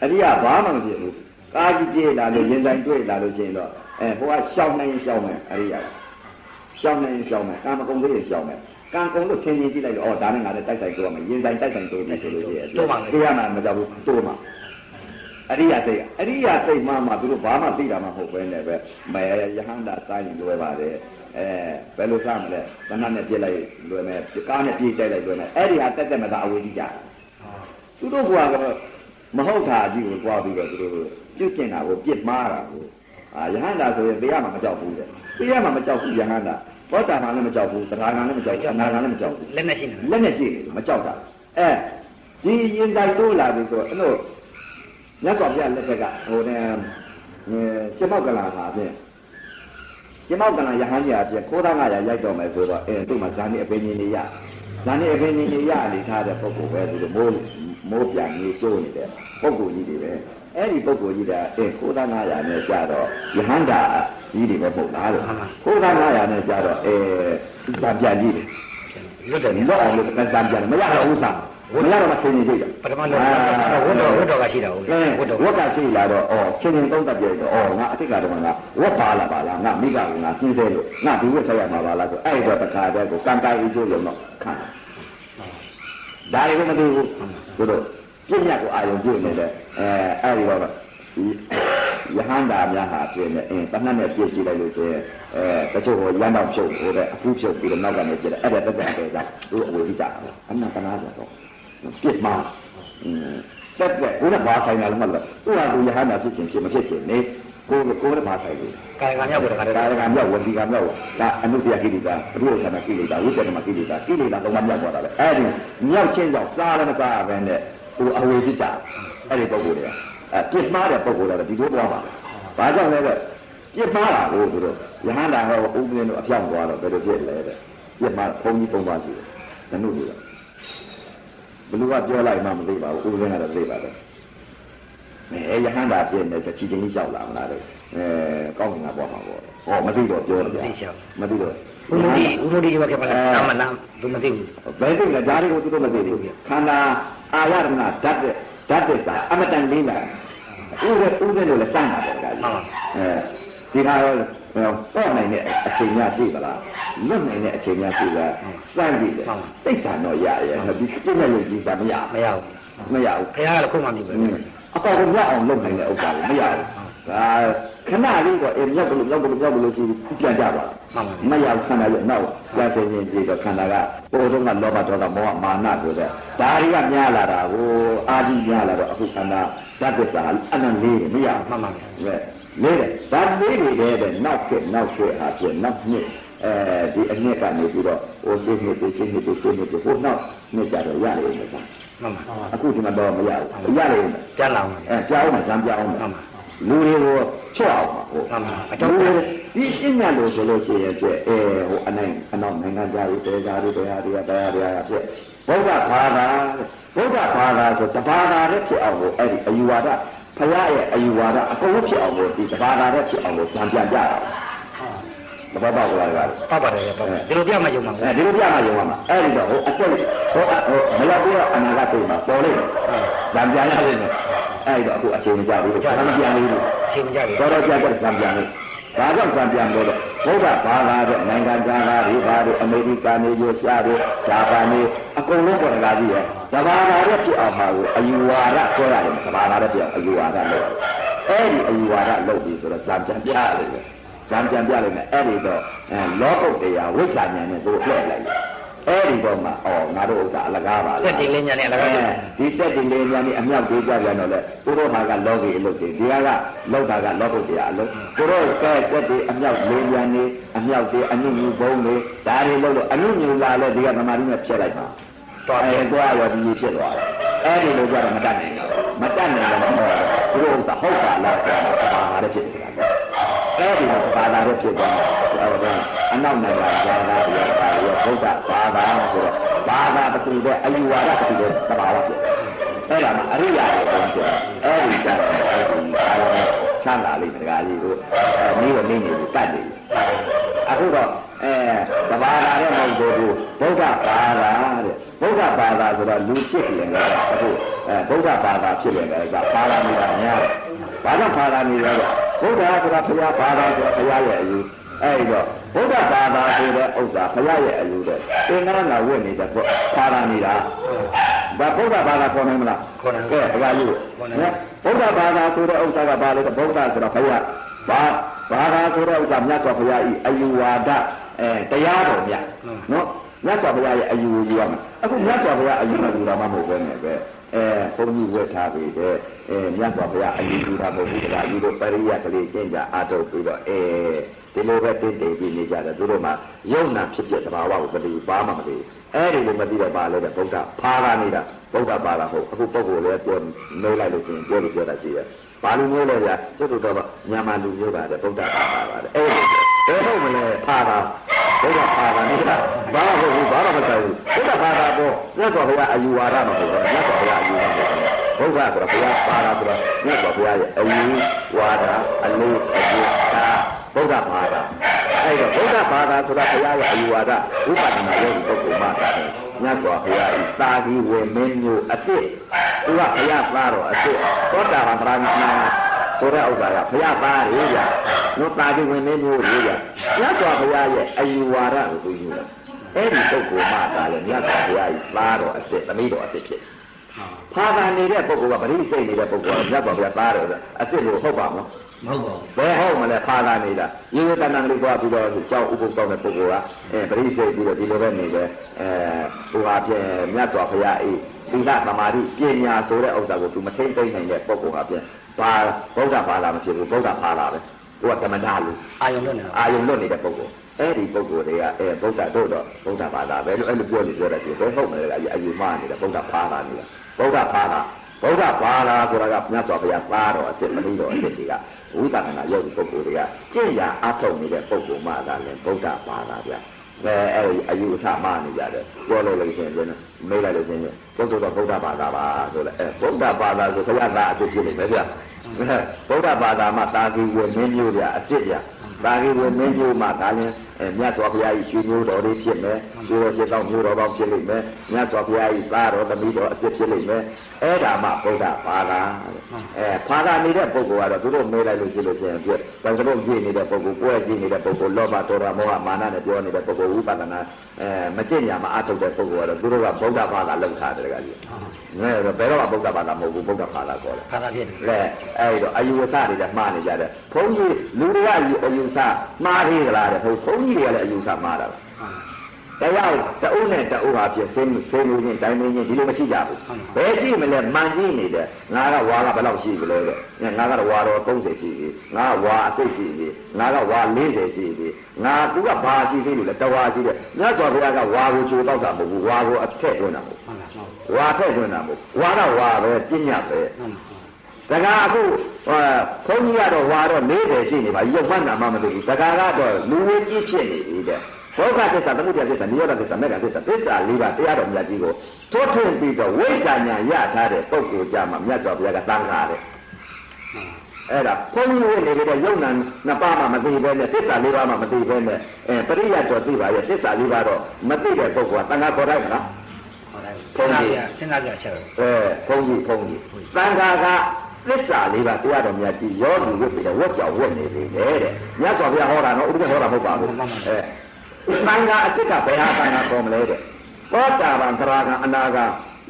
အရိယာဘာမှမဖြစ်ဘူးကာကြီးပြေးလာလို့ရင်ဆိုင်တွေ့လာလို့ရှိရင်တော့အဲဟိုကရှောင်းနိုင်ရှောင်းမယ်အရိယာရှောင်းနိုင်ရှောင်းမယ်ကာမဂုဏ်လေးရှောင်းမယ်ကံကုန်လို့ထင်မြင်ကြည့်လိုက်တော့အော်ဒါနဲ့ငါလည်းတိုက်ဆိုင်တိုးရမယ်ရင်ဆိုင်တိုက်ဆိုင်တိုးမယ်ဆိုလို့ရှိရင်တိုးပါမယ်တရားမှမကြောက်ဘူးတိုးမှာအရိယာသိအရိယာသိမှမှသူတို့ဘာမှသိတာမှမဟုတ်ဘဲနဲ့ပဲမဲယဟန္တာစာရင်လွယ်ပါတယ် အဲဘယ်လိုစမလဲသဏ္ဍာန်နဲ့ပြစ်လိုက်လွယ်မယ်ကားနဲ့ပြေးတိုက်လိုက်လွယ်မယ်အဲ့ဒီဟာတက်တက်မသာအဝေးကြီးကြသူတို့ကတော့မဟုတ်တာကြီးကိုကြွားပြီးတော့သူတို့ပြုတ်ကျင်တာကိုပြစ်မှားတာကိုအာယဟန္တာဆိုရင်တရားမှမကြောက်ဘူးတဲ့တရားမှမကြောက်ဘူးယဟန္တာဘောတာမှလည်းမကြောက်ဘူးတရားကလည်းမကြောက်ဘူးအနာကလည်းမကြောက်ဘူးလက်နဲ့ရှိနေတယ်လက်နဲ့ကြည့်နေမကြောက်တာအဲဒီရင်တိုက်တိုးလာပြီဆိုတော့အဲ့လိုမြတ်စွာဘုရားလက်ထက်ကဟိုနဲ့ရှမောက်ကလာဟာဖြင့် ရှမောက်ကလာရဟန်းကြီးအပြင်ခိုးသား900ရိုက်တော့မယ်ဆိုတော့အဲသူ့မှာဇာတိအပင်ကြီးနေရဇာတိအပင်ကြီးနေရနေထားတဲ့ပုဂ္ဂိုလ်ပဲသူတို့မိုးမိုးပြန်နေကျိုးနေတဲ့ပုဂ္ဂိုလ်ကြီးတွေပဲအဲ့ဒီပုဂ္ဂိုလ်ကြီးကအဲခိုးသား900နဲ့ကြာတော့ယဟန္တာကြီးတွေပဲပုတ်လားလို့ခိုးသား900နဲ့ကြာတော့အဲဇာပြန်ကြီးတွေလွတ်တယ်လောအောင်လို့ကံတမ်းပြန်မရတော့ဥစ္စာ မရတော့မဆင်းနေကြကြပထမလို့ဝတ်တော်ဝတ်တော်ကရှိတာဟုတ်အဲဝတ်တော်ဝက်ကရှိလာတော့ဩချင်းချင်းသုံးတတ်ပြတော့ဩငါအတိတ်ကတော့ငါဝက်ပါလာပါလားငါမိကကငါပြင်းသေးလို့ငါဒီဝက်ဆက်ရမှာပါလားဆိုအဲ့တော့တခါတည်းကိုကံတာကြီးကျိုးရုံတော့ခံဒါလည်းမသိဘူးသူတို့ပြည့်ညတ်ကိုအာယုံပြုနေတဲ့အဲအဲ့ဒီတော့ယဟန္တာများဟာပြင်းနေအင်းတဏှတ်နဲ့ပြည့်ကြည့်လိုက်လို့ဆိုရင်အဲတချို့ကရမ်းတော့ဖြုတ်ဟိုတဲ့အခုဖြုတ်ပြီးတော့နောက်ကနေပြည့်တယ်အဲ့ဒါတက်တက်တယ်ကသူအဝေကြီးကြတာအမှန်တနာဆိုတော့ ပြစ်မှာอืมတက်တက်ဘုရားဘာဆိုင်လာလို့မဟုတ်ဘူးသူကလူယဟန္တာဖြစ်ခြင်းဖြစ်မဖြစ်ခြင်းနေကိုယ်ကိုယ်နဲ့ဘာဆိုင်လို့ကာယကံမြောက်ကိုတခါတည်းကာယကံမြောက်ဝစီကံမြောက်ဒါအနုတ္တယကိလေသာဘုရားဆန္ဒကိလေသာဝိတ္တမကိလေသာကိလေသာလုံးဝမြောက်သွားတာပဲအဲ့ဒီမြောက်ခြင်းကြောင့်စားလည်းမစားဘဲနဲ့သူအဝေဖြစ်ကြအဲ့ဒီပုဂ္ဂိုလ်တွေကအဲပြစ်မှားတဲ့ပုဂ္ဂိုလ်တွေကဒီလိုသွားပါဘာကြောင့်လဲတဲ့ပြစ်မှားတာကိုသူတို့ယဟန္တာဟောဥပ္ပင်းတို့အပြောင်းသွားတော့ဘယ်လိုဖြစ်လဲတဲ့ပြစ်မှားဘုံကြီးပုံပါရှိတယ်နုတွေက ဘလူကပြောလိုက်မှမသိပါဘူးဥပ္ပင်းကတော့သိပါတယ်အဲယဟန္တာပြည့်နေတချီချင်းကြီးကြောက်လာမလားတဲ့အဲကောင်းကင်ကပေါ်မှာပေါ့ဟောမသိတော့ပြောတယ်ဗျာမသိတော့ဥဒိဥဒိရောကပလာအမနာဘုမသိဘူးဘယ်သိလဲဒါတွေကိုသူတို့မသိဘူးခန္ဓာအာရမဏဓာတ်တဲ့ဓာတ်တဲ့စာအမတန်လေးလာဥရဥရလို့လည်းစမ်းတာပေါ့ကွာအဲဒီဟာရော တော့နိုင်တဲ့အချိန်များရှိပါလားလွတ်နိုင်တဲ့အချိန်များရှိလားစမ်းကြည့်တယ်သိတာတော့ရရဲ့ဒီပြည့်မဲ့လို့ကြည့်တာမရမရဘူးမရဘူးခရကလည်းခုမှမမြင်ဘူးအကောကရအောင်လုပ်နိုင်တဲ့ဥစ္စာကိုမရဘူးဒါခဏလေးတော့အိမ်ရောက်လို့ရောက်လို့ရောက်လို့ရှိပြန်ကြပါလားမရခန္ဓာရဲ့နောက်ရတဲ့ရင်ကြည့်တော့ခန္ဓာကပိုတော့ကလောဘဒေါသမောဟမာနဆိုတဲ့ဒါတွေကများလာတာကိုအာကြီးများလာတော့အခုခန္ဓာသတ္တစာအနန္တလေးမရမှန်ပါဗျာ လေလေးတယ်ဒါလေးတွေတဲ့နောက်ဖြစ်နောက်ဖြစ်ဟာဖြစ်နောက်နှစ်အဲဒီအနှစ်ကနေပြီးတော့ဟိုစိတ်နှစ်စိတ်နှစ်စိတ်နှစ်ဟိုနောက်နှစ်ကြတော့ရတယ်မဟုတ်မှန်ပါအခုဒီမှာတော့မရဘူးရတယ်ပြန်လာအောင်အဲကြောင်းမှာဇံပြောင်းမှမှာန်ပါလူတွေကိုချော့အောင်ပါဟိုမှန်ပါအအကြောကြောင်းင်းဒီရှင်းရလို့ဆိုလို့ရှိရင်ကျဲအဲဟိုအနိုင်အနောက်နိုင်ငံသားတွေတေသာတွေတရားတွေကတရားတွေကဖြစ်ဘုရားဘာသာဘုရားဘာသာဆိုတဘာသာနဲ့ဖြစ်အောင်ကိုအဲ့ဒီအယူဝါဒ ဖရာရဲ့အယူဝါဒအကုန်လုံးဖြစ်အောင်ကိုဒီတဘာသာနဲ့ဖြစ်အောင်ကိုပြန်ပြန်ကြတာတဘာပေါက်လာတယ်ပောက်ပါတယ်ပောက်ဒီလိုပြမှယုံမှာအဲဒီလိုပြမှယုံမှာအဲ့ဒီတော့ဟိုအကျိတ်ဟိုဟိုမလောက်ဘူးအနာဂတ်တွေမှာပေါ်လိမ့်မယ်။ဗံပြန်ရလိမ့်မယ်။အဲ့ဒီတော့အခုအချိန်မကြဘူး။ဗံပြန်လေးလို့အချိန်မကြဘူးတော်တော်ကြာကြာဗံပြန်လေး။ ဒါကြောင့်ဗံပြန်လို့ဘုရားဘာသာတဲ့နိုင်ငံသားတွေဘာတွေအမေရိကန်တွေရှားတွေဂျပန်တွေအကုန်လုံးပေါ်လာကြည့်ရဲ့။တဘာသာရဲ့ဖြစ်အောင်ပါကိုအယူဝါဒဆွဲရတယ်တဘာသာရဲ့ဖြစ်အောင်အယူဝါဒလို့အဲ့ဒီအယူဝါဒလုပ်ပြီးဆိုတော့ဗံပြန်ပြရတယ်။ဗံပြန်ပြလိုက်မယ်အဲ့ဒီတော့အဲလောကုတ်တရားဝိဇ္ဇာဉာဏ်နဲ့သူ့လှည့်လိုက်တယ်။ အဲ့ဒီတော့မှအော်ငါတို့ဥစ္စာအလကားပါလားစက်တင်လေးညာနဲ့အလကားဒီစက်တင်လေးညာနေအမြောက်သေးကြပြန်တော့လေသူတို့ဟာကလောကီအလုပ်တွေဒီကကလောက်တာကလောကုတ်တရားအလုပ်သူတို့ကဲစက်တွေအမြောက်လေးညာနေအမြောက်တွေအနုညူဘုံတွေဒါတွေလို့လို့အနုညူလာလဲဒီကသမာဓိနဲ့ဖြတ်လိုက်ပါတော်တယ်ကြွားရောဒီဖြစ်သွားတယ်အဲ့ဒီလိုကြတော့မတတ်နိုင်ဘူးမတတ်နိုင်တော့သူတို့ဥစ္စာဟုတ်ပါလားဆိုတာပါပါတဲ့ဖြစ်နေတာပေါ့ အဲ့ဒီလိုပါလာတဲ့ဖြစ်သွားတယ်အနောက်နိုင်ငံဘာသာတရားပါရောဘုရားဘာသာဆိုတော့ဘာသာတခုတဲ့အယူဝါဒတခုတဲ့သဘာဝဖြစ်အဲ့ဒါမှအရိယာရဲ့ဘုံဖြစ်အဲ့ဒီကြတော့အဲ့ဒီအားလုံးချမ်းသာလိမ့်မယ်ဒကာကြီးတို့အဲနည်းကိုနေနေပြီးတတ်နေပြီအခုတော့အဲသဘာသာတဲ့မဟုတ်ဘူးဘုရားဘာသာတဲ့ဘုရားဘာသာဆိုတော့လူဖြစ်တယ်လေအခုအဲဘုရားဘာသာဖြစ်တယ်လေကပါရမီတာများတယ် ဘာကြောင့်ပါရမီလဲတော့ဘုရားဆိုတာဘုရားဘာသာဆိုတာဘုရားရဲ့အယူအဲ့ဒီတော့ဗုဒ္ဓဘာသာဆိုတဲ့ဥစ္စာဘုရားရဲ့အယူတဲ့သင်္ကန်းကဝတ်နေတဲ့ပါရနေတာဒါဗုဒ္ဓဘာသာခေါ်နိုင်မလားခေါ်နိုင်ကဲဘုရားယူနော်ဗုဒ္ဓဘာသာဆိုတဲ့ဥစ္စာကဘာလဲဗုဒ္ဓဆိုတော့ဘုရားဘာဘာသာဆိုတဲ့ဥစ္စာမြတ်စွာဘုရားဤအယူဝါဒအဲတရားတော်မြတ်နော်မြတ်စွာဘုရားရဲ့အယူကိုယူရမယ်အခုမြတ်စွာဘုရားအယူမယူတာမှမဟုတ်ပဲနဲ့ပဲ အဲဘုန်းကြီးဝတ်ထားပြီတဲ့အဲမြတ်စွာဘုရားအယူယူတာမဟုတ်ဘူးကယူလို့ပရိယတ်ကလေးကျင့်ကြအာထုတ်ပြီးတော့အဲဒီလိုပဲတည်တည်ပြီးနေကြတယ်သူတို့မှယုံနာဖြစ်ဖြစ်သဘာဝကိုမသိဘူးဘာမှမသိဘူးအဲ့ဒီလိုမသိတော့ပါလေတဲ့ဗုဒ္ဓဖားနေတာဗုဒ္ဓပါလာဟုတ်အခုပုဂ္ဂိုလ်လည်းပြောမေးလိုက်လို့ရှိရင်ပြောလို့ပြောတာရှိတယ် ဘာလူမျိုးလဲဗျာကျွတ်တော့မြန်မာလူမျိုးပါတဲ့ဗုဒ္ဓဘာသာပါတဲ့အဲ့ဒီဘယ်ဟုတ်မလဲဖားတာဘုရားဘာသာနေတာဘာဟုတ်ဘူးဘာမှမဆိုင်ဘူးဘုရားဘာသာပေါ်မြတ်စွာဘုရားအယူဝါဒမဟုတ်ဘူးမြတ်စွာဘုရားအယူဝါဒဘုရားဆိုတော့ဘုရားပါတာဆိုတော့မြတ်စွာဘုရားရဲ့အယူဝါဒအလေးအကျဒါ ဗုဒ္ဓဘာသာအဲ့တော့ဗုဒ္ဓဘာသာဆိုတာဘုရားရဲ့အယူဝါဒဥပဒနာရဲ့ပုဂ္ဂိုလ်မှတာမြတ်စွာဘုရားဤတာကြီးဝေမင်းမျိုးအစ်စ်သူကဘုရားသားတော်အစ်စ်သောတာပန်ပရမဏဆိုတဲ့ဥစ္စာကဘုရားသားရေကြ။တို့တာကြီးဝင်နေမျိုးရေကြ။မြတ်စွာဘုရားရဲ့အယူဝါဒကိုသူယူတယ်။အဲ့ဒီပုဂ္ဂိုလ်မှသာလေမြတ်စွာဘုရားရဲ့သားတော်အစ်စ်သမီးတော်အစ်စ်ဖြစ်။ဖာသာနေတဲ့ပုဂ္ဂိုလ်ကပရိစိတ်နေတဲ့ပုဂ္ဂိုလ်ကမြတ်စွာဘုရားသားတော်အစ်စ်လို့ဟုတ်ပါမလား မဟုတ်ပါဘူးဘယ်ဟုတ်မလဲဖာလာနေတာရေဝတဏံလေးသွားပြီးတော့ကြောက်ဥပုသ်တောင်းတဲ့ပုဂ္ဂိုလ်ကအဲပရိစိတ်ပြီးတော့ဒီလိုပဲနေတယ်အဲဟိုဟာဖြင့်မြတ်စွာဘုရားအေးသီလသမာဓိပညာဆိုတဲ့ဥစ္စာကိုသူမထိမ့်သိမ့်နိုင်တဲ့ပုဂ္ဂိုလ်ဟာဖြင့်ဘာဗုဒ္ဓဘာသာမဖြစ်ဘူးဗုဒ္ဓဘာသာပဲဟိုကသမဏလူအာယုံလွတ်နေအာယုံလွတ်နေတဲ့ပုဂ္ဂိုလ်အဲ့ဒီပုဂ္ဂိုလ်တွေကအဲဗုဒ္ဓတို့တော့ဗုဒ္ဓဘာသာပဲလို့အဲ့လိုပြောနေကြတယ်ဘယ်ဟုတ်မလဲအယူမနေတဲ့ဗုဒ္ဓဘာသာနေတာဗုဒ္ဓဘာသာဗုဒ္ဓဘာသာဆိုတာကမြတ်စွာဘုရားသားတော်အစ်စ်မင်းတော်အစ်စ်တွေက ဝိပဿနာယောဂီပုဂ္ဂိုလ်တွေကကျင့်ရာအထုတ်နေတဲ့ပုဂ္ဂိုလ်မှသာလည်းဗုဒ္ဓဘာသာဗျအဲအဲ့အယူအဆမှားနေကြတယ်ပြောလို့လည်းရှင်ပြန်မေးလိုက်လို့ရှင်ပုဂ္ဂိုလ်တော့ဗုဒ္ဓဘာသာပါဆိုလဲအဲဗုဒ္ဓဘာသာဆိုခရသားအစ်စ်ဖြစ်နေပဲဗျဗုဒ္ဓဘာသာမှာတာဂီဝမင်းမျိုးဗျအစ်စ်ဗျတာဂီဝမင်းမျိုးမှာဒါလည်းအဲမြတ်စွာဘုရားကြီးရှင်မျိုးတော်လေးဖြစ်မယ်ဒီလိုရှင်တော်မျိုးတော်ပေါင်းဖြစ်လိမ့်မယ်မြတ်စွာဘုရားကြီးသားတော်သမီးတော်အစ်စ်ဖြစ်လိမ့်မယ်အဲ့ဒါမှဗုဒ္ဓဘာသာအဲဘာသာနေတဲ့ပုဂ္ဂိုလ်ကတော့သူတို့မေးလိုက်လို့ရှိလို့ရှိရင်ပြည့်ဘာစလို့ကြည့်နေတဲ့ပုဂ္ဂိုလ်ကိုယ်ကြည့်နေတဲ့ပုဂ္ဂိုလ်လောဘဒေါသမောဟမာနနဲ့ပြောနေတဲ့ပုဂ္ဂိုလ်ဝိပဿနာအဲမကျင့်ညာမှာအထုတ်တဲ့ပုဂ္ဂိုလ်ကတော့သူတို့ကဗုဒ္ဓဘာသာလောက်ထားတယ်ကကြီးငဲဘယ်တော့မှဗုဒ္ဓဘာသာမဟုတ်ဘူးဗုဒ္ဓဘာသာခေါ်တယ်ဘာသာဖြစ်တယ်လေအဲ့တော့အယူဝဆတွေကမှားနေကြတယ်ဘုန်းကြီးလူတွေကအယူဆမှားသေးကြလားတဲ့ဘုန်းကြီးတွေကလည်းအယူဆမှားတာတရားတအုပ်နဲ့တအုပ်ဟာဖြစ်ဆင်းဆင်းလို့ချင်းတိုင်းချင်းဒီလိုမရှိကြဘူးဘယ်ရှိမလဲမှန်ကြည့်နေတယ်ငါကဝါကဘယ်လောက်ရှိကြလဲတဲ့ငါကတော့ဝါတော့30ရှိပြီငါဝါအသိရှိပြီငါကဝါ40ရှိပြီငါသူကဘာရှိသေးလို့လဲတဝါရှိတယ်မြတ်စွာဘုရားကဝါကိုချိုတော့တာမဟုတ်ဘူးဝါကိုအထက်တွန်းတာမဟုတ်ဝါထက်တွန်းတာမဟုတ်ဝါကဝါပဲပြညတ်ပဲတကားအခု ဘုန်းကြီးကတော့ဝါတော့40ရှိနေပါရုပ်မှန်တာမှမသိဘူးတကားကတော့လူဝေးကြီးဖြစ်နေပြီတဲ့ဒုက္ခသစ္စာသမုဒယသစ္စာနိရောဓသစ္စာမေဃသစ္စာသစ္စာ၄ပါးတရားတော်မြတ်ကြီးကိုထိုးထွင်းပြီးတော့ဝိဇ္ဇာညာရထားတဲ့ပုဂ္ဂိုလ်ကြမှာမြတ်စွာဘုရားကတန်ခါတဲ့အဲ့ဒါဘုန်းကြီးဝင်နေတဲ့ယုံနာနှစ်ပါးမှမသိဘဲနဲ့သစ္စာ၄ပါးမှမသိဘဲနဲ့အဲပရိယတ်တော်သိပါရဲ့သစ္စာ၄ပါးတော့မသိတဲ့ပုဂ္ဂိုလ်ကတန်ခါခေါ်တိုင်းမလားခေါ်တိုင်းဘုန်းကြီးစဉ်းစားကြချက်အဲဘုန်းကြီးဘုန်းကြီးတန်ခါက သစ္စာလေးပါတရားတော်မြတ်ကြီးရောလူဝတ်ပြီးတော့ဝတ်ကြောင်ဝတ်နေလေတဲ့မြတ်စွာဘုရားဟောတာနော်ဥပဒေဟောတာမဟုတ်ပါဘူးအဲသံဃာအစ်စ်ကဘယ်ဟာသံဃာပေါ်မလဲတဲ့သောတာပန်သရဂံအနာဂံ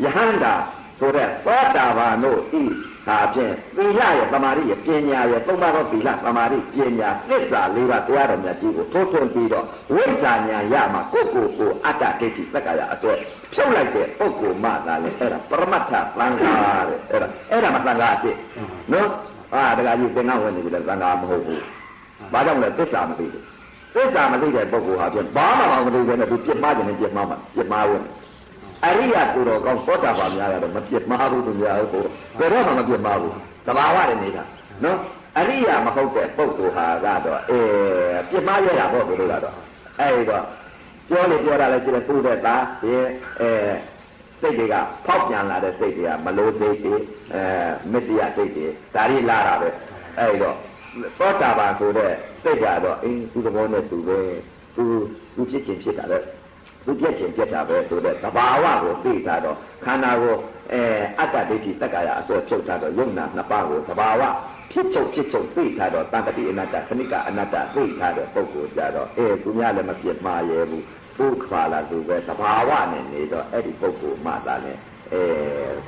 ယဟန္တာဆိုတဲ့သောတာပန်တို့ဤ ဒါဖြင့်သီလရဲ့တမာရိရဲ့ပညာရဲ့သုံးပါးသောသီလတမာရိပညာသစ္စာလေးပါးတရားတော်မြတ်ကြီးကိုထိုးထွင်းပြီးတော့ဝိဇ္ဇာဉာဏ်ရမှာကိုယ့်ကိုယ်ကိုအတ္တဒိဋ္ဌိသက္ကာယအတွက်ဖြုတ်လိုက်တဲ့ပုဂ္ဂိုလ်မှသာလေအဲ့ဒါပရမတ္ထသံဃာတဲ့အဲ့ဒါအဲ့ဒါမှသံဃာအဖြစ်နော်အာတကကြီးသင်္ကန်းဝင်နေပြီလေသံဃာမဟုတ်ဘူးဘာကြောင့်လဲသစ္စာမသိဘူးသစ္စာမသိတဲ့ပုဂ္ဂိုလ်ဟာပြန်ဘာမှမသိဘဲနဲ့သူပြစ်မှားခြင်းနဲ့ပြစ်မှားမှာပြစ်မှားဝင် အရိယကိုတော်ကောင်းသောတာပန်များကတော့မပြစ်မှားဘူးသူများဟုတ်ဘယ်တော့မှမပြစ်မှားဘူးတဘာဝနဲ့နေတာနော်အရိယမဟုတ်တဲ့ပုဂ္ဂိုလ်ဟာကတော့အဲပြစ်မှားရတာပေါ့သူတို့ကတော့အဲဒီတော့ပြောလေပြောတာလည်းရှိတယ်သူ့တဲ့သားဒီအဲစိတ်တွေကဖောက်ပြန်လာတဲ့စိတ်တွေကမလို့စိတ်တွေအဲမစ္စယစိတ်တွေဒါတွေလာတာပဲအဲဒီတော့သောတာပန်ဆိုတဲ့စိတ်ကတော့အေးသူသဘောနဲ့သူပဲသူသူဖြစ်ခြင်းဖြစ်တာလေ သူပြက်ခြင်းပြက်တာပဲဆိုတဲ့သဘာဝကိုသိတာတော့ခန္ဓာကိုအဲအတ္တဒိဋ္ဌိတက္ကာယအစွဲဖြုတ်တာတော့ယုံနာနှစ်ပါးကိုသဘာဝဖြစ်ချုပ်ဖြစ်ချုပ်သိထားတော့တန်တတိအနတ္တခဏိကအနတ္တသိထားတဲ့ပုဂ္ဂိုလ်ကြတော့အဲသူများလည်းမပြစ်မှားရဲဘူးသူခါလာသူပဲသဘာဝနဲ့နေတော့အဲ့ဒီပုဂ္ဂိုလ်မှသာလဲအဲ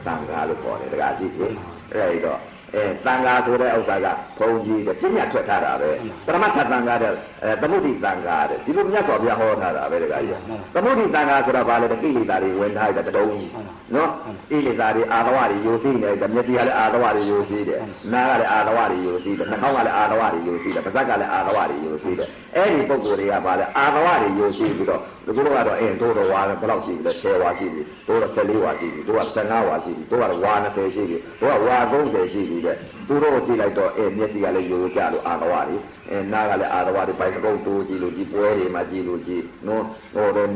သံဃာလို့ခေါ်တယ်တခါကြည့်ပြီအဲ့တော့အဲတန်ဃာဆိုတဲ့ဥစ္စာကဘုံကြီးတဲ့ပြညာထွက်ထားတာပဲပရမတ်ထတန်ဃာတဲ့ အဲသမုဒိတန်ဃာတဲ့ဒီလိုမြတ်စွာဘုရားဟောထားတာပဲတခါကြီးသမုဒိတန်ဃာဆိုတာဘာလဲကိလေသာတွေဝင်ထားတဲ့တုံးကြီးနော်ကိလေသာတွေအာသဝတွေယိုသိနေတယ်မျက်စိကလည်းအာသဝတွေယိုသိတယ်နားကလည်းအာသဝတွေယိုသိတယ်နှာခေါင်းကလည်းအာသဝတွေယိုသိတယ်ပါးစပ်ကလည်းအာသဝတွေယိုသိတယ်အဲ့ဒီပုံကိုယ်တွေကဘာလဲအာသဝတွေယိုသိပြီးတော့ဒီလိုကတော့အင်းတို့တော့ဝါဘယ်လောက်ရှိပြီလဲ10ဝါရှိပြီတို့တော့14ဝါရှိပြီတို့က15ဝါရှိပြီတို့ကဝါ20ရှိပြီတို့ကဝါ30ရှိပြီတဲ့ သူတို့ကြည့်လိုက်တော့အဲမျက်စိကလည်းယိုကြလို့အာသဝတွေအဲနားကလည်းအာသဝတွေပိုင်ကုတ်တိုးကြည့်လို့ဒီပွဲတွေမှာကြည့်လို့ကြည့်နော်ဟိုတော့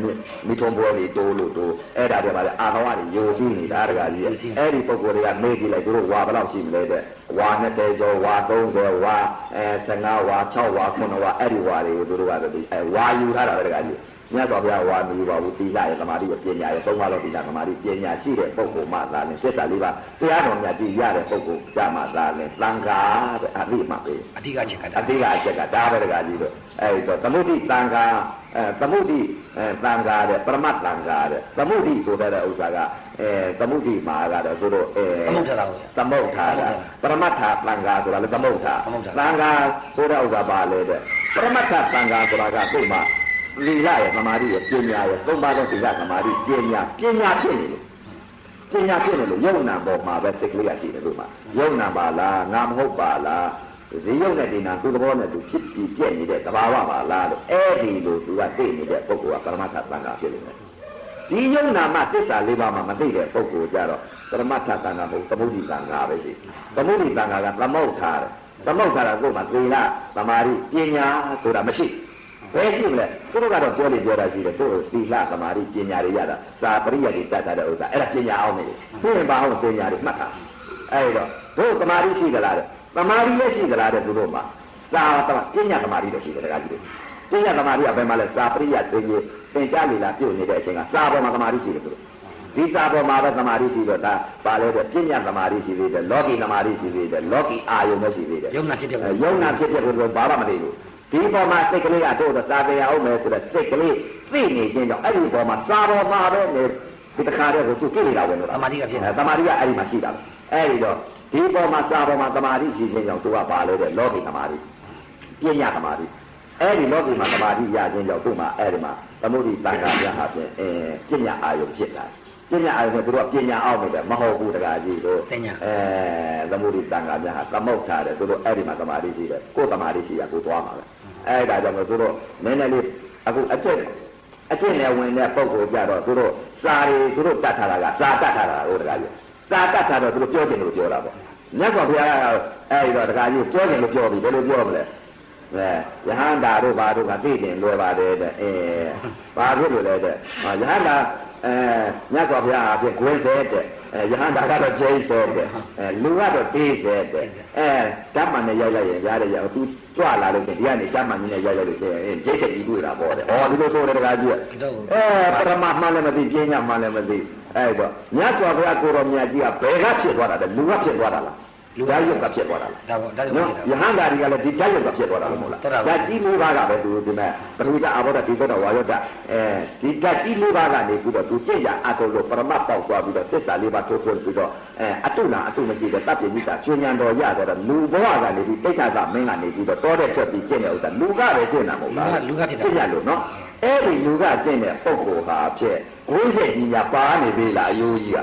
မိထုံပွဲတွေတိုးလို့တိုးအဲ့ဒါတွေပါလေအာသဝတွေယိုကြည့်နေတာတကကြီးအဲ့ဒီပုံကိုယ်တွေကမေးကြည့်လိုက်သူတို့ဝါဘယ်လောက်ရှိမလဲတဲ့ဝါ20ကျော်ဝါ30ဝါအဲ15ဝါ6ဝါ9ဝါအဲ့ဒီဝါတွေကိုသူတို့ကတော့ဒီအဲဝါယူထားတာပဲတကကြီး မြတ်စွာဘုရားဝါမူပါဘူးသီလရဲ့သမာဓိရဲ့ပညာရဲ့သုံးပါးသောသီလသမာဓိပညာရှိတဲ့ပုဂ္ဂိုလ်မှသာလင်စိတ်ဓာတ်လေးပါတရားတော်များကြည့်ရတဲ့ပုဂ္ဂိုလ်ကြမှာသာလင်သံဃာတဲ့အသိမှပဲအဓိကချက်ကအသိကအချက်ကဒါပဲတကကြီးတော့အဲဒီတော့သမုဒိသံဃာအဲသမုဒိအဲသံဃာတဲ့ပရမတ်သံဃာတဲ့သမုဒိဆိုတဲ့ဥစ္စာကအဲသမုဒိမှာကတော့သူတို့အဲသမုဒ္ဒရာကိုသမုဒ္ဒါတာပရမတ်ထာသံဃာဆိုတာလေသမုဒ္ဒါသမုဒ္ဒါသံဃာဆိုတဲ့ဥစ္စာပါလေတဲ့ပရမတ်ထာသံဃာဆိုတာကသူ့မှာ လီလာရဲ့သမာဓိရဲ့ပညာရဲ့သုံးပါးသောသီလသမာဓိပညာပညာဖြစ်နေလို့ပညာဖြစ်နေလို့ယုံနာပေါ်မှာပဲစိတ်ကလေးရရှိတယ်လို့မှာယုံနာပါလားငါမဟုတ်ပါလားဒီယုံနဲ့ဒီနာသူ့သဘောနဲ့သူဖြစ်ပြီးပြည့်နေတဲ့သဘာဝပါလားလို့အဲ့ဒီလိုသူကသိနေတဲ့ပုဂ္ဂိုလ်ကပရမတ်ထာသံဃာဖြစ်နေတယ်ဒီယုံနာမှသစ္စာလေးပါးမှမသိတဲ့ပုဂ္ဂိုလ်ကြတော့ပရမတ်ထာသံဃာမဟုတ်သမုဒိသံဃာပဲရှိသမုဒိသံဃာကသမုဋ္ဌာတယ်သမုဋ္ဌာတာကိုယ်မှာသေလသမာဓိပညာဆိုတာမရှိဘ ယ်ရှိမလဲသူတို့ကတော့ပြောနေပြောတာရှိတယ်သူတို့သီလသမာဓိပညာတွေရတာသာပရိယတ်တွေတတ်တာတဲ့ဥစ္စာအဲ့ဒါပညာအောင်နေတယ်သူရင်ပါအောင်ပညာတွေမှတ်တာအဲ့တော့တို့သမာဓိရှိကြလားတဲ့သမာဓိလည်းရှိကြလားတဲ့သူတို့မှာသာသမပညာသမာဓိတော့ရှိတယ်တကားကြီးပညာသမာဓိကဘယ်မှာလဲသာပရိယတ်တွေသင်ကြားလေလာပြုတ်နေတဲ့အချိန်ကသာပေါ်မှာသမာဓိရှိတယ်သူတို့ဒီသာပေါ်မှာပဲသမာဓိရှိတော့ဒါပါလဲတဲ့ပညာသမာဓိရှိသေးတယ်လောကီသမာဓိရှိသေးတယ်လောကီအာယုံပဲရှိသေးတယ်ယုံနာဖြစ်တဲ့ယုံနာဖြစ်တဲ့ဘုရားဘာမှမသိဘူး ဒီပေါ်မှာစိတ်ကလေးကတို့တော့သာတရားအောင်မယ်ဆိုတော့စိတ်ကလေးသိနေခြင်းကြောင့်အဲ့ဒီပေါ်မှာစာပေါ်မှာပဲနေဒီတခါတည်းကိုသူကြည့်နေတာဝင်လို့သမာဓိကဖြစ်အဲသမာဓိကအဲ့ဒီမှာရှိတာအဲ့ဒီတော့ဒီပေါ်မှာစာပေါ်မှာသမာဓိရှိခြင်းကြောင့်သူကပါလို့တဲ့လောကီသမာဓိပညာသမာဓိအဲ့ဒီလောကီမှာသမာဓိရခြင်းကြောင့်သူ့မှာအဲ့ဒီမှာသမုဒိတန်ခါပြဟာဖြင့်အဲပညာအာယုဖြစ်တာပညာအာယုနဲ့သူတို့ကပညာအောင်မယ်မဟုတ်ဘူးတကားကြီးတို့ပညာအဲသမုဒိတန်ခါပြဟာသမုတ်ထားတယ်သူတို့အဲ့ဒီမှာသမာဓိရှိတယ်ကိုယ်သမာဓိရှိရကိုသွားမှာပဲ အဲ့ဒါကြောင့်မို့သူတို့နည်းနည်းလေးအခုအကျက်အကျင့်နဲ့ဝင်တဲ့ပုံကိုကြတော့သူတို့စာတွေသူတို့တတ်ထားတာကစာတတ်ထားတာဟုတ်တကားကြီးစာတတ်ထားတော့သူတို့ပြောချင်လို့ပြောတာပေါ့မြတ်စွာဘုရားကအဲဒီတော့တကားကြီးပြောချင်လို့ပြောပြီဘယ်လိုပြောမလဲအဲယဟန္တာတို့ဘာတို့ကသိတယ်လွယ်ပါတယ်တဲ့အဲဘာဖြစ်လို့လဲတဲ့ယဟန္တာအဲမြတ်စွာဘုရားအဖြစ်ကိုယ်သေးတဲ့အဲယဟန္တာကတော့ကျိန်းသေးတဲ့အဲလူကတော့တေးသေးတဲ့အဲဓမ္မနဲ့ရောက်လိုက်ရင်ရားတဲ့ရောက်သူ ကြွလာလို့ရှိရင်ဒီကနေဓမ္မကြီးနဲ့ရောက်လိုက်လို့ရှိရင်ကျိတ်တဲ့ကြီးတွေ့တာပေါ့တဲ့ဩဒီလိုဆိုတဲ့တကားကြီးကအဲပရမမှန်လည်းမသိပညာမှန်လည်းမသိအဲ့တော့မြတ်စွာဘုရားကိုရောမြတ်ကြီးကဘယ်ကဖြစ်သွားတာလဲလူကဖြစ်သွားတာလား လူသားရုပ်ကဖြစ်သွားတာလားဒါပေါ့ဒါကြောင့်နော်ဖြစ်တာယဟန္တာတွေကလည်းဒီဓာတ်ရုပ်ကဖြစ်သွားတာလို့မဟုတ်လားတော်တာပါဓာတ်ကြီးလေးပါးကပဲသူဒီမဲ့ပထဝီဓာတ်အာဘောဓာတ်ဒီသောတာဝါယောဓာတ်အဲဒီဓာတ်ကြီးလေးပါးကနေပြီးတော့သူကြည့်ကြအတုလို့ပရမတ်ပေါက်သွားပြီးတော့သစ္စာလေးပါးထိုးထွင်းပြီးတော့အဲအတုလားအတုမရှိတဲ့တပ်ပြမိတာရှင်ညာတော်ရတော့လူဘဝကနေပြီးတိဋ္ဌသမင်းကနေပြီးတော့တောတဲ့ချက်ပြီးကျင့်တဲ့ဥစ္စာလူကပဲကျင့်တာမဟုတ်လားလူကဖြစ်တာသိရလို့နော်အဲ့ဒီလူကကျင့်တဲ့ပုံကိုဟာဖြစ်ဝိသေကြီးညာပါနေသေးလားအယိုးကြီးက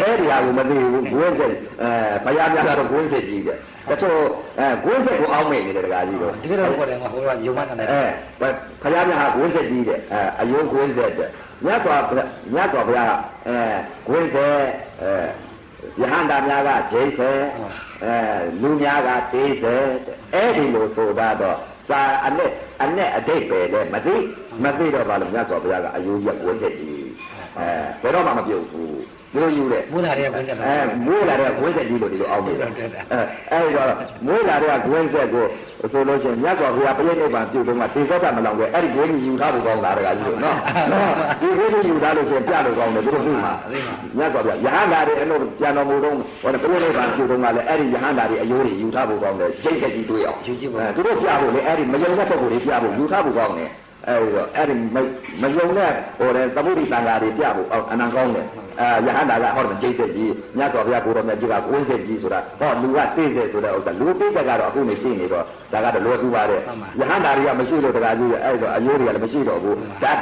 အဲ့ဒီဟာကိုမသိဘူးဂွင်းဆက်အဲဘုရားပြကတော့ဂွင်းဆက်ကြီးတယ်တချို့အဲဂွင်းဆက်ကိုအောင်းမိတ်နေတယ်တကားကြီးတော့ဒီကတော့ဟိုတယ်ကဟိုကယုံမှန်းတယ်အဲဘုရားပြဟာဂွင်းဆက်ကြီးတယ်အဲအယိုးဂွင်းဆက်တဲ့မြတ်စွာဘုရားမြတ်စွာဘုရားကအဲဂွင်းဆက်အဲယဟန္တာများကဂျိတ်ဆက်အဲလူများကတေးဆက်အဲ့ဒီလိုဆိုတာတော့စာအနဲ့အနဲ့အတိတ်ပဲလေမသိမသိတော့ဘာလို့မြတ်စွာဘုရားကအယိုးကြီးဂွင်းဆက်ကြီးအဲဘယ်တော့မှမပြုတ်ဘူးဒီ လိုယူတဲ့မူလာတဲ့ဘုရားအဲမိုးလာတဲ့ဂွင်းဆက်ကြီးလို့ဒီလိုအောင်းနေတာအဲအဲဒီတော့မိုးလာတဲ့ဂွင်းဆက်ကိုဆိုလို့ရှိရင်မြတ်စွာဘုရားပြည့်နိဗ္ဗာန်ပြုတော့ကတေဇောတမလောင်တဲ့အဲ့ဒီဘိန်းယူထားဖို့ကောင်းတာတကကြီးလို့နော်ဒီဘိန်းယူထားလို့ရှိရင်ပြလို့ကောင်းတယ်သူတို့သိမှာမြတ်စွာဘုရားယဟန္တာတွေအလို့ပြန်တော်မူတော့ဟောပြည့်နိဗ္ဗာန်ပြုတော့ကလည်းအဲ့ဒီယဟန္တာတွေအယိုးတွေယူထားဖို့ကောင်းတယ်စိတ်သက်ကြီးတွေးအောင်သူတို့ပြဖို့လေအဲ့ဒီမယုံတဲ့ပုဂ္ဂိုလ်တွေပြဖို့ယူထားဖို့ကောင်းတယ်အဲ့တော့အဲ့ဒီမယုံတဲ့ဟိုတဲ့သမုဒိတန်ဃာတွေပြဖို့အနံကောင်းတယ် အဲယဟန္တာကဟောတယ်ကြိတ်သက်ကြီးမြတ်စွာဘုရားကိုတော်မြတ်ကြီးကကိုယ်သက်ကြီးဆိုတာဟောလူကတိတ်သက်ဆိုတဲ့ဥစ္စာလူတိတ်သက်ကတော့အခုနေရှိနေတော့ဒါကတော့လွယ်ကူပါတယ်ယဟန္တာတွေကမရှိလို့တကားကြီးအဲ့တော့အယိုးတွေကလည်းမရှိတော့ဘူးဒါ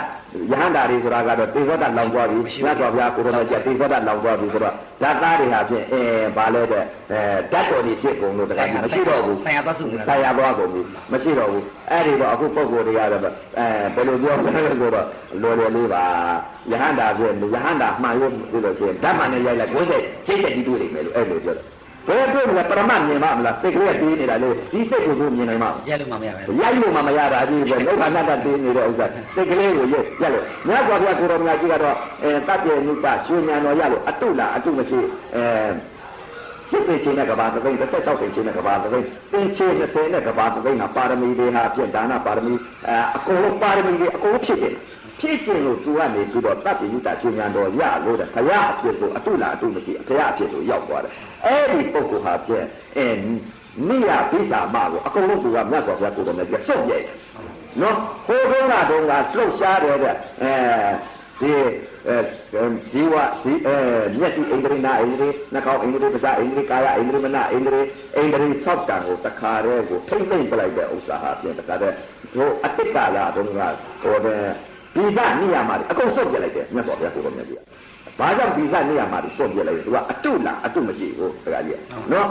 ယဟန္တာတွေဆိုတာကတော့တေဇောတလောင်သွားပြီမြတ်စွာဘုရားကိုတော်မြတ်ကြီးတေဇောတလောင်သွားပြီဆိုတော့ဓာတ်သားတွေဟာဖြင့်အဲဘာလဲတဲ့အဲဓာတ်တော်ကြီးဖြစ်ကုန်လို့တကားကြီးမရှိတော့ဘူးဆရာသွားစုဆရာသွားကုန်ပြီမရှိတော့ဘူးအဲ့ဒီတော့အခုပုံကိုယ်တွေကတော့အဲဘယ်လိုပြောမလဲဆိုတော့လွယ်လွယ်လေးပါယဟန္တာဖြင့်ယဟန္တာမှန်ရုံပြီးလို့ရှိရင်ဓမ္မနဲ့ရိုက်လိုက်ကိုယ်စိတ်စိတ်တက်ပြီးတွေ့နေမယ်လို့အဲ့လိုပြောတယ် ဘယ်တွေ့မလဲပရမတ်မြင်ပါမလားစိတ်ကလေးကတည်နေတာလေဒီစိတ်ကိုကိုမြင်နိုင်မှာရိုက်လို့မှမရဘူးရိုက်လို့မှမရတာကြီးပဲလောကနာတတည်နေတဲ့ဥစ္စာစိတ်ကလေးကိုရုပ်ရက်လို့မြတ်စွာဘုရားကိုရောမြတ်ကြီးကတော့အဲတတ်တဲ့နုတရှင်ညာတော်ရလို့အတုလားအတုမရှိအဲစစ်ပေချင်းနဲ့ကဘာသသိန်းတစ်ဆက်၆သိန်းချင်းနဲ့ကဘာသသိန်းသင်ချေ20နဲ့ကဘာသသိန်းဟာပါရမီတွေဟာဖြစ်ဒါနပါရမီအဲအကုန်လုံးပါရမီတွေအကုန်ဖြစ်တယ် ဖြစ်ခြင်းလို့သူကနေပြီးတော့တပ်ပိယုတရှင်ညာတော်ရလို့တဲ့ဘုရားအဖြစ်ကိုအတုလားအတုမရှိဘုရားအဖြစ်ကိုရောက်သွားတယ်အဲ့ဒီပုဂ္ဂိုလ်ဟာဖြင့်အဲမိယပိစာမကိုအကုန်လုံးသူကမြတ်စွာဘုရားကိုယ်တော်နဲ့ပြဆုတ်ပြဲနော်ဟိုတုန်းကတော့ကလှုပ်ရှားတယ်တဲ့အဲဒီအဲဒီဝဒီအဲမျက်စိအိန္ဒြေနာအိန္ဒြေနှာခေါင်းအိန္ဒြေပါးစပ်အိန္ဒြေကာယအိန္ဒြေမနအိန္ဒြေအိန္ဒြေ6တန်ကိုတခါတည်းကိုထိမ့်သိမ့်ပလိုက်တဲ့ဥစ္စာဟာပြင်တခါတည်းဟိုအတိတ်ကလာတုန်းကဟိုတဲ့ ဒီကနေရာမှာအကုန်စုပ်ပြလိုက်တယ်မြတ်စွာဘုရားကိုယ်တော်မြတ်ကြီးဘာကြောင့်ဒီကနေရာမှာစုပ်ပြလိုက်လဲသူကအတုလားအတုမရှိဘူးတခါကြီးနော်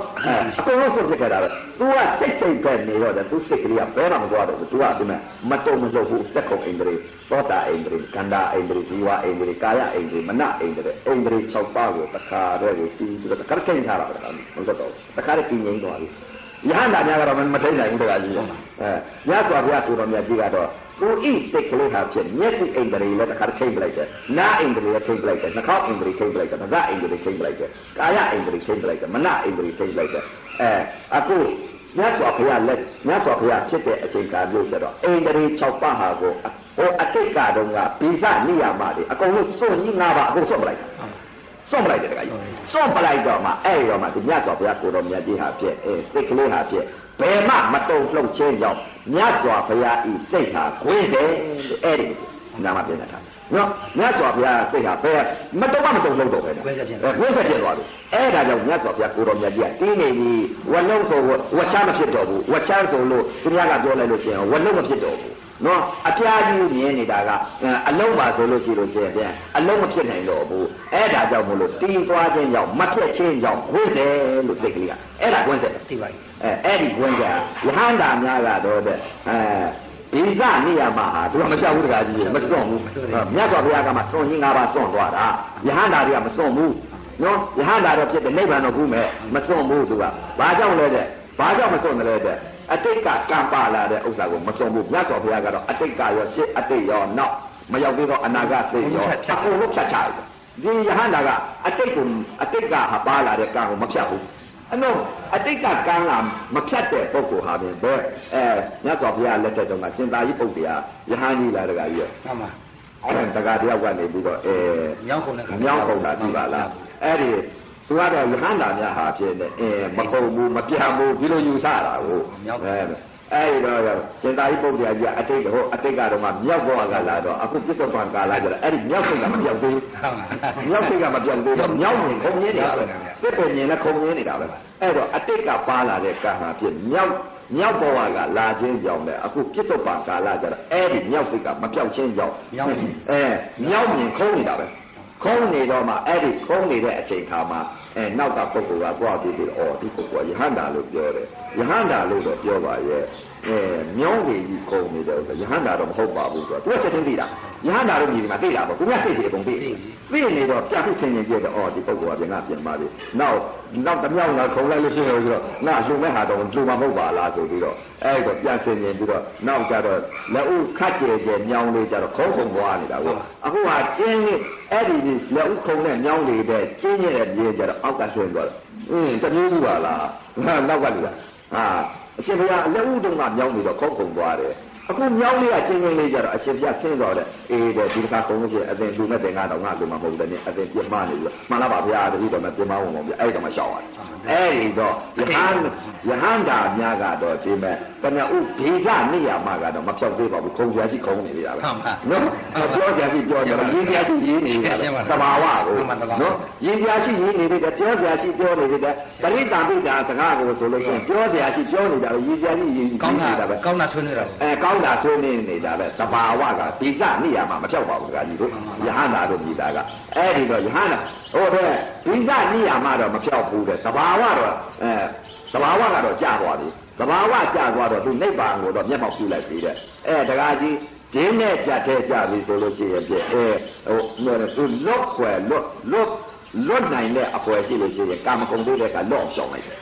အကုန်လုံးစုပ်ပြခဲ့တာပဲသူကစိတ်စိတ်ပဲနေတော့တယ်သူစိတ်ကလေးကဘယ်မှမသွားတော့ဘူးသူကဒီမဲ့မတုံမလုပ်ဘူးစက်ကုန်အိန္ဒြေသောတာအိန္ဒြေကန္တာအိန္ဒြေဇီဝအိန္ဒြေကာယအိန္ဒြေမနအိန္ဒြေအိန္ဒြေ6ပါးကိုတခါတည်းကိုပြီးပြီးတော့တခါထိန်ထားတာပဲတခါမဟုတ်တော့တခါတည်းပြီးငိမ့်သွားပြီယဟန္တာများကတော့မထိန်နိုင်ဘူးတခါကြီးအဲညစွာဘုရားကိုတော်မြတ်ကြီးကတော့ ကိုဤစိတ်ကလေးဟာဖြစ်မျက်စိအိန္ဒြေလည်းတစ်ခါချိန်ပလိုက်တယ်နားအိန္ဒြေလည်းချိန်ပလိုက်တယ်နှာခေါင်းအိန္ဒြေချိန်ပလိုက်တယ်ပါးစပ်အိန္ဒြေချိန်ပလိုက်တယ်ကာယအိန္ဒြေချိန်ပလိုက်တယ်မနအိန္ဒြေချိန်ပလိုက်တယ်အဲအခုမြတ်စွာဘုရားလက်မြတ်စွာဘုရားဖြစ်တဲ့အချိန်ကာမျိုးဆိုတော့အိန္ဒြေ6ပါးဟာကိုဟိုအတိတ်ကတုန်းကပိစနိယာမတွေအကုန်လုံးစွန့်ကြီး၅ပါးအကုန်စွန့်ပလိုက်တာစွန့်ပလိုက်တယ်တခါကြီးစွန့်ပလိုက်တော့မှအဲ့ရောမှဒီမြတ်စွာဘုရားကိုတော်မြတ်ကြီးဟာဖြစ်အဲစိတ်ကလေးဟာဖြစ် ဘယ်မှမတုံ့လှုပ်ခြင်းကြောင့်မြတ်စွာဘုရားဤစိတ်ဟာခွင်းတယ်အဲ့ဒီနာမပြန်တာနော်မြတ်စွာဘုရားစိတ်ဟာဘယ်မတုံ့မတုံ့လှုပ်တော့ပဲခွင်းဆက်ဖြစ်သွားပြီအဲ့ဒါကြောင့်မြတ်စွာဘုရားကိုတော်မြတ်ကြီးကတင်းနေပြီဝလုံးဆိုဝချမ်းမဖြစ်တော့ဘူးဝချမ်းဆိုလို့သူများကပြောလိုက်လို့ရှိရင်ဝလုံးမဖြစ်တော့ဘူး နော်အပြားကြီးမြင်နေတာကအလုံးပါဆိုလို့ရှိလို့ရှိရင်ပြန်အလုံးမဖြစ်နိုင်တော့ဘူးအဲ့ဒါကြောင့်မို့လို့တီးသွားခြင်းကြောင့်မဖြစ်ခြင်းကြောင့်ဝိတယ်လို့သိကလေးကအဲ့ဒါကွင်းဆက်သိပါပြီအဲအဲ့ဒီကွင်းကြယဟန္တာများကတော့တဲ့အဲဒီစနေရမှာဟာသူကမလျှောက်ဘူးတကားကြီးမစွန့်ဘူးမြတ်စွာဘုရားကမှစွန့်ခြင်း၅ပါးစွန့်သွားတာယဟန္တာတွေကမစွန့်ဘူးနော်ယဟန္တာတော့ဖြစ်တဲ့နိဗ္ဗာန်တော့ကူးမယ်မစွန့်ဘူးသူကဘာကြောင့်လဲတဲ့ဘာကြောင့်မစွန့်တယ်လဲတဲ့ အတိတ်ကကံပါလာတဲ့ဥစ္စာကိုမစွန့်ဘူးမြတ်စွာဘုရားကတော့အတိတ်ကရောရှေ့အတိတ်ရောနောက်မရောက်သေးတော့အနာဂတ်စိတ်ရောအကုန်လုံးဖြတ်ချလိုက်ဒီယဟန္တာကအတိတ်ကိုအတိတ်ကဟာပါလာတဲ့ကံကိုမဖြတ်ဘူးအနော်အတိတ်ကကံကမဖြတ်တဲ့ပုဂ္ဂိုလ်ဟာပြင်ဘယ်အဲမြတ်စွာဘုရားလက်ထက်တုန်းကစင်သာကြီးပုဂ္ဂိုလ်ဟာယဟန်ကြီးလာတကကြီးရောမှန်ပါတကားတယောက်ကနေပြီးတော့အဲမြောင်းကုန်တဲ့မြောင်းကုန်တာရှိပါလားအဲ့ဒီ သူကတော့ယဟန္တာများဟာဖြစ်နေအဲမခုံဘူးမပြန်ဘူးဒီလိုယူဆတာကိုအဲအဲ့ဒီတော့ရှင်သာရိပုတ္တရာကြီးအတိတ်ဟိုအတိတ်ကတော့မှမြောက်ဘဝကလာတော့အခုပြစ္ဆုတ်ပံကာလကျတော့အဲ့ဒီမြောက်စိတ်ကမပြောက်သေးဘူးမြောက်စိတ်ကမပြောက်သေးတော့မြောက်ရင်ခုံရင်းနေတာပဲစစ်ပင်မြင်နဲ့ခုံရင်းနေတာပဲအဲ့တော့အတိတ်ကပါလာတဲ့ကံဟာဖြစ်မြောက်မြောက်ဘဝကလာခြင်းကြောင့်လေအခုပြစ္ဆုတ်ပံကာလကျတော့အဲ့ဒီမြောက်စိတ်ကမပြောက်ခြင်းကြောင့်မြောက်အဲမြောက်မြင်ခုံနေတာပဲ ခုံးနေတော့မှအဲ့ဒီခုံးနေတဲ့အချိန်ခါမှာအဲနောက်ကပုဂ္ဂိုလ်ကကြွားပြီးပြီးအော်ဒီပုဂ္ဂိုလ်ကယဟန္တာလို့ပြောတယ်ယဟန္တာလို့တော့ပြောပါရဲ့ အဲမြောင်းကြီးကြီးခုံနေတယ်ဆိုယဟန္တာတော့မဟုတ်ပါဘူးဆိုတော့သူကချက်ချင်းသိတာယဟန္တာလို့မြည်ဒီမှာသိတာပေါ့သူကသိတယ်အကုန်သိသိနေတော့ပြဖြစ်ဆင်းနေကြတယ်အော်ဒီပုဂ္ဂိုလ်ကပြန်ငါပြန်ပါပြီနောက်နောက်တစ်မြောက်လာခုံလိုက်လို့ရှိရင်ဆိုတော့ငါလှုံမဲ့ဟာတော့လှုံမှာမဟုတ်ပါလားဆိုပြီးတော့အဲ့တော့ပြန်ဆင်းနေပြီးတော့နောက်ကြတော့လက်ဥခတ်ကြဲကြဲမြောင်းလေးကြတော့ခုံခုံသွားနေတာကိုအခုဟာကျင်းအဲ့ဒီလက်ဥခုံနဲ့မြောင်းလေးတဲ့ကျင်းရဲ့ပြေကြတော့အောက်ကဆွဲသွားတယ်အင်းတမျိုးဘူးပါလားနောက်ကလူကဟာ အရှင်ဘုရားအလက်ဥတုံးကမြောင်းပြီးတော့ခုတ်ခုံသွားတယ် အခုမြောင်းလေးကချင်းချင်းလေးကြတော့အရှင်ပြဆင်းတော်တဲ့အေးတဲ့ဒီတစ်ခါကုန်းလို့ရှိရင်အသင်လူမဲ့တင်ကတော့ငါလူမမဟုတ်တယ်နဲ့အသင်ပြမနေပြီးမှန်လားပါဗျာတတိတော်မဲ့ပြမဝင်ဝင်ပြအဲ့တော့မှရှောက်ရတယ်အဲ့ဒီတော့ယဟန်ယဟန်တာများကတော့ဒီမဲ့ကမြဥဒေသနေရမှာကတော့မဖြောက်သေးပါဘူးခုံစရာရှိခုံနေရတာပဲနော်ပြောစရာရှိပြောကြတော့ရင်းစရာရှိရင်းနေတယ်တဘာဝကိုနော်ရင်းစရာရှိရင်းနေတယ်ပြောစရာရှိပြောနေတယ်ပရိသတ်ပိတာစကားကိုဆိုလို့ရှိရင်ပြောစရာရှိပြောနေတာပဲရင်းစရာရှိရင်းကောင်းတာပဲကောင်းတာဆွေးနေတာအဲကောင်းတာဆွေးနေနေတာပဲတဘာဝကဒီစနေရမှာမဖြောက်ပါဘူးကကြီးတို့ယဟန္တာတို့မြည်တာကအဲ့ဒီတော့ယဟန္တာဟိုတဲ့ဒီစနေရမှာတော့မဖြောက်ဘူးတဲ့တဘာဝတော့အဲတဘာဝကတော့ကြာသွားပြီတဘာဝကြာသွားတော့သူနိဗ္ဗာန်ကိုတော့မျက်မှောက်ပြုလိုက်ပြီတဲ့အဲတကားကြီးဒင်းနဲ့ကြက်ထဲကြပြီဆိုလို့ရှိရင်ပြအဲဟိုသူလွတ်ခွယ်လွတ်လွတ်လွတ်နိုင်တဲ့အဖွဲရှိလို့ရှိရင်ကာမဂုဏ်တွေတဲ့ကလွတ်အောင်ရှောင်လိုက်တယ်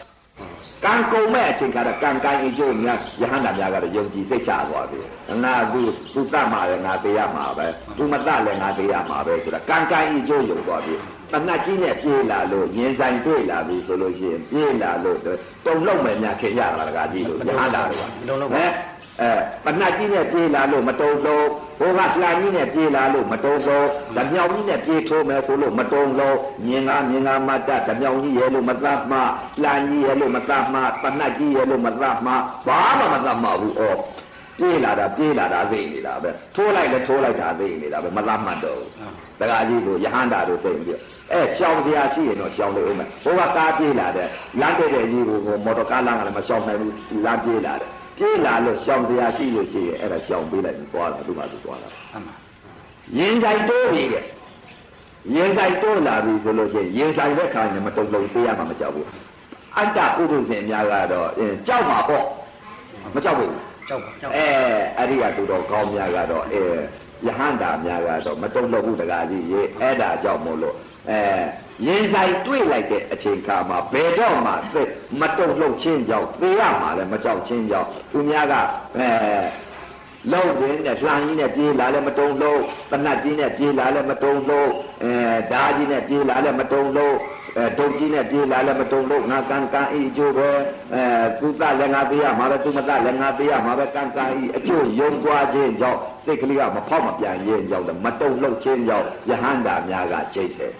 ကံကုန်မဲ့အချိန်ကတော့ကံကံအကျိုးများယဟန္တာများကတော့ယုံကြည်စိတ်ချသွားပြီငါသူသူတတ်မှာလည်းငါသေးရမှာပဲသူမတတ်လည်းငါသေးရမှာပဲဆိုတာကံကံအကျိုးယုံသွားပြီတဏှတ်ကြီးနဲ့ပြေးလာလို့ရင်ဆိုင်တွေ့လာပြီဆိုလို့ရှိရင်ပြေးလာလို့တုံလုံးမယ်များခင်ရတာကကြီးလို့ယဟန္တာတွေကဟဲ့ အဲပဏတ်ကြီးနဲ့ပြေးလာလို့မတုံလုံးဘိုးကလှန်ကြီးနဲ့ပြေးလာလို့မတုံလုံးဓမြောင်ကြီးနဲ့ပြေးထိုးမယ်ဆိုလို့မတုံလုံးမြင်ကားမြင်ကားမတ္တဓမြောင်ကြီးရဲ့လို့မသတ်မှလှန်ကြီးရဲ့လို့မသတ်မှပဏတ်ကြီးရဲ့လို့မသတ်မှဘာမှမသတ်မှဘူးဩပြေးလာတာပြေးလာတာသိနေတာပဲထိုးလိုက်လဲထိုးလိုက်တာသိနေတာပဲမသတ်မှတော့ဘူးတခါကြီးတို့ယဟန္တာတို့သိပြီအဲရှောင်စရာရှိရင်တော့ရှောင်လို့ဦးမယ်ဘိုးကကားပြေးလာတဲ့လမ်းတဲ့တဲ့ကြီးကိုမော်တော်ကားလမ်းကလည်းမရှောင်နိုင်ဘူးလမ်းပြေးလာတယ် ပြေးလာလို့ရှောင်တရားရှိလို့ရှိရင်အဲ့ဒါရှောင်ပေးလိုက်ပြီးသွားတာသူ့မှာသူသွားတာမှန်ပါရင်ဆိုင်တိုးပြီတဲ့ရင်ဆိုင်တိုးလာပြီဆိုလို့ရှိရင်ရင်ဆိုင်တဲ့ခါကျမတုံလုံးပေးရမှာမကြောက်ဘူးအတ္တပုထုဇဉ်များကတော့ကြောက်မှာပေါ့မကြောက်ဘူးကြောက်ပါကြောက်အဲအဲ့ဒီကသူတော်ကောင်းများကတော့အဲယဟန္တာများကတော့မတုံလို့ဘူးတကားကြီးရေအဲ့ဒါကြောင့်မို့လို့အဲ ရင်ဆိုင်တွေ့လိုက်တဲ့အချိန်ခါမှာဘယ်တော့မှသိမတုံ့လှုပ်ချင်းကြောင့်သေရမှာလည်းမကြောက်ချင်းကြောင့်သူများကအဲလောက်ရင်းနဲ့လှန်ကြီးနဲ့ပြေးလာလည်းမတုံလို့တနတ်ကြီးနဲ့ပြေးလာလည်းမတုံလို့အဲဓာကြီးနဲ့ပြေးလာလည်းမတုံလို့အဲဒုတ်ကြီးနဲ့ပြေးလာလည်းမတုံလို့ငါကံကံဤအကျိုးပဲအဲသူတလည်းငါသေးရမှာပဲသူမတလည်းငါသေးရမှာပဲကံကံဤအကျိုးယုံသွားခြင်းကြောင့်စိတ်ကလေးကမဖောက်မပြန်ရင်ကြောင့်လည်းမတုံလို့ခြင်းကြောင့်ယဟန္တာများကကျိတ်တယ်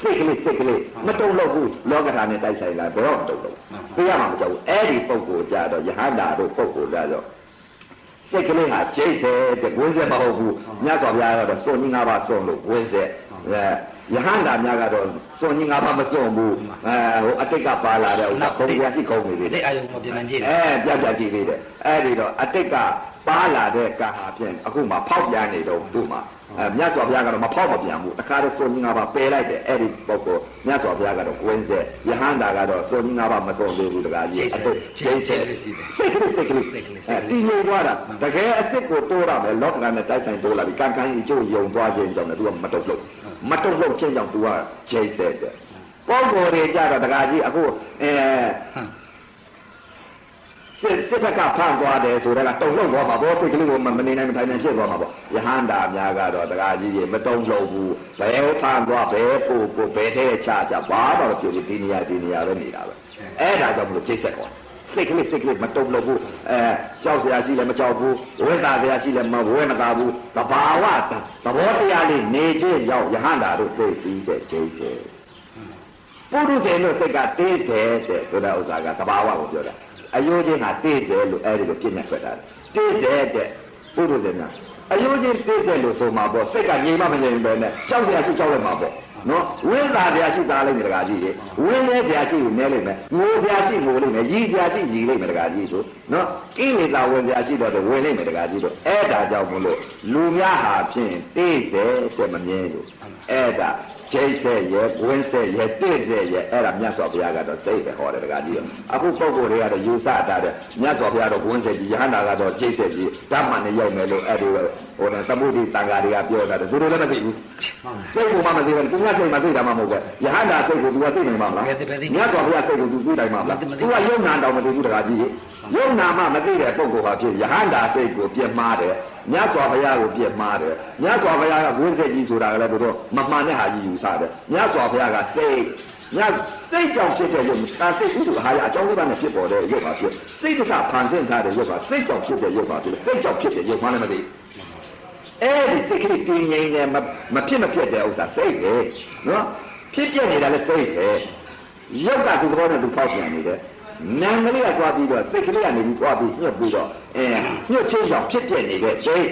စိတ်ကလေးစိတ်ကလေးမတုံလို့ဘူးလောကဓာတ်နဲ့တိုက်ဆိုင်လာဘယ်တော့မတုံလို့သိရမှာမကြောက်ဘူးအဲ့ဒီပုံကိုကြတော့ယဟန္တာတို့ပုံကိုကြတော့စိတ်ကလေးဟာကျိတ်စေတဲ့ဝင်းဆက်မဟုတ်ဘူးမြတ်စွာဘုရားကတော့စွန့်ကြီးငါးပါးစွန့်လို့ဝင်းဆက်အဲယဟန္တာများကတော့စွန့်ကြီးငါးပါးမစွန့်ဘူးအဲဟိုအတိတ်ကပါလာတဲ့ဥစ္စာခုံပြရှိခုံနေပြီလေအာယုံမပြန်ကြည့်အဲပြပြကြည့်သေးတယ်အဲ့ဒီတော့အတိတ်ကပါလာတဲ့ကာဟာဖြင့်အခုမှဖောက်ပြန်နေတော့သူ့မှာ အဲမြတ်စွာဘုရားကတော့မဖောက်မပြန်ဘူးတခါတော့စိုးကြီးငါးပါးပယ်လိုက်တယ်အဲ့ဒီပုဂ္ဂိုလ်မြတ်စွာဘုရားကတော့ကိုင်းစေယဟန္တာကတော့စိုးကြီးငါးပါးမစုံသေးဘူးတခါကြီးအတုကျိတ်စေစိတ်ကလေးစိတ်ကလေးအဲဒီညိုသွားတာတကယ်အစ်စ်ကိုတိုးရမယ်လောကရနဲ့တိုက်ဆိုင်တိုးလာပြီကံကံကြီးကျိုးယုံသွားခြင်းကြောင့်လည်းသူကမတုတ်လို့မတုတ်လို့ခြင်းကြောင့်သူကကျိတ်စေတယ်ပုဂ္ဂိုလ်တွေကြတော့တခါကြီးအခုအဲ စစ်စစ်ဘက်ကဖန်သွားတယ်ဆိုတော့တုံလုံးသွားမှာပေါ့စိတ်ကလေးကိုမနေနိုင်မထိုင်နိုင်ဖြစ်သွားမှာပေါ့ယဟန္တာများကတော့တကားကြီးကြီးမတုံလုံးဘူးဘယ်ဖန်သွားဘယ်ပို့ပို့ဘယ်ထဲချချဘာမှမဖြစ်ဘူးဒီနေရာဒီနေရာပဲနေတာပဲအဲ့ဒါကြောင့်မလို့စိတ်ဆက်သွားစိတ်ကလေးစိတ်ကလေးမတုံလို့ဘူးအဲကြောက်စရာရှိလည်းမကြောက်ဘူးဝိသာစရာရှိလည်းမဝဲမသာဘူးသဘာဝသဘောတရားလေးနေခြင်းရောက်ယဟန္တာတို့စိတ်ပြီးတဲ့ကျိစေပုရုဇဉ်တို့စိတ်ကတေးစေတဲ့ဆိုတဲ့ဥစ္စာကသဘာဝကိုပြောတာ အယိုးချင်းကတိစေလို့အဲ့ဒီလိုပြည့်ညတ်ထွက်တာတိစေတဲ့ပုရုဇဉ်ကအယိုးချင်းတိစေလို့ဆိုမှာပေါ့စိတ်ကငြိမ်မမငြိမ်ပဲနဲ့ကြောက်ရရှိကြောက်ရမှာပေါ့နော်ဝိသာဗျာရှိသားလိုက်မယ်တကားကြီးလေဝင်းလဲဗျာရှိကိုနဲလိုက်မယ်ငိုဗျာရှိငိုလိုက်မယ်ရီဗျာရှိရီလိုက်မယ်တကားကြီးဆိုနော်ကိလေသာဝင်ဗျာရှိတော့ဝင်လိုက်မယ်တကားကြီးတော့အဲ့ဒါကြောင့်မလို့လူများဟာဖြင့်တိစေတဲ့မမြင်လို့အဲ့ဒါ ကျိတ်ဆက်ရဲ့ဝင်းဆက်ရဲ့တင့်ဆက်ရဲ့အဲ့ဒါမြတ်စွာဘုရားကတော့စိတ်ပဲဟောတယ်တကားကြီးအခုပုံကိုယ်တွေကတော့ယူဆတာတဲ့မြတ်စွာဘုရားတော့ဝင်းဆက်ကြီးယဟန္တာကတော့ကျိတ်ဆက်ကြီးဓမ္မနဲ့ရောက်မယ်လို့အဲ့ဒီဟိုနဲ့သမုဒိတန်ဃာတွေကပြောတာသူတို့လည်းမသိဘူးစိတ်ကမှမသိဘူးသူကစိတ်မသိတာမှမဟုတ်ဘူးယဟန္တာစိတ်ကိုသူကသိနိုင်မှာမလားမြတ်စွာဘုရားစိတ်ကိုသူသိနိုင်မှာမလားသူကယုံနာတော်မသိဘူးတကားကြီးယုံနာမှမသိတဲ့ပုံကိုယ်ဟာဖြစ်ယဟန္တာစိတ်ကိုပြည့်မှားတယ် မြတ်စွာဘုရားကိုပြည့်မှားတယ်မြတ်စွာဘုရားကဝိဇ္ဇကြီးဆိုတာကလည်းတို့မမှန်တဲ့ဟာကြီးယူဆတယ်မြတ်စွာဘုရားကစိတ်မြတ်စစိတ်ကြောင့်ဖြစ်တဲ့ရုပ်သာစိတ်ဥဒ္ဓဟာရအကြောင်းလေးပါနဲ့ဖြစ်ပေါ်တဲ့ရုပ်ပါဖြစ်စိတ်ကစားဖန်ဆင်းထားတဲ့ရုပ်ပါစိတ်ကြောင့်ဖြစ်တဲ့ရုပ်ပါဖြစ်စိတ်ကြောင့်ဖြစ်တဲ့ရုပ်မှလည်းမသိအဲ့ဒီစိတ်ကလေးတင်းငိမ့်နေမဖြစ်မဖြစ်တဲ့ဥစ္စာစိတ်ပဲနော်ဖြစ်ပြနေတာလည်းစိတ်ပဲရုပ်ကဒီဘောနဲ့သူဖောက်ပြန်နေတယ် နာမ်ကလေးကသွားပြီးတော့စိတ်ကလေးကနေပြီးသွားပြီးညှပ်ပြီးတော့အဲညှပ်ချင်းကြောင့်ဖြစ်ပြနေတဲ့စိတ်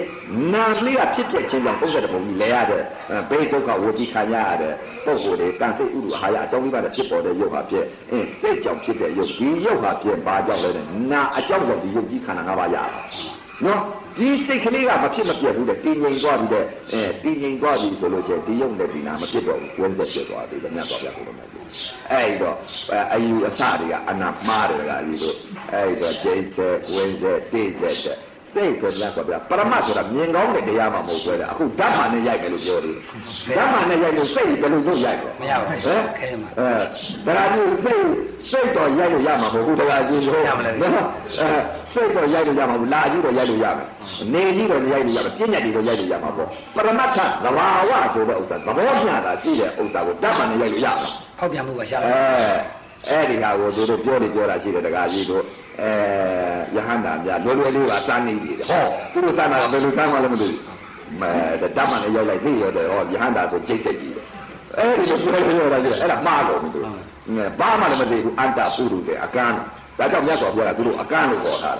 နာမ်ကလေးကဖြစ်ပြချင်းကြောင့်ပုံစံတစ်ပုံကြီးလဲရတဲ့ဘေးဒုက္ခဝေတိခံရတဲ့ပုံကိုယ်တွေကံစိတ်ဥဒ္ဓဟာရအကြောင်းလေးပါတဲ့ဖြစ်ပေါ်တဲ့ရုပ်ဟာဖြစ်အင်းစိတ်ကြောင့်ဖြစ်တဲ့ရုပ်ဒီရုပ်ဟာဖြစ်ဘာကြောင့်လဲနာအကြောင်းကြောင့်ဒီရုပ်ကြီးခန္ဓာ၅ပါးရတာနော်ဒီစိတ်ကလေးကမဖြစ်မပြတ်ဘူးတဲ့တည်ငြိမ်သွားပြီတဲ့အဲတည်ငြိမ်သွားပြီဆိုလို့ရှိရင်ဒီရုပ်နဲ့ဒီနာမဖြစ်တော့ဘူးဝန်းသက်ဖြစ်သွားပြီတဲ့မြတ်စွာဘုရားကိုယ်တော်မြတ် အဲ့တော့အယူအဆတွေကအနာမှားတယ်ကကြီးတို့အဲ့တော့ကျိတ်ဆက်ဝင်းဆက်တိဆက်တဲ့စိတ်ဆိုလားဆိုပြပရမတ်ဆိုတာမြင်ကောင်းတဲ့တရားမှမဟုတ်ပဲအခုဓမ္မနဲ့ရိုက်တယ်လို့ပြောတယ်ဓမ္မနဲ့ရိုက်လို့စိတ်ဘယ်လိုလုပ်ရိုက်လဲမရဘူးဟမ်ခဲမှာအဲဒါကကြီးစိတ်စိတ်တော့ရိုက်လို့ရမှာမဟုတ်ဘူးတရားကြီးလို့ရမလဲအဲစိတ်တော့ရိုက်လို့ရမှာဘူးလာကြီးတော့ရိုက်လို့ရမယ်နေကြီးတော့ရိုက်လို့ရမယ်ပြဉ္ညာတွေတော့ရိုက်လို့ရမှာပေါ့ပရမတ်ကသဘာဝဆိုတဲ့ဥစ္စာသဘောမျှတာရှိတဲ့ဥစ္စာကိုဓမ္မနဲ့ရိုက်လို့ရမှာ ဖောက်ပြန်မှုကရှားအဲအဲ့ဒီဟာကိုသူတို့ပြောနေပြောတာရှိတယ်တကားကြီးတို့အဲယဟန္တာများလွယ်လွယ်လေးပါစမ်းနေပြီဟောသူတို့စမ်းတာဘယ်လိုစမ်းမှလည်းမသိဘူးမဲတမနဲ့ရောက်လိုက်သိရတယ်ဟောယဟန္တာဆိုကျိတ်ဆက်ကြီးတယ်အဲ့ဒီလိုပြောပြောတာကြီးအဲ့ဒါမှားတော့မသိဘူးဘာမှလည်းမသိဘူးအန္တပုရုစေအကန်းဒါကြောင့်မြတ်စွာဘုရားကသူတို့အကန်းလို့ခေါ်တာ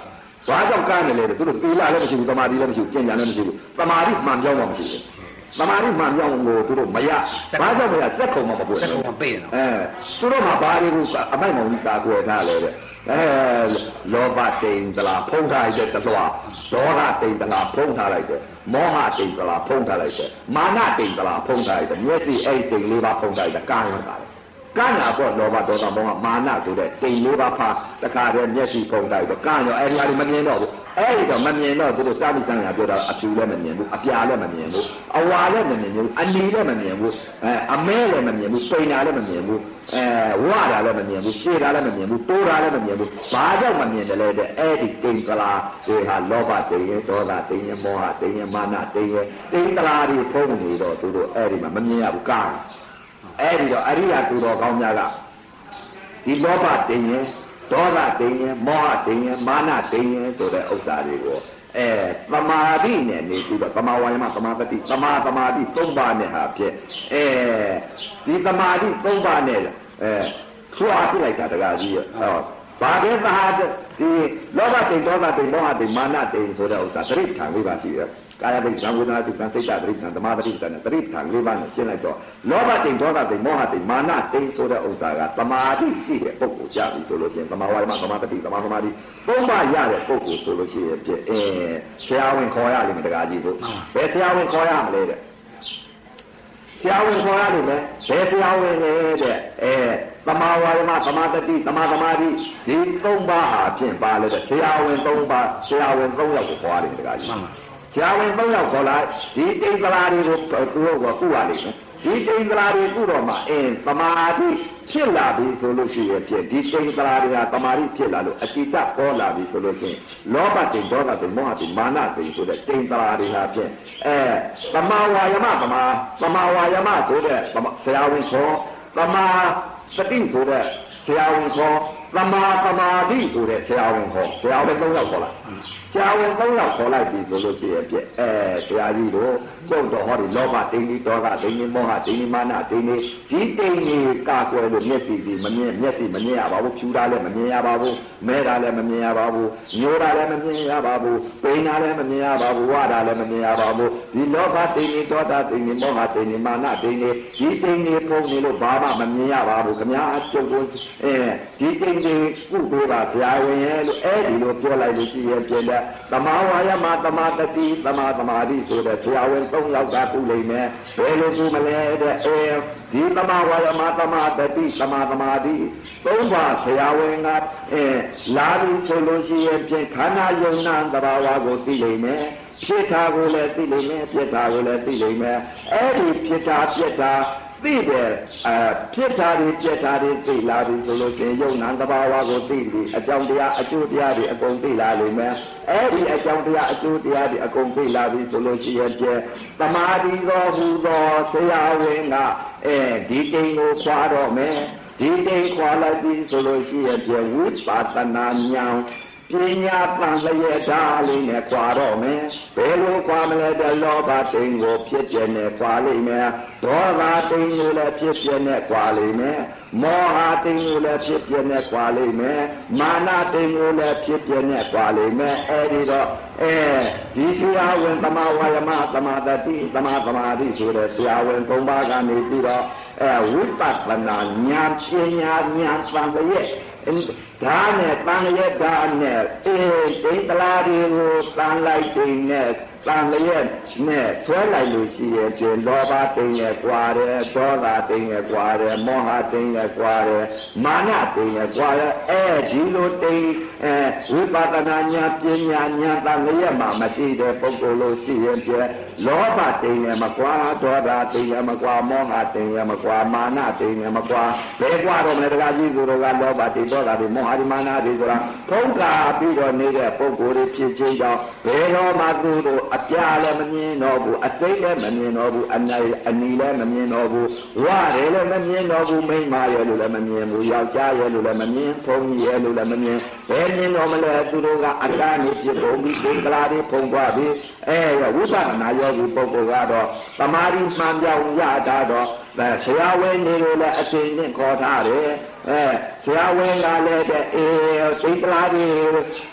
ဘာကြောင့်ကန်းတယ်လဲသူတို့သီလလည်းမရှိဘူးတမာတိလည်းမရှိဘူးကျင့်ကြံလည်းမရှိဘူးတမာတိမှန်ပြောင်းမှမရှိဘူး တမာတိမှန်ပြောင်းကိုသူတို့မရဘာကြောင့်မရစက်ခုံမှမပွင့်စက်ခုံမှပေးတယ်အဲသူတို့မှာဘာတွေကိုအမိုက်မောင်ကြီးတာကွယ်ထားလဲတဲ့အဲလောဘတိန်သလားဖုံးထားလိုက်တဲ့တလွာဒေါသတိန်သလားဖုံးထားလိုက်တဲ့မောဟတိန်သလားဖုံးထားလိုက်တဲ့မာနတိန်သလားဖုံးထားလိုက်တဲ့မျက်စိအဲ့တိန်လေးပါဖုံးထားလိုက်တဲ့ကာယတာလေကံညာပေါ့လောဘဒေါသမောဟမာနဆိုတဲ့တိမ်လေးပါးဖာတခါတည်းမျက်စိဖုံးတိုက်တော့ကံရောအဲဒီဟာတွေမမြင်တော့ဘူး အဲဒီတော့မမြင်တော့သူတို့စာမိဆန်းညာပြောတာအဖြူလည်းမမြင်ဘူးအပြာလည်းမမြင်ဘူးအဝါလည်းမမြင်ဘူးအနီလည်းမမြင်ဘူးအဲအမဲလည်းမမြင်ဘူးပိန်တာလည်းမမြင်ဘူးအဲဝါတာလည်းမမြင်ဘူးရှေ့တာလည်းမမြင်ဘူးတိုးတာလည်းမမြင်ဘူးဘာကြောင့်မမြင်တယ်လဲတဲ့အဲ့ဒီတိမ်ကလာတွေဟာလောဘတိမ်ရဲ့ဒေါသတိမ်ရဲ့မောဟတိမ်ရဲ့မာနတိမ်ရဲ့တိမ်ကလာတွေဖုံးနေတော့သူတို့အဲ့ဒီမှာမမြင်ရဘူးကံအဲ့ဒီတော့အရိယာသူတော်ကောင်းများကဒီလောဘတင်ရင် ဒေါသတင်ရင်မောဟတင်ရင်မာနတင်ရင်ဆိုတဲ့ဥစ္စာတွေကိုအဲသမာဓိနဲ့နေပြီးတော့သမာဝါယမသမာပတိသမာသမာဓိ၃ပါးနဲ့ဟာဖြစ်အဲဒီသမာဓိ၃ပါးနဲ့အဲထွားပြလိုက်တာတကားကြီးဟောဘာပဲသာဒီလောဘတိတ်ဒေါသတိတ်မောဟတိတ်မာနတိတ်ဆိုတဲ့ဥစ္စာသတိဌာန်လေးပါရှိတယ် ကာယတိတ်သံဝေဒနာတိတ်သံစိတ်တတိတ်သံသမာဓိတိတ်နဲ့သတိဌာန်လေးပါနဲ့ရှင်းလိုက်တော့လောဘတိတ်ဒေါသတိတ်မောဟတိတ်မာနတိတ်ဆိုတဲ့ဥစ္စာကသမာဓိရှိတဲ့ပုဂ္ဂိုလ်ကြပြီဆိုလို့ရှိရင်သမာဝါယမသမာပတိသမာသမာဓိသုံးပါးရတဲ့ပုဂ္ဂိုလ်ဆိုလို့ရှိရင်ပြအဲဆရာဝန်ခေါ်ရလိမ့်မယ်တကားကြီးတို့ဘယ်ဆရာဝန်ခေါ်ရမလဲတဲ့ဆရာဝန်ခေါ်ရလိမ့်မယ်ဘယ်ဆရာဝန်လဲတဲ့အဲသမာဝါယမသမာတတိသမာသမာဓိဒီသုံးပါးဟာဖြင့်ပါလေတဲ့ဆရာဝန်သုံးပါးဆရာဝန်သုံးယောက်ကိုခေါ်ရတယ်တကား ကြီးဆရာဝန်သုံးယောက်ခေါ်လိုက်ဒီတိတ်ကလာတွေကိုသူတို့ကကုရလိမ့်မယ်ဒီတိတ်ကလာတွေကုတော့မှအင်းသမာဓိဖြစ်လာပြီဆိုလို့ရှိရင်ဖြင့်ဒီတိတ်ကလာတွေဟာသမာဓိဖြစ်လာလို့အတိတပေါ်လာပြီဆိုလို့ရှိရင်လောဘတိတ်ဒေါသတိတ်မောဟတိတ်မာနတိတ်ဆိုတဲ့တိတ်ကလာတွေဟာဖြင့်အဲသမာဝါယမသမာသမာဝါယမဆိုတဲ့ဆရာဝန်ခေါ်သမာစတိဆိုတဲ့ဆရာဝန်ခေါ်သမာသမာဓိဆိုတဲ့ဆရာဝန်ခေါ်ဆရာဝန်၃ယောက်ခေါ်လိုက်ဆ ရာဝန်၃ယောက်ခေါ်လိုက်ပြီဆိုလို့ရှိရင်ပြည့်အဲဆရာကြီးတို့ ကျုပ်တော်ဟောဒီလောဘတိန်ဒီဒေါသတိန်ဒီမောဟတိန်ဒီမာနတိန်ဒီဒီတိန်ဒီကာကွယ်လို့မျက်စိဒီမမြင်မျက်စိမမြင်ရပါဘူးဖြူတာလည်းမမြင်ရပါဘူးမဲတာလည်းမမြင်ရပါဘူးညိုတာလည်းမမြင်ရပါဘူးပိန်တာလည်းမမြင်ရပါဘူးဝါတာလည်းမမြင်ရပါဘူးဒီလောဘတိန်ဒီဒေါသတိန်ဒီမောဟတိန်ဒီမာနတိန်ဒီဒီတိန်ဒီပုံနေလို့ဘာမှမမြင်ရပါဘူးခမညာကျုပ်တို့အဲဒီတိန်ဒီကုပေးပါဆရာဝန်ရဲ့လို့အဲ့ဒီလိုပြောလိုက်လို့ရှိရင်ပြင်တဲ့သမာဝါယမသမာတတိသမာသမာဓိဆိုတဲ့ဆရာဝန်၃ယောက်ကကုလိမ့်မယ်ဘယ်လိုကုမလဲတဲ့အဲဒီသမာဝါယမသမာတတိသမာသမာဓိသုံးပါဆရာဝန်ကအဲလာပြီးဆိုလို့ရှိရင်ပြင်ခန္ဓာယုံနာသဘာဝကိုသိလိမ့်မယ်ဖြစ်တာကိုလည်းသိလိမ့်မယ်ပြက်တာကိုလည်းသိလိမ့်မယ်အဲ့ဒီဖြစ်တာပြက်တာ သိတယ်အဖြစ်တာတွေပြက်တာတွေသိလာပြီဆိုလို့ရှိရင်ယုံနာတဘာဝကိုသိပြီအကြောင်းတရားအကျိုးတရားတွေအကုန်သိလာလိမ့်မယ်အဲ့ဒီအကြောင်းတရားအကျိုးတရားတွေအကုန်သိလာပြီဆိုလို့ရှိရင်ပြဲတမာတိသောဟူသောဆရာဝန်ကအဲဒီတိမ်ကိုခွာတော့မယ်ဒီတိမ်ခွာလိုက်ပြီဆိုလို့ရှိရင်ပြဝိပါဒနာဉာဏ် ပညာပန်လျက်ဓာလေးနဲ့ခွာတော့မယ်ဘယ်လိုခွာမလဲတဲ့လောဘတိမ်ကိုဖြစ်ပြနေခွာလိမ့်မယ်ဒေါသတိမ်ကိုလည်းဖြစ်ပြနေခွာလိမ့်မယ်မောဟတိမ်ကိုလည်းဖြစ်ပြနေခွာလိမ့်မယ်မာနတိမ်ကိုလည်းဖြစ်ပြနေခွာလိမ့်မယ်အဲဒီတော့အဲဒီဆရာဝန်သမာဝါယမသမာတတိသမာသမာဓိဆိုတဲ့ဆရာဝန်၃ပါးကနေပြီးတော့အဲဝိပဿနာဉာဏ်ပညာဉာဏ်ပံရဲ့ ဓာနဲ့တန်ရဲ့ဓာနဲ့အေးဒိဋ္ဌလာတွေကိုတန်လိုက်တိန်နဲ့ တန်လျက်နဲ့ဆွဲလိုက်လို့ရှိရဲ့ကျင်လောဘတိန်ရဲ့ကွာတယ်ဒေါသတိန်ရဲ့ကွာတယ်မောဟတိန်ရဲ့ကွာတယ်မာနတိန်ရဲ့ကွာတယ်အဲဒီလိုတိန်အဲဝိပဿနာဉာဏ်ပညာဉာဏ်တန်လျက်မှာမရှိတဲ့ပုဂ္ဂိုလ်လို့ရှိရဲ့ကျလောဘတိန်ရဲ့မကွာဒေါသတိန်ရဲ့မကွာမောဟတိန်ရဲ့မကွာမာနတိန်ရဲ့မကွာဘယ်ကွာတော့မလဲတကားကြီးသူတို့ကလောဘတိန်ဒေါသတိန်မောဟတိန်မာနတိန်ဆိုတာထုံးကာပြီးတော့နေတဲ့ပုဂ္ဂိုလ်တွေဖြစ်ခြင်းကြောင့်ဘယ်တော့မှသူတို့အပြာလည်းမမြင်တော့ဘူးအစိမ့်လည်းမမြင်တော့ဘူးအနိုင်အနီလည်းမမြင်တော့ဘူးဝရတယ်လည်းမမြင်တော့ဘူးမိန်းမရဲ့လို့လည်းမမြင်ဘူးယောက်ျားရဲ့လို့လည်းမမြင်ဖုန်းကြီးရဲ့လို့လည်းမမြင်ဘယ်မြင်တော့မလဲသူတို့ကအတန်းနေဖြစ်ကုန်ပြီးဒီကလာတွေဖုံသွားပြီအဲဝိပဿနာယောဂီပုဂ္ဂိုလ်ကတော့တမာရီမှန်ပြောင်းရတာတော့ဆရာဝဲနေလို့လည်းအစဉ်နဲ့ခေါ်ထားတယ် အဲဆရာဝန်ကလည်းတဲ့အေးစိတ်ကလားဒီ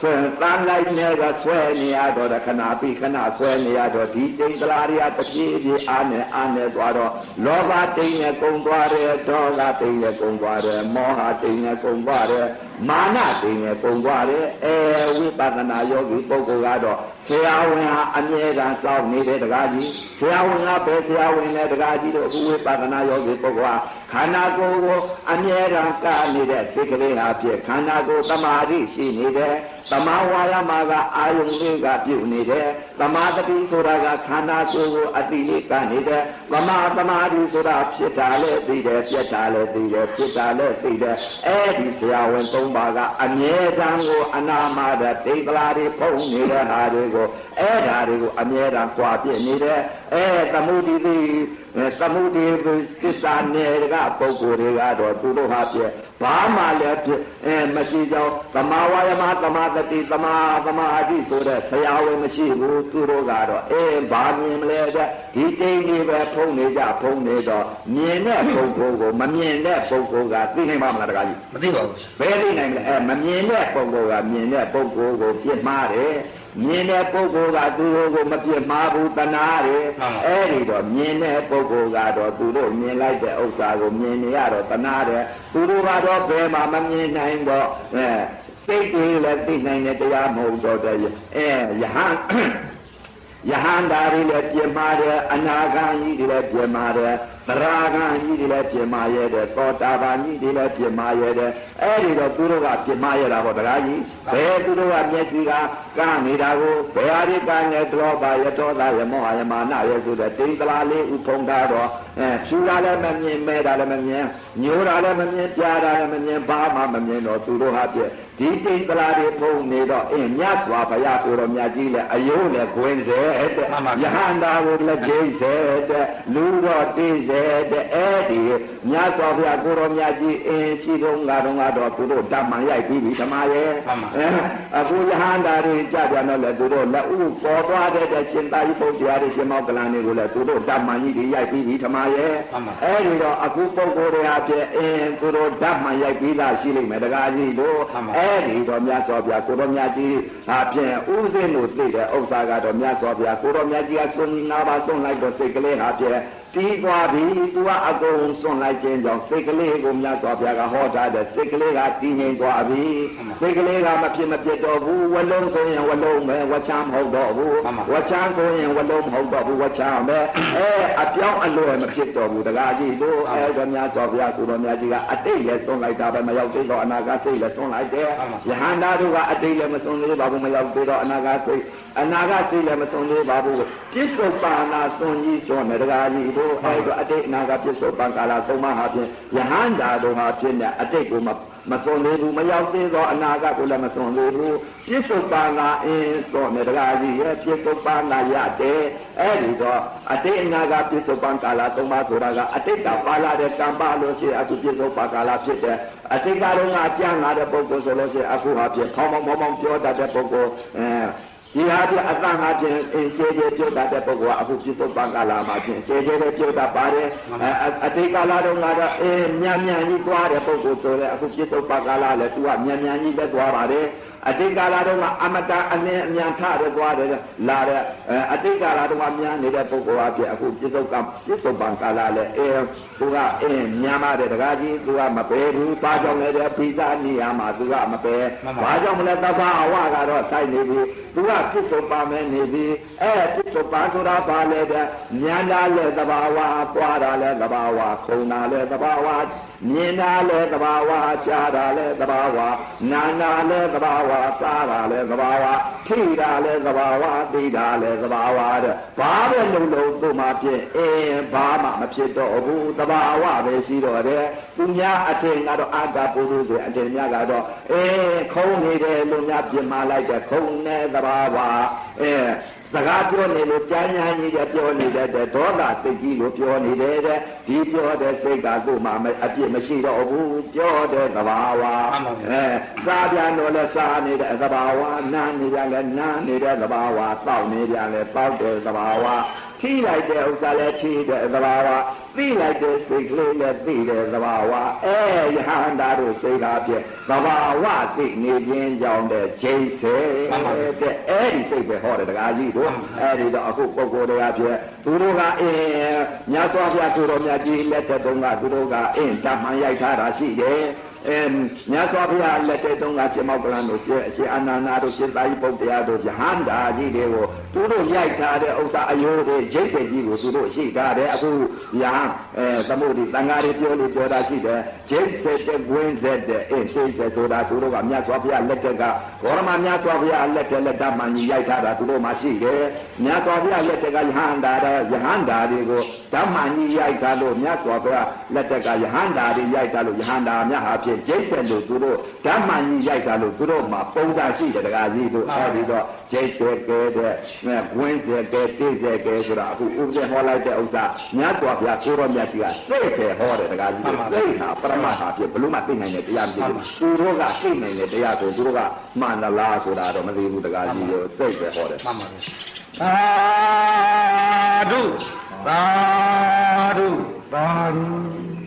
ဆွဲတန်းလိုက်နေတာဆွဲနေရတော့ခဏပြီးခဏဆွဲနေရတော့ဒီစိတ်ကလားတွေကတပြေးပြေးအားနဲ့အားနဲ့သွားတော့လောဘတိမ်နဲ့ကုံသွားတယ်ဒေါသတိမ်နဲ့ကုံသွားတယ်မောဟတိမ်နဲ့ကုံသွားတယ် မာနတိမ်နဲ့ကုံသွားတယ်အဲဝိပဿနာယောဂီပုဂ္ဂိုလ်ကတော့ဆရာဝန်ဟာအမြဲတမ်းစောင့်နေတဲ့တကားကြီးဆရာဝန်ကဘယ်ဆရာဝန်နဲ့တကားကြီးတို့အခုဝိပဿနာယောဂီပုဂ္ဂိုလ်ဟာခန္ဓာကိုယ်ကိုအမြဲတမ်းကနေတဲ့စိတ်ကလေးဟာဖြစ်ခန္ဓာကိုယ်တမာတိရှိနေတယ်တမာဝါယမကအာယုန်လေးကပြုတ်နေတယ်တမာတတိဆိုတာကခန္ဓာကိုယ်ကိုအတိလေးကနေတယ်တမာတမာတိဆိုတာဖြစ်တာလည်းသိတယ်ပြက်တာလည်းသိတယ်ဖြစ်တာလည်းသိတယ်အဲ့ဒီဆရာဝန်သုံးပါကအမြဲတမ်းကိုအနာမတဲ့သိကလာတွေဖုံးနေတဲ့ဟာတွေကိုအဲ့ဓာတွေကိုအမြဲတမ်းကြွားပြစ်နေတယ်အဲသမုဒိတိသမုဒိသစ္စာနယ်ကပုဂ္ဂိုလ်တွေကတော့သူတို့ဟာပြ ဘာမှလည်းပြအဲမရှိကြောင်းသမာဝါယမသမာတတိသမာသမာအတိဆိုတဲ့ဆရာဝန်မရှိဘူးသူတို့ကတော့အဲဘာမြင်မလဲတဲ့ဒီတိန်ကြီးပဲဖုံးနေကြဖုံးနေတော့မြင်တဲ့ပုဂ္ဂိုလ်ကိုမမြင်တဲ့ပုဂ္ဂိုလ်ကသိနိုင်ပါမလားတကားကြီးမသိပါဘူးဘယ်သိနိုင်လဲအဲမမြင်တဲ့ပုဂ္ဂိုလ်ကမြင်တဲ့ပုဂ္ဂိုလ်ကိုပြစ်မှားတယ်မြင်တဲ့ပုဂ္ဂိုလ်ကသူတို့ကိုမပြစ်မှားဘူးတနာတယ်အဲ့ဒီတော့မြင်တဲ့ပုဂ္ဂိုလ်ကတော့သူတို့မြင်လိုက်တဲ့ဥစ္စာကိုမြင်နေရတော့တနာတယ်သူတို့ကတော့ဘယ်မှမမြင်နိုင်တော့အဲစိတ်တွေလည်းသိနိုင်တဲ့တရားမဟုတ်တော့တဲ့အဲယဟန်ယဟန္တာတွေလည်းပြင်မာတယ်အနာဂံကြီးတွေလည်းပြင်မာတယ်သရဂံကြီးတွေလည်းပြင်မာရဲတယ်သောတာပန်ကြီးတွေလည်းပြင်မာရဲတယ်အဲ့ဒီတော့သူတို့ကပြင်မာရတာပေါ့တရားကြီးဘယ်သူတို့ကမျက်စိက ကနေတာကိုဘယ်ဟာတွေကနဲ့တောပါရတောသားရမောဟယမာနရဆိုတဲ့တိတလာလေးဥဖုံတာတော့အဲဖြူလာလည်းမမြင်မဲတာလည်းမမြင်ညိုတာလည်းမမြင်ပြားတာလည်းမမြင်ဘာမှမမြင်တော့သူတို့ဟာပြည့်ဒီတိတ်ကလာတွေဖုံနေတော့အင်းမြတ်စွာဘုရားကိုတော်မြတ်ကြီးလည်းအယုံနဲ့ဂွင်းစေတဲ့ယဟန္တာကိုလက်ကျိစေတဲ့လူတော်တေးစေတဲ့အဲ့ဒီမြတ်စွာဘုရားကိုတော်မြတ်ကြီးအင်းရှိတော့ငါတော့ငါတော့သူတို့ဓမ္မရိုက်ပြီးပြီဓမ္မရဲ့အခုယဟန္တာတွေကြပြန်တော့လေသူတို့လက်ဥပေါ်သွားတဲ့ရှင်သာရိပုတ္တရာတွေရှင်မောကလန်တွေကိုလည်းသူတို့ဓမ္မကြီးတွေရိုက်ပြီးပြီဓမ္မရဲ့အဲ့ဒီတော့အခုပုဂ္ဂိုလ်တွေအပြည့်အင်းသူတို့ဓမ္မရိုက်ပြီးသားရှိလိမ့်မယ်တကားကြီးတို့အဲ့ဒီတော့မြတ်စွာဘုရားကိုတော်မြတ်ကြီးအပြည့်ဥစဉ်လို့သိတဲ့ဥစ္စာကတော့မြတ်စွာဘုရားကိုတော်မြတ်ကြီးကဆုံးငါးပါးဆုံးလိုက်တော့စိတ်ကလေးဟာပြည့်တီးသွားပြီသူကအကုန်စွန့်လိုက်ခြင်းကြောင့်စိတ်ကလေးကိုမြတ်စွာဘုရားကဟောထားတဲ့စိတ်ကလေးကတည်ငြိမ်သွားပြီစိတ်ကလေးကမဖြစ်မပြတ်တော့ဘူးဝလုံးဆိုရင်ဝလုံးပဲဝချမ်းမဟုတ်တော့ဘူးဝချမ်းဆိုရင်ဝလုံးမဟုတ်တော့ဘူးဝချမ်းပဲအဲအပြောင်းအလွယ်မဖြစ်တော့ဘူးတကားကြီးတို့အဲဒါမြတ်စွာဘုရားကိုတော်မြတ်ကြီးကအတိတ်လည်းစွန့်လိုက်တာပဲမရောက်သေးတော့အနာဂတ်စိတ်လည်းစွန့်လိုက်တယ်ယဟန္တာတို့ကအတိတ်လည်းမစွန့်သေးပါဘူးမရောက်သေးတော့အနာဂတ်စိတ် အနာဂတ်စိတ်လည်းမစွန့်သေးပါဘူးပြစ္ဆုတ်ပါဏစွန့်ကြီးစွန့်တယ်တကားကြီးတို့အဲဒါအတိတ်အနာဂတ်ပြစ္ဆုတ်ပံကာလသုံးပါးဟာဖြင့်ယဟန္တာတို့ဟာဖြင့်အတိတ်ကိုမမမစွန်သေးဘူးမရောက်သေးသောအနာဂတ်ကိုလည်းမစွန်သေးဘူးပြစ္ဆုတ်ပါဏအင်းစောနေတကားကြီးရဲ့ပြစ္ဆုတ်ပါဏရတဲ့အဲ့ဒီတော့အတိတ်အနာဂတ်ပြစ္ဆုတ်ပံကာလသုံးပါးဆိုတာကအတိတ်ကပါလာတဲ့ကံပါလို့ရှိရင်အခုပြစ္ဆုတ်ပါကာလဖြစ်တယ်အတိတ်ကတော့ငါကြံလာတဲ့ပုဂ္ဂိုလ်ဆိုလို့ရှိရင်အခုဟာဖြစ်ခေါင်းမောင်းမောင်းပြောတတ်တဲ့ပုဂ္ဂိုလ်အဲ ဒီဟာပြအတန်ဟာချင်းအင်းကျေကျေပြောတတ်တဲ့ပုဂ္ဂိုလ်ကအခုပြစ္ဆုတ်ပံကာလမှာချင်းကျေကျေပဲပြောတတ်ပါတယ်အတိတ်ကာလတော့ငါတော့အေးမြန်မြန်ကြီးသွားတဲ့ပုဂ္ဂိုလ်ဆိုတဲ့အခုပြစ္ဆုတ်ပံကာလလည်းသူကမြန်မြန်ကြီးပဲသွားပါတယ်အတိတ်ကာလတုန်းကအမတအလင်းအမြန်ထရသွားတယ်လာတဲ့အတိတ်ကာလတုန်းကမြန်နေတဲ့ပုဂ္ဂိုလ်အဖြစ်အခုပြစ္ဆုတ်ကပြစ္ဆုတ်ပံကာလလည်းအဲ သူကအင်းမြန်ပါတယ်တကားကြီးသူကမပယ်ဘူးဘာကြောင့်လဲတဲ့ပိစာနေရမှာသူကမပယ်ဘာကြောင့်မလဲတဘာအဝကတော့စိုက်နေပြီသူကပြစ္ဆုတ်ပံမဲနေပြီအဲပြစ္ဆုတ်ပံဆိုတာဘာလဲတဲ့မြန်တာလဲတဘာဝပွားတာလဲတဘာဝခုံတာလဲတဘာဝမြင်တာလဲသဘာဝကြားတာလဲသဘာဝနာနာလဲသဘာဝစားတာလဲသဘာဝထိတာလဲသဘာဝသိတာလဲသဘာဝတဲ့ဘာပဲလုံးလုံးသူ့မှာဖြစ်အင်းဘာမှမဖြစ်တော့ဘူးသဘာဝပဲရှိတော့တယ်သူများအထင်ကတော့အာဂပုရုဆိုအထင်များကတော့အင်းခုံနေတယ်လို့များပြင်မာလိုက်တဲ့ခုံနဲ့သဘာဝအဲစကားပြောနေလို့ကြမ်းညာကြီးကပြောနေတဲ့ဒေါသစိတ်ကြီးလို့ပြောနေတဲ့ဒီပြောတဲ့စိတ်ကကို့မှာအပြစ်မရှိတော့ဘူးပြောတဲ့သဘာဝအဲစားပြန်တော့လဲစားနေတဲ့သဘာဝနားနေပြန်လဲနားနေတဲ့သဘာဝတောက်နေပြန်လဲတောက်တဲ့သဘာဝ ထိလိုက်တဲ့ဥစ္စာလဲထိတဲ့သဘာဝသိလိုက်တဲ့စိတ်ကလေးလဲသိတဲ့သဘာဝအဲယဟန္တာတို့စိတ်ဟာဖြင့်သဘာဝသိနေခြင်းကြောင့်တဲ့ဂျိစေတဲ့အဲ့ဒီစိတ်ပဲဟောတယ်တကားကြီးတို့အဲ့ဒီတော့အခုပုဂ္ဂိုလ်တွေကဖြင့်သူတို့ကအင်းမြတ်စွာဘုရားသူတော်မြတ်ကြီးလက်ထက်တုန်းကသူတို့ကအင်းတမှန်ရိုက်ထားတာရှိတယ်အဲမြတ်စွာဘုရားလက်ထက်တုန်းကရှင်မောကလန်တို့ရှင်အရှင်အာနန္ဒာတို့ရှင်သာရိပုတ္တရာတို့ယဟန္တာကြီးတွေကိုသူတို့ရိုက်ထားတဲ့ဥစ္စာအယိုးတွေရိတ်စိတ်ကြီးကိုသူတို့ရှိထားတယ်အခုယဟန်အဲသမုဒိတန်ဃာတွေပြောလို့ပြောတာရှိတယ်ရိတ်စိတ်တဲ့ကွင်းဆက်တဲ့အဲစိတ်ဆက်ဆိုတာသူတို့ကမြတ်စွာဘုရားလက်ထက်ကဘောရမမြတ်စွာဘုရားလက်ထက်လက်ဓမ္မကြီးရိုက်ထားတာသူတို့မှရှိတယ်မြတ်စွာဘုရားလက်ထက်ကယဟန္တာတဲ့ယဟန္တာတွေကိုဓမ္မကြီးရိုက်ထားလို့မြတ်စွာဘုရားလက်ထက်ကယဟန္တာတွေရိုက်ထားလို့ယဟန္တာမြတ်ဟာဖြင့်ရိတ်ဆက်လို့သူတို့ဓမ္မကြီးရိုက်ထားလို့သူတို့မှပုံစံရှိတယ်တကားကြီးတို့အဲဒီတော့ရိတ်ဆက်ကဲတဲ့ကွင်းဆက်ကဲတိဆက်ကဲဆိုတာအခုဥပဒေဟောလိုက်တဲ့ဥစ္စာမြတ်စွာဘုရားကိုရောမြတ်ကြီးကစိတ်ပဲဟောတယ်တကားကြီးတို့စိတ်ဟာပရမတ်ဟာဖြစ်ဘလို့မှသိနိုင်တဲ့တရားမရှိဘူးသူတို့ကသိနိုင်တဲ့တရားကိုသူတို့ကမှန်လားဆိုတာတော့မသိဘူးတကားကြီးတို့စိတ်ပဲဟောတယ်မှန်ပါဗျာသာဓုသာဓုသာဓု